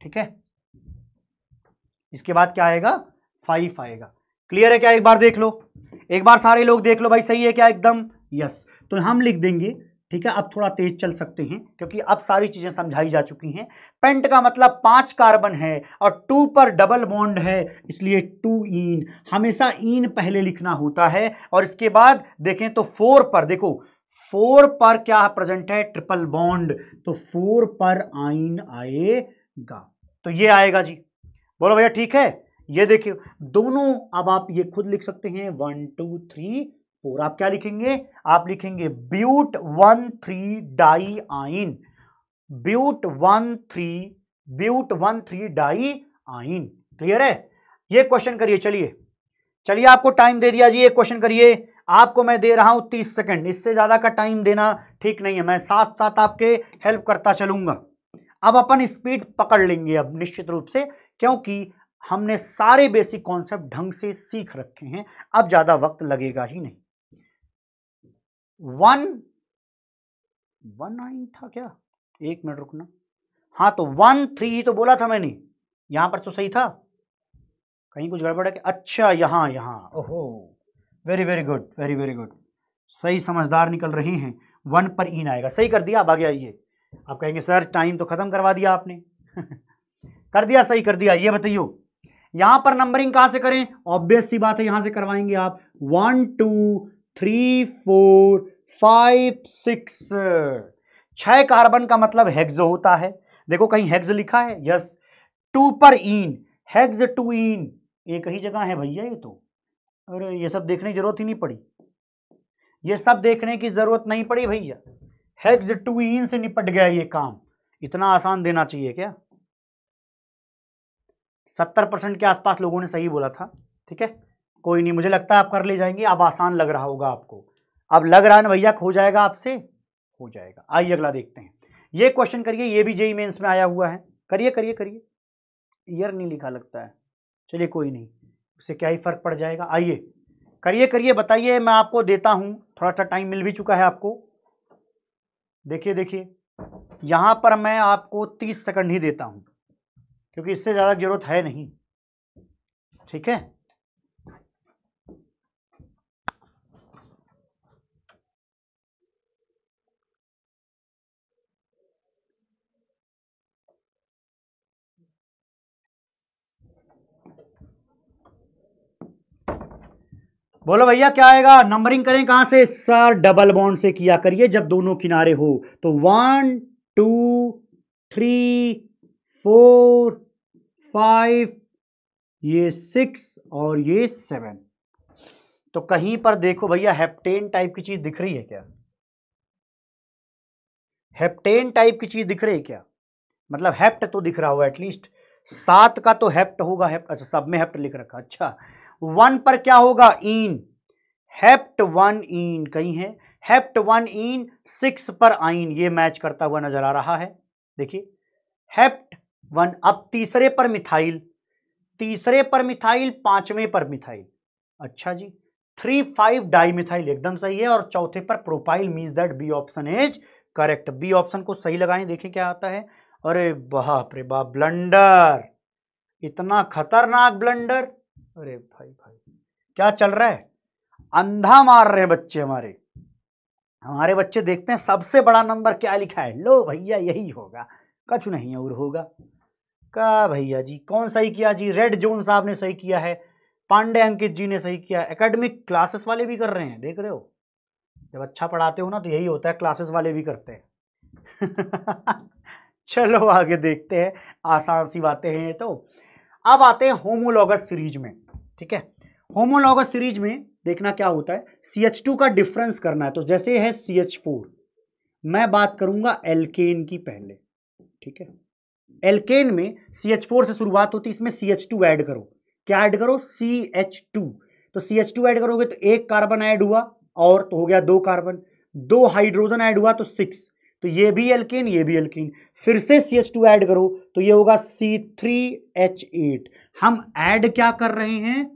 ठीक है? इसके बाद क्या आएगा? फाइव आएगा। क्लियर है क्या? एक बार देख लो। एक बार सारे लोग देख लो, भाई सही है क्या? एकदम यस तो हम लिख देंगे ठीक है? अब थोड़ा तेज चल सकते हैं, क्योंकि अब सारी चीज़ें समझाई जा चुकी हैं। पेंट का मतलब पाँच कार्बन है और टू पर डबल बॉन्ड है, इसलिए टू इन हमेशा इन पहले लिखना होता है और इसके बाद देखें तो फोर पर, देखो, फोर पर क्या प्रेजेंट है? Triple bond. तो फोर पर आइन आएगा। तो ये आएगा जी। बोलो भैया, ठीक है? ये देखिए, दोनों, अब आप ये खुद लिख सकते हैं। One, two, three four. आप क्या लिखेंगे? आप लिखेंगे ब्यूट one three di yne. But one three, but one three di yne. Clear है? ये क्वेश्चन करिए, चलिए। चलिए, आपको टाइम दे दिया जी ये क्वेश्चन करिए। आपको मैं दे रहा हूँ तीस सेकंड। इससे ज़्यादा का टाइम देना ठीक नहीं है। मैं साथ साथ आपके हेल्प करता चलूँगा। अब अपन स्पीड पकड़ लेंगे अब निश्चित रूप से, क्योंकि हमने सारे बेसिक कॉन्सेप्ट ढंग से सीख रखे हैं। अब ज़्यादा वक्त लगेगा ही नहीं। वन वन नाइन था क्या? एक मिनट रुकना। हाँ तो वन थ्री ही तो बोला था मैंने। यहाँ पर तो सही था। कहीं कुछ गड़बड़ है कि अच्छा यहाँ यहाँ। ओहो very very good very very good सही समझदार निकल रहे हैं। वन पर इन आएगा। सही कर दिया, आप आगे आइए। आप कहेंगे, सर, टाइम तो खत्म करवा दिया आपने। कर दिया, सही कर दिया। ये बताइयो, यहाँ पर नंबरिंग कहाँ से करें? ऑब्वियस सी बात है, यहाँ से करवाएँगे आप। One two three four five six छह कार्बन का मतलब हेक्स होता है। देखो कहीं हेक्स लिखा है यस टू पर इन हेक्स टू इन एक ही जगह है भैया ये तो। अरे ये सब देखने की ज़रूरत ही नहीं पड़ी। ये सब देखने की ज़रूरत नहीं पड़ी भैया। हेक्स टू इन से निपट गया ये काम। इतना आसान देना चाहिए क्या? सत्तर परसेंट के आसपास लोगों ने सही बोला था, ठीक है? कोई नहीं, मुझे लगता है आप कर ले जाएँगे, अब आसान लग रहा होगा आपको। अब लग रहा है ना भैया हो जाएगा आपसे? हो जाएगा। आइए अगला देखते हैं। ये क्वेश्चन करिए, ये भी जेई मेन्स में आया हुआ है। करिए करिए करिए। ईयर नहीं लिखा लगता है। चलिए कोई नहीं, उससे क्या ही फ़र्क पड़ जाएगा? आइए। करिए करिए, बताइए, मैं आपको देता हूँ। थोड़ा सा टाइम मिल भी चुका है आपको। देखिए देखिए। यहाँ पर मैं आपको तीस सेकंड ही देता हूँ, क्योंकि इससे ज़्यादा ज़रूरत है नहीं। ठीक है? बोलो भैया, क्या आएगा? नंबरिंग करें कहाँ से? सर डबल बॉन्ड से किया करिए, जब दोनों किनारे हो। तो one two three four five ये सिक्स और ये सेवन तो कहीं पर देखो भैया हेप्टेन टाइप की चीज़ दिख रही है क्या? हेप्टेन टाइप की चीज़ दिख रही है क्या? मतलब हेप्ट तो दिख रहा होगा एटलीस्ट सात का तो हेप्ट होगा हेप्ट अच्छा सब में हेप्ट लिख रखा। अच्छा वन पर क्या होगा? इन। हेप्ट वन इन, कहीं है? हेप्ट वन इन, सिक्स पर आइन, ये मैच करता हुआ नज़र आ रहा है। देखिए, हेप्ट वन, अब तीसरे पर मिथाइल, तीसरे पर मिथाइल, पाँचवें पर मिथाइल। अच्छा जी, थ्री फाइव डाई मिथाइल एकदम सही है, और चौथे पर propyl means that B option is correct. B option को सही लगाएँ देखें क्या आता है। अरे बाप रे बाप, ब्लंडर, इतना खतरनाक ब्लंडर। अरे भाई भाई। क्या चल रहा है? अंधा मार रहे हैं बच्चे हमारे। हमारे बच्चे देखते हैं सबसे बड़ा नंबर क्या लिखा है? लो भैया, यही होगा। कछु नहीं और होगा। का भैया जी, कौन सही किया जी? रेड जोन साहब ने सही किया है। पांडे अंकित जी ने सही किया। एकेडमिक क्लासेस वाले भी कर रहे हैं, देख रहे हो? जब अच्छा पढ़ाते हो ना तो यही होता है क्लासेस वाले भी करते हैं। चलो आगे देखते हैं। आसान सी बातें हैं तो। अब आते हैं होमोलॉगस सीरीज़ में। ठीक है? होमोलॉगस सीरीज़ में देखना क्या होता है? सी एच टू का डिफरेंस करना है। तो जैसे है सी एच फोर मैं बात करूँगा एल्केन की पहले, ठीक है? एल्केन में सी एच फोर से शुरुआत होती है, इसमें सी एच टू ऐड करो। क्या ऐड करो? सी एच टू तो सी एच टू ऐड करोगे तो एक कार्बन ऐड हुआ और तो हो गया दो कार्बन दो हाइड्रोजन ऐड हुआ तो सिक्स तो ये भी एल्केन ये भी एल्केन फिर से सी एच टू ऐड करो तो ये होगा सी थ्री एच एट हम ऐड क्या कर रहे हैं?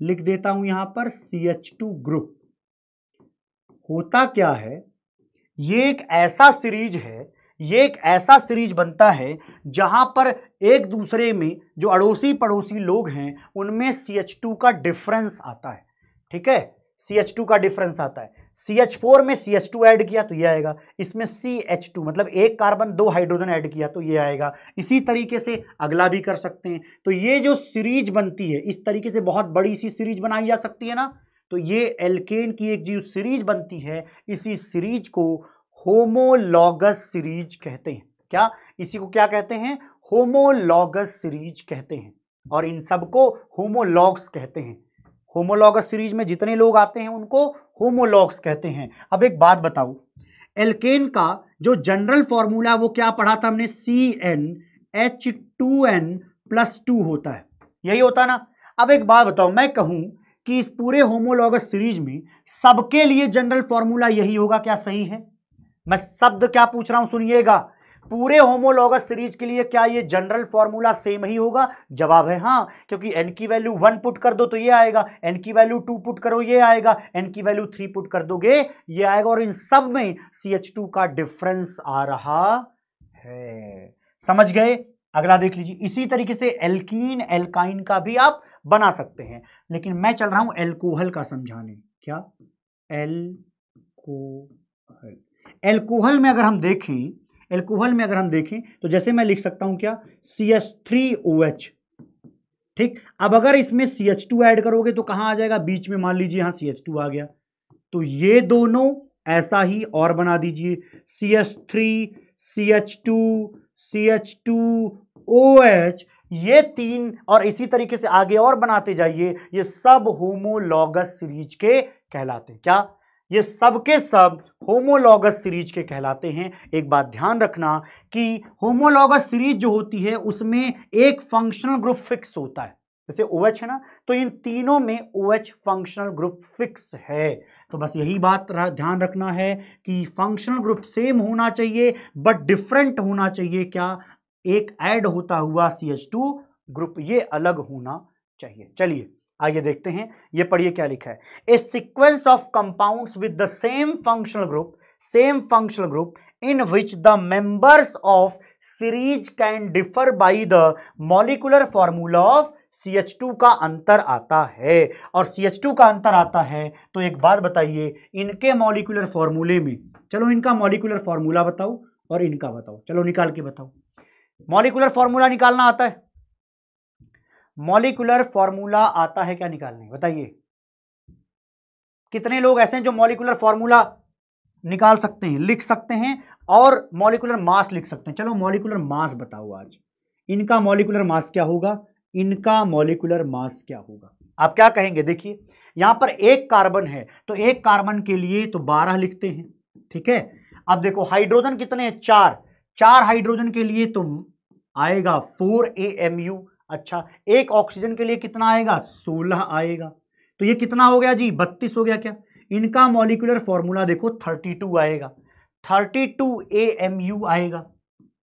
लिख देता हूँ यहाँ पर सी एच टू ग्रुप होता क्या है? ये एक ऐसा सीरीज़ है, ये एक ऐसा सीरीज़ बनता है जहाँ पर एक दूसरे में जो अड़ोसी पड़ोसी लोग हैं, उनमें सी एच टू का डिफरेंस आता है। ठीक है? सी एच टू का डिफरेंस आता है। सी एच फोर में सी एच टू ऐड किया तो ये आएगा। इसमें सी एच टू मतलब एक कार्बन दो हाइड्रोजन ऐड किया तो ये आएगा। इसी तरीके से अगला भी कर सकते हैं। तो ये जो सीरीज़ बनती है, इस तरीके से बहुत बड़ी सी सीरीज़ बनाई जा सकती है ना? तो ये एल्केन की एक जो सीरीज़ बनती है, इसी सीरीज़ को होमोलॉगस सीरीज़ कहते हैं। क्या? इसी को क्या कहते हैं? होमोलॉगस सीरीज़ कहते हैं। और इन सबको होमोलॉग्स कहते हैं। होमोलॉगस सीरीज़ में जितने लोग आते हैं उनको होमोलॉग्स कहते हैं। अब एक बात बताओ। एल्केन का जो जनरल फॉर्मूला वो क्या पढ़ा था हमने? C n H two n plus two होता है। यही होता ना? अब एक बात बताओ, मैं कहूँ कि इस पूरे होमोलॉगस सीरीज़ में सबके लिए जनरल फॉर्मूला यही होगा, क्या सही है? मैं शब्द क्या पूछ रहा हूँ, सुनिएगा। पूरे होमोलॉगस सीरीज़ के लिए क्या ये जनरल फॉर्मूला सेम ही होगा? जवाब है हाँ क्योंकि एन की वैल्यू वन पुट कर दो तो ये आएगा एन की वैल्यू टू पुट करो ये आएगा एन की वैल्यू थ्री पुट कर दोगे ये आएगा, और इन सब में सी एच टू का डिफरेंस आ रहा है। समझ गए? अगला देख लीजिए, इसी तरीके से एल्कीन एल्काइन का भी आप बना सकते हैं। लेकिन मैं चल रहा हूँ एल्कोहल का समझाने। क्या? एल्कोहल एल्कोहल में अगर हम देखें एल्कोहल में अगर हम देखें तो जैसे मैं लिख सकता हूँ क्या? C S three O H ठीक? अब अगर इसमें सी एच टू ऐड करोगे तो कहाँ आ जाएगा? बीच में, मान लीजिए यहाँ सी एच टू आ गया। तो ये दोनों ऐसा ही और बना दीजिए। C H three C H two C H two O H ये तीन, और इसी तरीके से आगे और बनाते जाइए। ये सब होमोलॉगस सीरीज़ के कहलाते क्या? ये सब के सब होमोलॉगस सीरीज़ के कहलाते हैं। एक बात ध्यान रखना कि होमोलॉगस सीरीज़ जो होती है, उसमें एक फंक्शनल ग्रुप फिक्स होता है। जैसे ओ OH है ना तो इन तीनों में O OH functional group fix है। तो बस यही बात ध्यान रखना है कि फंक्शनल ग्रुप सेम होना चाहिए बट डिफरेंट होना चाहिए। क्या एक ऐड होता हुआ सी एच टू ग्रुप ये अलग होना चाहिए? चलिए। आइए देखते हैं, ये पढ़िए क्या लिखा है। A sequence of compounds with the same functional group same functional group in which the members of series can differ by the molecular formula of C H two का अंतर आता है। और सी एच टू का अंतर आता है तो एक बात बताइए, इनके मॉलिकुलर फॉर्मूले में, चलो इनका मॉलिकुलर फॉर्मूला बताओ और इनका बताओ, चलो निकाल के बताओ। मॉलिकुलर फॉर्मूला निकालना आता है। मॉलिकुलर फॉर्मूला आता है क्या निकालने? बताइए। कितने लोग ऐसे हैं जो मॉलिकुलर फॉर्मूला निकाल सकते हैं, लिख सकते हैं और मॉलिकुलर मास लिख सकते हैं? चलो मॉलिकुलर मास बताओ आज। इनका मॉलिकुलर मास क्या होगा? इनका मॉलिकुलर मास क्या होगा? आप क्या कहेंगे? देखिए, यहाँ पर एक कार्बन है तो एक कार्बन के लिए तो बारह लिखते हैं, ठीक है? अब देखो, हाइड्रोजन कितने हैं? चार। चार हाइड्रोजन के लिए तो आएगा फोर ए एम यू अच्छा एक ऑक्सीजन के लिए कितना आएगा? सोलह आएगा। तो ये कितना हो गया जी? बत्तीस हो गया क्या? इनका मॉलिकुलर फॉर्मूला देखो थर्टी टू आएगा। Thirty two A M U आएगा।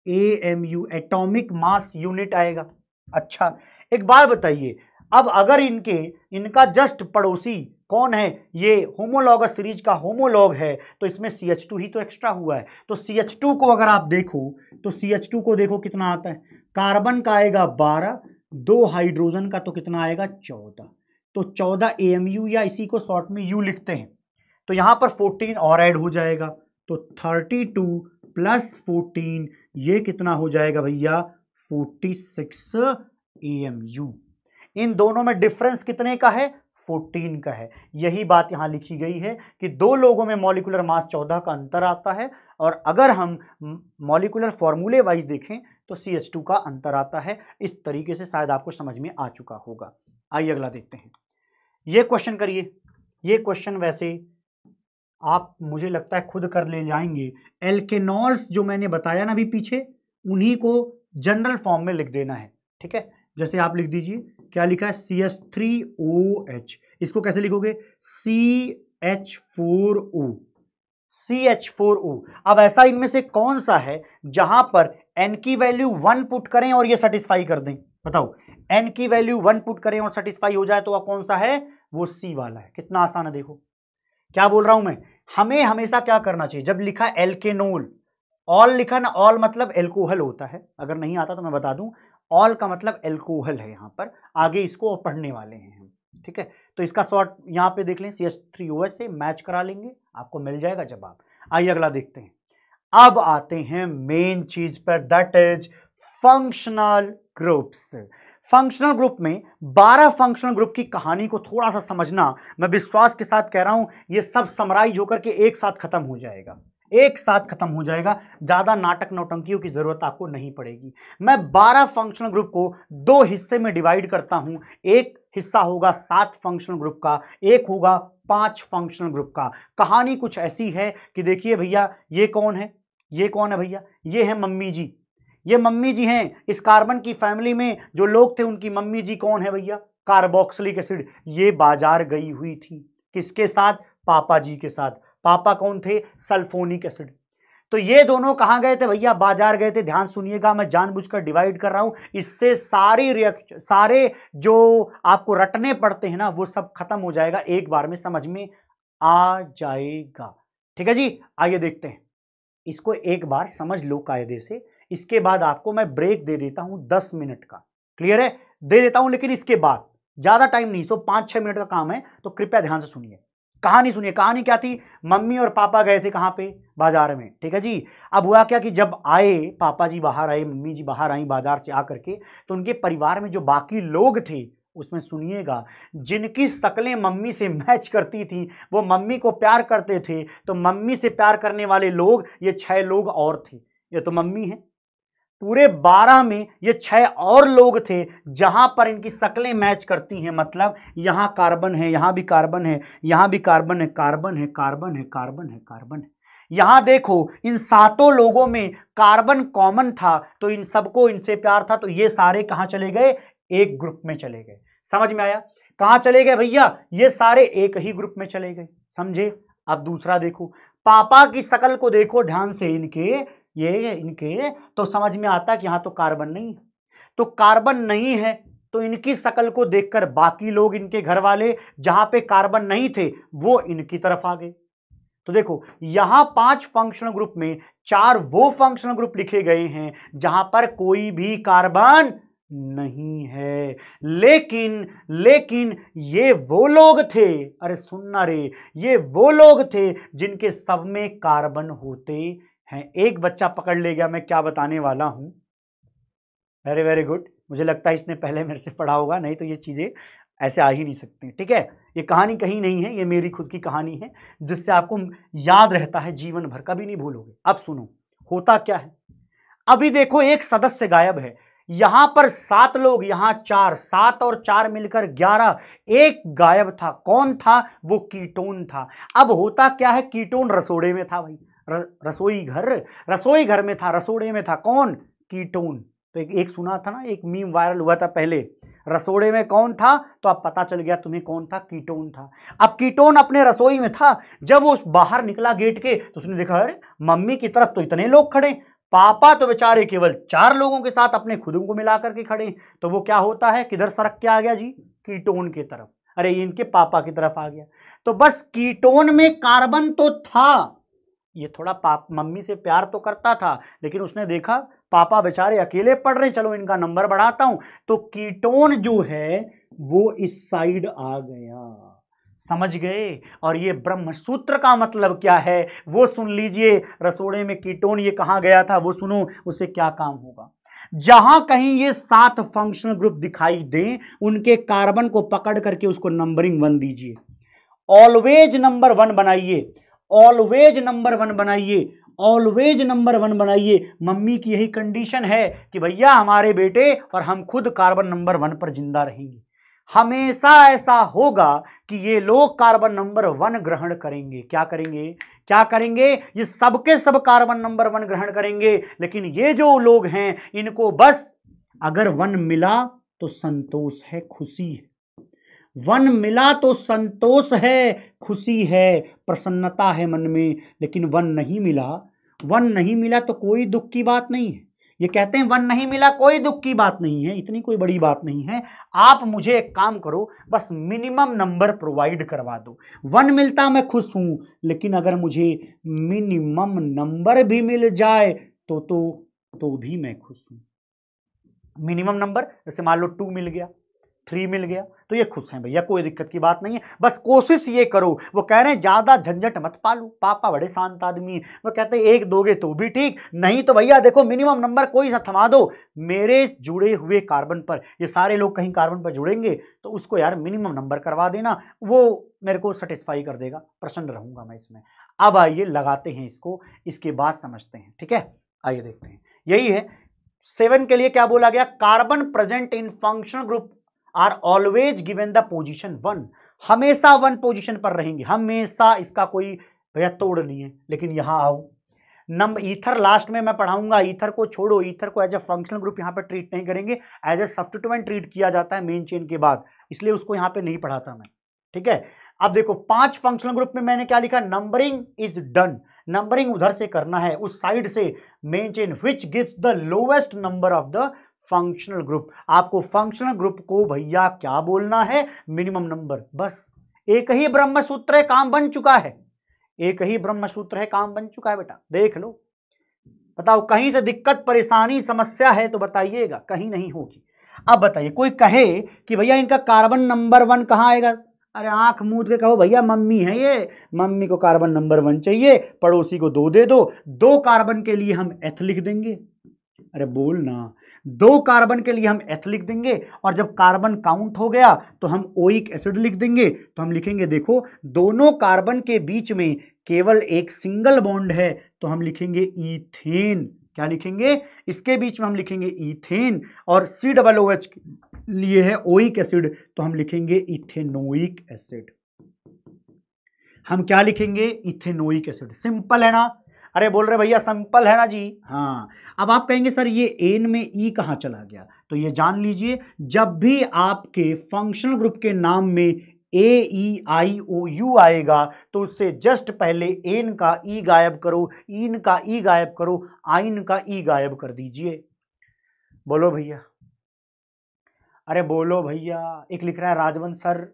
A M U atomic mass unit आएगा। अच्छा एक बार बताइए, अब अगर इनके, इनका जस्ट पड़ोसी कौन है? ये होमोलॉगस सीरीज़ का होमोलॉग है तो इसमें सी एच टू ही तो एक्स्ट्रा हुआ है। तो सी एच टू को अगर आप देखो तो सी एच टू को देखो कितना आता है? कार्बन का आएगा बारह, दो हाइड्रोजन का तो कितना आएगा? चौदह। तो चौदह ए एम यू या इसी को शॉर्ट में यू लिखते हैं। तो यहाँ पर 14 और ऐड हो जाएगा। तो 32 प्लस 14 ये कितना हो जाएगा भैया? Forty six A M U इन दोनों में डिफरेंस कितने का है? 14 का है। यही बात यहाँ लिखी गई है कि दो लोगों में मॉलिकुलर मास 14 का अंतर आता है और अगर हम मॉलिकुलर फॉर्मूले वाइज देखें तो सी एच टू का अंतर आता है। इस तरीके से शायद आपको समझ में आ चुका होगा। आइए अगला देखते हैं। ये क्वेश्चन करिए। ये क्वेश्चन वैसे आप, मुझे लगता है, खुद कर ले जाएँगे। एल्केनॉल्स जो मैंने बताया ना अभी पीछे, उन्हीं को जनरल फॉर्म में लिख देना है। ठीक है? जैसे आप लिख दीजिए। क्या लिखा है? C S three O H इसको कैसे लिखोगे? C H four O C H four O अब ऐसा इनमें से कौन सा है जहाँ पर एन की वैल्यू वन पुट करें और ये सेटिस्फाई कर दें? बताओ। एन की वैल्यू वन पुट करें और सेटिस्फाई हो जाए तो वह कौन सा है? वो सी वाला है। कितना आसान है, देखो। क्या बोल रहा हूँ मैं? हमें हमेशा क्या करना चाहिए? जब लिखा एल्केनोल ऑल लिखा ना ऑल मतलब एल्कोहल होता है। अगर नहीं आता तो मैं बता दूँ। ऑल का मतलब एल्कोहल है यहाँ पर, आगे इसको पढ़ने वाले हैं हम, ठीक है? तो इसका शॉर्ट यहाँ पे देख लें C S three O S से मैच करा लेंगे, आपको मिल जाएगा जवाब। आइए अगला देखते हैं। अब आते हैं मेन चीज़ पर that is functional groups functional group में 12 फंक्शनल ग्रुप की कहानी को थोड़ा सा समझना, मैं विश्वास के साथ कह रहा हूँ, ये सब समराइज होकर के एक साथ खत्म हो जाएगा। एक साथ खत्म हो जाएगा। ज़्यादा नाटक नौटंकियों की ज़रूरत आपको नहीं पड़ेगी। मैं 12 फंक्शनल ग्रुप को दो हिस्से में डिवाइड करता हूँ। एक हिस्सा होगा सात फंक्शनल ग्रुप का, एक होगा पाँच फंक्शनल ग्रुप का। कहानी कुछ ऐसी है कि देखिए भैया, ये कौन है? ये कौन है भैया? ये है मम्मी जी। ये मम्मी जी हैं। इस कार्बन की फैमिली में जो लोग थे, उनकी मम्मी जी कौन है भैया? Carboxylic acid. ये बाज़ार गई हुई थी। किसके साथ? पापा जी के साथ। पापा कौन थे? Sulphonic acid. तो ये दोनों कहाँ गए थे भैया? बाज़ार गए थे। ध्यान सुनिएगा, मैं जानबूझकर डिवाइड कर रहा हूँ। इससे सारी रिएक्शन सारे जो आपको रटने पड़ते हैं ना, वो सब खत्म हो जाएगा। एक बार में समझ में आ जाएगा। ठीक है जी? आइए देखते हैं। इसको एक बार समझ लो कायदे से। इसके बाद आपको मैं ब्रेक दे देता हूँ दस मिनट का। क्लियर है? दे देता हूँ, लेकिन इसके बाद। ज़्यादा टाइम नहीं तो पाँच छह मिनट का काम है। तो कृपया ध्यान से सुनिए। कहानी सुनिए, कहानी क्या थी? मम्मी और पापा गए थे कहाँ पे? बाज़ार में, ठीक है जी? अब हुआ क्या कि जब आए, पापा जी बाहर आए, मम्मी जी बाहर आई बाज़ार से आकर के तो उनके परिवार में जो बाकी लोग थे, उसमें सुनिएगा, जिनकी शक्लें मम्मी से मैच करती थी, वो मम्मी को प्यार करते थे तो मम्मी से प्यार करने वाले लोग, ये छह लोग और थे। ये तो मम्मी है। पूरे बारह में ये छह और लोग थे, जहाँ पर इनकी शक्लें मैच करती हैं। मतलब यहाँ कार्बन है, यहाँ भी कार्बन है, यहाँ भी कार्बन है कार्बन है कार्बन है कार्बन है कार्बन है। यहाँ देखो, इन सातों लोगों में कार्बन कॉमन था तो इन सबको इनसे प्यार था तो ये सारे कहाँ चले गए? एक ग्रुप में चले गए। समझ में आया? कहाँ चले गए भैया? ये सारे एक ही ग्रुप में चले गए। समझे? अब दूसरा देखो। पापा की शकल को देखो, ध्यान से इनके ये इनके तो समझ में आता कि यहाँ तो कार्बन नहीं है। तो कार्बन नहीं है तो इनकी शकल को देखकर बाकी लोग इनके घर वाले जहाँ पे कार्बन नहीं थे, वो इनकी तरफ़ आ गए। तो देखो, यहाँ पाँच फंक्शनल ग्रुप में चार वो फंक्शनल ग्रुप लिखे गए हैं, जहाँ पर कोई भी कार्बन नहीं है। लेकिन लेकिन ये वो लोग थे, अरे सुनना रे, ये वो लोग थे जिनके सब में कार्बन होते हैं, एक बच्चा पकड़ ले गया, मैं क्या बताने वाला हूँ? वेरी वेरी गुड मुझे लगता है इसने पहले मेरे से पढ़ा होगा, नहीं तो ये चीज़ें ऐसे आ ही नहीं सकती। ठीक है? ये कहानी कहीं नहीं है, ये मेरी खुद की कहानी है, जिससे आपको याद रहता है, जीवन भर, कभी नहीं भूलोगे। अब सुनो, होता क्या है? अभी देखो, एक सदस्य गायब है। यहाँ पर सात लोग, यहाँ चार, सात और चार मिलकर ग्यारह, एक गायब था। कौन था? वो कीटोन था। अब होता क्या है? कीटोन रसोड़े में था भाई। रसोई घर। रसोई घर में था रसोड़े में था। कौन? कीटोन। तो एक, एक सुना था ना एक मीम वायरल हुआ था पहले। रसोड़े में कौन था? तो अब पता चल गया तुम्हें कौन था? कीटोन था। अब कीटोन अपने रसोई में था। जब वो बाहर निकला गेट के तो उसने देखा अरे मम्मी की तरफ़ तो इतने लोग खड़े। पापा तो बेचारे केवल चार लोगों के साथ अपने खुद को मिला करके खड़े। तो वो क्या होता है? किधर सड़क के आ गया जी? कीटोन की तरफ़। अरे इनके पापा की तरफ़ आ गया। तो बस कीटोन में कार्बन तो था। ये थोड़ा पाप, मम्मी से प्यार तो करता था, लेकिन उसने देखा पापा बेचारे अकेले पढ़ रहे, चलो इनका नंबर बढ़ाता हूँ। तो कीटोन जो है, वो इस साइड आ गया। समझ गए? और ये ब्रह्म सूत्र का मतलब क्या है? वो सुन लीजिए, रसोड़े में कीटोन ये कहा गया था, वो सुनो उसे क्या काम होगा? जहाँ कहीं ये सात फंक्शनल ग्रुप दिखाई दें, उनके कार्बन को पकड़ करके उसको नंबरिंग वन दीजिए। ऑलवेज नंबर वन बनाइए। ऑलवेज नंबर वन बनाइए ऑलवेज नंबर वन बनाइए। मम्मी की यही कंडीशन है कि भैया हमारे बेटे और हम खुद कार्बन नंबर वन पर ज़िंदा रहेंगे। हमेशा ऐसा होगा कि ये लोग कार्बन नंबर वन ग्रहण करेंगे। क्या करेंगे? क्या करेंगे? ये सबके सब कार्बन नंबर वन ग्रहण करेंगे। लेकिन ये जो लोग हैं, इनको बस अगर वन मिला तो संतोष है, खुशी है। वन मिला तो संतोष है, खुशी है, प्रसन्नता है मन में, लेकिन वन नहीं मिला। वन नहीं मिला तो कोई दुख की बात नहीं है। ये कहते हैं, वन नहीं मिला, कोई दुख की बात नहीं है। इतनी कोई बड़ी बात नहीं है। आप मुझे एक काम करो, बस मिनिमम नंबर प्रोवाइड करवा दो। वन मिलता मैं खुश हूँ, लेकिन अगर मुझे मिनिमम नंबर भी मिल जाए तो तो तो भी मैं खुश हूँ। मिनिमम नंबर जैसे मान लो टू मिल गया। थ्री मिल गया तो ये खुश हैं भैया, कोई दिक्कत की बात नहीं है। बस कोशिश ये करो, वो कह रहे हैं, ज़्यादा झंझट मत पालो, पापा बड़े शांत आदमी वो कहते हैं, एक दोगे तो भी ठीक, नहीं तो भैया देखो मिनिमम नंबर कोई सा थमा दो। मेरे जुड़े हुए कार्बन पर, ये सारे लोग कहीं कार्बन पर जुड़ेंगे तो उसको यार मिनिमम नंबर करवा देना, वो मेरे को सेटिस्फाई कर देगा, प्रसन्न रहूँगा मैं इसमें। अब आइए, लगाते हैं इसको, इसके बाद समझते हैं, ठीक है? आइए देखते हैं। यही है सेवन के लिए क्या बोला गया? Carbon present in functional group are always given the position one हमेशा वन पोजिशन पर रहेंगे। हमेशा इसका कोई भैया तोड़ नहीं है। लेकिन यहाँ आओ। नंबर ईथर लास्ट में मैं पढ़ाऊँगा ईथर को छोड़ो। ईथर को एज ए फंक्शनल ग्रुप यहाँ पर ट्रीट नहीं करेंगे। एज ए सब्सटीट्यूएंट ट्रीट किया जाता है मेन चेन के बाद। इसलिए उसको यहाँ पे नहीं पढ़ाता मैं। ठीक है? अब देखो, पाँच फंक्शनल ग्रुप में मैंने क्या लिखा? नंबरिंग इज़ डन नंबरिंग उधर से करना है। उस साइड से main chain which gives the lowest number of the functional group आपको फंक्शनल ग्रुप को भैया क्या बोलना है? मिनिमम नंबर बस. एक ही ब्रह्म सूत्र है, काम बन चुका है. एक ही ब्रह्म सूत्र है, काम बन चुका है बेटा. देख लो. बताओ, कहीं से दिक्कत, परेशानी, समस्या है तो बताइएगा. कहीं नहीं होगी. अब बताइए, कोई कहे कि भैया इनका कार्बन नंबर वन कहाँ आएगा? अरे आँख मूद के कहो, भैया, मम्मी है ये. मम्मी को कार्बन नंबर वन चाहिए. पड़ोसी को दो दे दो. दो कार्बन के लिए हम एथ लिख देंगे. अरे बोल ना दो कार्बन के लिए हम एथ लिख देंगे, और जब कार्बन काउंट हो गया तो हम ओइक एसिड लिख देंगे। तो हम लिखेंगे, देखो, दोनों कार्बन के बीच में केवल एक सिंगल बॉन्ड है तो हम लिखेंगे ईथेन। क्या लिखेंगे? इसके बीच में हम लिखेंगे ईथेन, और सी डबल ओ एच लिए है ओइक एसिड तो हम लिखेंगे इथेनोइक एसिड। हम क्या लिखेंगे? Ethanoic acid. सिंपल है ना? अरे बोल रहे भैया, सिंपल है ना जी। हाँ अब आप कहेंगे, सर, ये एन में ई कहाँ चला गया? तो ये जान लीजिए, जब भी आपके फंक्शनल ग्रुप के नाम में ए ई आई ओ यू आएगा तो उससे जस्ट पहले एन का ई गायब करो, इन का ई गायब करो, आइन का ई गायब कर दीजिए। बोलो भैया। अरे बोलो भैया, एक लिख रहा है राजवंश सर।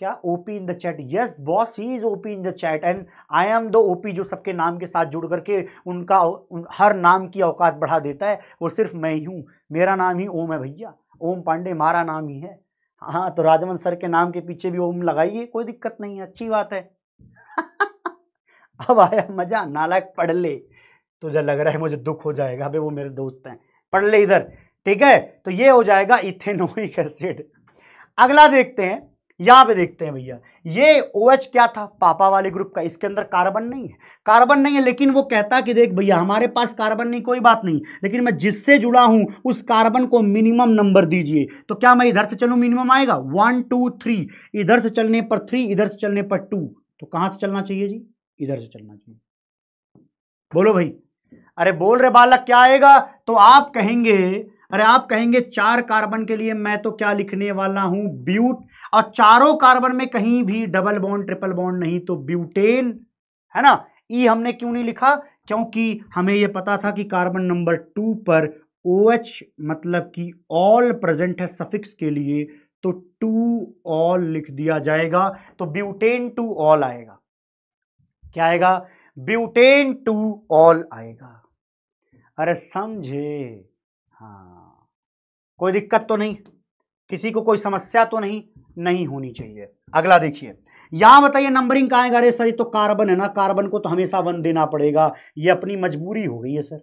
क्या? OP in the chat yes boss he is OP in the chat and I am the OP जो सबके नाम के साथ जुड़ करके उनका उन, हर नाम की औकात बढ़ा देता है। वो सिर्फ़ मैं ही हूँ। मेरा नाम ही ओम है भैया। ओम पांडे मारा नाम ही है। हाँ तो राजवंश सर के नाम के पीछे भी ओम लगाइए कोई दिक्कत नहीं है। अच्छी बात है। अब आया मज़ा। नालायक पढ़ ले। तुझे लग रहा है मुझे दुख हो जाएगा। अबे वो मेरे दोस्त हैं। पढ़ ले इधर। ठीक है? तो ये हो जाएगा इथेनोइक एसिड। अगला देखते हैं। यहाँ पे देखते हैं भैया, ये ओ OH क्या था? पापा वाले ग्रुप का, इसके अंदर कार्बन नहीं है। कार्बन नहीं है, लेकिन वो कहता कि देख भैया, हमारे पास कार्बन नहीं, कोई बात नहीं, लेकिन मैं जिससे जुड़ा हूँ, उस कार्बन को मिनिमम नंबर दीजिए। तो क्या मैं इधर से चलूँ मिनिमम आएगा? वन टू थ्री इधर से चलने पर थ्री इधर से चलने पर टू तो कहाँ से चलना चाहिए जी? इधर से चलना चाहिए। बोलो भाई। अरे बोल रहे बालक, क्या आएगा? तो आप कहेंगे, अरे आप कहेंगे चार कार्बन के लिए मैं तो क्या लिखने वाला हूँ? ब्यूट और चारों कार्बन में कहीं भी डबल बॉन्ड, ट्रिपल बॉन्ड नहीं तो ब्यूटेन, है ना? ई हमने क्यों नहीं लिखा? क्योंकि हमें यह पता था कि कार्बन नंबर टू पर ओ OH मतलब कि ऑल प्रेजेंट है सफिक्स के लिए तो टू ऑल लिख दिया जाएगा तो ब्यूटेन टू ऑल आएगा। क्या आएगा? ब्यूटेन टू ऑल आएगा। अरे समझे। हाँ। कोई दिक्कत तो नहीं। किसी को कोई समस्या तो नहीं। नहीं होनी चाहिए। अगला देखिए, यहाँ बताइए नंबरिंग कहाँ है? अरे सर ये तो कार्बन है ना? कार्बन को तो हमेशा वन देना पड़ेगा। ये अपनी मजबूरी हो गई है सर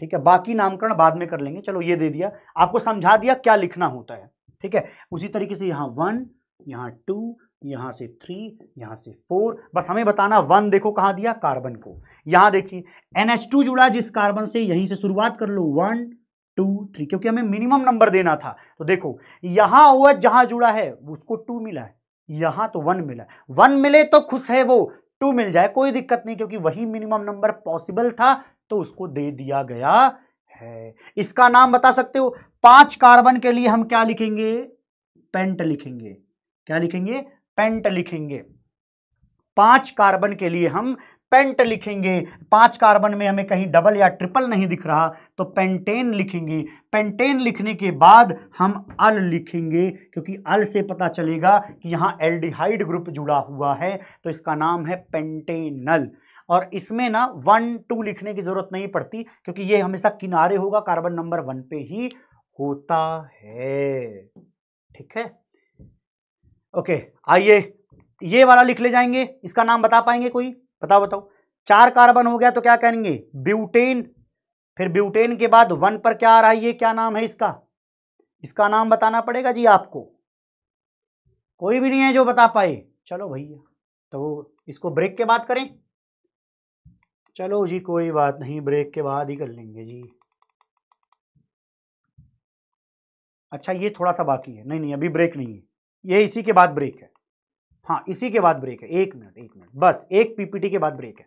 ठीक है, बाकी नामकरण बाद में कर लेंगे। चलो ये दे दिया। आपको समझा दिया क्या लिखना होता है। ठीक है, उसी तरीके से यहाँ वन यहाँ टू यहाँ से थ्री यहाँ से फोर बस हमें बताना वन देखो कहाँ दिया? कार्बन को। यहाँ देखिए NH2 जुड़ा जिस कार्बन से यहीं से शुरुआत कर लो। वन टू, थ्री, क्योंकि हमें मिनिमम नंबर देना था। तो देखो, यहाँ हुआ जहाँ जुड़ा है, उसको टू मिला है। यहाँ तो वन मिला वन मिले तो खुश है वो, टू मिल जाए, कोई दिक्कत नहीं, क्योंकि वही मिनिमम नंबर पॉसिबल था तो उसको दे दिया गया है। इसका नाम बता सकते हो? पाँच कार्बन के लिए हम क्या लिखेंगे? पेंट लिखेंगे। क्या लिखेंगे? पेंट लिखेंगे। पाँच कार्बन के लिए हम पेंट लिखेंगे। पाँच कार्बन में हमें कहीं डबल या ट्रिपल नहीं दिख रहा तो पेंटेन लिखेंगे। पेंटेन लिखने के बाद हम अल लिखेंगे, क्योंकि अल से पता चलेगा कि यहाँ एल्डिहाइड ग्रुप जुड़ा हुआ है तो इसका नाम है पेंटेनल। और इसमें ना वन, टू लिखने की ज़रूरत नहीं पड़ती, क्योंकि ये हमेशा किनारे होगा, कार्बन नंबर वन पे ही होता है। ठीक है? ओके, आइए, ये वाला लिख ले जाएँगे। इसका नाम बता पाएँगे कोई? बताओ बताओ। चार कार्बन हो गया तो क्या कहेंगे? ब्यूटेन। फिर ब्यूटेन के बाद वन पर क्या आ रहा है? ये क्या नाम है इसका? इसका नाम बताना पड़ेगा जी आपको। कोई भी नहीं है जो बता पाए। चलो भैया तो इसको ब्रेक के बाद करें। चलो जी, कोई बात नहीं ब्रेक के बाद ही कर लेंगे जी। अच्छा ये थोड़ा सा बाकी है। नहीं नहीं, अभी ब्रेक नहीं है। ये इसी के बाद ब्रेक है। हाँ इसी के बाद ब्रेक है। एक मिनट एक मिनट बस, एक पीपीटी के बाद ब्रेक है।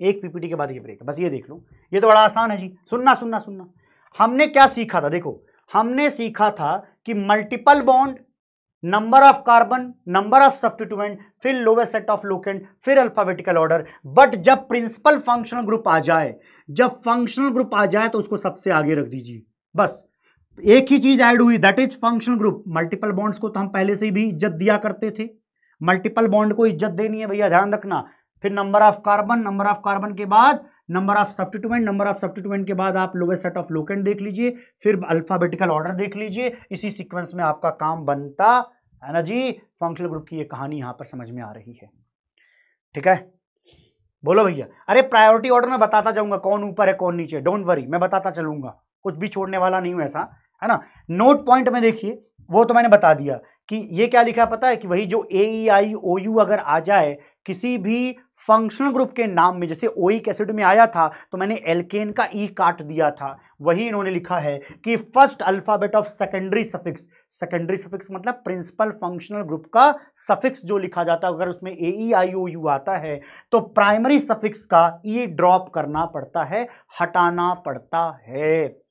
एक पीपीटी के बाद ये ब्रेक है। बस ये देख लो। ये तो बड़ा आसान है जी। सुनना सुनना सुनना। हमने क्या सीखा था? देखो, हमने सीखा था कि multiple bond number of carbon number of substituent फिर लोवेस्ट सेट ऑफ़ लोकेंट फिर अल्फाबेटिकल ऑर्डर बट जब प्रिंसिपल फंक्शनल ग्रुप आ जाए, जब फंक्शनल ग्रुप आ जाए तो उसको सबसे आगे रख दीजिए। बस। एक ही चीज़ ऐड हुई that is functional group multiple bonds को तो हम पहले से भी इज़्ज़त दिया करते थे। मल्टीपल बॉन्ड को इज़्ज़त देनी है भैया, ध्यान रखना। फिर number of carbon number of carbon के बाद number of substituent number of substituent के बाद आप लोवेस्ट सेट ऑफ़ लोकेंट देख लीजिए, फिर अल्फाबेटिकल ऑर्डर देख लीजिए। इसी सीक्वेंस में आपका काम बनता है ना जी? फंक्शनल ग्रुप की ये कहानी यहाँ पर समझ में आ रही है। ठीक है? बोलो भैया। अरे प्रायोरिटी ऑर्डर में बताता जाऊँगा, कौन ऊपर है, कौन नीचे। डोंट वरी मैं बताता चलूँगा। कुछ भी छोड़ने वाला नहीं हूँ ऐसा। है ना? नोट पॉइंट में देखिए, वो तो मैंने बता दिया कि ये क्या लिखा पता है कि वही जो ए ई आई ओ यू अगर आ जाए, किसी भी फंक्शनल ग्रुप के नाम में, जैसे ओइक एसिड में आया था तो मैंने एल्केन का ई e काट दिया था। वही इन्होंने लिखा है कि first alphabet of secondary suffix secondary suffix मतलब प्रिंसिपल फंक्शनल ग्रुप का सफिक्स जो लिखा जाता है, अगर उसमें ए ई आई ओ यू आता है तो प्राइमरी सफिक्स का ई e ड्रॉप करना पड़ता है, हटाना पड़ता है।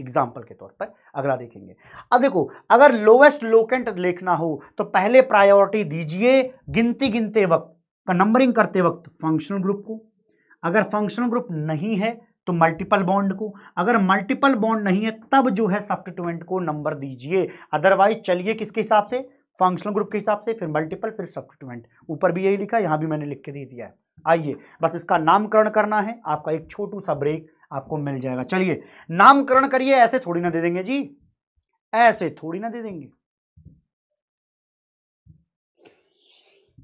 एग्ज़ाम्पल के तौर पर अगला देखेंगे। अब देखो, अगर लोवेस्ट लोकेंट लिखना हो तो पहले प्रायोरिटी दीजिए गिनती गिनते वक्त, का नंबरिंग करते वक्त फंक्शनल ग्रुप को। अगर फंक्शनल ग्रुप नहीं है तो मल्टीपल बॉन्ड को। अगर मल्टीपल बॉन्ड नहीं है, तब जो है सब्सटीट्यूएंट को नंबर दीजिए। अदरवाइज़ चलिए किसके हिसाब से? फंक्शनल ग्रुप के हिसाब से, फिर मल्टीपल फिर सब्सटीट्यूएंट ऊपर भी यही लिखा, यहाँ भी मैंने लिख के दे दिया है। आइए, बस इसका नामकरण करना है। आपका एक छोटू सा ब्रेक आपको मिल जाएगा। चलिए, नामकरण करिए, ऐसे थोड़ी ना दे देंगे जी। ऐसे थोड़ी ना दे देंगे।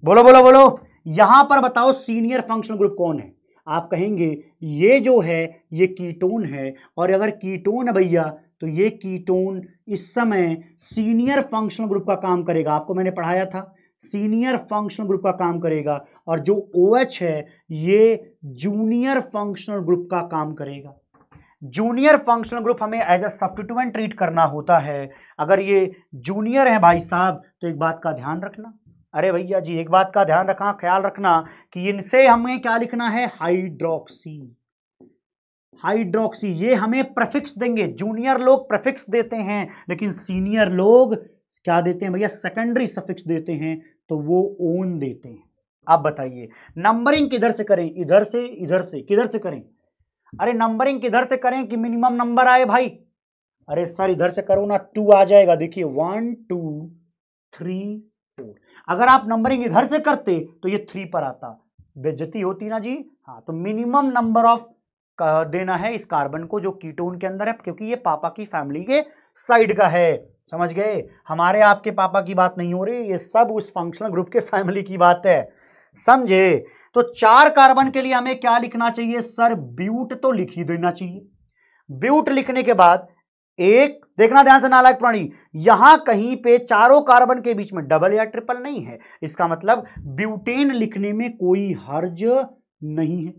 बोलो बोलो बोलो। यहाँ पर बताओ, सीनियर फंक्शनल ग्रुप कौन है? आप कहेंगे, ये जो है, ये कीटोन है, और अगर कीटोन है भैया तो ये कीटोन इस समय सीनियर फंक्शनल ग्रुप का काम करेगा। आपको मैंने पढ़ाया था। सीनियर फंक्शनल ग्रुप का काम करेगा और जो ओ OH है, ये जूनियर फंक्शनल ग्रुप का काम करेगा। जूनियर फंक्शनल ग्रुप हमें एज अ सब्सटीट्यूएंट ट्रीट करना होता है। अगर ये जूनियर है भाई साहब तो एक बात का ध्यान रखना। अरे भैया जी, एक बात का ध्यान रखना, ख्याल रखना कि इनसे हमें क्या लिखना है? हाइड्रोक्सी हाइड्रोक्सी ये हमें प्रफिक्स देंगे। जूनियर लोग प्रफिक्स देते हैं, लेकिन सीनियर लोग क्या देते हैं भैया? सेकेंडरी सफिक्स देते हैं तो वो ओन देते हैं। आप बताइए नंबरिंग किधर से करें? इधर से इधर से, किधर से करें? अरे नंबरिंग किधर से करें कि मिनिमम नंबर आए भाई? अरे सर इधर से करो ना टू आ जाएगा। देखिए वन टू थ्री फोर अगर आप नंबरिंग इधर से करते तो ये थ्री पर आता। बेजती होती ना जी? हाँ तो मिनिमम नंबर ऑफ़ देना है इस कार्बन को जो कीटोन के अंदर है, क्योंकि ये पापा की फैमिली के साइड का है। समझ गए? हमारे आपके पापा की बात नहीं हो रही, ये सब उस फंक्शनल ग्रुप के फैमिली की बात है। समझे? तो चार कार्बन के लिए हमें क्या लिखना चाहिए? सर, ब्यूट तो लिख ही देना चाहिए। ब्यूट लिखने के बाद एक, देखना ध्यान से नालायक प्राणी, यहाँ कहीं पे चारों कार्बन के बीच में डबल या ट्रिपल नहीं है। इसका मतलब ब्यूटेन लिखने में कोई हर्ज नहीं है।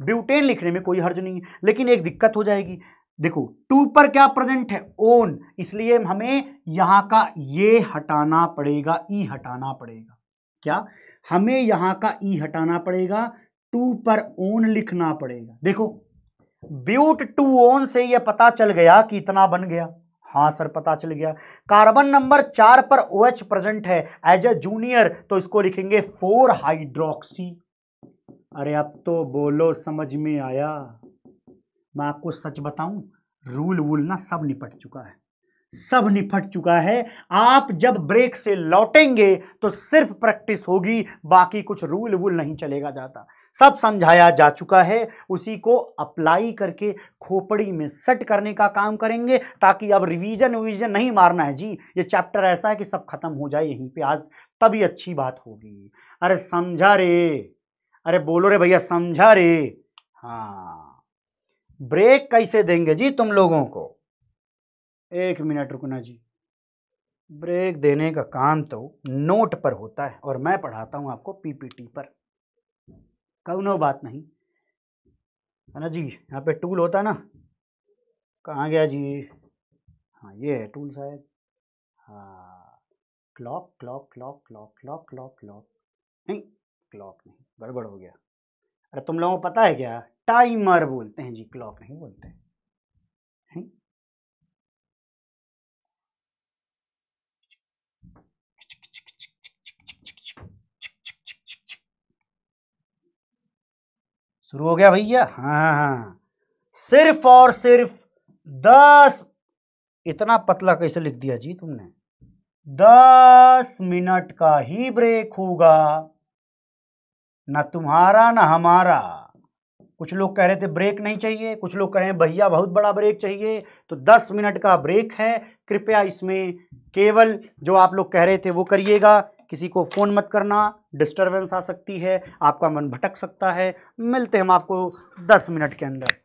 ब्यूटेन लिखने में कोई हर्ज नहीं है, लेकिन एक दिक्कत हो जाएगी। देखो, टू पर क्या प्रेजेंट है? ओन इसलिए हमें यहाँ का ये हटाना पड़ेगा, ई हटाना पड़ेगा। क्या? हमें यहाँ का ई हटाना पड़ेगा, टू पर ओन लिखना पड़ेगा। देखो, ब्यूट टू ओन से यह पता चल गया कि इतना बन गया। हाँ सर, पता चल गया। कार्बन नंबर चार पर ओ OH प्रेजेंट है। एज ए जूनियर तो इसको लिखेंगे फोर हाइड्रोक्सी अरे अब तो बोलो, समझ में आया। मैं आपको सच बताऊँ, रूल वूल ना सब निपट चुका है। सब निपट चुका है। आप जब ब्रेक से लौटेंगे तो सिर्फ़ प्रैक्टिस होगी, बाकी कुछ रूल वूल नहीं चलेगा जाता। सब समझाया जा चुका है। उसी को अप्लाई करके खोपड़ी में सेट करने का काम करेंगे, ताकि अब रिवीजन विवीजन नहीं मारना है। जी, ये चैप्टर ऐसा है कि सब खत्म हो जाए यहीं पे, आज तभी अच्छी बात होगी। अरे समझा रे। अरे बोलो रे भैया, समझा रे। हाँ। ब्रेक कैसे देंगे जी तुम लोगों को? एक मिनट रुकना जी। ब्रेक देने का काम तो नोट पर होता है और मैं पढ़ाता हूँ आपको पीपीटी पर। कौनो बात नहीं। है ना जी? यहाँ पे टूल होता ना। कहाँ गया जी? हाँ ये है टूल शायद। हाँ clock clock clock clock clock clock clock. नहीं क्लॉक नहीं, गड़बड़ हो गया। अरे तुम लोगों को पता है क्या? टाइमर बोलते हैं जी, क्लॉक नहीं बोलते हैं। शुरू हो गया भैया? हाँ हाँ हाँ। सिर्फ़ और सिर्फ़ दस, इतना पतला कैसे लिख दिया जी तुमने? दस मिनट का ही ब्रेक होगा। ना तुम्हारा, ना हमारा। कुछ लोग कह रहे थे ब्रेक नहीं चाहिए, कुछ लोग कह रहे हैं, भैया, बहुत बड़ा ब्रेक चाहिए। तो दस मिनट का ब्रेक है। कृपया इसमें केवल जो आप लोग कह रहे थे वो करिएगा। किसी को फ़ोन मत करना, डिस्टरबेंस आ सकती है, आपका मन भटक सकता है। मिलते हम आपको दस मिनट के अंदर।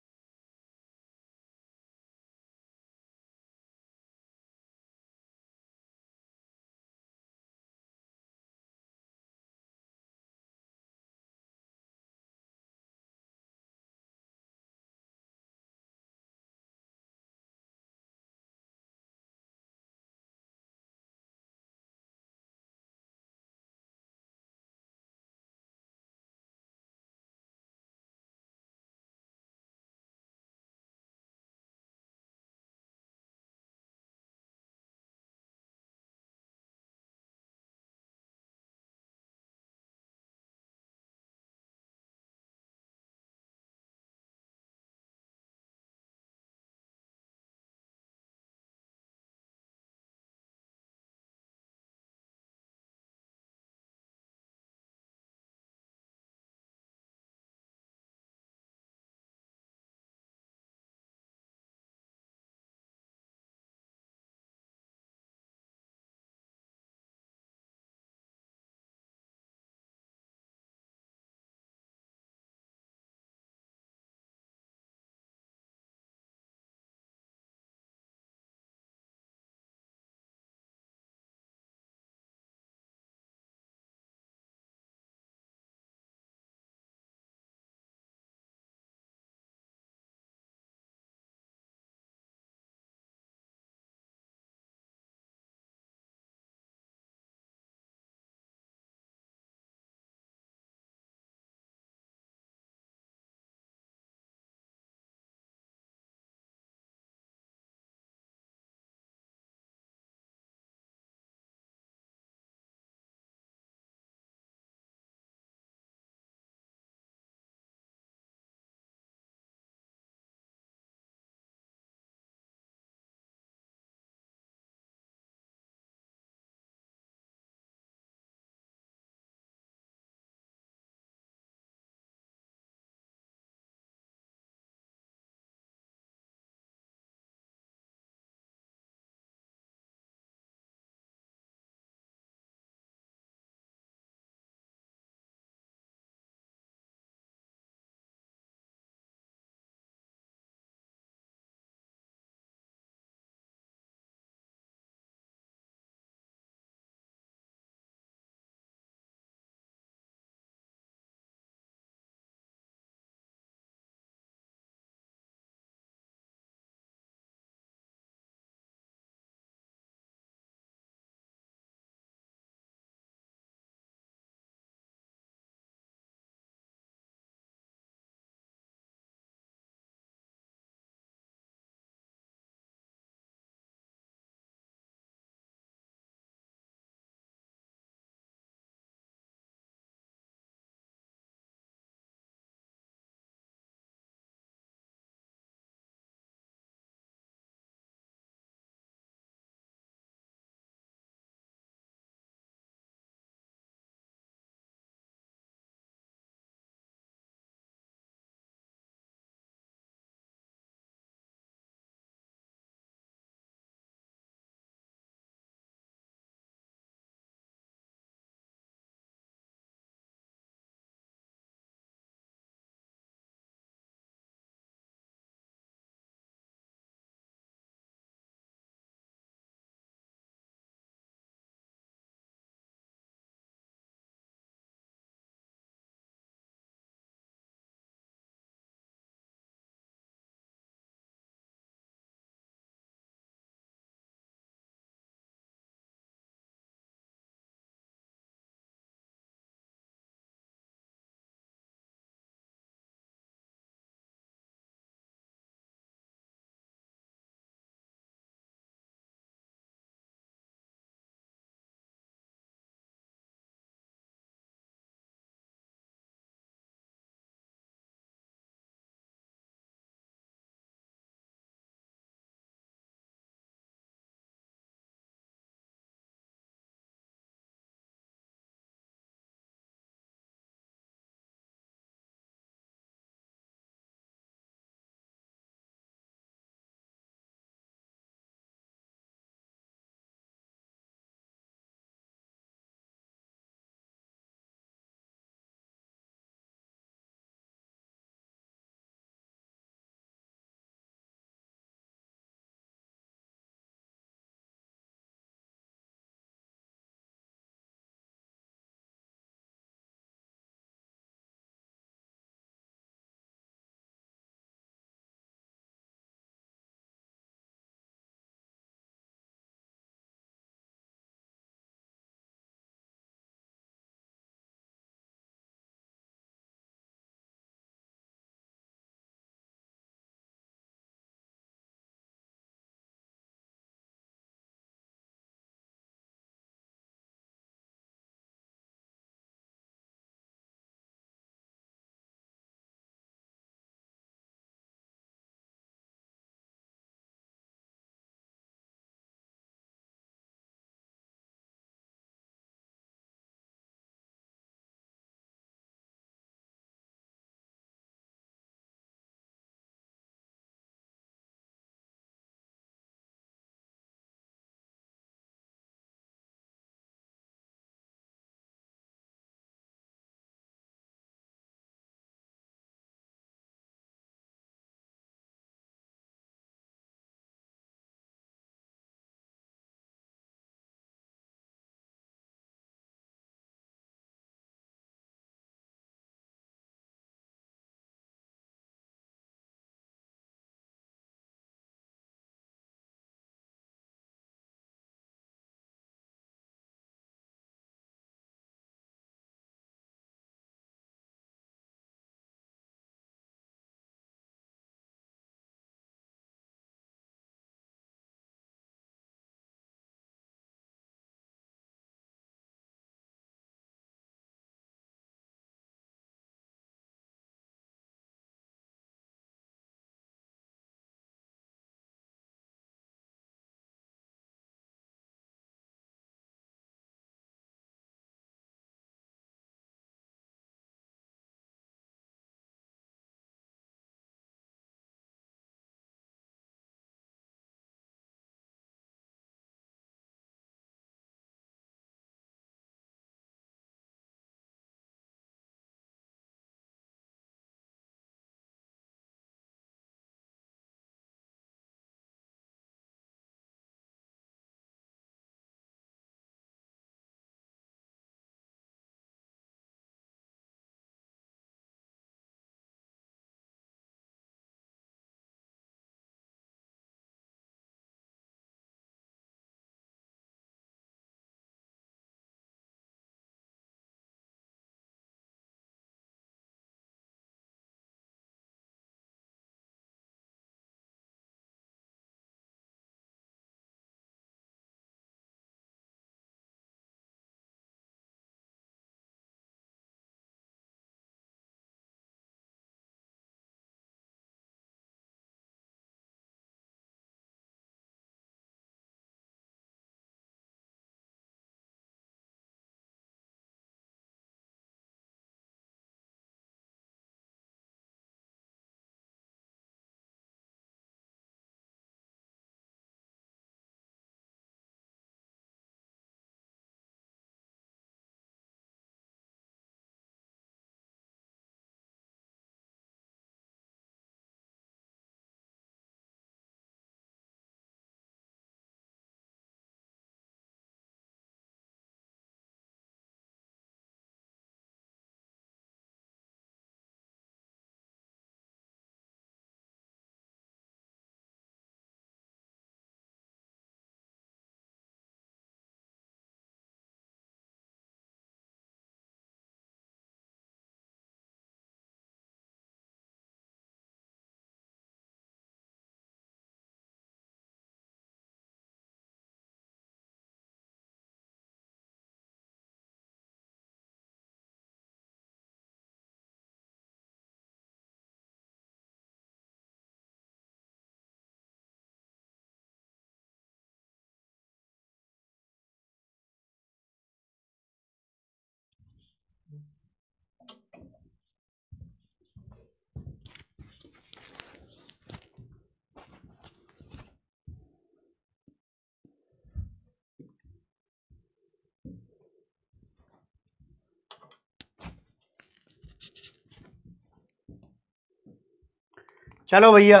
चलो भैया,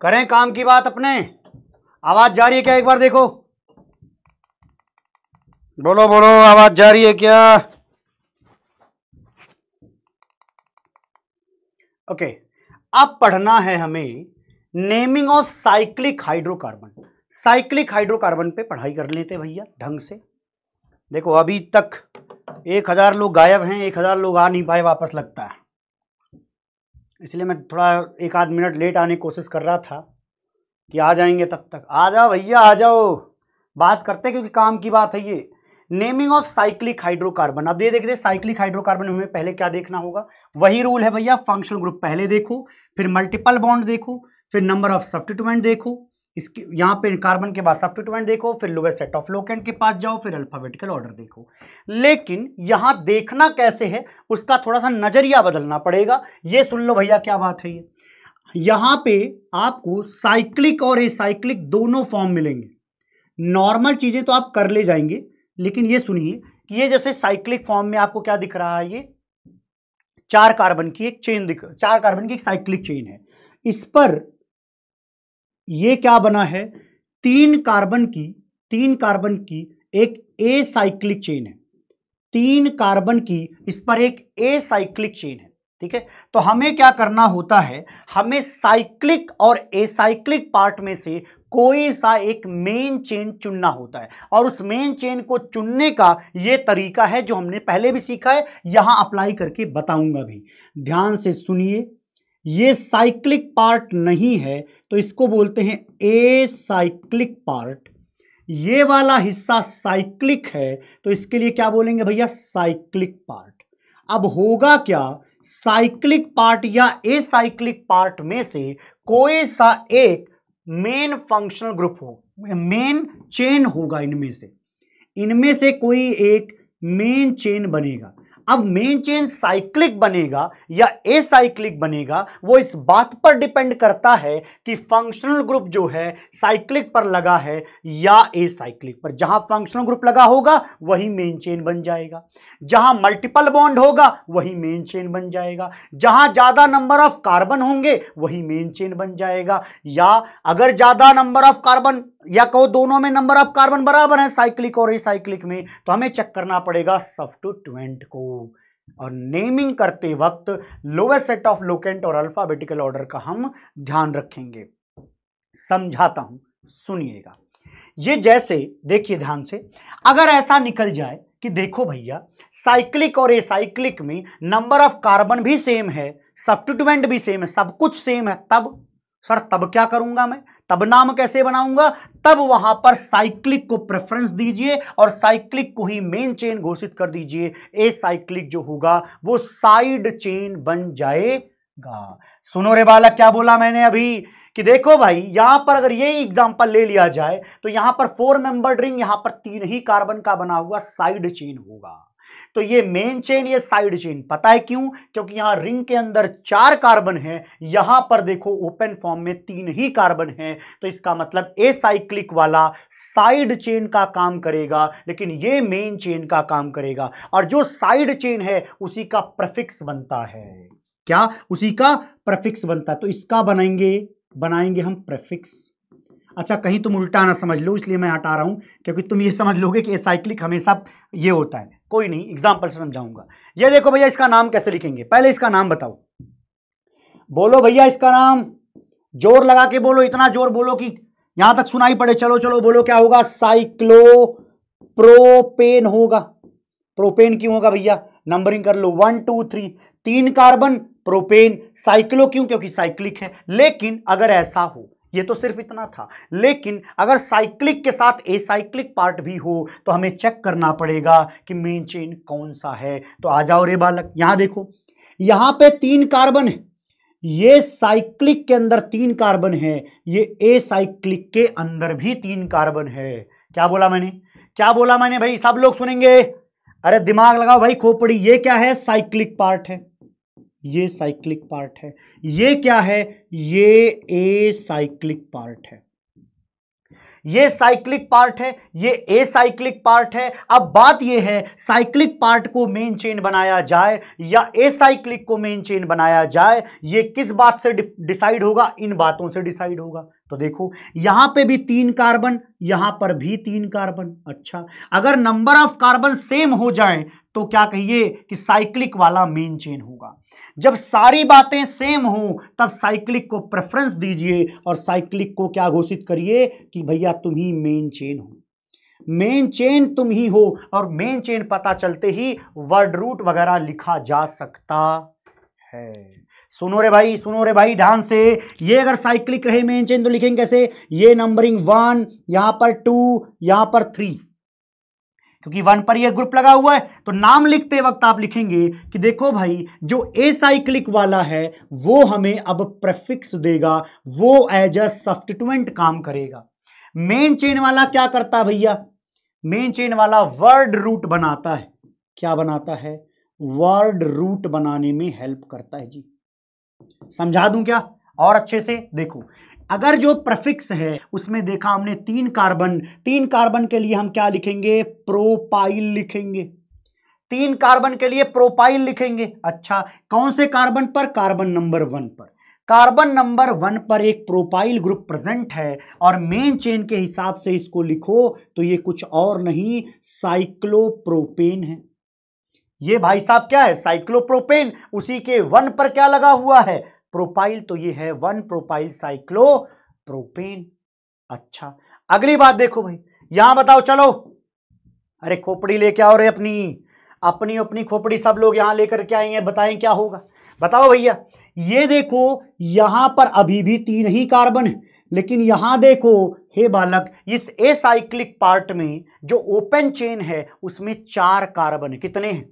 करें काम की बात अपने। आवाज़ जा रही है क्या? एक बार देखो। बोलो बोलो, आवाज़ जा रही है क्या? ओके अब पढ़ना है हमें naming of cyclic hydrocarbon cyclic hydrocarbon पे पढ़ाई कर लेते भैया, ढंग से। देखो, अभी तक एक हज़ार लोग गायब हैं, एक हज़ार लोग आ नहीं पाए, वापस लगता है। इसलिए मैं थोड़ा एक आध मिनट लेट आने की कोशिश कर रहा था कि आ जाएँगे तब तक। आ जाओ भैया, आ जाओ। बात करते क्योंकि काम की बात है ये। नेमिंग ऑफ़ साइक्लिक हाइड्रोकार्बन अब ये देखते साइक्लिक हाइड्रोकार्बन हमें पहले क्या देखना होगा? वही रूल है भैया फंक्शनल ग्रुप पहले देखो, फिर मल्टीपल बॉन्ड देखो, फिर नंबर ऑफ़ सब्सटीट्यूमेंट देखो, इसके, यहाँ पे कार्बन के बाद सब्सटीट्यूएंट देखो, फिर लोवेस्ट सेट ऑफ़ लोकेंट के पास जाओ, फिर अल्फाबेटिकल ऑर्डर देखो। लेकिन यहाँ देखना कैसे है, उसका थोड़ा सा नज़रिया बदलना पड़ेगा। ये सुन लो भैया, क्या बात है ये। यहाँ पे आपको साइक्लिक और एसाइक्लिक दोनों फॉर्म मिलेंगे। नॉर्मल चीज़ें तो आप कर ले जाएँगे लेकिन ये सुनिए कि ये जैसे साइक्लिक फॉर्म में आपको क्या दिख रहा है ये? चार कार्बन की एक चेन दिख, चार कार्बन की एक साइक्लिक चेन है। इस पर ये क्या बना है? तीन कार्बन की, तीन कार्बन की एक ए साइक्लिक चेन है। तीन कार्बन की इस पर एक ए साइक्लिक चेन है, ठीक है? तो हमें क्या करना होता है? हमें साइक्लिक और एसाइक्लिक पार्ट में से कोई सा एक मेन चेन चुनना होता है। और उस मेन चेन को चुनने का यह तरीका है जो हमने पहले भी सीखा है, यहाँ अप्लाई करके बताऊँगा भी। ध्यान से सुनिए, ये साइक्लिक पार्ट नहीं है तो इसको बोलते हैं ए साइक्लिक पार्ट ये वाला हिस्सा साइक्लिक है तो इसके लिए क्या बोलेंगे भैया? साइक्लिक पार्ट अब होगा क्या? साइक्लिक पार्ट या ए साइक्लिक पार्ट में से कोई सा एक मेन फंक्शनल ग्रुप हो मेन चेन होगा इनमें से। इनमें से कोई एक मेन चेन बनेगा। अब मेन चेन साइक्लिक बनेगा या ए साइक्लिक बनेगा, वो इस बात पर डिपेंड करता है कि फंक्शनल ग्रुप जो है साइक्लिक पर लगा है या ए साइक्लिक पर। जहाँ फंक्शनल ग्रुप लगा होगा, वही मेन चेन बन जाएगा। जहाँ मल्टीपल बॉन्ड होगा, वही मेन चेन बन जाएगा। जहाँ ज़्यादा नंबर ऑफ़ कार्बन होंगे, वही मेन चेन बन जाएगा। या अगर ज़्यादा नंबर ऑफ़ कार्बन या कहो दोनों में नंबर ऑफ़ कार्बन बराबर है साइक्लिक और रिसाइक्लिक में तो हमें चेक करना पड़ेगा सब्सटीट्यूएंट को। और नेमिंग करते वक्त लोवेस्ट सेट ऑफ़ लोकेंट और अल्फाबेटिकल ऑर्डर का हम ध्यान रखेंगे। समझाता हूँ, सुनिएगा। ये जैसे, देखिए ध्यान से, अगर ऐसा निकल जाए कि देखो भैया, साइक्लिक और एसाइक्लिक में नंबर ऑफ़ कार्बन भी सेम है सब्सटीट्यूएंट भी सेम है, सब कुछ सेम है, तब, सर तब क्या करूँगा मैं? तब नाम कैसे बनाऊँगा? तब वहाँ पर साइक्लिक को प्रेफरेंस दीजिए और साइक्लिक को ही मेन चेन घोषित कर दीजिए। ए साइक्लिक जो होगा, वो साइड चेन बन जाएगा। सुनो रे बालक, क्या बोला मैंने अभी? कि देखो भाई, यहाँ पर अगर ये एग्जांपल ले लिया जाए तो यहाँ पर फोर मेंबर रिंग यहाँ पर तीन ही कार्बन का बना हुआ साइड चेन होगा। तो ये मेन चेन ये साइड चेन पता है क्यों? क्योंकि यहाँ रिंग के अंदर चार कार्बन है। यहाँ पर देखो ओपन फॉर्म में तीन ही कार्बन है। तो इसका मतलब ए साइक्लिक वाला साइड चेन का काम करेगा, लेकिन ये मेन चेन का काम करेगा। और जो साइड चेन है, उसी का प्रफिक्स बनता है। क्या? उसी का प्रफिक्स बनता है। तो इसका बनाएँगे बनाएँगे हम प्रेफिक्स अच्छा कहीं तुम उल्टा ना समझ लो, इसलिए मैं हटा रहा हूँ, क्योंकि तुम ये समझ लोगे कि साइक्लिक हमेशा ये होता है। कोई नहीं एग्ज़ाम्पल से समझाऊँगा। ये देखो भैया, इसका नाम कैसे लिखेंगे? पहले इसका नाम बताओ। बोलो भैया, इसका नाम। ज़ोर लगा के बोलो, इतना ज़ोर बोलो कि यहाँ तक सुनाई पड़े। चलो चलो, बोलो, क्या होगा? साइक्लो प्रोपेन होगा। प्रोपेन क्यों होगा भैया? नंबरिंग कर लो। One, two, three. तीन कार्बन, प्रोपेन। साइक्लो क्यों? क्योंकि साइक्लिक है। लेकिन अगर ऐसा हो ये तो सिर्फ़ इतना था। लेकिन अगर साइक्लिक के साथ ए साइक्लिक पार्ट भी हो तो हमें चेक करना पड़ेगा कि मेन चेन कौन सा है। तो आ जाओ रे बालक, यहाँ देखो। यहाँ पे तीन कार्बन है। ये साइक्लिक के अंदर तीन कार्बन है। ये ए साइक्लिक के अंदर भी तीन कार्बन है। क्या बोला मैंने? क्या बोला मैंने भाई? सब लोग सुनेंगे? अरे दिमाग लगाओ भाई, खोपड़ी। ये क्या है? साइक्लिक पार्ट है। ये साइक्लिक पार्ट है। ये क्या है? ये ए साइक्लिक पार्ट है। ये साइक्लिक पार्ट है, ये ए साइक्लिक पार्ट है। अब बात ये है साइक्लिक पार्ट को मेन चेन बनाया जाए या ए साइक्लिक को मेन चेन बनाया जाए, ये किस बात से डिसाइड होगा? इन बातों से डिसाइड होगा। तो देखो, यहाँ पे भी तीन कार्बन यहाँ पर भी तीन कार्बन अच्छा अगर नंबर ऑफ़ कार्बन सेम हो जाए तो क्या कहिए कि साइक्लिक वाला मेन चेन होगा। जब सारी बातें सेम हो, तब साइक्लिक को प्रेफरेंस दीजिए और साइक्लिक को क्या घोषित करिए कि भैया तुम ही मेन चेन हो। मेन चेन तुम ही हो और मेन चेन पता चलते ही वर्ड रूट वगैरह लिखा जा सकता है। सुनो रे भाई, सुनो रे भाई ध्यान से। ये अगर साइक्लिक रहे मेन चेन तो लिखेंगे कैसे? ये नंबरिंग वन यहाँ पर टू यहाँ पर थ्री क्योंकि वन पर ये ग्रुप लगा हुआ है तो नाम लिखते वक्त आप लिखेंगे कि देखो भाई, जो ए साइक्लिक वाला है, वो हमें अब प्रेफिक्स देगा, वो एज अ सब्सटीट्यूएंट काम करेगा। मेन चेन वाला क्या करता है भैया? मेन चेन वाला वर्ड रूट बनाता है। क्या बनाता है? वर्ड रूट बनाने में हेल्प करता है जी। समझा दूँ क्या? और अच्छे से देखो। अगर जो प्रफिक्स है, उसमें देखा हमने तीन कार्बन। तीन कार्बन के लिए हम क्या लिखेंगे? प्रोपाइल लिखेंगे। तीन कार्बन के लिए प्रोपाइल लिखेंगे। अच्छा कौन से कार्बन पर? कार्बन नंबर वन पर। कार्बन नंबर वन पर एक प्रोपाइल ग्रुप प्रेजेंट है और मेन चेन के हिसाब से इसको लिखो तो ये कुछ और नहीं, साइक्लोप्रोपेन है। ये भाई साहब क्या है? साइक्लोप्रोपेन, उसी के वन पर क्या लगा हुआ है? प्रोपाइल तो ये है, वन प्रोपाइल साइक्लो प्रोपेन। अच्छा अगली बात देखो भाई, यहाँ बताओ, चलो। अरे खोपड़ी लेके आओ रे अपनी अपनी अपनी खोपड़ी सब लोग यहाँ लेकर के आएँगे, बताएँ क्या होगा। बताओ भैया, ये देखो, यहाँ पर अभी भी तीन ही कार्बन है, लेकिन यहाँ देखो, हे बालक, इस ए साइक्लिक पार्ट में जो ओपन चेन है, उसमें चार कार्बन है कितने हैं?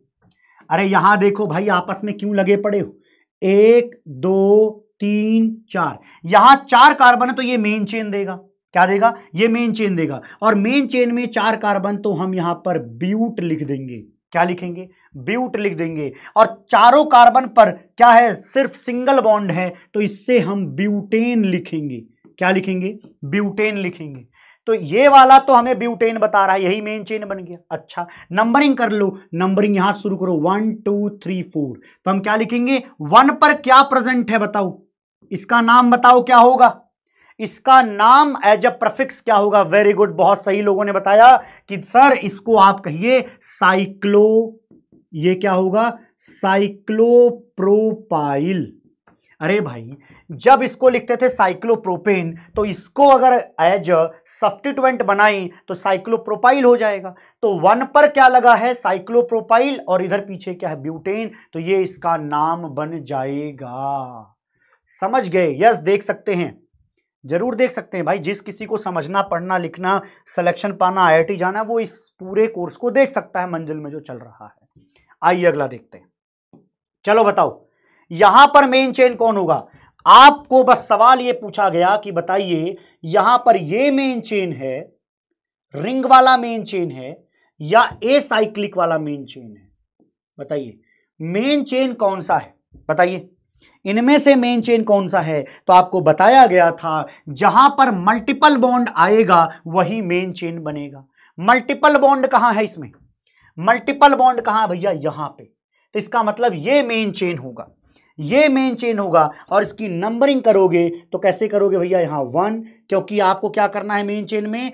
अरे यहाँ देखो भाई, आपस में क्यों लगे पड़े हो? एक, दो, तीन, चार। यहाँ चार कार्बन है तो ये मेन चेन देगा। क्या देगा? ये मेन चेन देगा। और मेन चेन में चार कार्बन तो हम यहाँ पर ब्यूट लिख देंगे। क्या लिखेंगे? ब्यूट लिख देंगे। और चारों कार्बन पर क्या है? सिर्फ़ सिंगल बॉन्ड है तो इससे हम ब्यूटेन लिखेंगे। क्या लिखेंगे? ब्यूटेन लिखेंगे। तो ये वाला तो हमें ब्यूटेन बता रहा है, यही मेन चेन बन गया। अच्छा नंबरिंग कर लो। नंबरिंग यहाँ शुरू करो। वन टू थ्री फोर तो हम क्या लिखेंगे? वन पर क्या प्रेजेंट है बताओ। इसका नाम बताओ क्या होगा? इसका नाम एज अ प्रफिक्स क्या होगा? वेरी गुड बहुत सही लोगों ने बताया कि, सर, इसको आप कहिए साइक्लो ये क्या होगा? साइक्लोप्रोपाइल अरे भाई जब इसको लिखते थे साइक्लोप्रोपेन तो इसको अगर एज सब्सटीट्यूएंट बनाई तो साइक्लोप्रोपाइल हो जाएगा। तो वन पर क्या लगा है? साइक्लोप्रोपाइल और इधर पीछे क्या है? ब्यूटेन तो ये इसका नाम बन जाएगा। समझ गए? यस देख सकते हैं। ज़रूर देख सकते हैं भाई। जिस किसी को समझना, पढ़ना, लिखना सिलेक्शन पाना आईआईटी जाना, वो इस पूरे कोर्स को देख सकता है मंजिल में जो चल रहा है। आइए अगला देखते हैं। चलो बताओ। यहाँ पर मेन चेन कौन होगा? आपको बस सवाल ये पूछा गया कि बताइए, यहाँ पर ये मेन चेन है रिंग वाला मेन चेन है, या ए साइक्लिक वाला मेन चेन है? बताइए मेन चेन कौन सा है? बताइए, इनमें से मेन चेन कौन सा है? तो आपको बताया गया था, जहाँ पर मल्टीपल बॉन्ड आएगा, वही मेन चेन बनेगा। मल्टीपल बॉन्ड कहाँ है इसमें? मल्टीपल बॉन्ड कहाँ भैया? यहाँ पे। तो इसका मतलब ये मेन चेन होगा। ये मेन चेन होगा और इसकी नंबरिंग करोगे तो कैसे करोगे भैया यहाँ वन क्योंकि आपको क्या करना है मेन चेन में?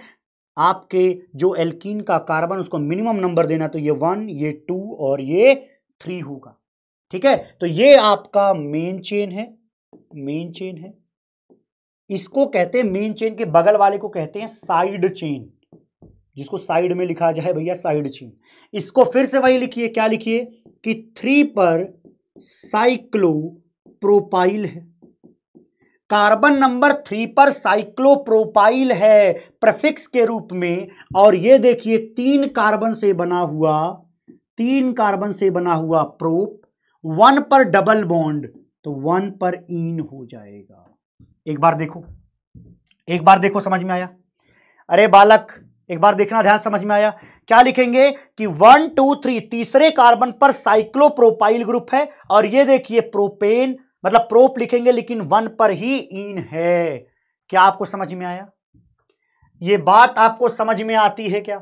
आपके जो एल्कीन का कार्बन उसको मिनिमम नंबर देना तो ये वन ये टू और ये थ्री होगा। ठीक है? तो ये आपका मेन चेन है। मेन चेन है। इसको कहते हैं मेन चेन के बगल वाले को कहते हैं साइड चेन जिसको साइड में लिखा जाए भैया साइड चेन इसको फिर से वही लिखिए, क्या लिखिए? कि थ्री पर साइक्लोप्रोपाइल है। कार्बन नंबर थ्री पर साइक्लोप्रोपाइल है प्रफिक्स के रूप में, और ये देखिए, तीन कार्बन से बना हुआ, तीन कार्बन से बना हुआ प्रोप, वन पर डबल बॉन्ड तो वन पर इन हो जाएगा। एक बार देखो, एक बार देखो, समझ में आया? अरे बालक, एक बार देखना, ध्यान समझ में आया? क्या लिखेंगे कि वन, टू, थ्री, तीसरे कार्बन पर साइक्लोप्रोपाइल ग्रुप है, और ये देखिए प्रोपेन मतलब प्रोप लिखेंगे, लेकिन वन पर ही इन है। क्या आपको समझ में आया? ये बात आपको समझ में आती है क्या?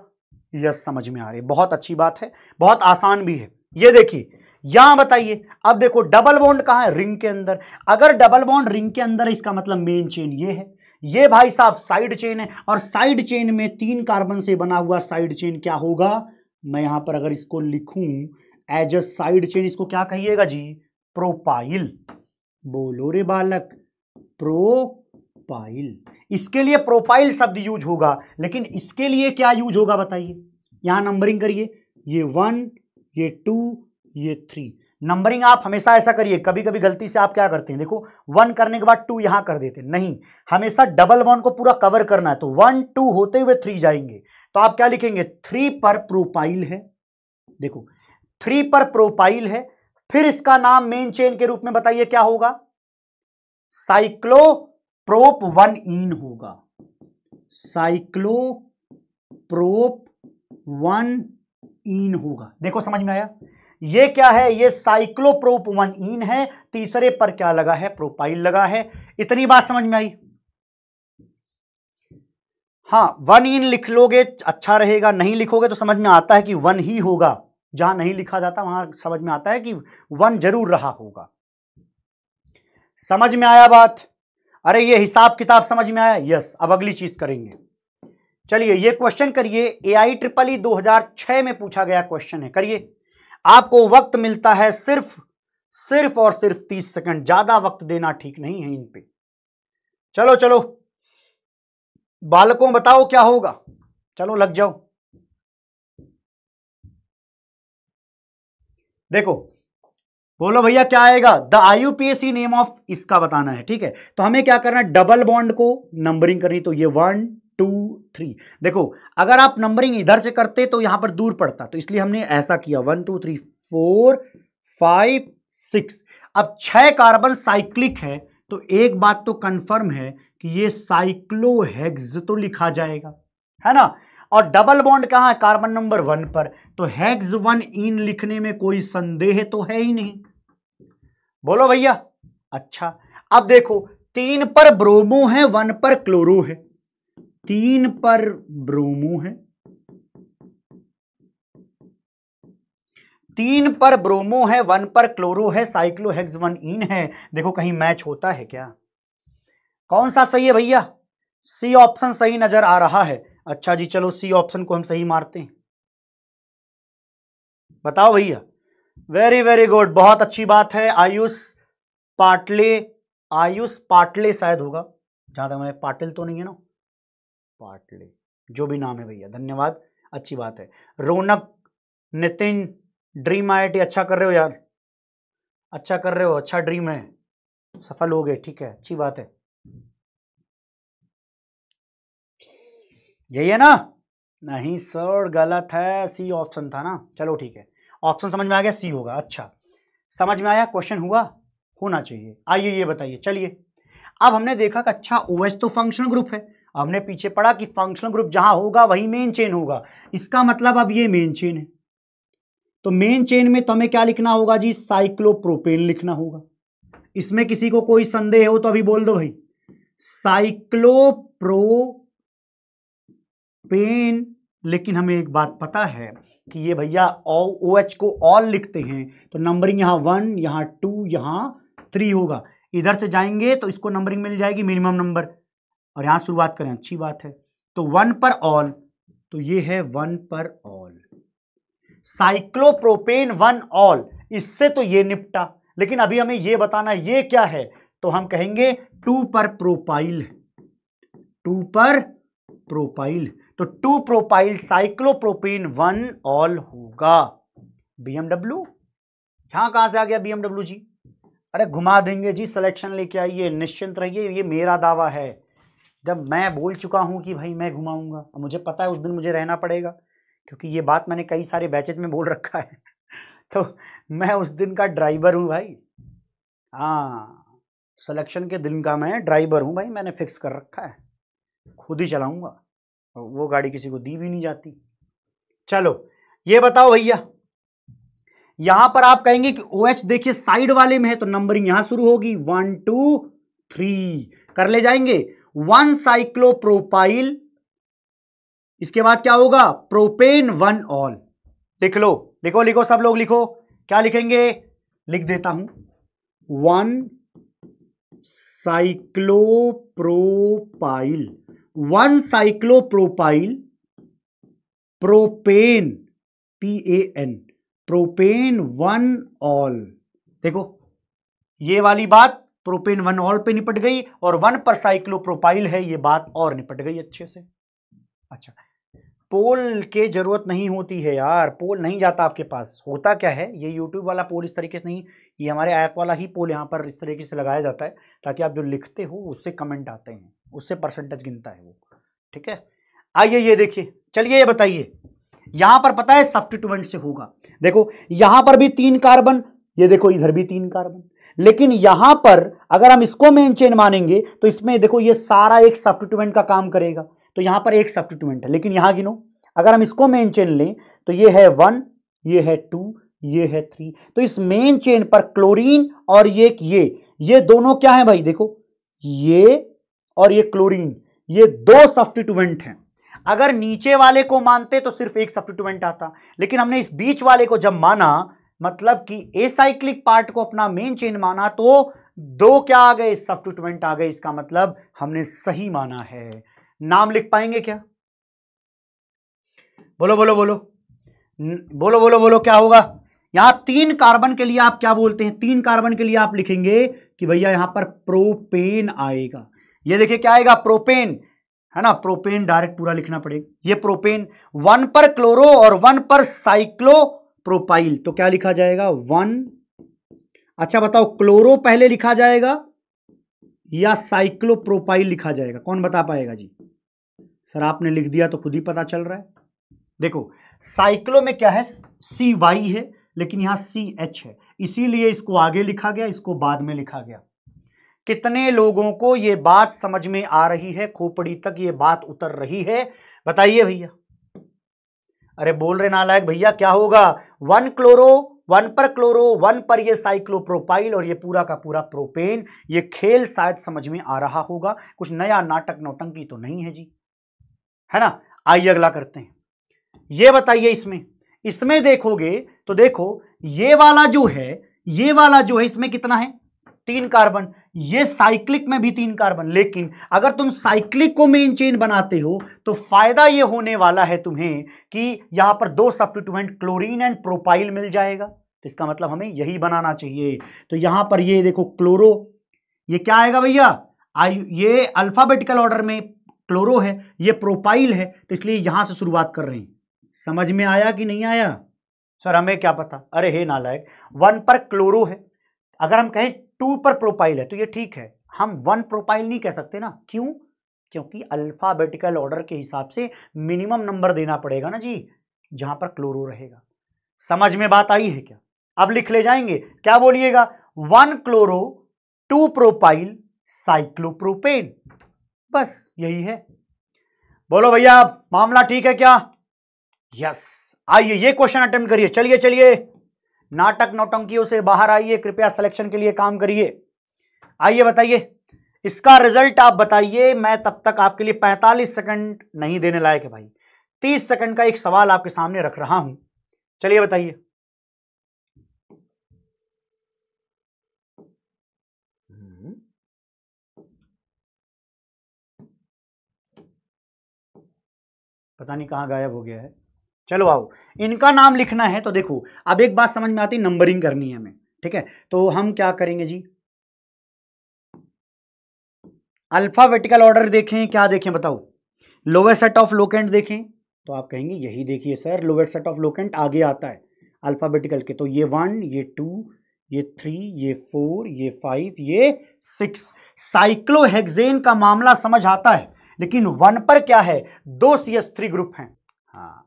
यस, समझ में आ रही बहुत अच्छी बात है, बहुत आसान भी है। ये देखिए, यहाँ बताइए, अब देखो डबल बॉन्ड कहाँ है? रिंग के अंदर। अगर डबल बॉन्ड रिंग के अंदर इसका मतलब मेन चेन ये है। ये भाई साहब साइड चेन है और साइड चेन में तीन कार्बन से बना हुआ साइड चेन क्या होगा? मैं यहाँ पर अगर इसको लिखूं एज अ साइड चेन इसको क्या कहिएगा जी? प्रोपाइल बोलो रे बालक प्रोपाइल इसके लिए प्रोपाइल शब्द यूज़ होगा, लेकिन इसके लिए क्या यूज़ होगा बताइए? यहाँ नंबरिंग करिए, ये वन ये टू ये थ्री नंबरिंग आप हमेशा ऐसा करिए कभी कभी गलती से आप क्या करते हैं? देखो वन करने के बाद टू यहाँ कर देते नहीं, हमेशा डबल वन को पूरा कवर करना है तो वन टू होते हुए थ्री जाएँगे। तो आप क्या लिखेंगे? थ्री पर प्रोपाइल है। देखो थ्री पर प्रोपाइल है, फिर इसका नाम मेन चेन के रूप में बताइए, क्या होगा? साइक्लो प्रोप वन इन होगा। साइक्लो प्रोप वन इन होगा। देखो, समझ में आया? ये क्या है? ये साइक्लोप्रोप वन इन है। तीसरे पर क्या लगा है? प्रोपाइल लगा है। इतनी बात समझ में आई? हाँ वन इन लिख लोगे अच्छा रहेगा। नहीं लिखोगे तो समझ में आता है कि वन ही होगा। जहाँ नहीं लिखा जाता, वहाँ समझ में आता है कि वन ज़रूर रहा होगा। समझ में आया बात? अरे, ये हिसाब किताब समझ में आया? यस, अब अगली चीज़ करेंगे। चलिए, ये क्वेश्चन करिए। ए आई ट्रिपल ई दो में पूछा गया क्वेश्चन है। करिए। आपको वक्त मिलता है सिर्फ़ सिर्फ़ और सिर्फ़ तीस सेकंड। ज़्यादा वक्त देना ठीक नहीं है इन पे। चलो चलो। बालकों, बताओ क्या होगा? चलो, लग जाओ। देखो, बोलो भैया, क्या आएगा? द आईयूपीएसी नेम ऑफ़ इसका बताना है, ठीक है? तो हमें क्या करना है? डबल बॉन्ड को नंबरिंग करनी तो ये वन टू थ्री देखो, अगर आप नंबरिंग इधर से करते तो यहाँ पर दूर पड़ता तो इसलिए हमने ऐसा किया one two three four five six अब छह कार्बन साइक्लिक है तो एक बात तो कंफर्म है कि ये साइक्लोहेक्स तो लिखा जाएगा, है ना? और डबल बॉन्ड कहाँ है? कार्बन नंबर वन पर. तो हेक्स वन इन लिखने में कोई संदेह तो है ही नहीं। बोलो भैया। अच्छा अब देखो, तीन पर ब्रोमो है वन पर क्लोरो है। तीन पर ब्रोमो है। तीन पर ब्रोमो है, वन पर क्लोरो है साइक्लोहेक्स वन इन है। देखो कहीं मैच होता है क्या? कौन सा सही है भैया? सी ऑप्शन सही नज़र आ रहा है। अच्छा जी, चलो सी ऑप्शन को हम सही मारते हैं। बताओ भैया। वेरी वेरी गुड, बहुत अच्छी बात है। आयुष पाटले आयुष पाटले शायद होगा। जहाँ तक मैं पाटिल तो नहीं है ना। पाटले जो भी नाम है भैया। धन्यवाद, अच्छी बात है। रौनक, नितिन, ड्रीम आईटी अच्छा कर रहे हो यार। अच्छा कर रहे हो अच्छा ड्रीम है। सफल हो गए, ठीक है, अच्छी बात है। यही है ना? नहीं सर, गलत है, सी ऑप्शन था ना। चलो ठीक है। ऑप्शन समझ में आ गया, सी होगा अच्छा। समझ में आया, क्वेश्चन हुआ, होना चाहिए। आइए, ये बताइए, चलिए। अब हमने देखा कि अच्छा ओएस तो फंक्शनल ग्रुप है। हमने पीछे पढ़ा कि फंक्शनल ग्रुप जहाँ होगा, वही मेन चेन होगा। इसका मतलब अब ये मेन चेन है। तो मेन चेन में तो हमें क्या लिखना होगा जी? साइक्लोप्रोपेन लिखना होगा। इसमें किसी को कोई संदेह हो तो अभी बोल दो भाई। साइक्लोप्रोपेन लेकिन हमें एक बात पता है कि ये भैया ओ एच को ऑल लिखते हैं। तो नंबरिंग यहाँ वन यहाँ टू यहाँ थ्री होगा। इधर से जाएँगे तो इसको नंबरिंग मिल जाएगी मिनिमम नंबर और यहाँ शुरुआत करें, अच्छी बात है। तो वन पर ऑल तो ये है वन पर ऑल। साइक्लोप्रोपेन वन ऑल, इससे तो ये निपटा, लेकिन अभी हमें ये बताना ये क्या है? तो हम कहेंगे टू पर प्रोपाइल। टू पर प्रोपाइल तो two propyl cyclopropane one ol होगा। बीएमडब्ल्यू? यहाँ कहाँ से आ गया बीएमडब्ल्यू जी? अरे घुमा देंगे जी, सिलेक्शन लेके आइए, निश्चिंत रहिए, ये मेरा दावा है। जब मैं बोल चुका हूँ कि भाई मैं घुमाऊँगा घुमाऊँगा मुझे पता है उस दिन मुझे रहना पड़ेगा, क्योंकि ये बात मैंने कई सारे बैचेज में बोल रखा है। तो मैं उस दिन का ड्राइवर हूँ भाई। हाँ सिलेक्शन के दिन का मैं ड्राइवर हूँ भाई, मैंने फिक्स कर रखा है। खुद ही चलाऊँगा वो गाड़ी किसी को दी भी नहीं जाती। चलो, ये बताओ भैया, यहाँ पर आप कहेंगे कि ओ OH देखिए साइड वाले में है तो नंबरिंग यहाँ शुरू होगी। वन, टू, थ्री, कर ले जाएँगे। वन साइक्लोप्रोपाइल, इसके बाद क्या होगा? Propane one ol. लिख लो, लिखो लिखो, सब लोग लिखो। क्या लिखेंगे? लिख देता हूँ। One cyclopropyl one cyclopropyl, propane P A N propane one ol. देखो, ये वाली बात प्रोपेन वन ऑल पे निपट गई और वन पर साइक्लोप्रोपाइल है, ये बात और निपट गई अच्छे से। अच्छा पोल के ज़रूरत नहीं होती है यार, पोल नहीं जाता आपके पास। होता क्या है? ये यूट्यूब वाला पोल इस तरीके से नहीं, ये हमारे ऐप वाला ही पोल यहाँ पर इस तरीके से लगाया जाता है, ताकि आप जो लिखते हो, उससे कमेंट आते हैं, उससे परसेंटेज गिनता है वो, ठीक है? आइए ये देखिए, चलिए ये बताइए, यहाँ पर पता है सब्सटीट्यूएंट से होगा। देखो, यहाँ पर भी तीन कार्बन ये देखो, इधर भी तीन कार्बन लेकिन यहाँ पर अगर हम इसको मेन चेन मानेंगे तो इसमें देखो ये सारा एक सब्सटीट्यूएंट का काम करेगा। तो यहाँ पर एक सब्सटीट्यूएंट है, लेकिन यहाँ गिनो। अगर हम इसको मेन चेन लें तो ये है वन ये है टू ये है थ्री तो इस मेन चेन पर क्लोरीन और ये ये। ये दोनों क्या है भाई? देखो, ये और ये क्लोरीन ये दो सब्सटीट्यूएंट हैं। अगर नीचे वाले को मानते तो सिर्फ़ एक सब्सटीट्यूएंट आता। लेकिन हमने इस बीच वाले को जब माना मतलब कि एसाइक्लिक पार्ट को अपना मेन चेन माना तो दो क्या आ गए? सब्सटीट्यूएंट आ गए। इसका मतलब हमने सही माना है। नाम लिख पाएँगे क्या? बोलो बोलो बोलो। बोलो बोलो बोलो, क्या होगा? यहाँ तीन कार्बन के लिए आप क्या बोलते हैं? तीन कार्बन के लिए आप लिखेंगे कि भैया यहाँ पर प्रोपेन आएगा। ये देखिए क्या आएगा? प्रोपेन है ना? प्रोपेन डायरेक्ट पूरा लिखना पड़ेगा। ये प्रोपेन वन पर क्लोरो और वन पर साइक्लो प्रोपाइल तो क्या लिखा जाएगा? वन। अच्छा बताओ, क्लोरो पहले लिखा जाएगा या साइक्लोप्रोपाइल लिखा जाएगा? कौन बता पाएगा जी? सर, आपने लिख दिया तो खुद ही पता चल रहा है। देखो, साइक्लो में क्या है? सी वाई है, लेकिन यहाँ सी एच है। इसीलिए इसको आगे लिखा गया, इसको बाद में लिखा गया। कितने लोगों को यह बात समझ में आ रही है? खोपड़ी तक ये बात उतर रही है। बताइए भैया। अरे बोल रहे नालायक, भैया क्या होगा? वन क्लोरो, वन पर क्लोरो, वन पर ये साइक्लोप्रोपाइल और ये पूरा का पूरा प्रोपेन, ये खेल शायद समझ में आ रहा होगा। कुछ नया नाटक नौटंकी तो नहीं है जी। है ना? आइए अगला करते हैं। ये बताइए इसमें। इसमें देखोगे तो देखो, ये वाला जो है, ये वाला जो है, इसमें कितना है? तीन कार्बन। ये साइक्लिक में भी तीन कार्बन लेकिन अगर तुम साइक्लिक को मेन चेन बनाते हो तो फ़ायदा ये होने वाला है तुम्हें कि यहाँ पर दो सब्सटीट्यूएंट क्लोरीन एंड प्रोपाइल मिल जाएगा। तो इसका मतलब हमें यही बनाना चाहिए। तो यहाँ पर ये देखो क्लोरो ये क्या आएगा भैया? आई ये अल्फाबेटिकल ऑर्डर में क्लोरो है, ये प्रोपाइल है तो इसलिए यहाँ से शुरुआत कर रहे हैं। समझ में आया कि नहीं आया? सर, हमें क्या पता? अरे हे नालायक, वन पर क्लोरो है। अगर हम कहें टू पर प्रोपाइल है तो ये ठीक है। हम वन प्रोपाइल नहीं कह सकते ना। क्यों? क्योंकि अल्फाबेटिकल ऑर्डर के हिसाब से मिनिमम नंबर देना पड़ेगा ना जी, जहाँ पर क्लोरो रहेगा। समझ में बात आई है क्या? अब लिख ले जाएँगे। क्या बोलिएगा? One chloro, two propyl cyclopropane. बस यही है। बोलो भैया, मामला ठीक है क्या? यस। आइए, ये क्वेश्चन अटेम्प्ट करिए। चलिए चलिए। नाटक नौटंकियों से बाहर आइए, कृपया सिलेक्शन के लिए काम करिए। आइए, बताइए। इसका रिज़ल्ट आप बताइए। मैं तब तक आपके लिए 45 सेकंड नहीं देने लायक है भाई। 30 सेकंड का एक सवाल आपके सामने रख रहा हूँ। चलिए, बताइए। पता नहीं कहाँ गायब हो गया है। चलो आओ। इनका नाम लिखना है तो देखो, अब एक बात समझ में आती नंबरिंग करनी है हमें, ठीक है? तो हम क्या करेंगे जी? अल्फाबेटिकल ऑर्डर देखें, क्या देखें बताओ? लोवेस्ट सेट ऑफ़ लोकेंट देखें। तो आप कहेंगे, यही देखिए sir lowest set of locant आगे आता है अल्फाबेटिकल के। तो ये वन ये टू ये थ्री ये फोर ये फाइव ये सिक्स साइक्लोहेक्सेन का मामला समझ आता है, लेकिन वन पर क्या है? दो सी एस थ्री ग्रुप हैं। हाँ।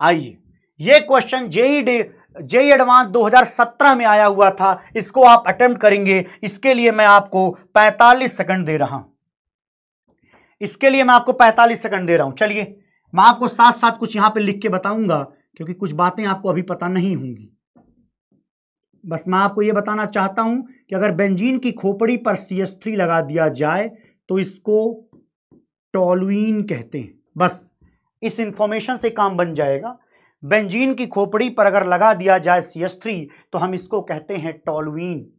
आइए। ये question JEE day JEE advance 2017 में आया हुआ था। इसको आप अटेम्प्ट करेंगे। इसके लिए मैं आपको 45 सेकंड दे रहा हूँ। इसके लिए मैं आपको 45 सेकंड दे रहा हूँ। चलिए, मैं आपको साथ साथ कुछ यहाँ पे लिख के बताऊँगा, क्योंकि कुछ बातें आपको अभी पता नहीं होंगी। बस मैं आपको यह बताना चाहता हूँ कि अगर बेंजीन की खोपड़ी पर थ्री लगा दिया जाए तो इसको टॉलुइन कहते हैं। बस। इस इंफॉर्मेशन से काम बन जाएगा। बेंजीन की खोपड़ी पर अगर लगा दिया जाए सी तो हम इसको कहते हैं टॉलुइन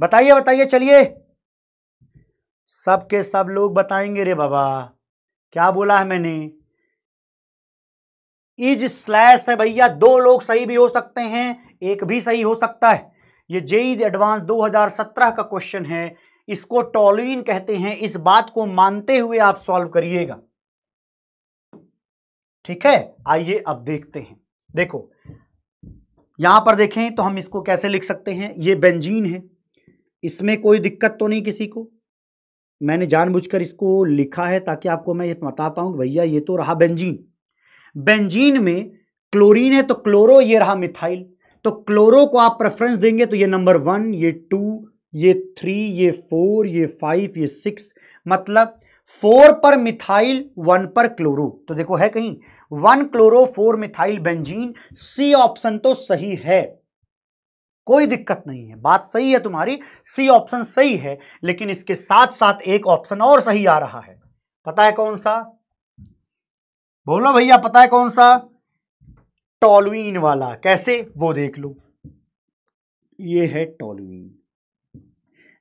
बताइए बताइए, चलिए। सब के सब लोग बताएँगे रे बाबा, क्या बोला है मैंने? इज़ स्लैश है भैया, दो लोग सही भी हो सकते हैं, एक भी सही हो सकता है। ये जेई एडवांस 2017 का क्वेश्चन है। इसको टॉलिन कहते हैं। इस बात को मानते हुए आप सॉल्व करिएगा। ठीक है? आइए अब देखते हैं। देखो, यहाँ पर देखें तो हम इसको कैसे लिख सकते हैं? ये बेंजीन है। इसमें कोई दिक्कत तो नहीं किसी को? मैंने जानबूझकर इसको लिखा है ताकि आपको मैं ये बता पाऊँ, भैया ये तो रहा बेंजीन बेंजीन में क्लोरीन है तो क्लोरो ये रहा मिथाइल तो क्लोरो को आप प्रेफरेंस देंगे तो ये नंबर वन ये टू ये थ्री ये फोर ये फाइव ये सिक्स मतलब फोर पर मिथाइल, वन पर क्लोरो। तो देखो है कहीं, one chloro, four methyl, benzene, C option तो सही है। कोई दिक्कत नहीं है, बात सही है तुम्हारी, सी ऑप्शन सही है, लेकिन इसके साथ साथ एक ऑप्शन और सही आ रहा है। पता है कौन सा? बोलो भैया, पता है कौन सा? टॉलवीन वाला। कैसे? वो देख लो। ये है टॉलवीन।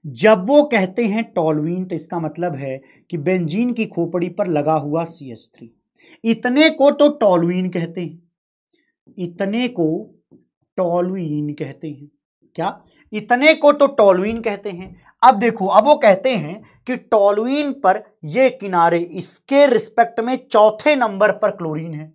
जब वो कहते हैं टॉलवीन तो इसका मतलब है कि बेंजीन की खोपड़ी पर लगा हुआ सी एस थ्री इतने को तो टॉलवीन कहते हैं। इतने को टॉलवीन कहते हैं। क्या? इतने को तो टॉलवीन कहते हैं। अब देखो, अब वो कहते हैं कि टॉलवीन पर ये किनारे, इसके रिस्पेक्ट में चौथे नंबर पर क्लोरीन है।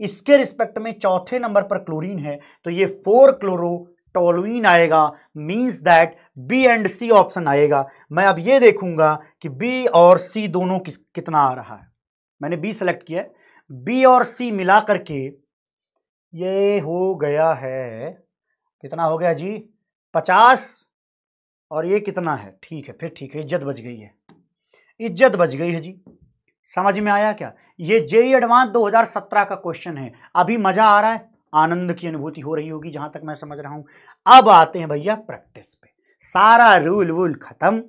इसके रिस्पेक्ट में चौथे नंबर पर क्लोरीन है तो ये फोर क्लोरो टोलवीन आएगा means that B and C option आएगा। मैं अब ये देखूँगा कि बी और सी दोनों किस, कितना आ रहा है। मैंने बी सेलेक्ट किया बी और सी मिला करके ये हो गया है, कितना हो गया जी? पचास। और ये कितना है? ठीक है, फिर ठीक है, इज़्ज़त बच गई है। इज़्ज़त बच गई है जी। समझ में आया क्या? ये जेई एडवांस 2017 का क्वेश्चन है। अभी मज़ा आ रहा है? आनंद की अनुभूति हो रही होगी, जहाँ तक मैं समझ रहा हूँ। अब आते हैं भैया प्रैक्टिस पे। सारा रूल वूल खत्म।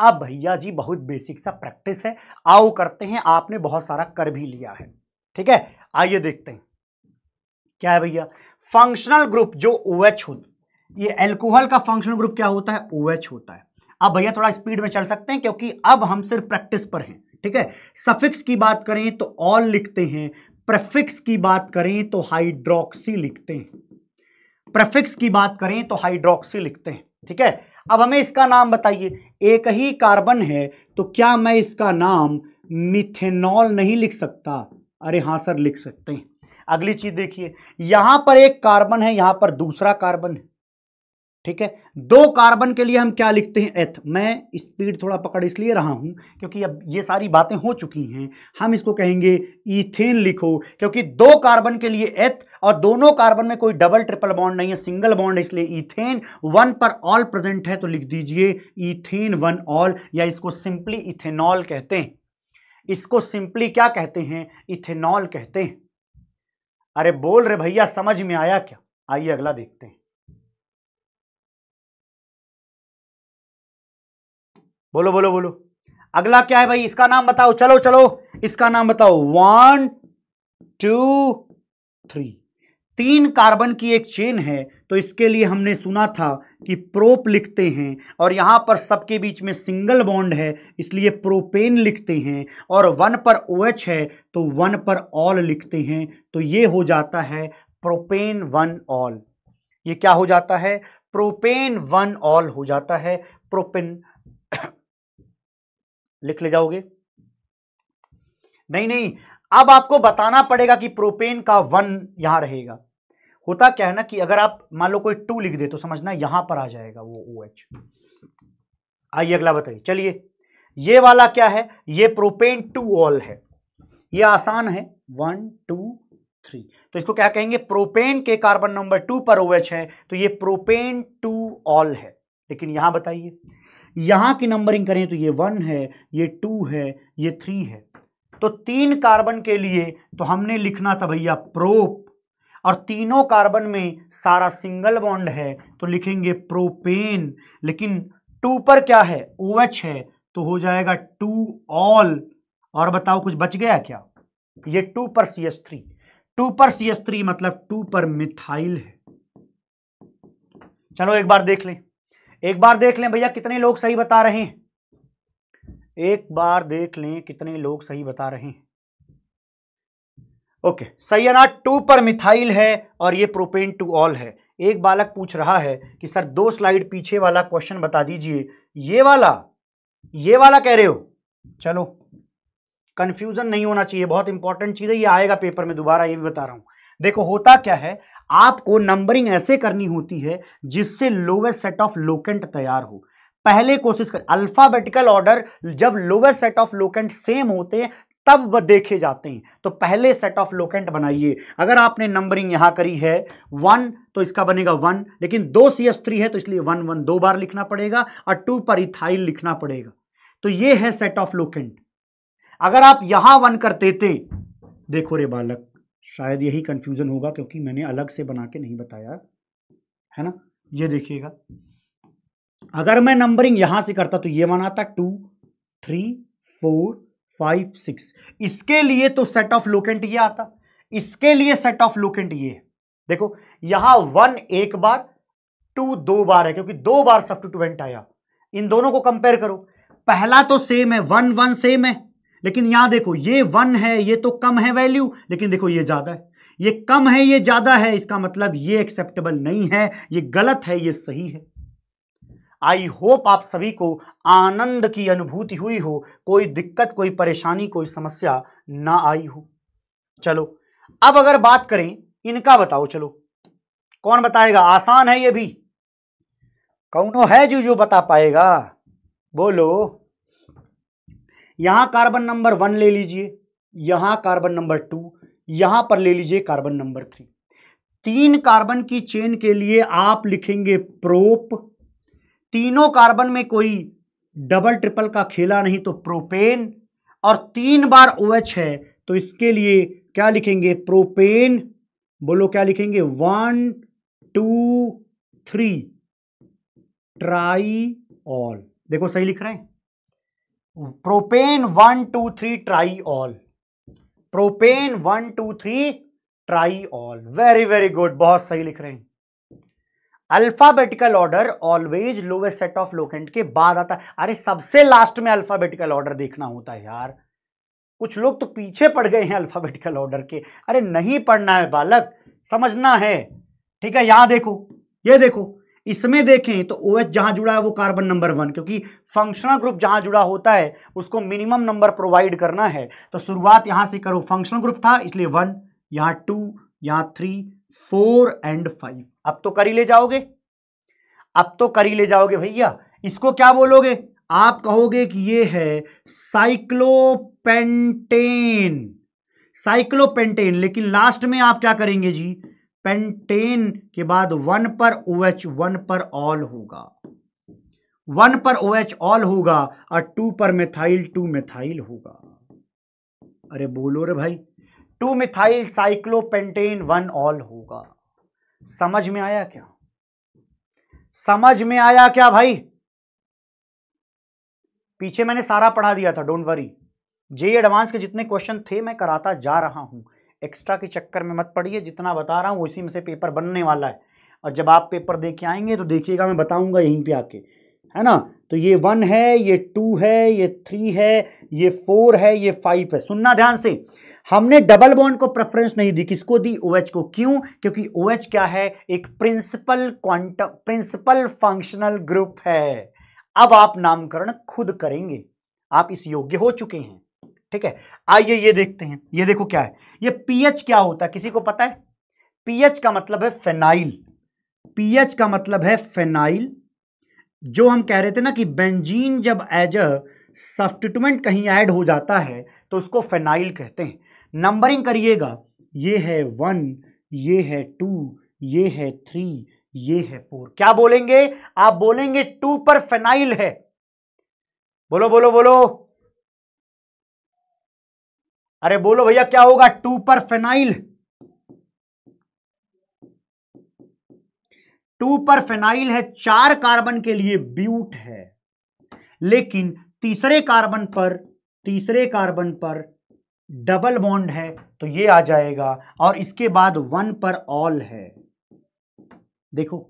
अब भैया जी बहुत बेसिक सा प्रैक्टिस है। आओ करते हैं, आपने बहुत सारा कर भी लिया है। ठीक है? आइए देखते हैं। क्या है भैया? फंक्शनल ग्रुप जो ओ OH होता, ये एल्कोहल का फंक्शनल ग्रुप क्या होता है? ओ OH होता है। अब भैया थोड़ा स्पीड में चल सकते हैं, क्योंकि अब हम सिर्फ़ प्रैक्टिस पर हैं। ठीक है? सफिक्स की बात करें तो ऑल लिखते हैं। प्रेफिक्स की बात करें तो हाइड्रोक्सी लिखते हैं। प्रेफिक्स की बात करें तो हाइड्रोक्सी लिखते हैं, ठीक है? अब हमें इसका नाम बताइए। एक ही कार्बन है तो क्या मैं इसका नाम मिथेनॉल नहीं लिख सकता? अरे हाँ सर, लिख सकते हैं। अगली चीज़ देखिए। यहाँ पर एक कार्बन है, यहाँ पर दूसरा कार्बन है। ठीक है? दो कार्बन के लिए हम क्या लिखते हैं? एथ मैं स्पीड थोड़ा पकड़ इसलिए रहा हूँ क्योंकि अब ये सारी बातें हो चुकी हैं। हम इसको कहेंगे इथेन लिखो, क्योंकि दो कार्बन के लिए एथ और दोनों कार्बन में कोई डबल ट्रिपल बॉन्ड नहीं है सिंगल बॉन्ड इसलिए इथेन वन पर ऑल प्रेजेंट है तो लिख दीजिए इथेन वन ऑल या इसको सिंपली इथेनॉल कहते हैं। इसको सिंपली क्या कहते हैं? इथेनॉल कहते हैं। अरे बोल रहे भैया, समझ में आया क्या? आइए अगला देखते हैं। बोलो बोलो बोलो। अगला क्या है भाई? इसका नाम बताओ। चलो चलो। इसका नाम बताओ। वन टू थ्री तीन कार्बन की एक चेन है तो इसके लिए हमने सुना था कि प्रोप लिखते हैं, और यहाँ पर सबके बीच में सिंगल बॉन्ड है, इसलिए प्रोपेन लिखते हैं, और वन पर ओ OH है तो वन पर ऑल लिखते हैं तो ये हो जाता है प्रोपेन वन ऑल। ये क्या हो जाता है? प्रोपेन वन ऑल हो जाता है, प्रोपेन लिख ले जाओगे? नहीं नहीं, अब आपको बताना पड़ेगा कि प्रोपेन का वन यहाँ रहेगा। होता क्या है ना कि अगर आप मान लो कोई टू लिख दे तो समझना यहाँ पर आ जाएगा वो ओ एच आइए अगला बताइए, चलिए। ये वाला क्या है? ये प्रोपेन टू ऑल है। ये आसान है। One, two, three. तो इसको क्या कहेंगे? प्रोपेन के कार्बन नंबर टू पर ओ OH है तो ये प्रोपेन टू ऑल है। लेकिन यहाँ बताइए। यहाँ की नंबरिंग करें तो ये वन है, ये टू है, ये थ्री है। तो तीन कार्बन के लिए तो हमने लिखना था भैया प्रोप और तीनों कार्बन में सारा सिंगल बॉन्ड है तो लिखेंगे प्रोपेन लेकिन टू पर क्या है? ओ OH है तो हो जाएगा टू ऑल और बताओ कुछ बच गया क्या? ये टू पर सी एस थ्री टू पर सी एस थ्री मतलब टू पर मिथाइल है। चलो एक बार देख लें। एक बार देख लें भैया, कितने लोग सही बता रहे हैं। एक बार देख लें कितने लोग सही बता रहे हैं। ओके, सही टू पर मिथाइल है और ये प्रोपेन टू ऑल है। एक बालक पूछ रहा है कि, सर, दो स्लाइड पीछे वाला क्वेश्चन बता दीजिए। ये वाला ये वाला कह रहे हो? चलो कंफ्यूजन नहीं होना चाहिए, बहुत इंपॉर्टेंट चीज़ है, ये आएगा पेपर में, दोबारा ये भी बता रहा हूँ। देखो, होता क्या है? आपको नंबरिंग ऐसे करनी होती है जिससे लोवेस्ट सेट ऑफ़ लोकेंट तैयार हो। पहले कोशिश कर अल्फाबेटिकल ऑर्डर जब lowest set of locant same होते हैं, तब वह देखे जाते हैं। तो पहले सेट ऑफ़ लोकेंट बनाइए। अगर आपने नंबरिंग यहाँ करी है वन तो इसका बनेगा वन लेकिन दो सी एस थ्री है तो इसलिए वन वन दो बार लिखना पड़ेगा, और टू पर इथाइल लिखना पड़ेगा। तो ये है सेट ऑफ़ लोकेंट अगर आप यहाँ वन करते थे देखो रे बालक शायद यही कंफ्यूजन होगा क्योंकि मैंने अलग से बना के नहीं बताया, है ना? ये देखिएगा। अगर मैं नंबरिंग यहाँ से करता तो ये वन आता two three four five six इसके लिए तो सेट ऑफ़ लोकेंट ये आता। इसके लिए सेट ऑफ़ लोकेंट ये। देखो, यहाँ वन एक बार टू दो बार है, क्योंकि दो बार सब्सटीट्यूएंट आया। इन दोनों को कंपेयर करो। पहला तो सेम है वन वन सेम है। लेकिन यहाँ देखो, ये वन है, ये तो कम है वैल्यू लेकिन देखो ये ज़्यादा है। ये कम है, ये ज़्यादा है, इसका मतलब ये एक्सेप्टेबल नहीं है, ये गलत है, ये सही है। आई होप आप सभी को आनंद की अनुभूति हुई हो, कोई दिक्कत, कोई परेशानी, कोई समस्या ना आई हो। चलो, अब अगर बात करें, इनका बताओ, चलो। कौन बताएगा? आसान है ये भी। कौनो है जो जो बता पाएगा? बोलो। यहाँ कार्बन नंबर वन ले लीजिए, यहाँ कार्बन नंबर टू यहाँ पर ले लीजिए कार्बन नंबर थ्री तीन कार्बन की चेन के लिए आप लिखेंगे प्रोप तीनों कार्बन में कोई डबल ट्रिपल का खेला नहीं तो प्रोपेन और तीन बार ओ OH है तो इसके लिए क्या लिखेंगे? प्रोपेन बोलो क्या लिखेंगे? One two three tri ol देखो सही लिख रहे हैं? Propane one, two, three tri ol propane one, two, three tri ol very very good बहुत सही लिख रहे हैं। Alphabetical order always lowest set of locant के बाद आता है। अरे, सबसे लास्ट में अल्फाबेटिकल ऑर्डर देखना होता है यार। कुछ लोग तो पीछे पड़ गए हैं अल्फाबेटिकल ऑर्डर के। अरे, नहीं पढ़ना है बालक। समझना है। ठीक है, यहाँ देखो, ये देखो। इसमें देखें तो ओ OH जहाँ जुड़ा है वो कार्बन नंबर वन क्योंकि फंक्शनल ग्रुप जहाँ जुड़ा होता है, उसको मिनिमम नंबर प्रोवाइड करना है। तो शुरुआत यहाँ से करो फंक्शनल ग्रुप था, इसलिए वन यहाँ टू यहाँ थ्री फोर एंड फाइव अब तो कर ही ले जाओगे। अब तो कर ही ले जाओगे भैया। इसको क्या बोलोगे? आप कहोगे कि ये है साइक्लोपेंटेन साइक्लोपेंटेन लेकिन लास्ट में आप क्या करेंगे जी? पेंटेन के बाद वन पर ओ एच, वन पर ऑल होगा। वन पर ओ एच ऑल होगा और टू पर मिथाइल, टू मिथाइल होगा। अरे बोलो रे भाई। Two methyl, cyclopentane, one ol होगा। समझ में आया क्या? समझ में आया क्या भाई? पीछे मैंने सारा पढ़ा दिया था, डोंट वरी। जे एडवांस के जितने क्वेश्चन थे, मैं कराता जा रहा हूँ। एक्स्ट्रा के चक्कर में मत पढ़िए जितना बता रहा हूँ उसी में से पेपर बनने वाला है। और जब आप पेपर दे के आएँगे तो देखिएगा, मैं बताऊँगा यहीं पर आके, है ना? तो ये वन है, ये टू है, ये थ्री है, ये फोर है, ये फाइव है। सुनना ध्यान से, हमने डबल बॉन्ड को प्रेफरेंस नहीं दी। किसको दी? ओ OH को। क्यों? क्योंकि ओ OH क्या है? एक principal quantum, principal functional group है। अब आप नामकरण खुद करेंगे। आप इस योग्य हो चुके हैं। ठीक है? आइए ये देखते हैं। ये देखो क्या है। ये पीएच क्या होता है? किसी को पता है? पीएच का मतलब है फेनाइल। पीएच का मतलब है फेनाइल। जो हम कह रहे थे ना कि बेंजीन जब एज अ सब्सटीट्यूमेंट कहीं ऐड हो जाता है तो उसको फेनाइल कहते हैं। नंबरिंग करिएगा। ये है वन, ये है टू, ये है थ्री, ये है फोर। क्या बोलेंगे? आप बोलेंगे टू पर फेनाइल है। बोलो बोलो बोलो। अरे बोलो भैया, क्या होगा? टू पर फेनाइल टू पर फेनाइल है, चार कार्बन के लिए ब्यूट है। लेकिन तीसरे कार्बन पर, तीसरे कार्बन पर डबल बॉन्ड है तो ये आ जाएगा, और इसके बाद वन पर ऑल है। देखो,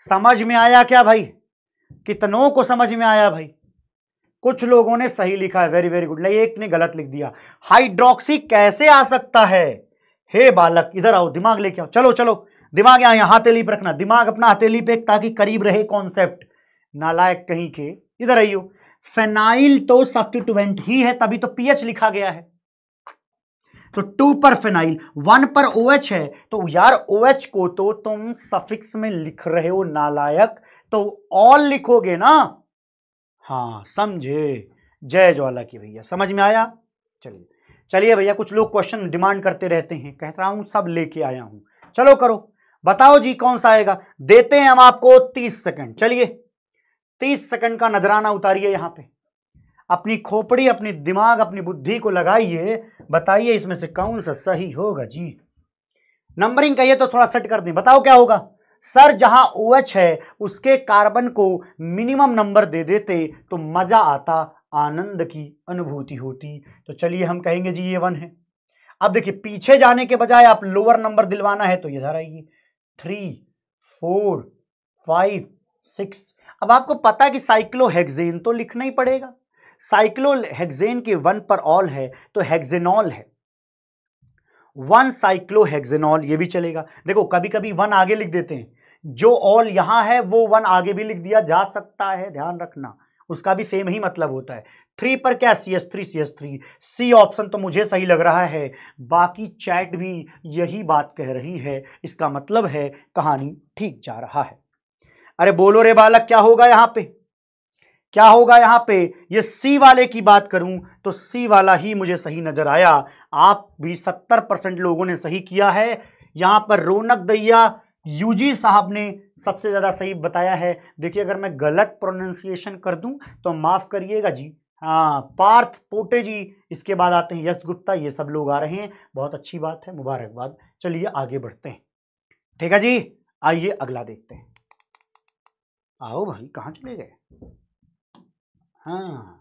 समझ में आया क्या भाई? कितनों को समझ में आया भाई? कुछ लोगों ने सही लिखा है वेरी वेरी गुड नहीं, एक ने गलत लिख दिया। हाइड्रोक्सी कैसे आ सकता है? हे बालक, इधर आओ, दिमाग लेके आओ। चलो चलो, दिमाग यहाँ यहाँ हथेली पे रखना। दिमाग अपना हथेली पे, ताकि करीब रहे कॉन्सेप्ट नालायक कहीं के, इधर आइयो। फेनाइल तो सब्सटीट्यूएंट ही है, तभी तो पीएच लिखा गया है। तो टू पर फेनाइल वन पर ओ OH है। तो यार ओ OH को तो तुम सफिक्स में लिख रहे हो, नालायक। तो ऑल लिखोगे ना हाँ समझे। जय ज्वाला की भैया। समझ में आया? चलिए। चलिए भैया, कुछ लोग क्वेश्चन डिमांड करते रहते हैं। कह रहा हूँ, सब लेके आया हूँ। चलो करो। बताओ जी, कौन सा आएगा? देते हैं हम आपको तीस सेकंड चलिए। तीस सेकंड का नजराना उतारिए यहाँ पे। अपनी खोपड़ी, अपनी दिमाग, अपनी बुद्धि को लगाइए। बताइए इसमें से कौन सा सही होगा? जी। नंबरिंग कहिए तो थोड़ा सेट कर दें। बताओ क्या होगा? सर, जहाँ ओ OH है, उसके कार्बन को मिनिमम नंबर दे देते तो मज़ा आता, आनंद की अनुभूति होती। तो चलिए हम कहेंगे जी ये वन है। अब देखिए, पीछे जाने के बजाय आप लोअर नंबर दिलवाना है तो इधर आइए। थ्री फोर फाइव सिक्स अब आपको पता कि साइक्लोहेक्सेन तो लिखना ही पड़ेगा। साइक्लोहेक्सेन के वन पर ऑल है तो हेक्सेनॉल है। वन साइक्लोहेक्सेनॉल ये भी चलेगा। देखो कभी कभी वन आगे लिख देते हैं। जो ऑल यहाँ है, वो वन आगे भी लिख दिया जा सकता है, ध्यान रखना। उसका भी सेम ही मतलब होता है। थ्री पर क्या? C S three C S three C option तो मुझे सही लग रहा है। बाकी चैट भी यही बात कह रही है। इसका मतलब है, कहानी ठीक जा रहा है। अरे बोलो रे बालक, क्या होगा यहाँ पे? क्या होगा यहाँ पे? ये सी वाले की बात करूँ तो सी वाला ही मुझे सही नज़र आया। आप भी सत्तर परसेंट लोगों ने सही किया है। यहाँ पर रौनक दैया, यूजी साहब ने सबसे ज़्यादा सही बताया है। देखिए, अगर मैं गलत प्रोनाउंसिएशन कर दूँ तो माफ़ करिएगा जी। हाँ पार्थ पोटे जी, इसके बाद आते हैं यश गुप्ता, ये सब लोग आ रहे हैं। बहुत अच्छी बात है, मुबारकबाद। चलिए, आगे बढ़ते हैं। ठीक है जी, आइए, अगला देखते हैं। आओ भाई, कहाँ चले गए? हाँ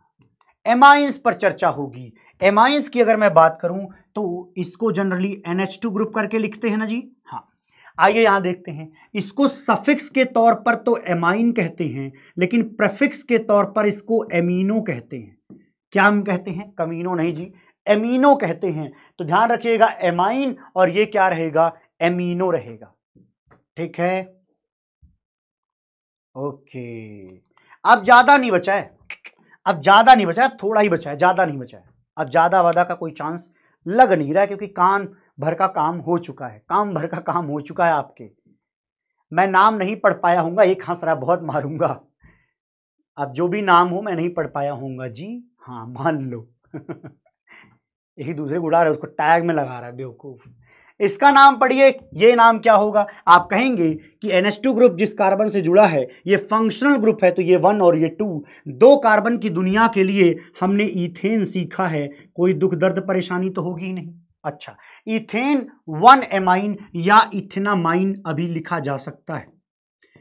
एमाइंस पर चर्चा होगी। एमाइंस की अगर मैं बात करूँ तो इसको जनरली NH2 ग्रुप करके लिखते हैं ना जी? हाँ। आइए यहाँ देखते हैं। इसको सफिक्स के तौर पर तो एमाइन कहते हैं, लेकिन प्रेफिक्स के तौर पर इसको एमिनो कहते हैं। क्या हम कहते हैं? कमीनो नहीं जी। एमिनो कहते हैं। तो ध्यान रखिएगा एमाइन और ये क्या रहेगा? एमीनो रहेगा। ठीक है? ओके। अब ज़्यादा नहीं बचा है। अब ज़्यादा नहीं बचा है थोड़ा ही बचा है, ज़्यादा नहीं बचा है। अब ज़्यादा वादा का कोई चांस लग नहीं रहा है, क्योंकि कान भर का काम हो चुका है। काम भर का काम हो चुका है आपके। मैं नाम नहीं पढ़ पाया हूँगा, एक हंस रहा बहुत मारूँगा। अब जो भी नाम हो, मैं नहीं पढ़ पाया हूँगा। जी हाँ मान लो। यही दूसरे उड़ा है, उसको टैग में लगा रहा है, बेवकूफ़। इसका नाम पढ़िए, ये नाम क्या होगा? आप कहेंगे कि NH2 ग्रुप जिस कार्बन से जुड़ा है, ये फंक्शनल ग्रुप है तो ये वन और ये टू दो कार्बन की दुनिया के लिए हमने इथेन सीखा है, कोई दुख दर्द परेशानी तो होगी ही नहीं। अच्छा इथेन वन एमाइन या इथेनामाइन अभी लिखा जा सकता है,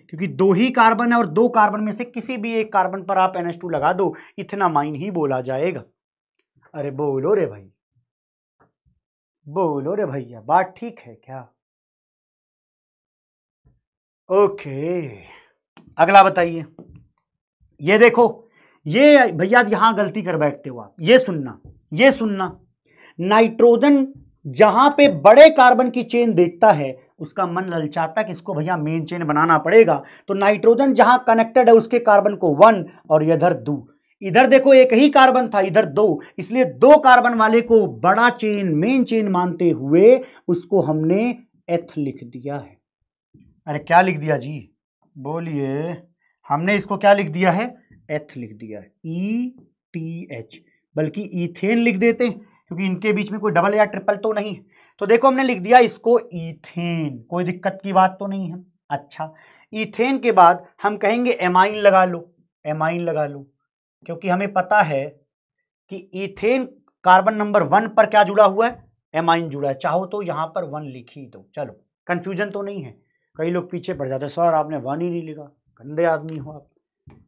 क्योंकि दो ही कार्बन है और दो कार्बन में से किसी भी एक कार्बन पर आप NH2 लगा दो इथेनामाइन ही बोला जाएगा। अरे बोलो रे भाई। बोलो रे भैया, बात ठीक है क्या? ओके, अगला बताइए। ये देखो, ये भैया यहाँ गलती कर बैठते हो आप, ये सुनना ये सुनना। नाइट्रोजन जहाँ पे बड़े कार्बन की चेन देखता है, उसका मन ललचाता कि इसको भैया मेन चेन बनाना पड़ेगा। तो नाइट्रोजन जहाँ कनेक्टेड है, उसके कार्बन को वन और इधर दो। इधर देखो, एक ही कार्बन था, इधर दो। इसलिए दो कार्बन वाले को बड़ा चेन, मेन चेन मानते हुए उसको हमने एथ लिख दिया है। अरे, क्या लिख दिया जी? बोलिए, हमने इसको क्या लिख दिया है? एथ लिख दिया है। ई टी एच बल्कि इथेन लिख देते हैं, क्योंकि इनके बीच में कोई डबल या ट्रिपल तो नहीं। तो देखो, हमने लिख दिया इसको इथेन कोई दिक्कत की बात तो नहीं है। अच्छा इथेन के बाद हम कहेंगे एमाइन लगा लो। एमाइन लगा लो। क्योंकि हमें पता है कि इथेन कार्बन नंबर वन पर क्या जुड़ा हुआ है? एमाइन जुड़ा है। चाहो तो यहाँ पर वन लिख ही दो। चलो कंफ्यूजन तो नहीं है। कई लोग पीछे पड़ जाते सर आपने वन ही नहीं लिखा। गंदे आदमी हो आप।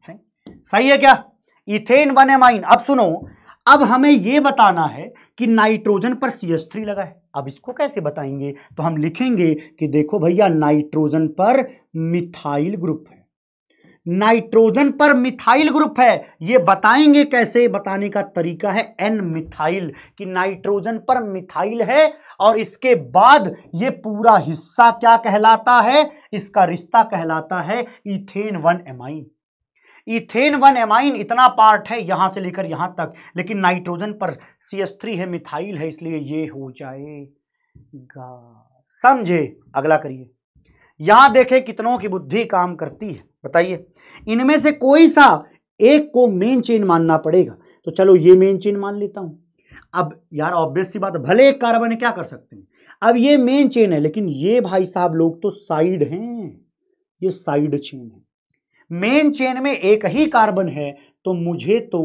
है? सही है क्या? इथेन वन एमाइन अब सुनो, अब हमें यह बताना है कि नाइट्रोजन पर सी एस थ्री लगा है। अब इसको कैसे बताएँगे? तो हम लिखेंगे कि देखो भैया नाइट्रोजन पर मिथाइल ग्रुप है। नाइट्रोजन पर मिथाइल ग्रुप है। ये बताएँगे कैसे? बताने का तरीका है एन मिथाइल, कि नाइट्रोजन पर मिथाइल है और इसके बाद ये पूरा हिस्सा क्या कहलाता है? इसका रिश्ता कहलाता है ethane one amine ethane one amine इतना पार्ट है यहाँ से लेकर यहाँ तक, लेकिन नाइट्रोजन पर सी एस थ्री है, मिथाइल है, इसलिए ये हो जाएगा। समझे? अगला करिए। यहाँ देखे कितनों की बुद्धि काम करती है। बताइए, इनमें से कोई सा एक को मेन चेन मानना पड़ेगा। तो चलो ये मेन चेन मान लेता हूँ। अब यार ऑब्वियस सी बात भले एक कार्बन क्या कर सकते हैं? अब ये मेन चेन है, लेकिन ये भाई साहब लोग तो साइड हैं। ये साइड चेन है। मेन चेन में एक ही कार्बन है तो मुझे तो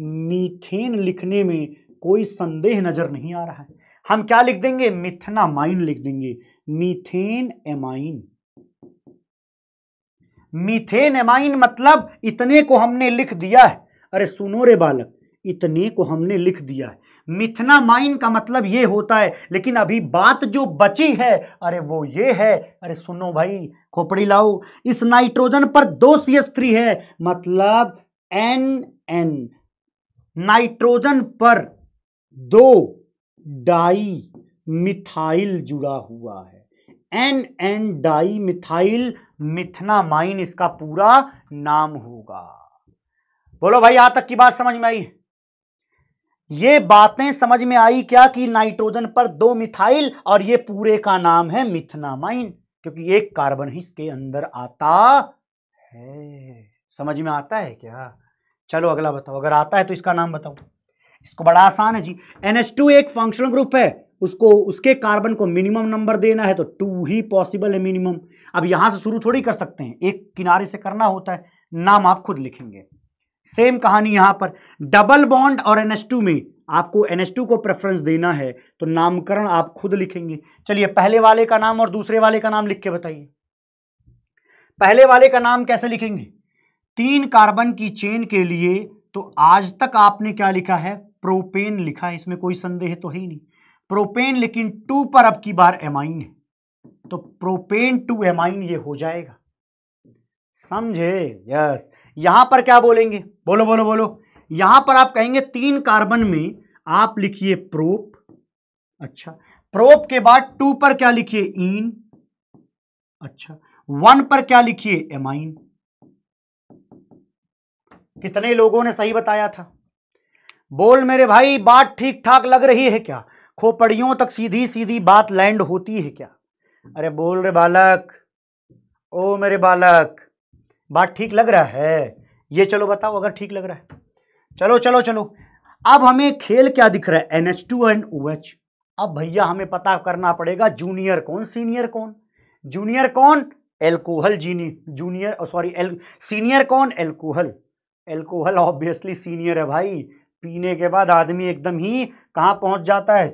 मीथेन लिखने में कोई संदेह नज़र नहीं आ रहा है। हम क्या लिख देंगे? मिथनामाइन लिख देंगे। मीथेन एमाइन मीथेन एमाइन मतलब इतने को हमने लिख दिया है। अरे सुनो रे बालक, इतने को हमने लिख दिया है। मिथनामाइन का मतलब ये होता है, लेकिन अभी बात जो बची है, अरे वो ये है। अरे सुनो भाई, खोपड़ी लाओ। इस नाइट्रोजन पर दो सी एस थ्री है मतलब एन एन नाइट्रोजन पर दो डाई मिथाइल जुड़ा हुआ है। N N di methyl methanamine इसका पूरा नाम होगा। बोलो भाई, यहाँ तक की बात समझ में आई? ये बातें समझ में आई क्या कि नाइट्रोजन पर दो मिथाइल और ये पूरे का नाम है मिथनामाइन क्योंकि एक कार्बन ही इसके अंदर आता है। समझ में आता है क्या? चलो अगला बताओ। अगर आता है तो इसका नाम बताओ। इसको बड़ा आसान है जी। NH2 एक फंक्शनल ग्रुप है। उसको, उसके कार्बन को मिनिमम नंबर देना है तो टू ही पॉसिबल है मिनिमम अब यहाँ से शुरू थोड़ी कर सकते हैं। एक किनारे से करना होता है। नाम आप खुद लिखेंगे। सेम कहानी यहाँ पर। डबल बॉन्ड और NH2 में आपको NH2 को प्रेफरेंस देना है तो नामकरण आप खुद लिखेंगे। चलिए, पहले वाले का नाम और दूसरे वाले का नाम लिख के बताइए। पहले वाले का नाम कैसे लिखेंगे? तीन कार्बन की चेन के लिए तो आज तक आपने क्या लिखा है? प्रोपेन लिखा है। इसमें कोई संदेह तो है ही नहीं। प्रोपेन लेकिन टू पर अब की बार एमाइन है। तो प्रोपेन टू एमाइन ये हो जाएगा। समझे? यस यहाँ पर क्या बोलेंगे? बोलो बोलो बोलो। यहाँ पर आप कहेंगे तीन कार्बन में आप लिखिए प्रोप। अच्छा। प्रोप के बाद टू पर क्या लिखिए? इन। अच्छा। वन पर क्या लिखिए? एमाइन कितने लोगों ने सही बताया था? बोल मेरे भाई, बात ठीक ठाक लग रही है क्या? खोपड़ियों तक सीधी सीधी बात लैंड होती है क्या? अरे बोल रे बालक। ओ मेरे बालक, बात ठीक लग रहा है? ये चलो बताओ, अगर ठीक लग रहा है। चलो चलो चलो। अब हमें खेल क्या दिख रहा है? N H two and O H अब भैया हमें पता करना पड़ेगा जूनियर कौन सीनियर कौन? जूनियर कौन? एल्कोहल जीनी जूनियर सॉरी एल सीनियर कौन? एल्कोहल एल्कोहल ऑब्वियसली सीनियर है भाई। पीने के बाद आदमी एकदम ही कहाँ पहुँच जाता है?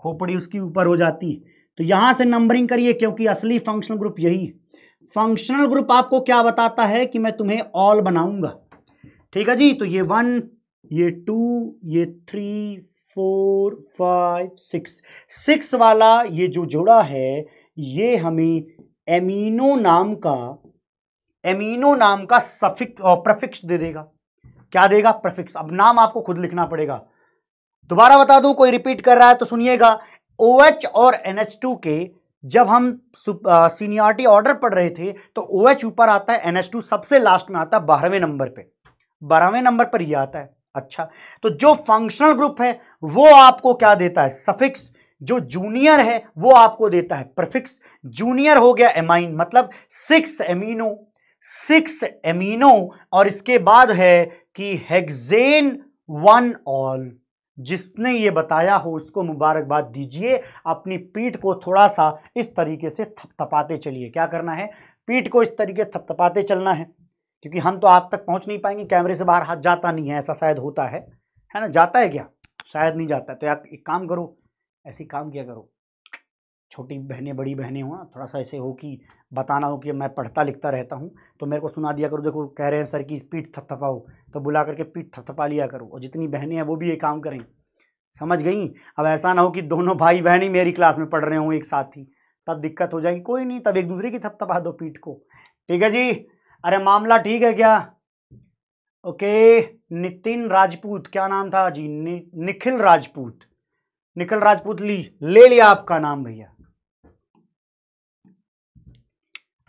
खोपड़ी उसकी ऊपर हो जाती तो यहाँ से नंबरिंग करिए, क्योंकि असली फंक्शनल ग्रुप यही है। फंक्शनल ग्रुप आपको क्या बताता है कि मैं तुम्हें ऑल बनाऊँगा। ठीक है जी? तो ये वन ये टू ये three four five six six वाला ये जो जोड़ा है, ये हमें एमिनो नाम का एमिनो नाम का सफिक प्रफिक्स दे देगा। क्या देगा? प्रफिक्स अब नाम आपको खुद लिखना पड़ेगा। दोबारा बता दूँ, कोई रिपीट कर रहा है तो सुनिएगा। ओ OH और NH2 के जब हम सीनियरिटी ऑर्डर पढ़ रहे थे तो ओ OH ऊपर आता है NH2 सबसे लास्ट में आता है, बारहवें नंबर पे। बारहवें नंबर पर यह आता है। अच्छा तो जो फंक्शनल ग्रुप है, वो आपको क्या देता है? सफिक्स जो जूनियर है, वो आपको देता है प्रफिक्स जूनियर हो गया एमाइन मतलब सिक्स एमिनो सिक्स एमिनो और इसके बाद है कि हेक्सेन वन ऑल जिसने ये बताया हो उसको मुबारकबाद दीजिए। अपनी पीठ को थोड़ा सा इस तरीके से थपथपाते चलिए। क्या करना है? पीठ को इस तरीके से थपथपाते चलना है। क्योंकि हम तो आप तक पहुँच नहीं पाएँगे, कैमरे से बाहर हाथ जाता नहीं है, ऐसा शायद होता है। है ना? जाता है क्या? शायद नहीं जाता तो आप एक काम करो, ऐसी काम किया करो। छोटी बहनें बड़ी बहनें हो थोड़ा सा ऐसे हो कि बताना हो कि मैं पढ़ता लिखता रहता हूँ तो मेरे को सुना दिया करो देखो कह रहे हैं सर की पीठ थपथपाओ तो बुला करके पीठ थपथपा लिया करो और जितनी बहनें हैं वो भी ये काम करें। समझ गई? अब ऐसा ना हो कि दोनों भाई बहन ही मेरी क्लास में पढ़ रहे हों एक साथ ही तब दिक्कत हो जाएगी। कोई नहीं तब एक दूसरे की थपथपा दो पीठ को। ठीक है जी? अरे मामला ठीक है क्या? ओके नितिन राजपूत क्या नाम था? जी नि, निखिल राजपूत। निखिल राजपूत ली ले लिया आपका नाम भैया।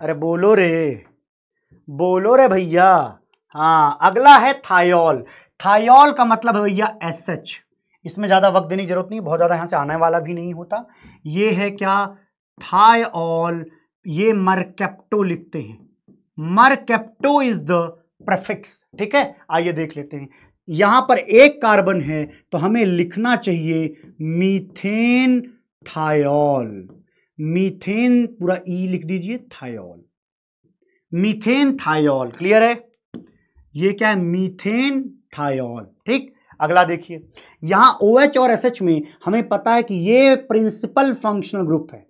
अरे बोलो रे। बोलो रे भैया। हाँ अगला है थायोल। थायोल का मतलब है भैया एस एच इसमें ज़्यादा वक्त देने की ज़रूरत नहीं, बहुत ज़्यादा यहाँ से आने वाला भी नहीं होता। ये है क्या? थायोल, ये मरकेप्टो लिखते हैं। Mercapto is the prefix. ठीक है? आइए देख लेते हैं। यहाँ पर एक कार्बन है तो हमें लिखना चाहिए मीथेन थायोल। मीथेन, पूरा ई लिख दीजिए थायोल मीथेन थायोल क्लियर है? ये क्या है? मीथेन थायोल ठीक? अगला देखिए। यहाँ ओ OH और एस एच में हमें पता है कि ये प्रिंसिपल फंक्शनल ग्रुप है।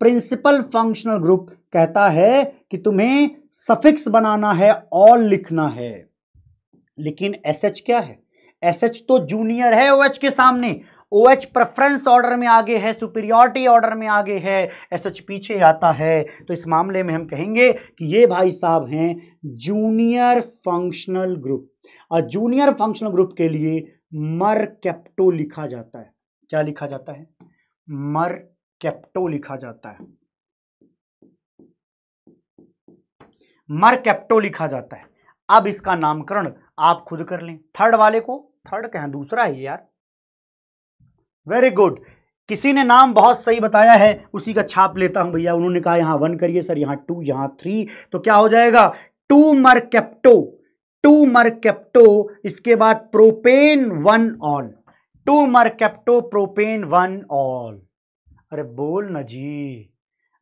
प्रिंसिपल फंक्शनल ग्रुप कहता है कि तुम्हें सफिक्स बनाना है ऑल लिखना है। लेकिन एस एच क्या है? एस एच तो जूनियर है ओ OH के सामने। ओ एच प्रेफरेंस ऑर्डर में आगे है सुपीरियोरिटी ऑर्डर में आगे है एस एच पीछे आता है। तो इस मामले में हम कहेंगे कि ये भाई साहब हैं जूनियर फंक्शनल ग्रुप और जूनियर फंक्शनल ग्रुप के लिए मर कैप्टो लिखा जाता है। क्या लिखा जाता है? मर कैप्टो लिखा जाता है। मर कैप्टो लिखा जाता है। अब इसका नामकरण आप खुद कर लें। थर्ड वाले को थर्ड कहें, दूसरा है यार। वेरी गुड किसी ने नाम बहुत सही बताया है, उसी का छाप लेता हूँ भैया। उन्होंने कहा, यहाँ वन करिए सर, यहाँ टू यहाँ थ्री तो क्या हो जाएगा? टू मर कैप्टो टू मर कैप्टो इसके बाद प्रोपेन वन ऑल टू मर कैप्टो प्रोपेन वन ऑल अरे बोल न जी।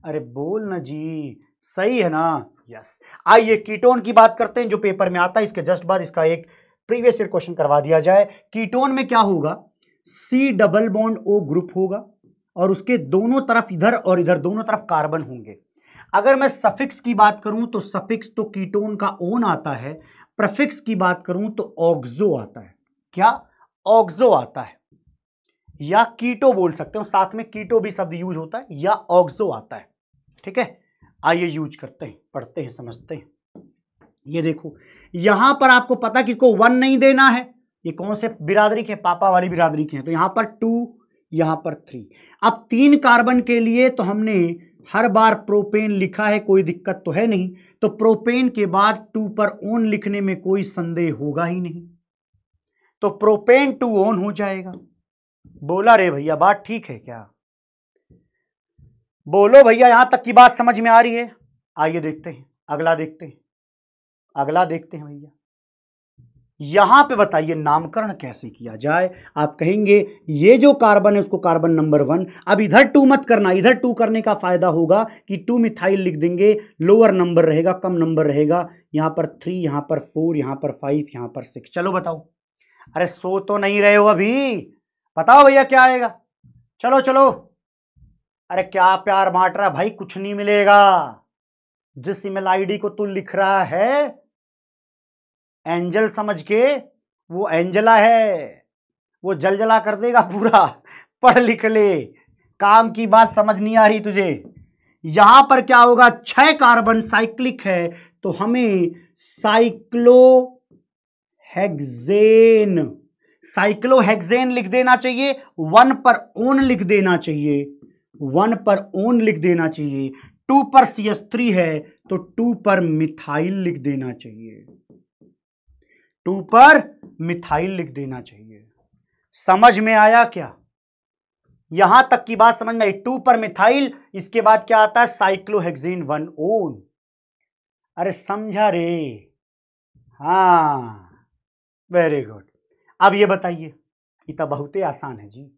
अरे बोल न जी। सही है ना? यस आइए कीटोन की बात करते हैं, जो पेपर में आता है, इसके जस्ट बाद इसका एक प्रीवियस ईयर क्वेश्चन करवा दिया जाए। कीटोन में क्या होगा? C double bond O group होगा और उसके दोनों तरफ़ इधर और इधर दोनों तरफ़ कार्बन होंगे। अगर मैं सफिक्स की बात करूँ तो सफिक्स तो कीटोन का ओन आता है प्रफिक्स की बात करूँ तो ऑक्सो आता है। क्या? ऑक्सो आता है। या कीटो बोल सकते हो साथ में कीटो भी शब्द यूज़ होता है, या ऑक्सो आता है। ठीक है? आइए यूज़ करते हैं, पढ़ते हैं, समझते हैं। ये देखो, यहाँ पर आपको पता कि को वन नहीं देना है। ये कौन से बिरादरी के पापा वाली बिरादरी के हैं। तो यहाँ पर टू यहाँ पर थ्री अब तीन कार्बन के लिए तो हमने हर बार प्रोपेन लिखा है, कोई दिक्कत तो है नहीं। तो प्रोपेन के बाद टू पर ओन लिखने में कोई संदेह होगा ही नहीं। तो प्रोपेन टू ओन हो जाएगा। बोला रे भैया, बात ठीक है क्या? बोलो, भैया, यहाँ तक की बात समझ में आ रही है। आइए देखते हैं। अगला देखते हैं। अगला देखते हैं, भैया। यहाँ पे बताइए नामकरण कैसे किया जाए? आप कहेंगे, ये जो कार्बन है, उसको कार्बन नंबर वन. अब इधर टू मत करना, इधर टू करने का फ़ायदा होगा कि टू मिथाइल लिख देंगे, लोअर नंबर रहेगा, कम नंबर रहेगा। यहाँ पर थ्री, यहाँ पर फोर, यहाँ पर फाइव, यहाँ पर सिक्स। चलो बताओ। अरे सो तो नहीं रहे हो अभी। बताओ भैया क्या आएगा? चलो चलो। अरे क्या प्यार बांट रहा भाई कुछ नहीं मिलेगा। जिस ईमेल आईडी को तू लिख रहा है एंजल समझ के वो एंजला है, वो जल जला कर देगा पूरा, पढ़ लिख ले। काम की बात समझ नहीं आ रही तुझे। यहाँ पर क्या होगा? छह कार्बन साइक्लिक है तो हमें साइक्लो हेक्सेन साइक्लोहेक्सेन लिख देना चाहिए, वन पर ओन लिख देना चाहिए, वन पर ओन लिख देना चाहिए, टू पर सी एस थ्री है तो टू पर मिथाइल लिख देना चाहिए। टू पर मिथाइल लिख देना चाहिए। समझ में आया क्या? यहाँ तक की बात समझ में आई। टू पर मिथाइल, इसके बाद क्या आता है? साइक्लोहेक्सिन वन ओन अरे समझा रे। हाँ वेरी गुड अब ये बताइए इतना बहुत ही आसान है जी।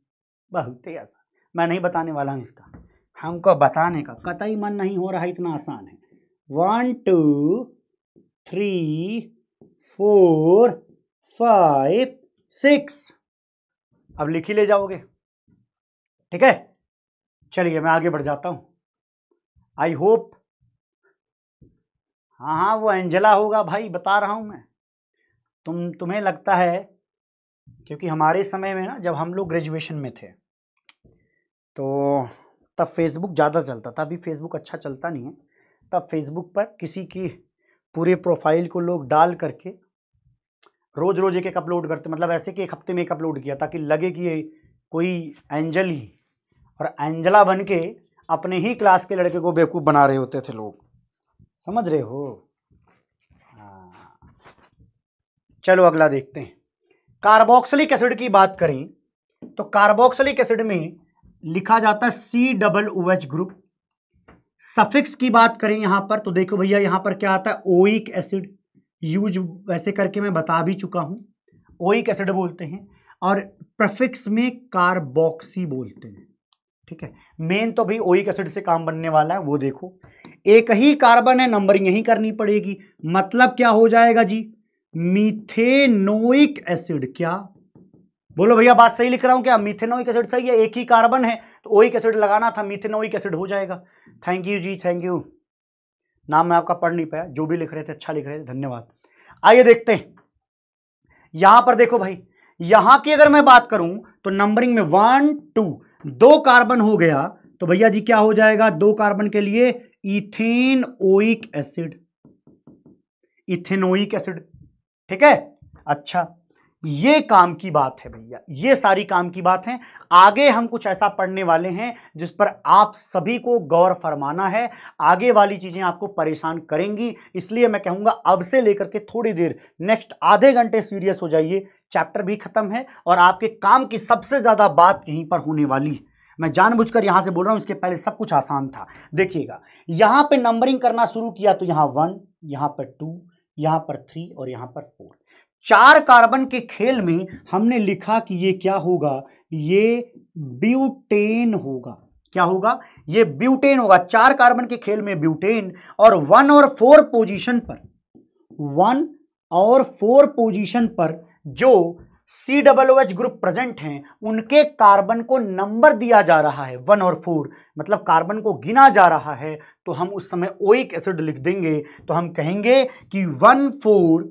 बहुत ही आसान। मैं नहीं बताने वाला हूँ इसका। हमको बताने का कतई मन नहीं हो रहा, इतना आसान है। One two three four, five, six. अब लिख ही ले जाओगे। ठीक है? चलिए, मैं आगे बढ़ जाता हूँ। आई होप हाँ हाँ वो एंजला होगा भाई, बता रहा हूँ मैं। तुम, तुम्हें लगता है, क्योंकि हमारे समय में ना, जब हम लोग ग्रेजुएशन में थे तो तब फेसबुक ज़्यादा चलता था। अभी फेसबुक अच्छा चलता नहीं है। तब फेसबुक पर किसी की पूरे प्रोफ़ाइल को लोग डाल करके रोज़ रोज़ एक एक अपलोड करते मतलब ऐसे कि एक हफ़्ते में एक अपलोड किया, ताकि लगे कि ये कोई एंजल ही और एंजला बन के अपने ही क्लास के लड़के को बेवकूफ़ बना रहे होते थे लोग। समझ रहे हो? हाँ। चलो अगला देखते हैं। कार्बोक्सलिक एसिड की बात करें तो कार्बोक्सलिक एसिड में लिखा जाता है C double O H group suffix की बात करें यहाँ पर तो देखो भैया यहाँ पर क्या आता है? ओइक एसिड यूज़ वैसे करके मैं बता भी चुका हूँ। ओइक एसिड बोलते हैं और प्रफिक्स में कार्बोक्सी बोलते हैं। ठीक है? मेन तो भाई ओइक एसिड से काम बनने वाला है, वो देखो। एक ही कार्बन है नंबरिंग यही करनी पड़ेगी। मतलब क्या हो जाएगा जी? मीथेनोइक एसिड क्या? बोलो भैया, बात सही लिख रहा हूँ क्या? मिथेनोइक एसिड सही है? एक ही कार्बन है? तो ओइक एसिड लगाना था मिथेनोइक एसिड हो जाएगा। थैंक यू जी थैंक यू नाम मैं आपका पढ़ नहीं पाया, जो भी लिख रहे थे अच्छा लिख रहे थे, धन्यवाद। आइए देखते हैं। यहाँ पर देखो भाई, यहाँ की अगर मैं बात करूँ तो नंबरिंग में वन टू दो कार्बन हो गया तो भैया जी क्या हो जाएगा? दो कार्बन के लिए ethane oic acid ethanoic acid ठीक है? अच्छा। ये काम की बात है भैया, ये सारी काम की बात है। आगे हम कुछ ऐसा पढ़ने वाले हैं जिस पर आप सभी को गौर फरमाना है। आगे वाली चीज़ें आपको परेशान करेंगी, इसलिए मैं कहूँगा अब से लेकर के थोड़ी देर, नेक्स्ट आधे घंटे सीरियस हो जाइए, चैप्टर भी खत्म है और आपके काम की सबसे ज़्यादा बात यहीं पर होने वाली है। मैं जानबूझकर यहाँ से बोल रहा हूँ, इसके पहले सब कुछ आसान था। देखिएगा, यहाँ पे नंबरिंग करना शुरू किया तो यहाँ वन, यहाँ पर टू, यहाँ पर थ्री और यहाँ पर फोर। चार कार्बन के खेल में हमने लिखा कि ये क्या होगा? ये ब्यूटेन होगा। क्या होगा? ये ब्यूटेन होगा। चार कार्बन के खेल में ब्यूटेन और वन और फोर पोजीशन पर। वन और फोर पोजीशन पर जो C double H group present हैं, उनके कार्बन को नंबर दिया जा रहा है, वन और फोर। मतलब कार्बन को गिना जा रहा है तो हम उस समय ओइक एसिड लिख देंगे तो हम कहेंगे कि वन फोर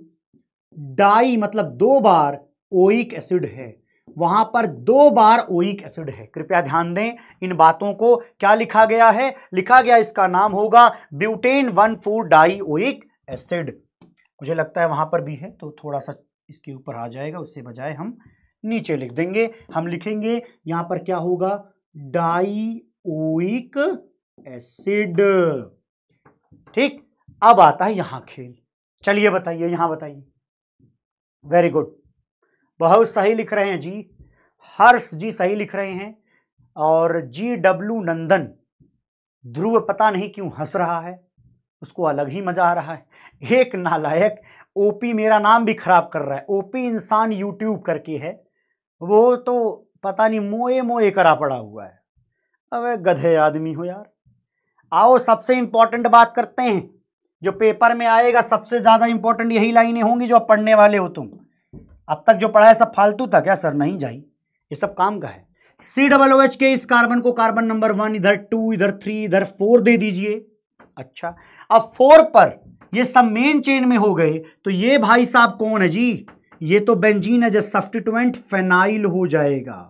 डाई मतलब दो बार ओइक एसिड है। वहाँ पर दो बार ओइक एसिड है। कृपया ध्यान दें, इन बातों को क्या लिखा गया है? लिखा गया इसका नाम होगा butane one four di oic acid. मुझे लगता है वहाँ पर भी है तो थोड़ा सा इसके ऊपर आ जाएगा, उससे बजाय हम नीचे लिख देंगे। हम लिखेंगे यहाँ पर क्या होगा? Di oic acid. ठीक, अब आता है यहाँ खेल। चलिए बताइए, यहाँ बताइए। Very good. बहुत सही लिख रहे हैं जी। हर्ष जी सही लिख रहे हैं और जी डब्ल्यू नंदन, ध्रुव पता नहीं क्यों हंस रहा है, उसको अलग ही मज़ा आ रहा है। एक नालायक, ओपी मेरा नाम भी खराब कर रहा है। ओपी इंसान यूट्यूब करके है, वो तो पता नहीं मोए मोए करा पड़ा हुआ है। अब गधे आदमी हो यार। आओ सबसे इंपॉर्टेंट बात करते हैं। जो पेपर में आएगा, सबसे ज़्यादा इंपॉर्टेंट यही लाइनें होंगी जो आप पढ़ने वाले हो तुम। अब तक जो पढ़ा है, सब फालतू था क्या सर नहीं जाई। ये सब काम का है। सी डबल ओ एच के इस कार्बन को कार्बन नंबर वन इधर टू इधर थ्री इधर फोर दे दीजिए। अच्छा अब फोर पर ये सब मेन चेन में हो गए तो ये भाई साहब कौन है जी? ये तो बेंजीन है, जो सब्सटीट्यूएंट फेनाइल हो जाएगा।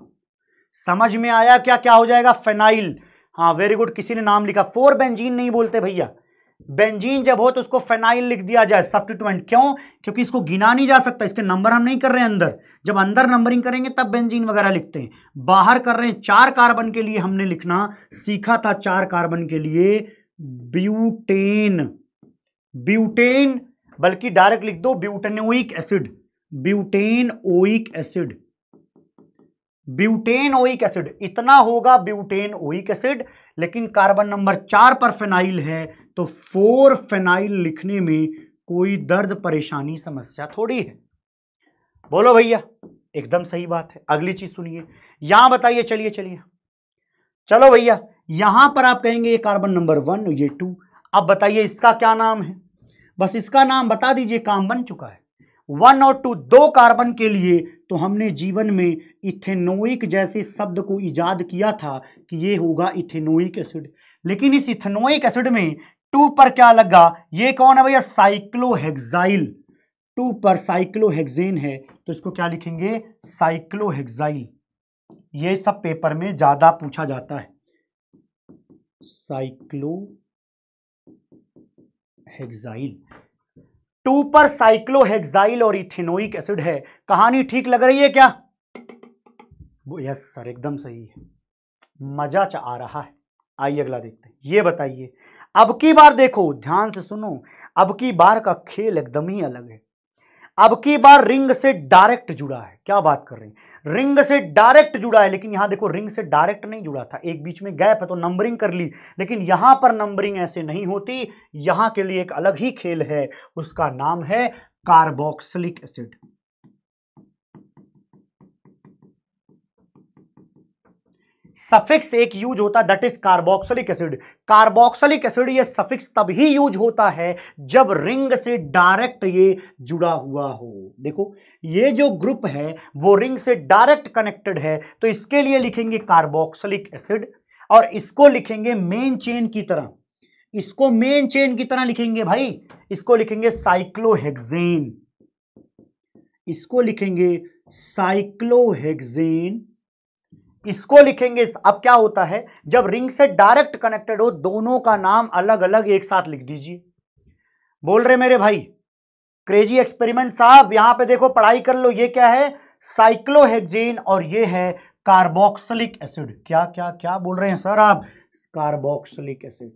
समझ में आया क्या क्या हो जाएगा? फेनाइल हाँ वेरी गुड किसी ने नाम लिखा। फोर बेंजीन नहीं बोलते भैया। बेंजीन जब हो तो उसको फेनाइल लिख दिया जाए सब्सटीट्यूएंट क्यों? क्योंकि इसको गिना नहीं जा सकता, इसके नंबर हम नहीं कर रहे हैं अंदर। जब अंदर नंबरिंग करेंगे, तब बेंजीन वगैरह लिखते हैं। बाहर कर रहे हैं चार कार्बन के लिए हमने लिखना, सीखा था चार कार्बन के लिए ब्यूटेन ब्यूटेन बल्कि डायरेक्ट लिख दो butanoic acid butane oic acid butane oic acid इतना होगा ब्यूटेन ओइक एसिड लेकिन कार्बन नंबर चार पर फेनाइल है तो फोर फेनाइल लिखने में कोई दर्द परेशानी समस्या थोड़ी है। बोलो भैया, एकदम सही बात है। अगली चीज़ सुनिए। यहाँ बताइए, चलिए चलिए। चलो भैया, यहाँ पर आप कहेंगे ये कार्बन नंबर वन, ये टू। अब बताइए, इसका क्या नाम है? बस इसका नाम बता दीजिए, काम बन चुका है। वन और टू, दो कार्बन के लिए तो हमने जीवन में इथेनोइक जैसे शब्द को ईजाद किया था कि ये होगा इथेनोइक एसिड। लेकिन इस इथेनोइक एसिड में टू पर क्या लगा? ये कौन है भैया? साइक्लोहेक्साइल। टू पर साइक्लोहेक्सेन है तो इसको क्या लिखेंगे? साइक्लोहेक्साइल। ये सब पेपर में ज़्यादा पूछा जाता है। साइक्लो हेक्साइल टू पर साइक्लोहेक्साइल और इथेनोइक एसिड है। कहानी ठीक लग रही है क्या? यस सर, एकदम सही है। मज़ा आ रहा है। आइए अगला देखते हैं। ये बताइए अब की बार देखो, ध्यान से सुनो, अब की बार का खेल एकदम ही अलग है। अब की बार रिंग से डायरेक्ट जुड़ा है, क्या बात कर रहे हैं? रिंग से डायरेक्ट जुड़ा है, लेकिन यहाँ देखो, रिंग से डायरेक्ट नहीं जुड़ा था। एक बीच में गैप है तो नंबरिंग कर ली, लेकिन यहाँ पर नंबरिंग ऐसे नहीं होती। यहाँ के लिए एक अलग ही खेल है, उसका नाम है कार्बोक्सिलिक एसिड। सफिक्स एक यूज़ होता है that is carboxylic acid carboxylic acid ये सफिक्स तभी यूज़ होता है जब रिंग से डायरेक्ट ये जुड़ा हुआ हो। देखो, ये जो ग्रुप है, वो रिंग से डायरेक्ट कनेक्टेड है तो इसके लिए लिखेंगे कार्बोक्सिलिक एसिड और इसको लिखेंगे मेन चेन की तरह। इसको मेन चेन की तरह लिखेंगे भाई। इसको लिखेंगे साइक्लोहेक्सेन इसको लिखेंगे साइक्लोहेक्सेन इसको लिखेंगे, अब क्या होता है? जब रिंग से डायरेक्ट कनेक्टेड हो, दोनों का नाम अलग अलग एक साथ लिख दीजिए। बोल रहे मेरे भाई क्रेजी एक्सपेरिमेंट साहब, यहाँ पे देखो, पढ़ाई कर लो, ये क्या है? साइक्लोहेक्जेन और ये है कार्बोक्सिलिक एसिड क्या क्या क्या बोल रहे हैं सर आप? कार्बोक्सिलिक एसिड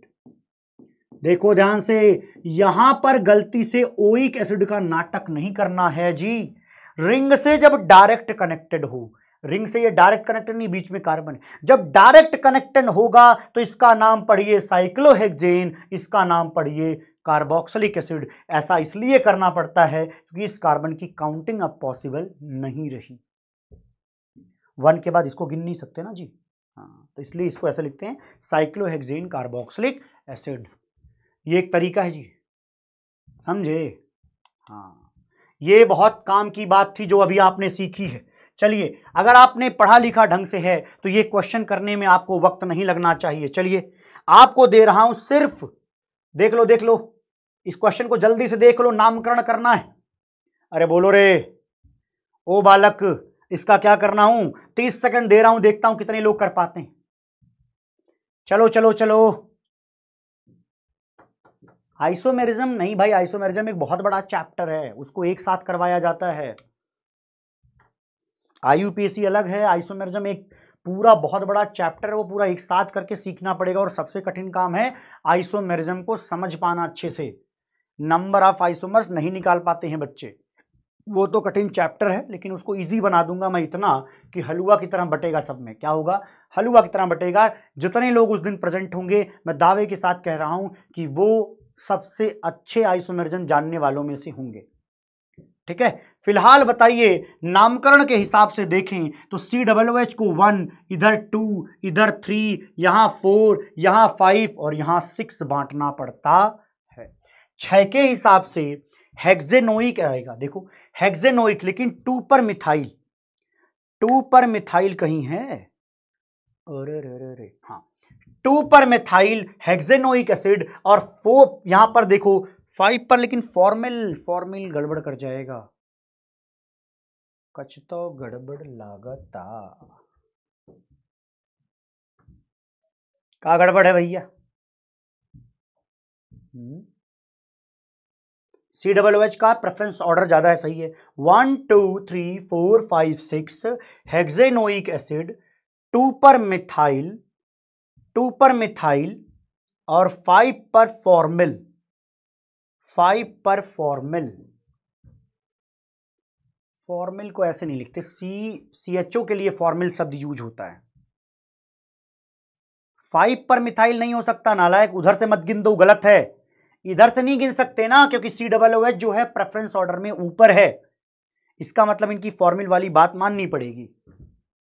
देखो ध्यान से, यहाँ पर गलती से ओइक एसिड का नाटक नहीं करना है जी। रिंग से जब डायरेक्ट कनेक्टेड हो रिंग से ये डायरेक्ट कनेक्टेड नहीं, बीच में कार्बन जब डायरेक्ट कनेक्टेड होगा तो इसका नाम पढ़िए साइक्लोहेक्जेन इसका नाम पढ़िए कार्बोक्सिलिक एसिड ऐसा इसलिए करना पड़ता है क्योंकि इस कार्बन की काउंटिंग अब पॉसिबल नहीं रही। वन के बाद इसको गिन नहीं सकते ना जी? हाँ तो इसलिए इसको ऐसे लिखते हैं साइक्लोहेक्जेन कार्बोक्सिलिक एसिड ये एक तरीका है जी। समझे? हाँ। ये बहुत काम की बात थी जो अभी आपने सीखी है। चलिए, अगर आपने पढ़ा लिखा ढंग से है तो ये क्वेश्चन करने में आपको वक्त नहीं लगना चाहिए। चलिए, आपको दे रहा हूँ सिर्फ़, देख लो देख लो, इस क्वेश्चन को जल्दी से देख लो, नामकरण करना है। अरे बोलो रे, ओ बालक, इसका क्या करना हूँ? तीस सेकंड दे रहा हूँ, देखता हूँ कितने लोग कर पाते हैं। चलो चलो चलो। आइसोमेरिज्म नहीं भाई आइसोमेरिज्म एक बहुत बड़ा चैप्टर है, उसको एक साथ करवाया जाता है। आई अलग है आइसोमेरिज्म एक पूरा बहुत बड़ा चैप्टर है, वो पूरा एक साथ करके सीखना पड़ेगा और सबसे कठिन काम है आइसोमेरिज्म को समझ पाना अच्छे से। नंबर ऑफ़ आइसोमर्स नहीं निकाल पाते हैं बच्चे। वो तो कठिन चैप्टर है, लेकिन उसको इजी बना दूँगा मैं इतना कि हलवा की तरह बटेगा सब में। क्या होगा? हलवा की तरह बटेगा। जितने लोग उस दिन प्रेजेंट होंगे, मैं दावे के साथ कह रहा हूँ कि वो सबसे अच्छे आइसोमेरिज्म जानने वालों में से होंगे। ठीक है? फ़िलहाल बताइए, नामकरण के हिसाब से देखें तो सी डबल एच को वन इधर टू इधर थ्री यहाँ फोर यहाँ फाइव और यहाँ सिक्स बांटना पड़ता है। छ के हिसाब से हेक्जेनोइक आएगा, देखो हेक्जेनोइक लेकिन टू पर मिथाइल टू पर मिथाइल कहीं है? अरे रे रे रे हाँ टू पर मिथाइल हेक्जेनोइक एसिड और फोर यहाँ पर देखो फाइव पर, लेकिन फॉर्मल फॉर्मल गड़बड़ कर जाएगा। कच तो गड़बड़ लागता। का गड़बड़ है भैया? सी डबल एच का प्रेफरेंस ऑर्डर ज़्यादा है, सही है। One two three four five six hexanoic acid two पर मिथाइल टू पर मिथाइल और फाइव पर फॉर्मिल फाइव पर फॉर्मिल। फॉर्मिल को ऐसे नहीं लिखते। सी सी एच ओ के लिए फॉर्मिल शब्द यूज़ होता है। फाइव पर मिथाइल नहीं हो सकता, नालायक, उधर से मत गिन दो, गलत है। इधर से नहीं गिन सकते ना, क्योंकि सी डबल ओ एच जो है प्रेफरेंस ऑर्डर में ऊपर है। इसका मतलब इनकी फॉर्मिल वाली बात माननी पड़ेगी।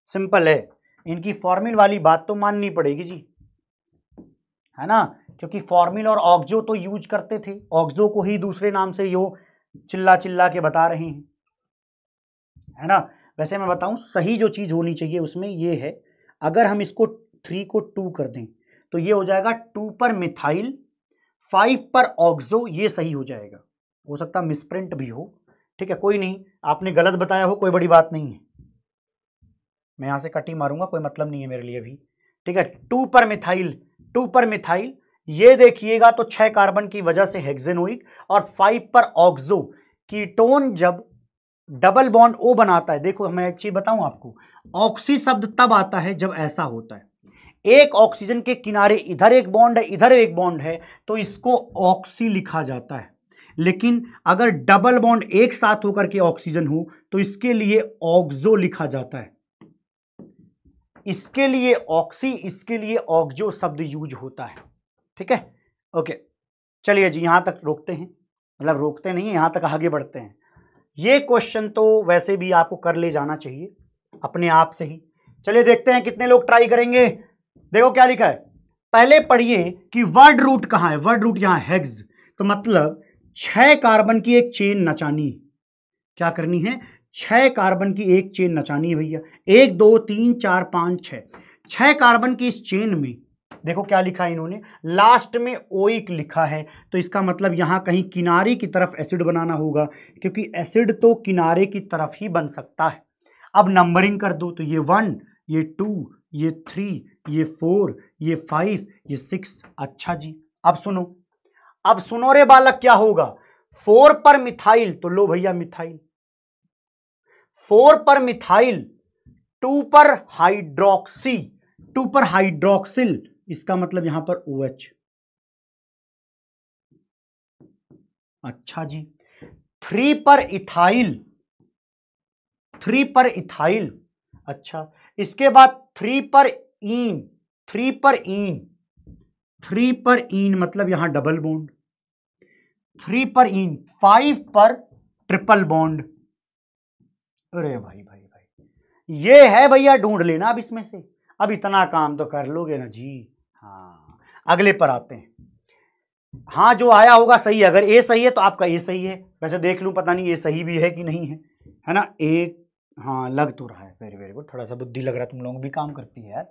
सिंपल है। इनकी फॉर्मिल वाली बात तो माननी पड़ेगी जी। है ना? क्योंकि फॉर्मिल और ऑक्जो तो यूज़ करते थे, ऑक्जो को ही दूसरे नाम से यो चिल्ला चिल्ला के बता रहे हैं। है ना? वैसे मैं बताऊँ, सही जो चीज़ होनी चाहिए उसमें ये है, अगर हम इसको थ्री को टू कर दें तो ये हो जाएगा टू पर मिथाइल फाइव पर ऑक्जो ये सही हो जाएगा। हो सकता मिसप्रिंट भी हो। ठीक है, कोई नहीं, आपने गलत बताया हो, कोई बड़ी बात नहीं है। मैं यहाँ से कटी मारूँगा, कोई मतलब नहीं है मेरे लिए भी ठीक है टू पर मिथाइल टू पर मिथाइल ये देखिएगा तो छह कार्बन की वजह से हेक्सेनोइक और फाइव पर ऑक्सो कीटोन जब डबल बॉन्ड ओ बनाता है, देखो मैं एक चीज़ बताऊँ आपको ऑक्सी शब्द तब आता है जब ऐसा होता है। एक ऑक्सीजन के किनारे इधर एक बॉन्ड है, इधर एक बॉन्ड है तो इसको ऑक्सी लिखा जाता है। लेकिन अगर डबल बॉन्ड एक साथ होकर के ऑक्सीजन हो तो इसके लिए ऑक्जो लिखा जाता है। इसके लिए ऑक्सी इसके लिए ऑक्जो शब्द यूज़ होता है। ठीक है? ओके, चलिए जी, यहाँ तक रोकते हैं। मतलब रोकते नहीं यहाँ तक आगे बढ़ते हैं। ये क्वेश्चन तो वैसे भी आपको कर ले जाना चाहिए, अपने आप से ही। चलिए देखते हैं कितने लोग ट्राई करेंगे। देखो क्या लिखा है। पहले पढ़िए कि वर्ड रूट कहाँ है। वर्ड रूट यहाँ हेग्स तो मतलब छह कार्बन की एक चेन नचानी। क्या करनी है? छह कार्बन की एक चेन नचानी है भैया। एक, दो, तीन, चार, पाँच, छह। छह कार्बन की इस चेन में देखो क्या लिखा है इन्होंने। लास्ट में ओइक लिखा है तो इसका मतलब यहाँ कहीं किनारे की तरफ़ एसिड बनाना होगा, क्योंकि एसिड तो किनारे की तरफ़ ही बन सकता है। अब नंबरिंग कर दो तो ये वन ये टू ये थ्री ये फोर ये फाइव ये सिक्स अच्छा जी, अब सुनो। अब सुनो रे बालक, क्या होगा? फोर पर मिथाइल तो लो भैया मिथाइल फोर पर मिथाइल टू पर हाइड्रोक्सी टू पर हाइड्रोक्सिल इसका मतलब यहाँ पर ओ OH. अच्छा जी। थ्री पर इथाइल थ्री पर इथाइल अच्छा। इसके बाद थ्री पर इन थ्री पर इन थ्री पर इन मतलब यहाँ डबल बॉन्ड थ्री पर इन फाइव पर ट्रिपल बॉन्ड अरे भाई भाई भाई। ये है भैया ढूंढ लेना अब इसमें से। अब इतना काम तो कर लोगे ना जी। हाँ। अगले पर आते हैं। हाँ जो आया होगा सही है। अगर ए सही है तो आपका ए सही है। वैसे देख लूँ, पता नहीं ये सही भी है कि नहीं है। है ना? एक हाँ लग तो रहा है। Very very good. थोड़ा सा बुद्धि लग रहा है, तुम लोग भी काम करती है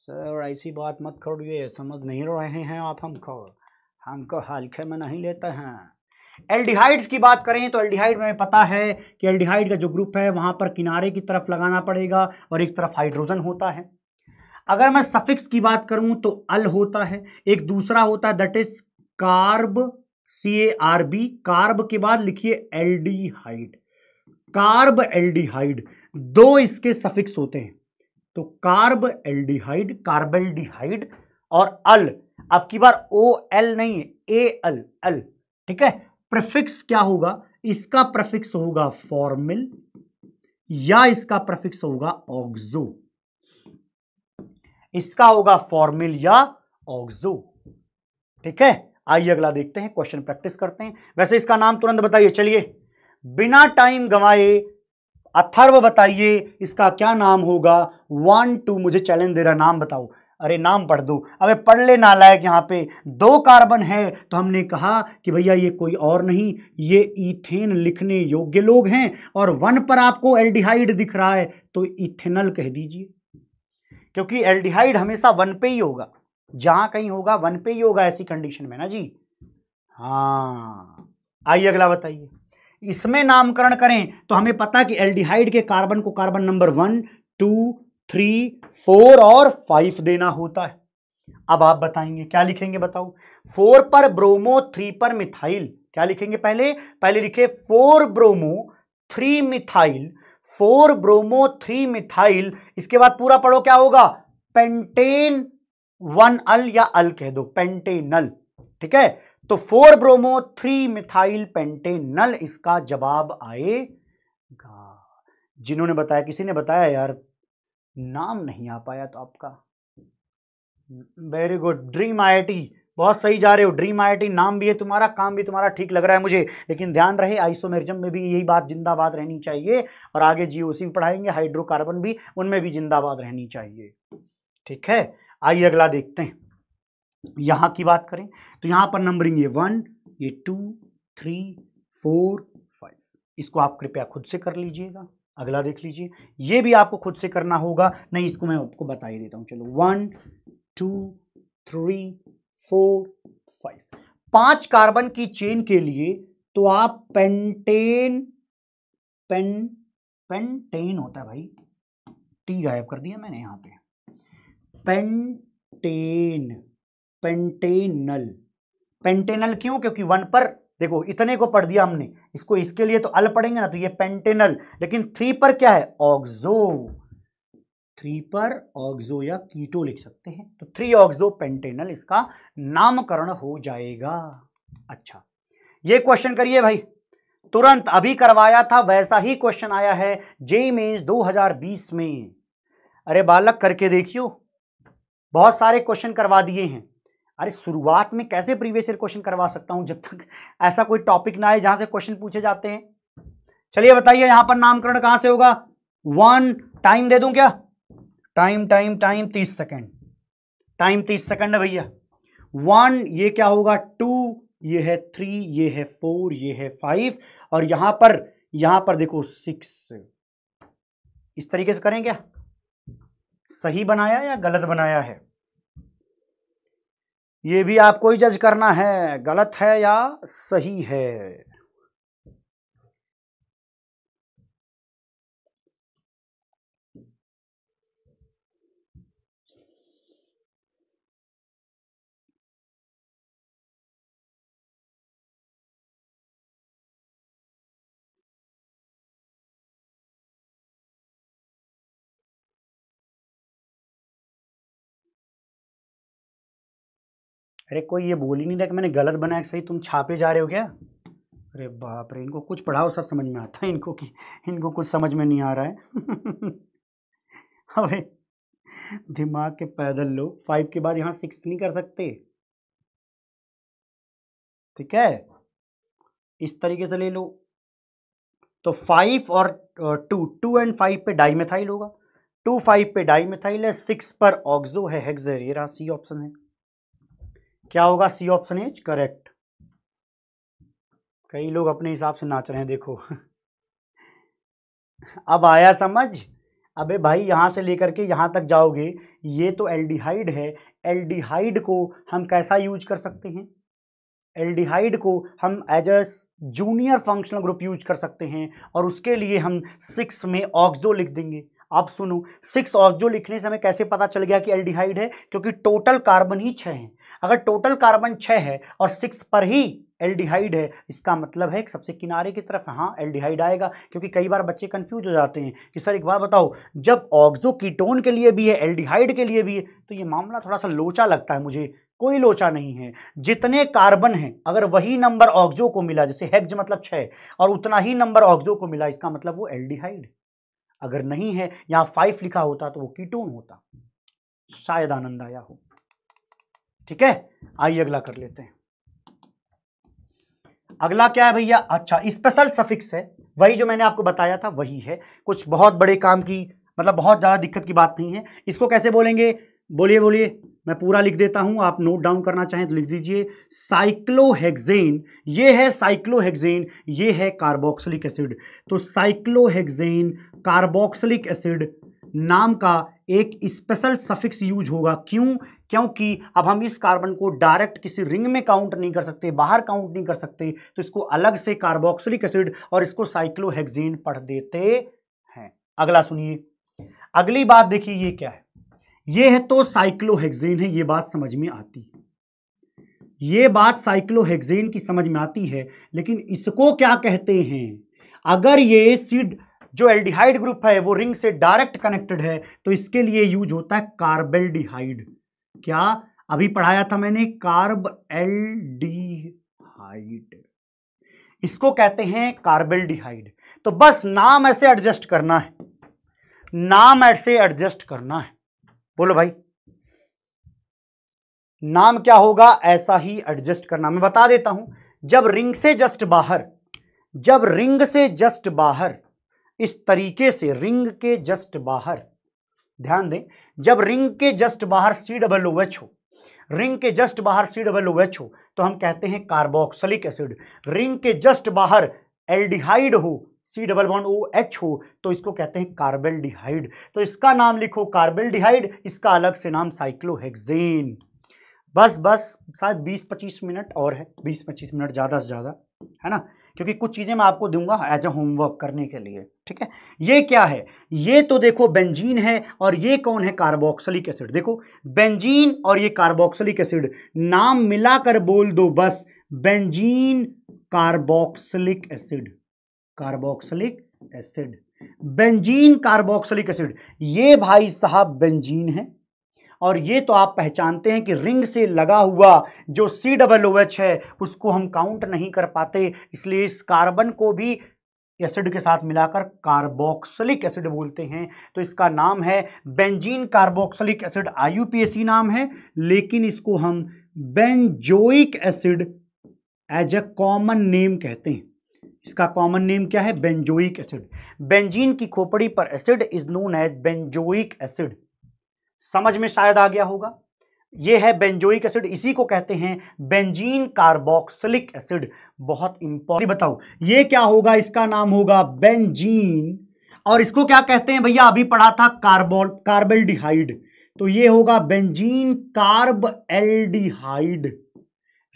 सर, ऐसी बात मत करिए समझ नहीं रहे हैं आप हमको। हमको हल्के में नहीं लेते हैं। एल्डिहाइड्स की बात करें तो एल्डिहाइड में पता है कि एल्डिहाइड का जो ग्रुप है, वहाँ पर किनारे की तरफ़ लगाना पड़ेगा और एक तरफ़ हाइड्रोजन होता है। अगर मैं सफिक्स की बात करूँ तो अल होता है, एक दूसरा होता है that is carb C A R B carb के बाद लिखिए एल्डिहाइड कार्ब एल्डिहाइड दो इसके सफिक्स होते हैं तो कार्ब एल्डिहाइड कार्बेल्डिहाइड और अल। अब की बार ओ एल नहीं है ए एल एल ठीक है? प्रेफिक्स क्या होगा? इसका प्रेफिक्स होगा फॉर्मिल या इसका प्रेफिक्स होगा ऑक्सो इसका होगा फॉर्मिल या ऑक्सो। ठीक है? आइए अगला देखते हैं, क्वेश्चन प्रैक्टिस करते हैं। वैसे इसका नाम तुरंत बताइए, चलिए। बिना टाइम गंवाए, अथर्व बताइए, इसका क्या नाम होगा? वन टू मुझे चैलेंज दे रहा नाम बताओ। अरे, नाम पढ़ दो। अबे, पढ़ ले नालायक यहाँ पे। दो कार्बन है तो हमने कहा कि भैया, ये कोई और नहीं, ये इथेन लिखने योग्य लोग हैं, और वन पर आपको एल्डिहाइड दिख रहा है तो इथेनल कह दीजिए। क्योंकि एल्डिहाइड हमेशा वन पे ही होगा। जहाँ कहीं होगा, वन पे ही होगा ऐसी कंडीशन में ना जी? हाँ। आइए, अगला बताइए। इसमें नामकरण करें तो हमें पता कि एल्डिहाइड के कार्बन को carbon number one, two, three, four और फाइव देना होता है। अब आप बताएँगे, क्या लिखेंगे बताओ? फोर पर ब्रोमो, थ्री पर मिथाइल। क्या लिखेंगे पहले? पहले लिखे four bromo, three methyl four bromo three methyl. इसके बाद पूरा पढ़ो क्या होगा? पेंटेन वन अल या अल कह दो, पेंटेनल। ठीक है? तो four bromo three methyl pentanal, इसका जवाब आएगा। जिन्होंने बताया, किसी ने बताया यार? नाम नहीं आ पाया तो आपका। वेरी गुड ड्रीम आईआईटी बहुत सही जा रहे हो। ड्रीम आईआईटी नाम भी है, तुम्हारा, काम भी तुम्हारा ठीक लग रहा है मुझे। लेकिन ध्यान रहे आइसोमेरिज्म में भी यही बात जिंदाबाद रहनी चाहिए और आगे जीओसी भी पढ़ाएँगे हाइड्रोकार्बन भी, उनमें भी जिंदाबाद रहनी चाहिए। ठीक है? आइए अगला देखते हैं। यहाँ की बात करें तो यहाँ पर नंबरिंग ये वन ये टू थ्री फोर फाइव इसको आप कृपया खुद से कर लीजिएगा। अगला देख लीजिए। ये भी आपको खुद से करना होगा, नहीं, इसको मैं आपको बता ही देता हूँ। चलो one two three four, five. पाँच कार्बन की चेन के लिए तो आप पेंटेन, पेन, पेंटेन होता है भाई। टी गायब कर दिया मैंने यहाँ पे। Pentane, Pantanal. पेंटेनल क्यों? क्योंकि वन पर, देखो, इतने को पढ़ दिया हमने। इसको इसके लिए तो अल पढ़ेंगे ना तो ये पेंटेनल। लेकिन थ्री पर क्या है? ऑक्सो। थ्री पर ऑक्सो या कीटो लिख सकते हैं। तो थ्री ऑक्सो पेंटेनल इसका नामकरण हो जाएगा। अच्छा ये क्वेश्चन करिए भाई। तुरंत अभी करवाया था, वैसा ही क्वेश्चन आया है जे मेन्स 2020 में। अरे बालक, करके देखियो। बहुत सारे क्वेश्चन करवा दिए हैं। अरे शुरुआत में कैसे प्रीवियस ईयर क्वेश्चन करवा सकता हूँ, जब तक ऐसा कोई टॉपिक ना आए जहाँ से क्वेश्चन पूछे जाते हैं। चलिए बताइए, यहाँ पर नामकरण कहाँ से होगा? वन टाइम दे दूँ क्या? टाइम टाइम टाइम, तीस सेकेंड। टाइम, तीस सेकेंड है भैया। वन, ये क्या होगा? टू, ये है थ्री, ये है फोर, ये है फाइव। और यहाँ पर यहाँ पर देखो, सिक्स। इस तरीके से करें क्या? सही बनाया या गलत बनाया है? ये भी आपको ही जज करना है, गलत है या सही है? अरे कोई ये बोल ही नहीं रहा कि मैंने गलत बनाया सही, तुम छापे जा रहे हो क्या? अरे बाप रे, इनको कुछ पढ़ाओ, सब समझ में आता है इनको कि, इनको कुछ समझ में नहीं आ रहा है। अबे, दिमाग के पैदल लो फाइव के बाद यहाँ सिक्स नहीं कर सकते। ठीक है? इस तरीके से ले लो। तो फाइव और टू टू एंड फाइव पे डाई मेथाइल होगा। टू फाइव पे डाई मेथाइल है सिक्स पर ऑक्सो है हेक्सर ये सी ऑप्शन है। क्या होगा सी ऑप्शन इज़ करेक्ट कई लोग अपने हिसाब से नाच रहे हैं, देखो। अब आया समझ? अबे भाई, यहाँ से लेकर के यहाँ तक जाओगे, ये तो एल्डिहाइड है। एल्डिहाइड को हम कैसा यूज़ कर सकते हैं? एल्डिहाइड को हम as a junior functional group use कर सकते हैं और उसके लिए हम सिक्स में ऑक्सो लिख देंगे। आप सुनो सिक्स ऑक्सो लिखने से हमें कैसे पता चल गया कि एल्डिहाइड है? क्योंकि टोटल कार्बन ही छः है। अगर टोटल कार्बन छः है और सिक्स पर ही एल्डिहाइड है, इसका मतलब है सबसे किनारे की तरफ़ हाँ एल्डिहाइड आएगा, क्योंकि कई बार बच्चे कंफ्यूज हो जाते हैं कि सर एक बार बताओ, जब ऑक्सो कीटोन के लिए भी है एल्डिहाइड के लिए भी है तो ये मामला थोड़ा सा लोचा लगता है मुझे, कोई लोचा नहीं है। जितने कार्बन हैं, अगर वही नंबर ऑक्जो को मिला, जैसे हेक्ज मतलब छः और उतना ही नंबर ऑक्जो को मिला, इसका मतलब वो एल्डिहाइड अगर नहीं है, यहाँ फाइव लिखा होता तो वो कीटोन होता। शायद आनंद आया हो। ठीक है? आइए अगला कर लेते हैं। अगला क्या है भैया? अच्छा स्पेशल सफिक्स है। वही जो मैंने आपको बताया था, वही है। कुछ बहुत बड़े काम की मतलब बहुत ज़्यादा दिक्कत की बात नहीं है। इसको कैसे बोलेंगे? बोलिए बोलिए। मैं पूरा लिख देता हूँ। आप नोट डाउन करना चाहें तो लिख दीजिए। साइक्लोहेक्सेन ये है साइक्लोहेक्सेन ये है कार्बोक्सिलिक एसिड तो साइक्लोहेक्सेन कार्बोक्सिलिक एसिड नाम का एक स्पेशल सफिक्स यूज़ होगा। क्यों? क्योंकि अब हम इस कार्बन को डायरेक्ट किसी रिंग में काउंट नहीं कर सकते, बाहर काउंट नहीं कर सकते तो इसको अलग से कार्बोक्सिलिक एसिड और इसको साइक्लोहेक्सेन पढ़ देते हैं। अगला सुनिए। अगली बात देखिए, ये क्या है? ये है तो साइक्लोहेक्सेन है, ये बात समझ में आती है। ये बात साइक्लोहेक्सेन की समझ में आती है, लेकिन इसको क्या कहते हैं? अगर ये सीड, जो एल्डिहाइड ग्रुप है, वो रिंग से डायरेक्ट कनेक्टेड है तो इसके लिए यूज़ होता है कार्बेल्डिहाइड। क्या अभी पढ़ाया था मैंने? Carbaldehyde. इसको कहते हैं कार्बेल्डिहाइड। तो बस नाम ऐसे एडजस्ट करना है। नाम ऐसे एडजस्ट करना है। बोलो भाई। नाम क्या होगा ऐसा ही एडजस्ट करना। मैं बता देता हूँ। जब रिंग से जस्ट बाहर, जब रिंग से जस्ट बाहर, इस तरीके से, रिंग के जस्ट बाहर ध्यान दें, जब रिंग के जस्ट बाहर सी डबल ओ एच हो, रिंग के जस्ट बाहर सी डबल ओ एच हो तो हम कहते हैं कार्बोक्सिलिक एसिड। रिंग के जस्ट बाहर एल्डिहाइड हो C double bond O H हो तो इसको कहते हैं कार्बल डिहाइड तो इसका नाम लिखो कार्बल डिहाइड इसका अलग से नाम साइक्लोहेक्सेन। बस बस, शायद 20-25 मिनट और है 20-25 मिनट ज़्यादा से ज़्यादा, है ना? क्योंकि कुछ चीज़ें मैं आपको दूँगा एज अ होमवर्क करने के लिए, ठीक है? ये क्या है? ये तो देखो बेंजीन है और ये कौन है? कार्बोक्सलिक एसिड देखो बेंजीन और ये कार्बोक्सलिक एसिड नाम मिलाकर बोल दो बस benzene carboxylic acid carboxylic acid benzene carboxylic acid ये भाई साहब बेंजीन है। और ये तो आप पहचानते हैं कि रिंग से लगा हुआ जो सी डबल ओ एच है, उसको हम काउंट नहीं कर पाते। इसलिए इस कार्बन को भी एसिड के साथ मिलाकर कार्बोक्सलिक एसिड बोलते हैं। तो इसका नाम है बेंजीन कार्बोक्सलिक एसिड आईयूपीएसी नाम है। लेकिन इसको हम benzoic acid as a common name कहते हैं। इसका कॉमन नेम क्या है? बेंजोइक एसिड बेंजीन की खोपड़ी पर acid is known as benzoic acid समझ में शायद आ गया होगा। ये है बेंजोइक एसिड, इसी को कहते हैं बेंजीन कार्बोक्सिलिक एसिड। बहुत इंपॉर्टेंट बताओ, ये क्या होगा? इसका नाम होगा बेंजीन। और इसको क्या कहते हैं भैया? अभी पढ़ा था कार्बोल, कार्बेल्डिहाइड। तो ये होगा बेंजीन कार्ब एल्डिहाइड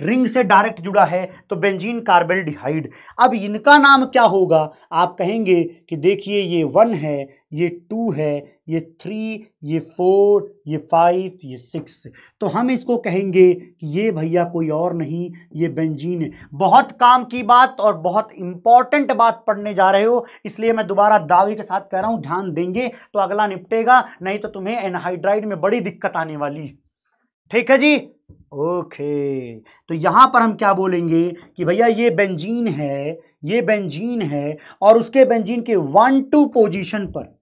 रिंग से डायरेक्ट जुड़ा है तो बेंजीन कार्बेल्डिहाइड। अब इनका नाम क्या होगा? आप कहेंगे कि देखिए ये वन है, ये टू है ये थ्री ये फोर ये फाइव ये सिक्स तो हम इसको कहेंगे कि ये भैया कोई और नहीं, ये बेंजीन है। बहुत काम की बात और बहुत इंपॉर्टेंट बात पढ़ने जा रहे हो, इसलिए मैं दोबारा दावे के साथ कह रहा हूँ, ध्यान देंगे तो अगला निपटेगा, नहीं तो तुम्हें एनहाइड्राइड में बड़ी दिक्कत आने वाली। ठीक है जी? ओके। तो यहाँ पर हम क्या बोलेंगे कि भैया ये बेंजीन है, ये बेंजीन है और उसके बेंजीन के वन टू पोजीशन पर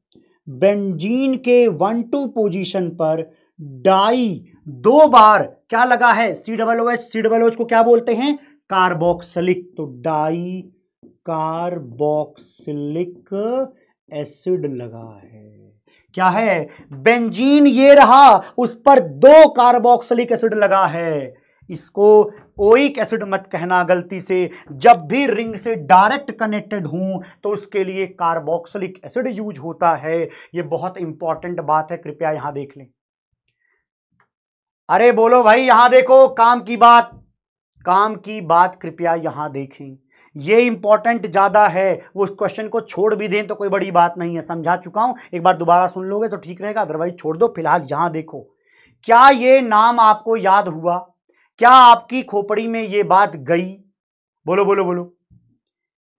बेंजीन के वन टू पोजीशन पर डाई दो बार क्या लगा है? C double O H C double O H को क्या बोलते हैं? कार्बोक्सिलिक तो डाई कार्बोक्सिलिक एसिड लगा है। क्या है? बेंजीन ये रहा, उस पर दो कार्बोक्सिलिक एसिड लगा है। इसको ओइक एसिड मत कहना गलती से। जब भी रिंग से डायरेक्ट कनेक्टेड हूँ तो उसके लिए कार्बोक्सिलिक एसिड यूज़ होता है। ये बहुत इंपॉर्टेंट बात है, कृपया यहाँ देख लें। अरे बोलो भाई, यहाँ देखो, काम की बात। काम की बात, कृपया यहाँ देखें। ये इंपॉर्टेंट ज़्यादा है। वो उस क्वेश्चन को छोड़ भी दें तो कोई बड़ी बात नहीं है। समझा चुका हूँ। एक बार दोबारा सुन लोगे तो ठीक रहेगा, अदरवाइज़ छोड़ दो, फ़िलहाल यहाँ देखो। क्या ये नाम आपको याद हुआ? क्या आपकी खोपड़ी में ये बात गई? बोलो बोलो बोलो।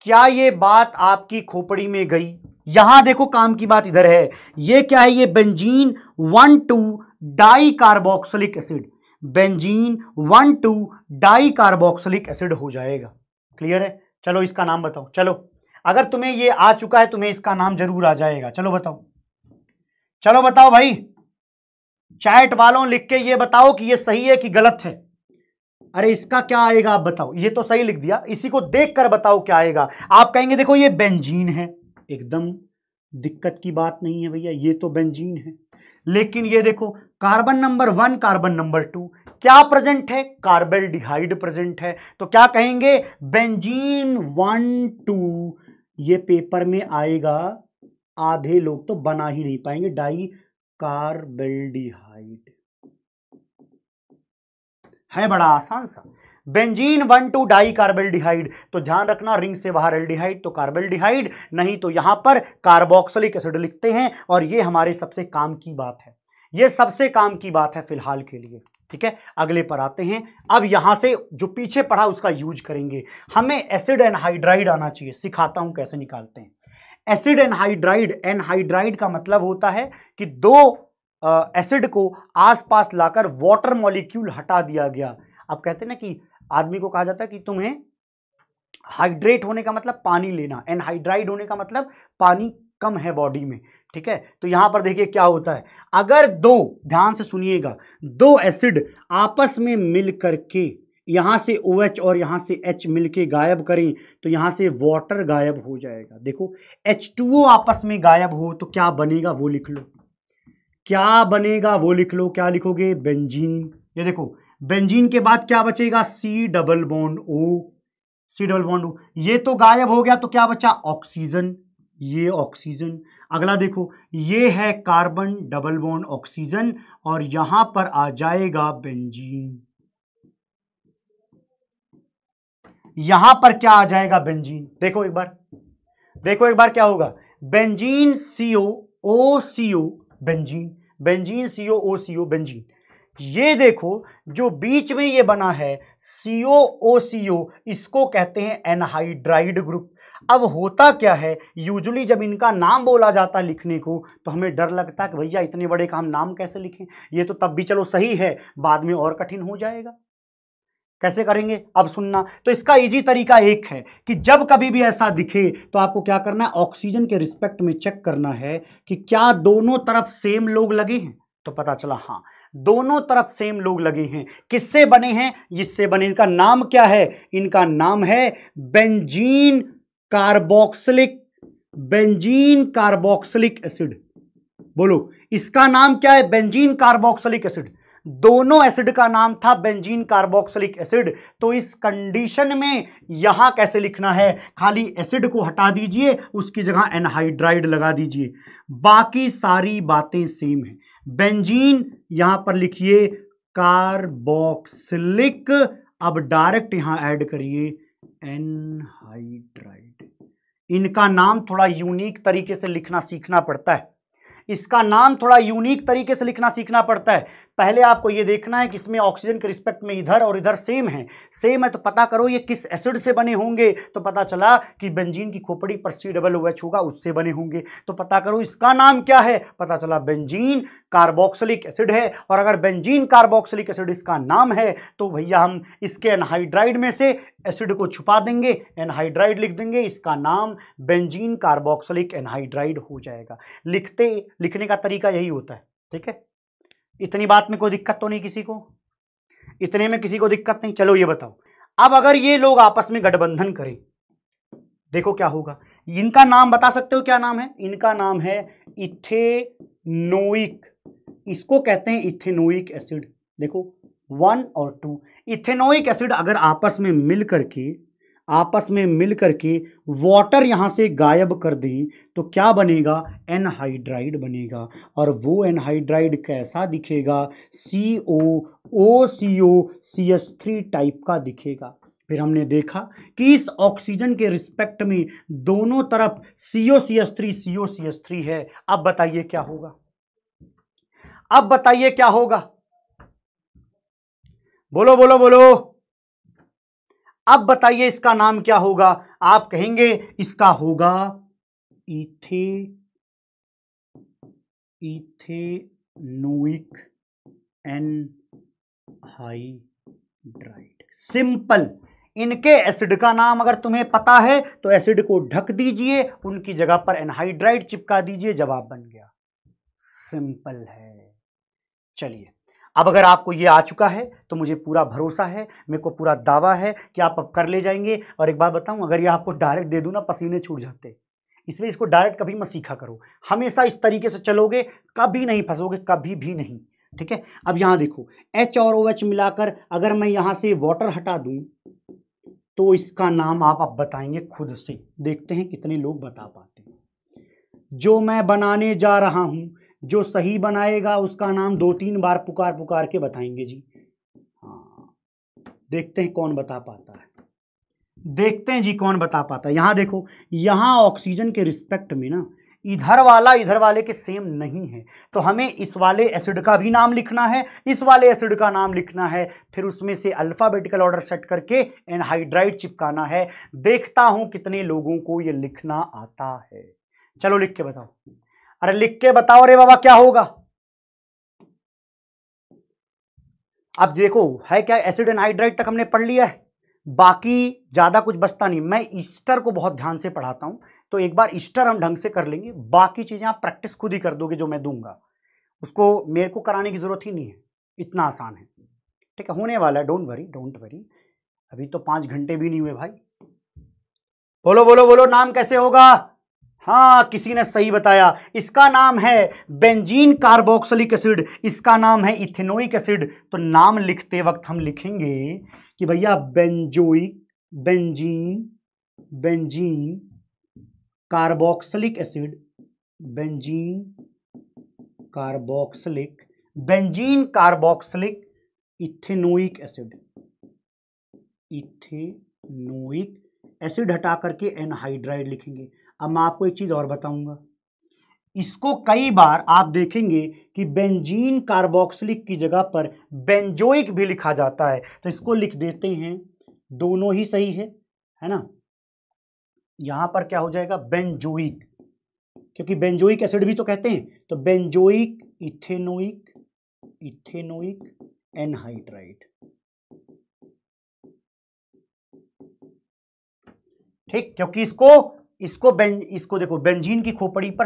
क्या ये बात आपकी खोपड़ी में गई? यहाँ देखो काम की बात इधर है। ये क्या है? ये benzene one two dicarboxylic acid. Benzene one two dicarboxylic acid हो जाएगा। क्लियर है? चलो, इसका नाम बताओ। चलो, अगर तुम्हें ये आ चुका है, तुम्हें इसका नाम ज़रूर आ जाएगा। चलो, बताओ। चलो, बताओ भाई। चैट वालों लिख के ये बताओ कि ये सही है कि गलत है? अरे इसका क्या आएगा, आप बताओ। ये तो सही लिख दिया। इसी को देख कर बताओ क्या आएगा। आप कहेंगे, देखो ये बेंजीन है। एकदम दिक्कत की बात नहीं है भैया, ये तो बेंजीन है। लेकिन ये देखो, carbon number one, carbon number two, क्या प्रेजेंट है? कार्बल डिहाइड प्रेजेंट है। तो क्या कहेंगे? बेंजीन वन, टू, ये पेपर में आएगा। आधे लोग तो बना ही नहीं पाएँगे। डाई कार्बेल्डिहाइड है बड़ा आसान सा। Benzene one two die carbaldehyde तो ध्यान रखना रिंग से बाहर एल्डिहाइड तो कार्बेल्डिहाइड नहीं तो यहाँ पर कार्बोक्सिलिक एसिड लिखते हैं, और ये हमारे सबसे काम की बात है। ये सबसे काम की बात है फ़िलहाल के लिए, ठीक है? अगले पर आते हैं। अब यहाँ से जो पीछे पढ़ा उसका यूज़ करेंगे। हमें एसिड एनहाइड्राइड आना चाहिए, सिखाता हूँ कैसे निकालते हैं। एसिड एनहाइड्राइड एनहाइड्राइड का मतलब होता है कि दो एसिड को आसपास लाकर वाटर मॉलिक्यूल हटा दिया गया। आप कहते हैं ना कि आदमी को कहा जाता है कि तुम्हें हाइड्रेट होने का मतलब पानी लेना एनहाइड्राइड होने का मतलब पानी कम है बॉडी में, ठीक है? तो यहाँ पर देखिए क्या होता है। अगर दो, ध्यान से सुनिएगा, दो एसिड आपस में मिल करके यहाँ से ओ OH और यहाँ से H मिलके गायब करें तो यहाँ से वाटर गायब हो जाएगा। देखो H2O आपस में गायब हो तो क्या बनेगा वो लिख लो। क्या बनेगा वो लिख लो, क्या लिखोगे? बेंजीन। ये देखो, बेंजीन के बाद क्या बचेगा? C double bond O C double bond O ये तो गायब हो गया तो क्या बचा? ऑक्सीजन। ये ऑक्सीजन। अगला देखो, ये है कार्बन डबल बॉन्ड ऑक्सीजन, और यहाँ पर आ जाएगा बेंजीन। यहाँ पर क्या आ जाएगा बेंजीन? देखो एक बार। देखो एक बार क्या होगा? Benzene CO O CO benzene. Benzene C O O C O benzene. ये देखो, जो बीच में ये बना है सी ओ ओ सी ओ इसको कहते हैं एनहाइड्राइड ग्रुप। अब होता क्या है, यूजुअली जब इनका नाम बोला जाता लिखने को तो हमें डर लगता है कि भैया इतने बड़े का हम नाम कैसे लिखें? ये तो तब भी चलो सही है, बाद में और कठिन हो जाएगा। कैसे करेंगे? अब सुनना। तो इसका इजी तरीका एक है कि जब कभी भी ऐसा दिखे तो आपको क्या करना है? ऑक्सीजन के रिस्पेक्ट में चेक करना है कि क्या दोनों तरफ़ सेम लोग लगे हैं? तो पता चला हाँ दोनों तरफ़ सेम लोग लगे हैं। किससे बने हैं? इससे बने, इनका नाम क्या है? इनका नाम है benzene carboxylic benzene carboxylic acid बोलो, इसका नाम क्या है? बेंजीन कार्बोक्सिलिक एसिड दोनों एसिड का नाम था बेंजीन कार्बोक्सिलिक एसिड। तो इस कंडीशन में यहाँ कैसे लिखना है? खाली एसिड को हटा दीजिए, उसकी जगह एनहाइड्राइड लगा दीजिए। बाकी सारी बातें सेम है। बेंजीन यहाँ पर लिखिए, कार्बोक्सिलिक। अब डायरेक्ट यहाँ ऐड करिए, एनहाइड्राइड। इनका नाम थोड़ा यूनिक तरीके से लिखना सीखना पड़ता है। इसका नाम थोड़ा यूनिक तरीके से लिखना सीखना पड़ता है। पहले आपको ये देखना है कि इसमें ऑक्सीजन के रिस्पेक्ट में इधर और इधर सेम है। सेम है तो पता करो ये किस एसिड से बने होंगे। तो पता चला कि बेंजीन की खोपड़ी पर सी डबल ओ एच होगा, उससे बने होंगे। तो पता करो इसका नाम क्या है? पता चला बेंजीन कार्बोक्सिलिक एसिड है। और अगर बेंजीन कार्बोक्सिलिक एसिड इसका नाम है तो भैया हम इसके एनहाइड्राइड में से एसिड को छुपा देंगे एनहाइड्राइड लिख देंगे, इसका नाम बेंजीन कार्बोक्सिलिक एनहाइड्राइड हो जाएगा। लिखते, लिखने का तरीका यही होता है, ठीक है? इतनी बात में कोई दिक्कत तो नहीं किसी को? इतने में किसी को दिक्कत नहीं। चलो ये बताओ, अब अगर ये लोग आपस में गठबंधन करें, देखो क्या होगा। इनका नाम बता सकते हो क्या नाम है? इनका नाम है इथेनोइक। इसको कहते हैं इथेनोइक एसिड। देखो, वन और टू। इथेनोइक एसिड अगर आपस में मिल करके आपस में मिल करके वाटर यहाँ से गायब कर दें तो क्या बनेगा? एनहाइड्राइड बनेगा। और वो एनहाइड्राइड कैसा दिखेगा? C O O C O C S three type का दिखेगा। फिर हमने देखा कि इस ऑक्सीजन के रिस्पेक्ट में दोनों तरफ़ C O C S three C O C S three है। अब बताइए क्या होगा? अब बताइए क्या होगा? बोलो बोलो बोलो। अब बताइए इसका नाम क्या होगा? आप कहेंगे इसका होगा इथे इथेनोइक एन हाइड्राइड सिंपल। इनके एसिड का नाम अगर तुम्हें पता है तो एसिड को ढक दीजिए, उनकी जगह पर एनहाइड्राइड चिपका दीजिए, जवाब बन गया। सिंपल है। चलिए। अब अगर आपको ये आ चुका है तो मुझे पूरा भरोसा है, मेरे को पूरा दावा है कि आप अब कर ले जाएँगे। और एक बात बताऊँ, अगर ये आपको डायरेक्ट दे दूँ ना, पसीने छूट जाते। इसलिए इसको डायरेक्ट कभी मत सीखा करो। हमेशा इस तरीके से चलोगे, कभी नहीं फंसोगे, कभी भी नहीं। ठीक है? अब यहाँ देखो एच और ओ एच मिलाकर अगर मैं यहाँ से वाटर हटा दूँ तो इसका नाम आप अब बताएँगे खुद से। देखते हैं कितने लोग बता पाते हैं। जो मैं बनाने जा रहा हूँ जो सही बनाएगा उसका नाम दो तीन बार पुकार पुकार के बताएँगे जी। हाँ। देखते हैं कौन बता पाता है। देखते हैं जी कौन बता पाता है। यहाँ देखो, यहाँ ऑक्सीजन के रिस्पेक्ट में ना, इधर वाला इधर वाले के सेम नहीं है। तो हमें इस वाले एसिड का भी नाम लिखना है, इस वाले एसिड का नाम लिखना है, फिर उसमें से अल्फाबेटिकल ऑर्डर सेट करके एनहाइड्राइड चिपकाना है। देखता हूँ कितने लोगों को यह लिखना आता है। चलो लिख के बताओ। अरे लिख के बताओ रे बाबा, क्या होगा? अब देखो, है क्या एसिड एनहाइड्राइड तक हमने पढ़ लिया है? बाकी ज़्यादा कुछ बचता नहीं। मैं ईस्टर को बहुत ध्यान से पढ़ाता हूँ तो एक बार ईस्टर हम ढंग से कर लेंगे। बाकी चीज़ें आप प्रैक्टिस खुद ही कर दोगे जो मैं दूँगा। उसको मेरे को कराने की ज़रूरत ही नहीं है। इतना आसान है। ठीक है, होने वाला है। डोंट वरी डोंट वरी अभी तो पाँच घंटे भी नहीं हुए भाई। बोलो बोलो बोलो, नाम कैसे होगा? हाँ किसी ने सही बताया। इसका नाम है बेंजीन कार्बोक्सलिक एसिड। इसका नाम है इथेनोइक एसिड। तो नाम लिखते वक्त हम लिखेंगे कि भैया benzoic, benzene benzene carboxylic acid, benzene carboxylic benzene carboxylic ethanoic acid. Ethanoic acid हटा करके एनहाइड्राइड लिखेंगे। अब मैं आपको एक चीज़ और बताऊँगा। इसको कई बार आप देखेंगे कि बेंजीन कार्बोक्सिलिक की जगह पर बेंजोइक भी लिखा जाता है। तो इसको लिख देते हैं। दोनों ही सही है है ना? यहाँ पर क्या हो जाएगा? बेंजोइक। क्योंकि बेंजोइक एसिड भी तो कहते हैं। तो बेंजोइक, इथेनोइक इथेनोइक, एनहाइड्राइड। ठीक? क्योंकि इसको इसको बें, इसको देखो बेंजीन की खोपड़ी पर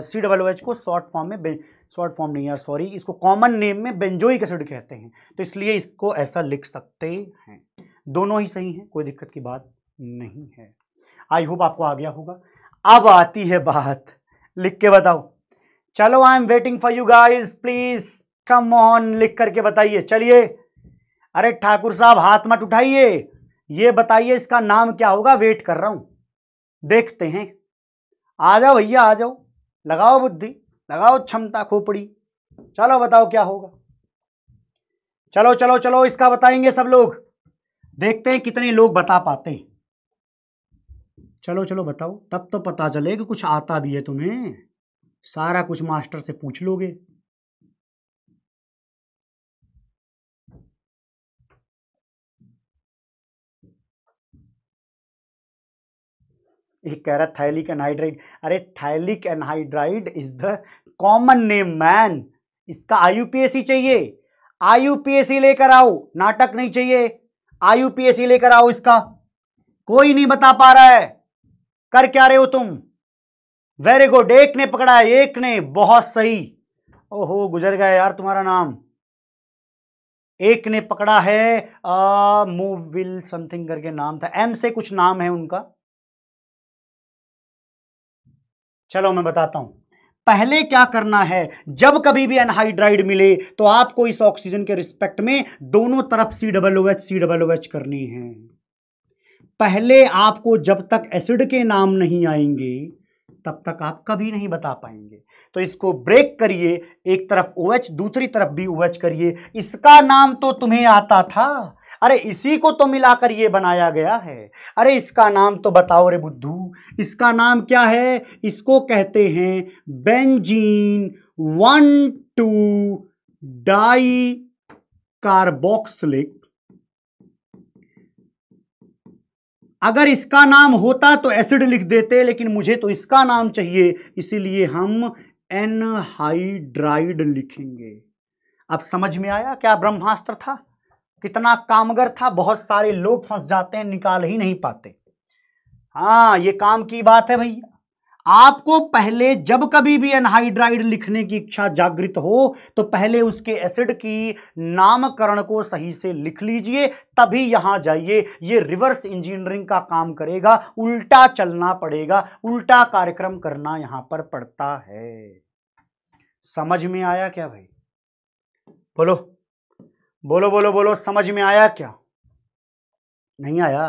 सी डबल एच को शॉर्ट फॉर्म में शॉर्ट फॉर्म नहीं यार सॉरी इसको कॉमन नेम में बेंजोइक एसिड कहते हैं। तो इसलिए इसको ऐसा लिख सकते हैं। दोनों ही सही हैं, कोई दिक्कत की बात नहीं है। आई होप आपको आ गया होगा। अब आती है बात, लिख के बताओ। चलो I am waiting for you guys please come on लिख करके बताइए। चलिए। अरे ठाकुर साहब, हाथ मत उठाइए। ये बताइए, इसका नाम क्या होगा? वेट कर रहा हूँ। देखते हैं। आ जाओ भैया, आ जाओ। लगाओ बुद्धि, लगाओ क्षमता खोपड़ी। चलो बताओ क्या होगा। चलो चलो चलो, इसका बताएँगे सब लोग। देखते हैं कितने लोग बता पाते हैं। चलो चलो, बताओ। तब तो पता चले कि कुछ आता भी है तुम्हें। सारा कुछ मास्टर से पूछ लोगे। एक कह रहा थाइलिक एनहाइड्राइड। अरे phthalic anhydride is the common name man इसका आयुपीएससी चाहिए। आयुपीएससी लेकर आओ, नाटक नहीं चाहिए। आयुपीएससी लेकर आओ इसका। कोई नहीं बता पा रहा है। कर क्या रहे हो तुम? वेरी गुड एक ने पकड़ा है, एक ने। बहुत सही। ओहो, गुजर गया यार तुम्हारा नाम। एक ने पकड़ा है मूविल समथिंग करके नाम था। एम से कुछ नाम है उनका। चलो मैं बताता हूँ। पहले क्या करना है? जब कभी भी एनहाइड्राइड मिले तो आपको इस ऑक्सीजन के रिस्पेक्ट में दोनों तरफ़ C double O H C double O H करनी है। पहले आपको जब तक एसिड के नाम नहीं आएँगे तब तक आप कभी नहीं बता पाएँगे। तो इसको ब्रेक करिए एक तरफ़ ओ OH, दूसरी तरफ़ भी ओ OH करिए। इसका नाम तो तुम्हें आता था। अरे इसी को तो मिलाकर ये बनाया गया है। अरे इसका नाम तो बताओ रे बुद्धू। इसका नाम क्या है? इसको कहते हैं benzene one two di carboxylic अगर इसका नाम होता तो एसिड लिख देते, लेकिन मुझे तो इसका नाम चाहिए, इसीलिए हम एनहाइड्राइड लिखेंगे। अब समझ में आया क्या ब्रह्मास्त्र था? कितना कामगर था, बहुत सारे लोग फंस जाते हैं, निकाल ही नहीं पाते। हाँ ये काम की बात है भैया। आपको पहले जब कभी भी एनहाइड्राइड लिखने की इच्छा जागृत हो तो पहले उसके एसिड की नामकरण को सही से लिख लीजिए, तभी यहाँ जाइए। ये रिवर्स इंजीनियरिंग का काम करेगा, उल्टा चलना पड़ेगा, उल्टा कार्यक्रम करना यहाँ पर पड़ता है। समझ में आया क्या भाई? बोलो। बोलो बोलो बोलो, समझ में आया क्या? नहीं आया?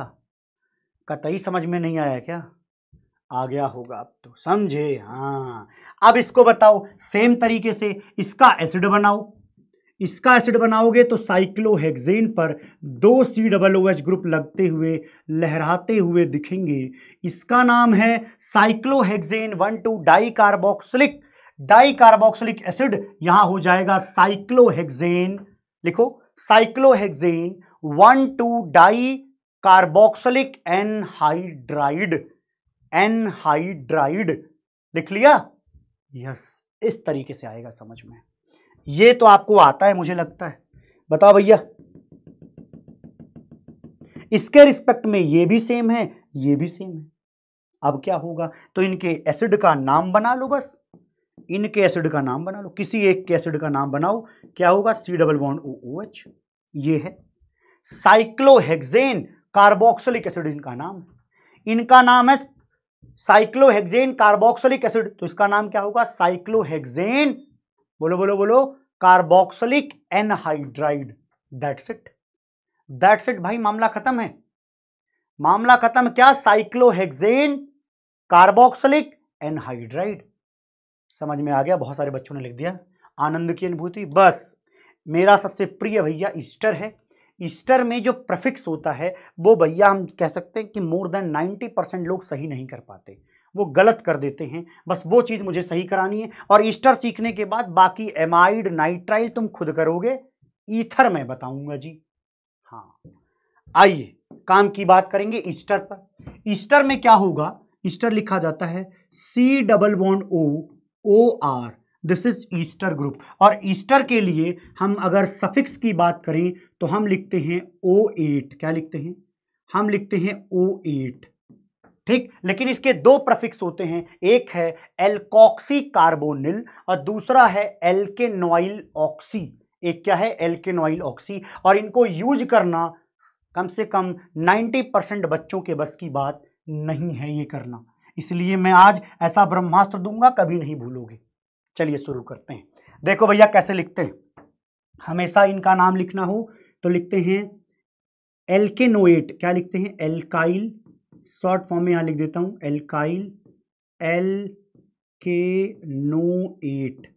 कतई समझ में नहीं आया क्या? आ गया होगा अब तो समझे? हाँ। अब इसको बताओ सेम तरीके से इसका एसिड बनाओ। इसका एसिड बनाओगे तो साइक्लोहेक्सेन पर दो C double O H group लगते हुए, लहराते हुए दिखेंगे। इसका नाम है cyclohexane one two dicarboxylic dicarboxylic acid यहाँ हो जाएगा साइक्लोहेक्सेन लिखो। Cyclohexane one two dicarboxylic anhydride anhydride लिख लिया? यस इस तरीके से आएगा समझ में। ये तो आपको आता है, मुझे लगता है। बताओ भैया। इसके रिस्पेक्ट में ये भी सेम है, ये भी सेम है। अब क्या होगा? तो इनके एसिड का नाम बना लो बस। इनके एसिड का नाम बना लो, किसी एक के एसिड का नाम बनाओ, क्या होगा? C double bond O O H ये है। साइक्लोहेक्सेन कार्बोक्सिलिक एसिड इनका नाम है। इनका नाम है साइक्लोहेक्सेन कार्बोक्सिलिक एसिड तो इसका नाम क्या होगा? साइक्लोहेक्सेन बोलो बोलो बोलो carboxylic anhydride that's it that's it भाई, मामला खत्म है। मामला खत्म, क्या? साइक्लोहेक्सेन कार्बोक्सिलिक एनहाइड्राइड समझ में आ गया, बहुत सारे बच्चों ने लिख दिया। आनंद की अनुभूति, बस। मेरा सबसे प्रिय भैया ईस्टर है। ईस्टर में जो प्रफिक्स होता है, वो भैया हम कह सकते हैं कि मोर देन नाइन्टी परसेंट लोग सही नहीं कर पाते। वो गलत कर देते हैं, बस वो चीज़ मुझे सही करानी है। और ईस्टर सीखने के बाद बाकी एमाइड नाइट्राइल तुम खुद करोगे, ईथर मैं बताऊँगा जी। हाँ। आइए, काम की बात करेंगे ईस्टर पर। ईस्टर में क्या होगा? ईस्टर लिखा जाता है C double one O O R this is ester group और ईस्टर के लिए हम अगर सफिक्स की बात करें तो हम लिखते हैं ओ एट क्या लिखते हैं? हम लिखते हैं ओ एट ठीक? लेकिन इसके दो प्रफिक्स होते हैं। एक है एल्कॉक्सी कार्बोनिल और दूसरा है एल्केनोइल ऑक्सी एक क्या है? एल्केनोइल ऑक्सी और इनको यूज़ करना कम से कम 90 परसेंट बच्चों के बस की बात नहीं है ये करना। इसलिए मैं आज ऐसा ब्रह्मास्त्र दूँगा, कभी नहीं भूलोगे। चलिए शुरू करते हैं। देखो भैया, कैसे लिखते हैं? हमेशा इनका नाम लिखना हो तो लिखते हैं एल्केनोएट। क्या लिखते हैं? एल्काइल। शॉर्ट फॉर्म में यहाँ लिख देता हूँ। Alkyl. Alkanoate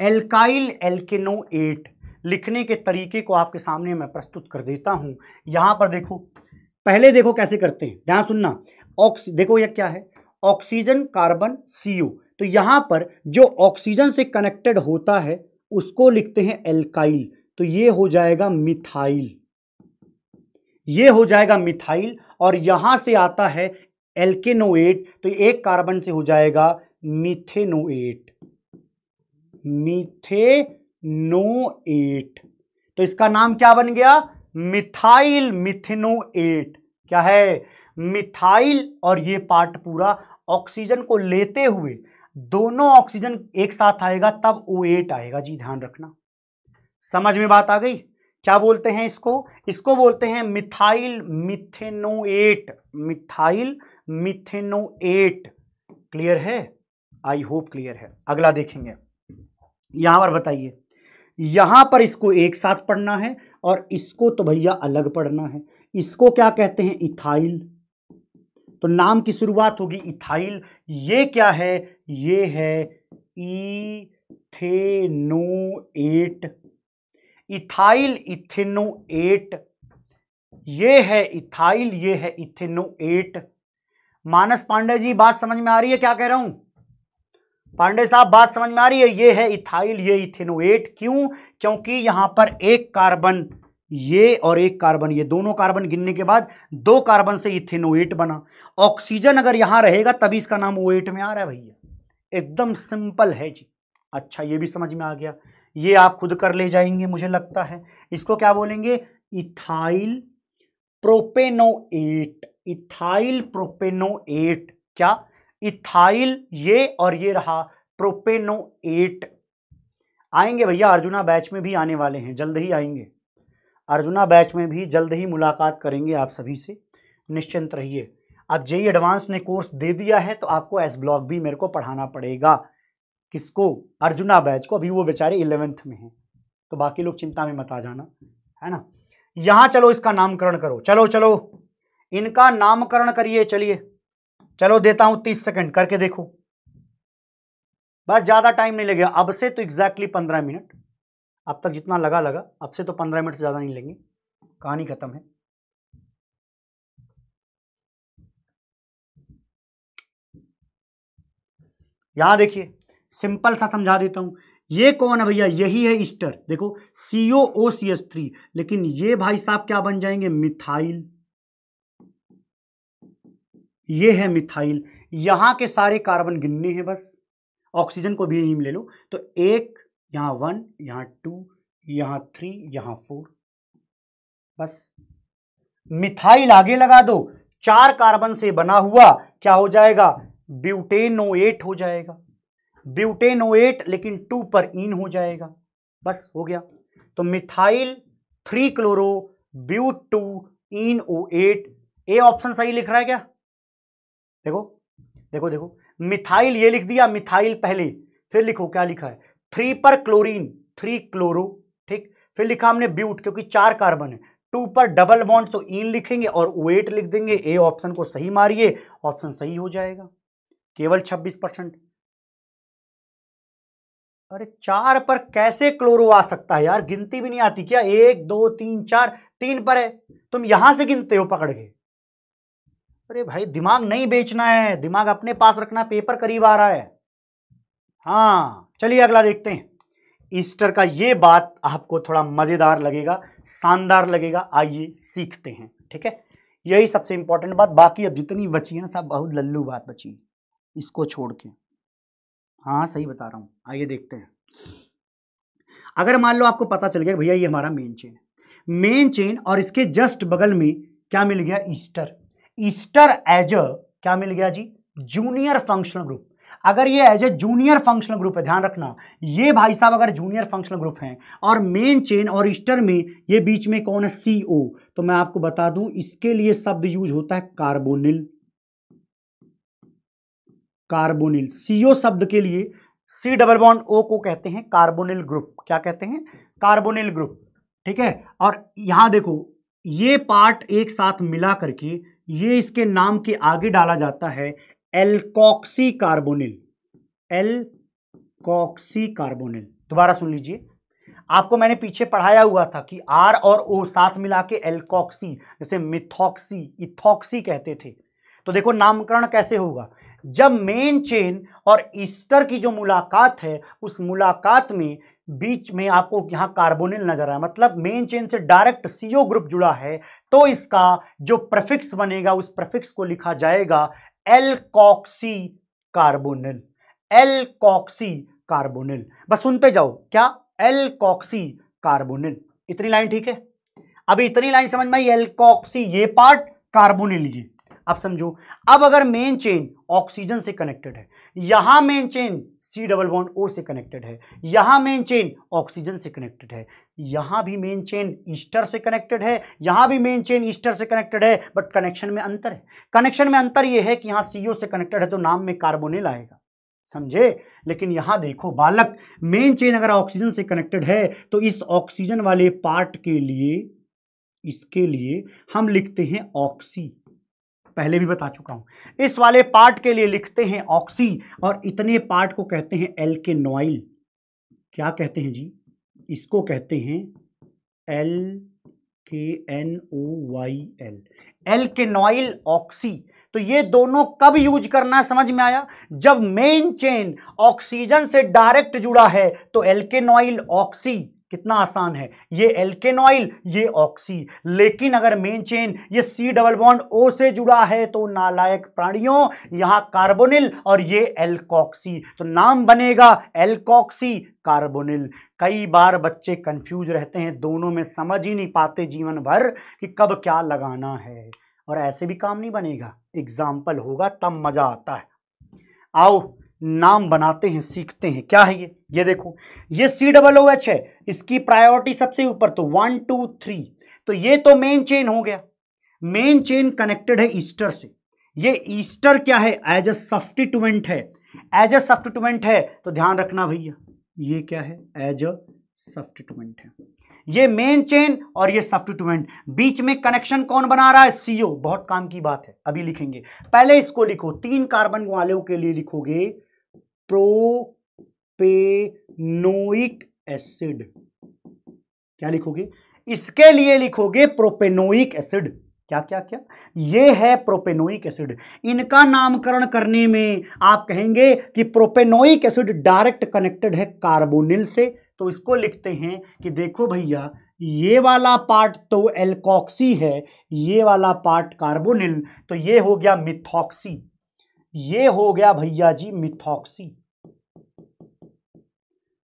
alkyl, alkanoate लिखने के तरीके को आपके सामने मैं प्रस्तुत कर देता हूँ। यहाँ पर देखो, पहले देखो कैसे करते हैं। ध्यान सुनना। ऑक्सी, देखो यह क्या है? ऑक्सीजन कार्बन सीओ तो यहाँ पर जो ऑक्सीजन से कनेक्टेड होता है, उसको लिखते हैं एल्काइल तो ये हो जाएगा मिथाइल ये हो जाएगा मिथाइल और यहाँ से आता है एल्केनोएट तो एक कार्बन से हो जाएगा मिथेनोएट मिथेनोएट तो इसका नाम क्या बन गया? मिथाइल मिथेनोएट क्या है? मिथाइल और ये पार्ट पूरा ऑक्सीजन को लेते हुए दोनों ऑक्सीजन एक साथ आएगा, तब ओ एट आएगा। जी, ध्यान रखना। समझ में बात आ गई? क्या बोलते हैं इसको? इसको बोलते हैं methyl methanoate methyl methanoate clear है? आई होप क्लियर है। अगला देखेंगे। यहाँ पर बताइए। यहाँ पर इसको एक साथ पढ़ना है और इसको तो भैया अलग पढ़ना है। इसको क्या कहते हैं? इथाइल। तो नाम की शुरुआत होगी इथाइल। ये क्या है? ये है इथेनोएट। Ethyl, ethanoate. ये है इथाइल, ये है इथेनोएट। मानस पांडे जी, बात समझ में आ रही है? क्या कह रहा हूँ? पांडे साहब, बात समझ में आ रही है? ये है इथाइल, ये इथेनोएट। क्यों? क्योंकि यहाँ पर एक कार्बन ये और एक कार्बन, ये दोनों कार्बन गिनने के बाद दो कार्बन से इथेनोएट बना। ऑक्सीजन अगर यहाँ रहेगा, तभी इसका नाम ओएट में आ रहा है भैया। एकदम सिंपल है जी। अच्छा ये भी समझ में आ गया। ये आप खुद कर ले जाएँगे, मुझे लगता है। इसको क्या बोलेंगे? इथाइल प्रोपेनोएट इथाइल प्रोपेनोएट क्या? इथाइल ये और ये रहा प्रोपेनोएट आएँगे भैया, अर्जुना बैच में भी आने वाले हैं, जल्द ही आएँगे। अर्जुना बैच में भी जल्द ही मुलाकात करेंगे आप सभी से। निश्चिंत रहिए। अब जेई एडवांस ने कोर्स दे दिया है तो आपको एस ब्लॉक भी मेरे को पढ़ाना पड़ेगा। किसको? अर्जुना बैच को। अभी वो बेचारे इलेवेंथ में हैं। तो बाकी लोग चिंता में मत आ जाना, है ना? यहाँ चलो, इसका नामकरण करो। चलो चलो। इनका नामकरण करिए, चलिए। चलो, देता हूँ तीस सेकंड, करके देखो। बस ज़्यादा टाइम नहीं लगेगा। अब से तो एग्जैक्टली पंद्रह मिनट। अब तक जितना लगा लगा। अब से तो पंद्रह मिनट से ज़्यादा नहीं लेंगे। कहानी ख़त्म है। यहाँ देखिए, सिंपल सा समझा देता हूँ। ये कौन है भैया? यही है ईस्टर। देखो CO O C S three लेकिन ये भाई साहब क्या बन जाएँगे? मिथाइल। ये है मिथाइल। यहाँ के सारे कार्बन गिनने हैं बस। ऑक्सीजन को भी यहीं ले लो। तो एक यहाँ वन यहाँ टू यहाँ थ्री यहाँ फोर बस। मिथाइल आगे लगा दो। चार कार्बन से बना हुआ क्या हो जाएगा? ब्यूटेनोएट हो जाएगा। ब्यूटेनोएट लेकिन टू पर इन हो जाएगा। बस, हो गया। तो methyl three chloro but two enoate. A option सही लिख रहा है क्या? देखो देखो देखो। मिथाइल ये लिख दिया, मिथाइल पहले। फिर लिखो क्या लिखा है। थ्री पर क्लोरीन थ्री क्लोरो ठीक? फिर लिखा हमने ब्यूट, क्योंकि चार कार्बन है। टू पर डबल बॉन्ड तो इन लिखेंगे और वेट लिख देंगे। ए ऑप्शन को सही मारिए, ऑप्शन सही हो जाएगा। केवल 26 परसेंट। अरे चार पर कैसे क्लोरो आ सकता है यार? गिनती भी नहीं आती क्या? एक, दो, तीन, चार, तीन पर है। तुम यहाँ से गिनते हो पकड़ के। अरे भाई, दिमाग नहीं बेचना है। दिमाग अपने पास रखना, पेपर करीब आ रहा है। हाँ चलिए अगला देखते हैं। ईस्टर का ये बात आपको थोड़ा मज़ेदार लगेगा, शानदार लगेगा, आइए सीखते हैं, ठीक है? यही सबसे इंपॉर्टेंट बात, बाकी अब जितनी बची है ना, सब बहुत लल्लू बात बची इसको छोड़ के। हाँ सही बता रहा हूँ, आइए देखते हैं। अगर मान लो आपको पता चल गया भैया ये हमारा मेन चेन है मेन चेन और इसके जस्ट बगल में क्या मिल गया ईस्टर? ईस्टर एज अ क्या मिल गया जी? जूनियर फंक्शनल ग्रुप अगर ये as a junior functional group है, ध्यान रखना, ये भाई साहब अगर जूनियर फंक्शनल ग्रुप हैं, और मेन चेन और ईस्टर में ये बीच में कौन है? सी ओ तो मैं आपको बता दूँ, इसके लिए शब्द यूज़ होता है कार्बोनिल कार्बोनिल सीओ शब्द के लिए सी डबल बॉन्ड ओ को कहते हैं कार्बोनिल ग्रुप क्या कहते हैं? कार्बोनिल ग्रुप ठीक है? और यहाँ देखो, ये पार्ट एक साथ मिला करके ये इसके नाम के आगे डाला जाता है एल्कॉक्सी कार्बोनिल एलकॉक्सी कार्बोनिल दोबारा सुन लीजिए। आपको मैंने पीछे पढ़ाया हुआ था कि आर और ओ साथ मिला के एल्कॉक्सी, जैसे मिथॉक्सी, इथॉक्सी कहते थे। तो देखो नामकरण कैसे होगा। जब मेन चेन और ईस्टर की जो मुलाकात है, उस मुलाकात में बीच में आपको यहाँ कार्बोनिल नज़र आया। मतलब मेन चेन से डायरेक्ट सीओ ग्रुप जुड़ा है तो इसका जो प्रफिक्स बनेगा, उस प्रफिक्स को लिखा जाएगा एलकॉक्सी कार्बोनिल एलकॉक्सी कार्बोनिल बस सुनते जाओ, क्या? एलकॉक्सी कार्बोनिल इतनी लाइन ठीक है? अभी इतनी लाइन समझ में आई, एलकॉक्सी, ये पार्ट कार्बोनिल ये। अब समझो, अब अगर मेन चेन ऑक्सीजन से कनेक्टेड है, यहाँ main chain C double bond O से कनेक्टेड है, यहाँ मेन चेन ऑक्सीजन से कनेक्टेड है, यहाँ भी मेन चेन ईस्टर से कनेक्टेड है, यहाँ भी मेन चेन ईस्टर से कनेक्टेड है बट कनेक्शन में अंतर है। कनेक्शन में अंतर यह है कि यहाँ सीओ से कनेक्टेड है तो नाम में कार्बोनिल आएगा समझे? लेकिन यहाँ देखो, बालक मेन चेन अगर ऑक्सीजन से कनेक्टेड है तो इस ऑक्सीजन वाले पार्ट के लिए, इसके लिए हम लिखते हैं ऑक्सी पहले भी बता चुका हूँ। इस वाले पार्ट के लिए लिखते हैं ऑक्सी और इतने पार्ट को कहते हैं एल्केनॉइल। क्या कहते हैं जी? इसको कहते हैं L K N O Y L. Alkanoyl, oxy. तो ये दोनों कब यूज़ करना समझ में आया? जब मेन चेन ऑक्सीजन से डायरेक्ट जुड़ा है तो एल्केनॉइल, ऑक्सी। कितना आसान है। ये एल्केनॉइल ये ऑक्सी लेकिन अगर मेन चेन ये सी डबल बॉन्ड ओ से जुड़ा है तो नालायक प्राणियों, यहाँ कार्बोनिल और ये एल्कॉक्सी तो नाम बनेगा एल्कॉक्सी कार्बोनिल कई बार बच्चे कंफ्यूज रहते हैं, दोनों में समझ ही नहीं पाते जीवन भर कि कब क्या लगाना है। और ऐसे भी काम नहीं बनेगा। एग्ज़ाम्पल होगा, तब मज़ा आता है। आओ नाम बनाते हैं, सीखते हैं। क्या है ये? ये देखो, ये सी डबल ओ एच है, इसकी प्रायोरिटी सबसे ऊपर तो वन टू थ्री तो ये तो मेन चेन हो गया। मेन चेन कनेक्टेड है ईस्टर से। ये ईस्टर क्या है? एज अ सब्सटीट्यूमेंट है। एज अ सब्सटीट्यूमेंट है तो ध्यान रखना भैया, ये क्या है? एज अ सब्सटीट्यूमेंट है। ये मेन चेन और ये सब्सटीट्यूमेंट बीच में कनेक्शन कौन बना रहा है? सीओ बहुत काम की बात है, अभी लिखेंगे। पहले इसको लिखो, तीन कार्बन वालों के लिए लिखोगे। Propanoic acid. क्या लिखोगे? इसके लिए लिखोगे प्रोपेनोइक एसिड। क्या क्या क्या? ये है प्रोपेनोइक एसिड। इनका नामकरण करने में आप कहेंगे कि प्रोपेनोइक एसिड डायरेक्ट कनेक्टेड है कार्बोनिल से। तो इसको लिखते हैं कि देखो भैया, ये वाला पार्ट तो एल्कॉक्सी है, ये वाला पार्ट कार्बोनिल तो ये हो गया मिथॉक्सी। ये हो गया भैया जी मिथॉक्सी।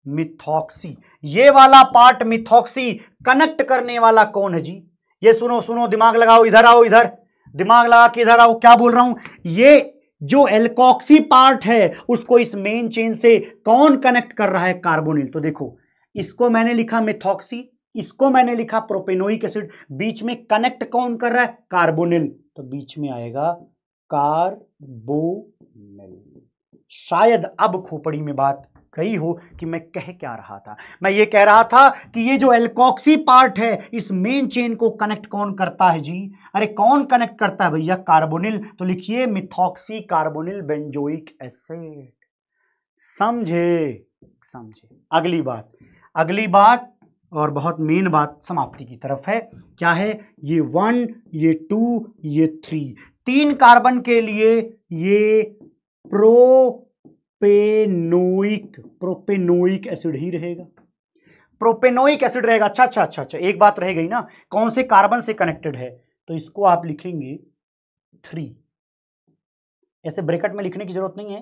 मिथॉक्सी। ये वाला पार्ट मिथॉक्सी कनेक्ट करने वाला कौन है जी? ये सुनो सुनो, दिमाग लगाओ, इधर आओ, इधर। दिमाग लगा के इधर आओ, क्या बोल रहा हूँ? ये जो एल्कॉक्सी पार्ट है, उसको इस मेन चेन से कौन कनेक्ट कर रहा है कार्बोनिल? तो देखो, इसको मैंने लिखा मिथॉक्सी, इसको मैंने लिखा प्रोपेनोइक एसिड, बीच में कनेक्ट कौन कर रहा है? कार्बोनिल। तो बीच में आएगा कार्बोनिल शायद अब खोपड़ी में बात गई हो कि मैं कह क्या रहा था। मैं ये कह रहा था कि ये जो एल्कॉक्सी पार्ट है, इस मेन चेन को कनेक्ट कौन करता है जी? अरे कौन कनेक्ट करता है भैया कार्बोनिल? तो लिखिए मिथॉक्सी कार्बोनिल बेंजोइक एसिड समझे? समझे। अगली बात। अगली बात, और बहुत मेन बात समाप्ति की तरफ़ है। क्या है? ये वन ये टू ये थ्री तीन कार्बन के लिए ये प्रोपेनोइक प्रोपेनोइक एसिड ही रहेगा। प्रोपेनोइक एसिड रहेगा। अच्छा अच्छा अच्छा अच्छा एक बात रह गई ना, कौन से कार्बन से कनेक्टेड है? तो इसको आप लिखेंगे थ्री। ऐसे ब्रैकेट में लिखने की ज़रूरत नहीं है।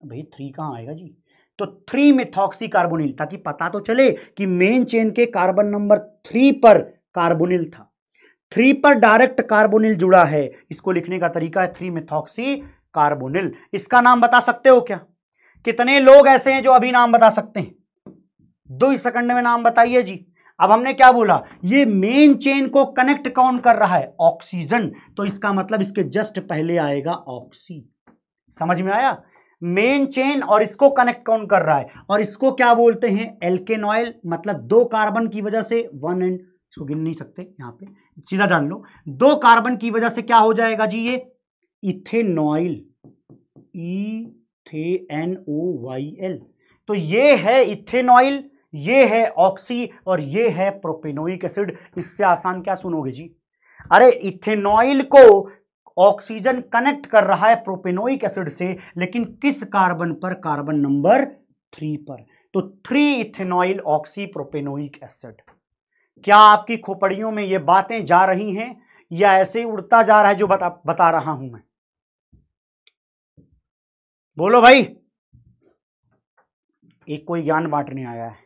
भाई, थ्री कहाँ आएगा जी? तो थ्री मिथॉक्सी कार्बोनिल ताकि पता तो चले कि मेन चेन के कार्बन नंबर थ्री पर कार्बोनिल था। थ्री पर डायरेक्ट कार्बोनिल जुड़ा है। इसको लिखने का तरीका है थ्री मिथॉक्सी कार्बोनिल। इसका नाम बता सकते हो क्या? कितने लोग ऐसे हैं जो अभी नाम बता सकते हैं? दो ही सेकंड में नाम बताइए जी। अब हमने क्या बोला? ये मेन चेन को कनेक्ट कौन कर रहा है? ऑक्सीजन तो इसका मतलब इसके जस्ट पहले आएगा ऑक्सी समझ में आया? मेन चेन और इसको कनेक्ट कौन कर रहा है? और इसको क्या बोलते हैं? एल्केनॉयल मतलब दो कार्बन की वजह से वन एंड इसको गिन नहीं सकते यहाँ पे। सीधा जान लो। दो कार्बन की वजह से क्या हो जाएगा जी ये? इथेनॉइल। ई थे एन ओ वाई एल। तो ये है इथेनॉइल, ये है ऑक्सी और ये है प्रोपेनोइक एसिड। इससे आसान क्या सुनोगे जी? अरे, इथेनॉइल को ऑक्सीजन कनेक्ट कर रहा है प्रोपेनोइक एसिड से, लेकिन किस कार्बन पर? कार्बन नंबर थ्री पर। तो three ethanoyl, oxy, propanoic acid. क्या आपकी खोपड़ियों में ये बातें जा रही हैं या ऐसे ही उड़ता जा रहा है जो बता बता रहा हूँ मैं? बोलो भाई। एक कोई ज्ञान बांटने आया है।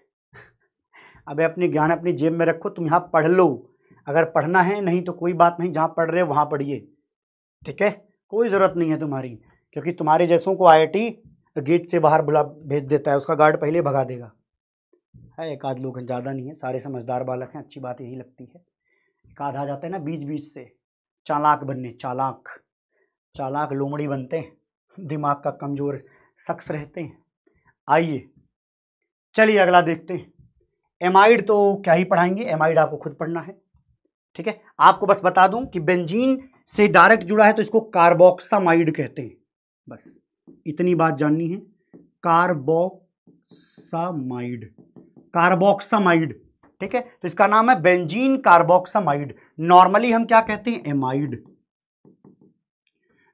अबे अपने ज्ञान अपनी जेब में रखो, तुम यहाँ पढ़ लो। अगर पढ़ना है नहीं तो कोई बात नहीं, जहाँ पढ़ रहे हो वहाँ पढ़िए। ठीक है? कोई ज़रूरत नहीं है तुम्हारी, क्योंकि तुम्हारे जैसों को आईआईटी गेट से बाहर बुला, भेज देता है, उसका गार्ड पहले भगा देगा। है, एक आध लोग हैं, ज़्यादा नहीं है, सारे समझदार बालक हैं, अच्छी बात यही लगती है। एक आध आ जाता है ना बीच बीच से, चालाक बनने, चालाक चालाक लोमड़ी बनते हैं, दिमाग का कमज़ोर शख्स रहते हैं। आइए, चलिए अगला देखते हैं। एमाइड तो क्या ही पढ़ाएँगे, एमाइड आपको खुद पढ़ना है, ठीक है? आपको बस बता दूँ कि बेंजीन से डायरेक्ट जुड़ा है तो इसको कार्बोक्सामाइड कहते हैं, बस। इतनी बात जाननी है, कार्बोक्सामाइड। कार्बोक्सामाइड, ठीक है? तो इसका नाम है बेंजीन कार्बोक्सामाइड। नॉर्मली हम क्या कहते हैं? एमाइड।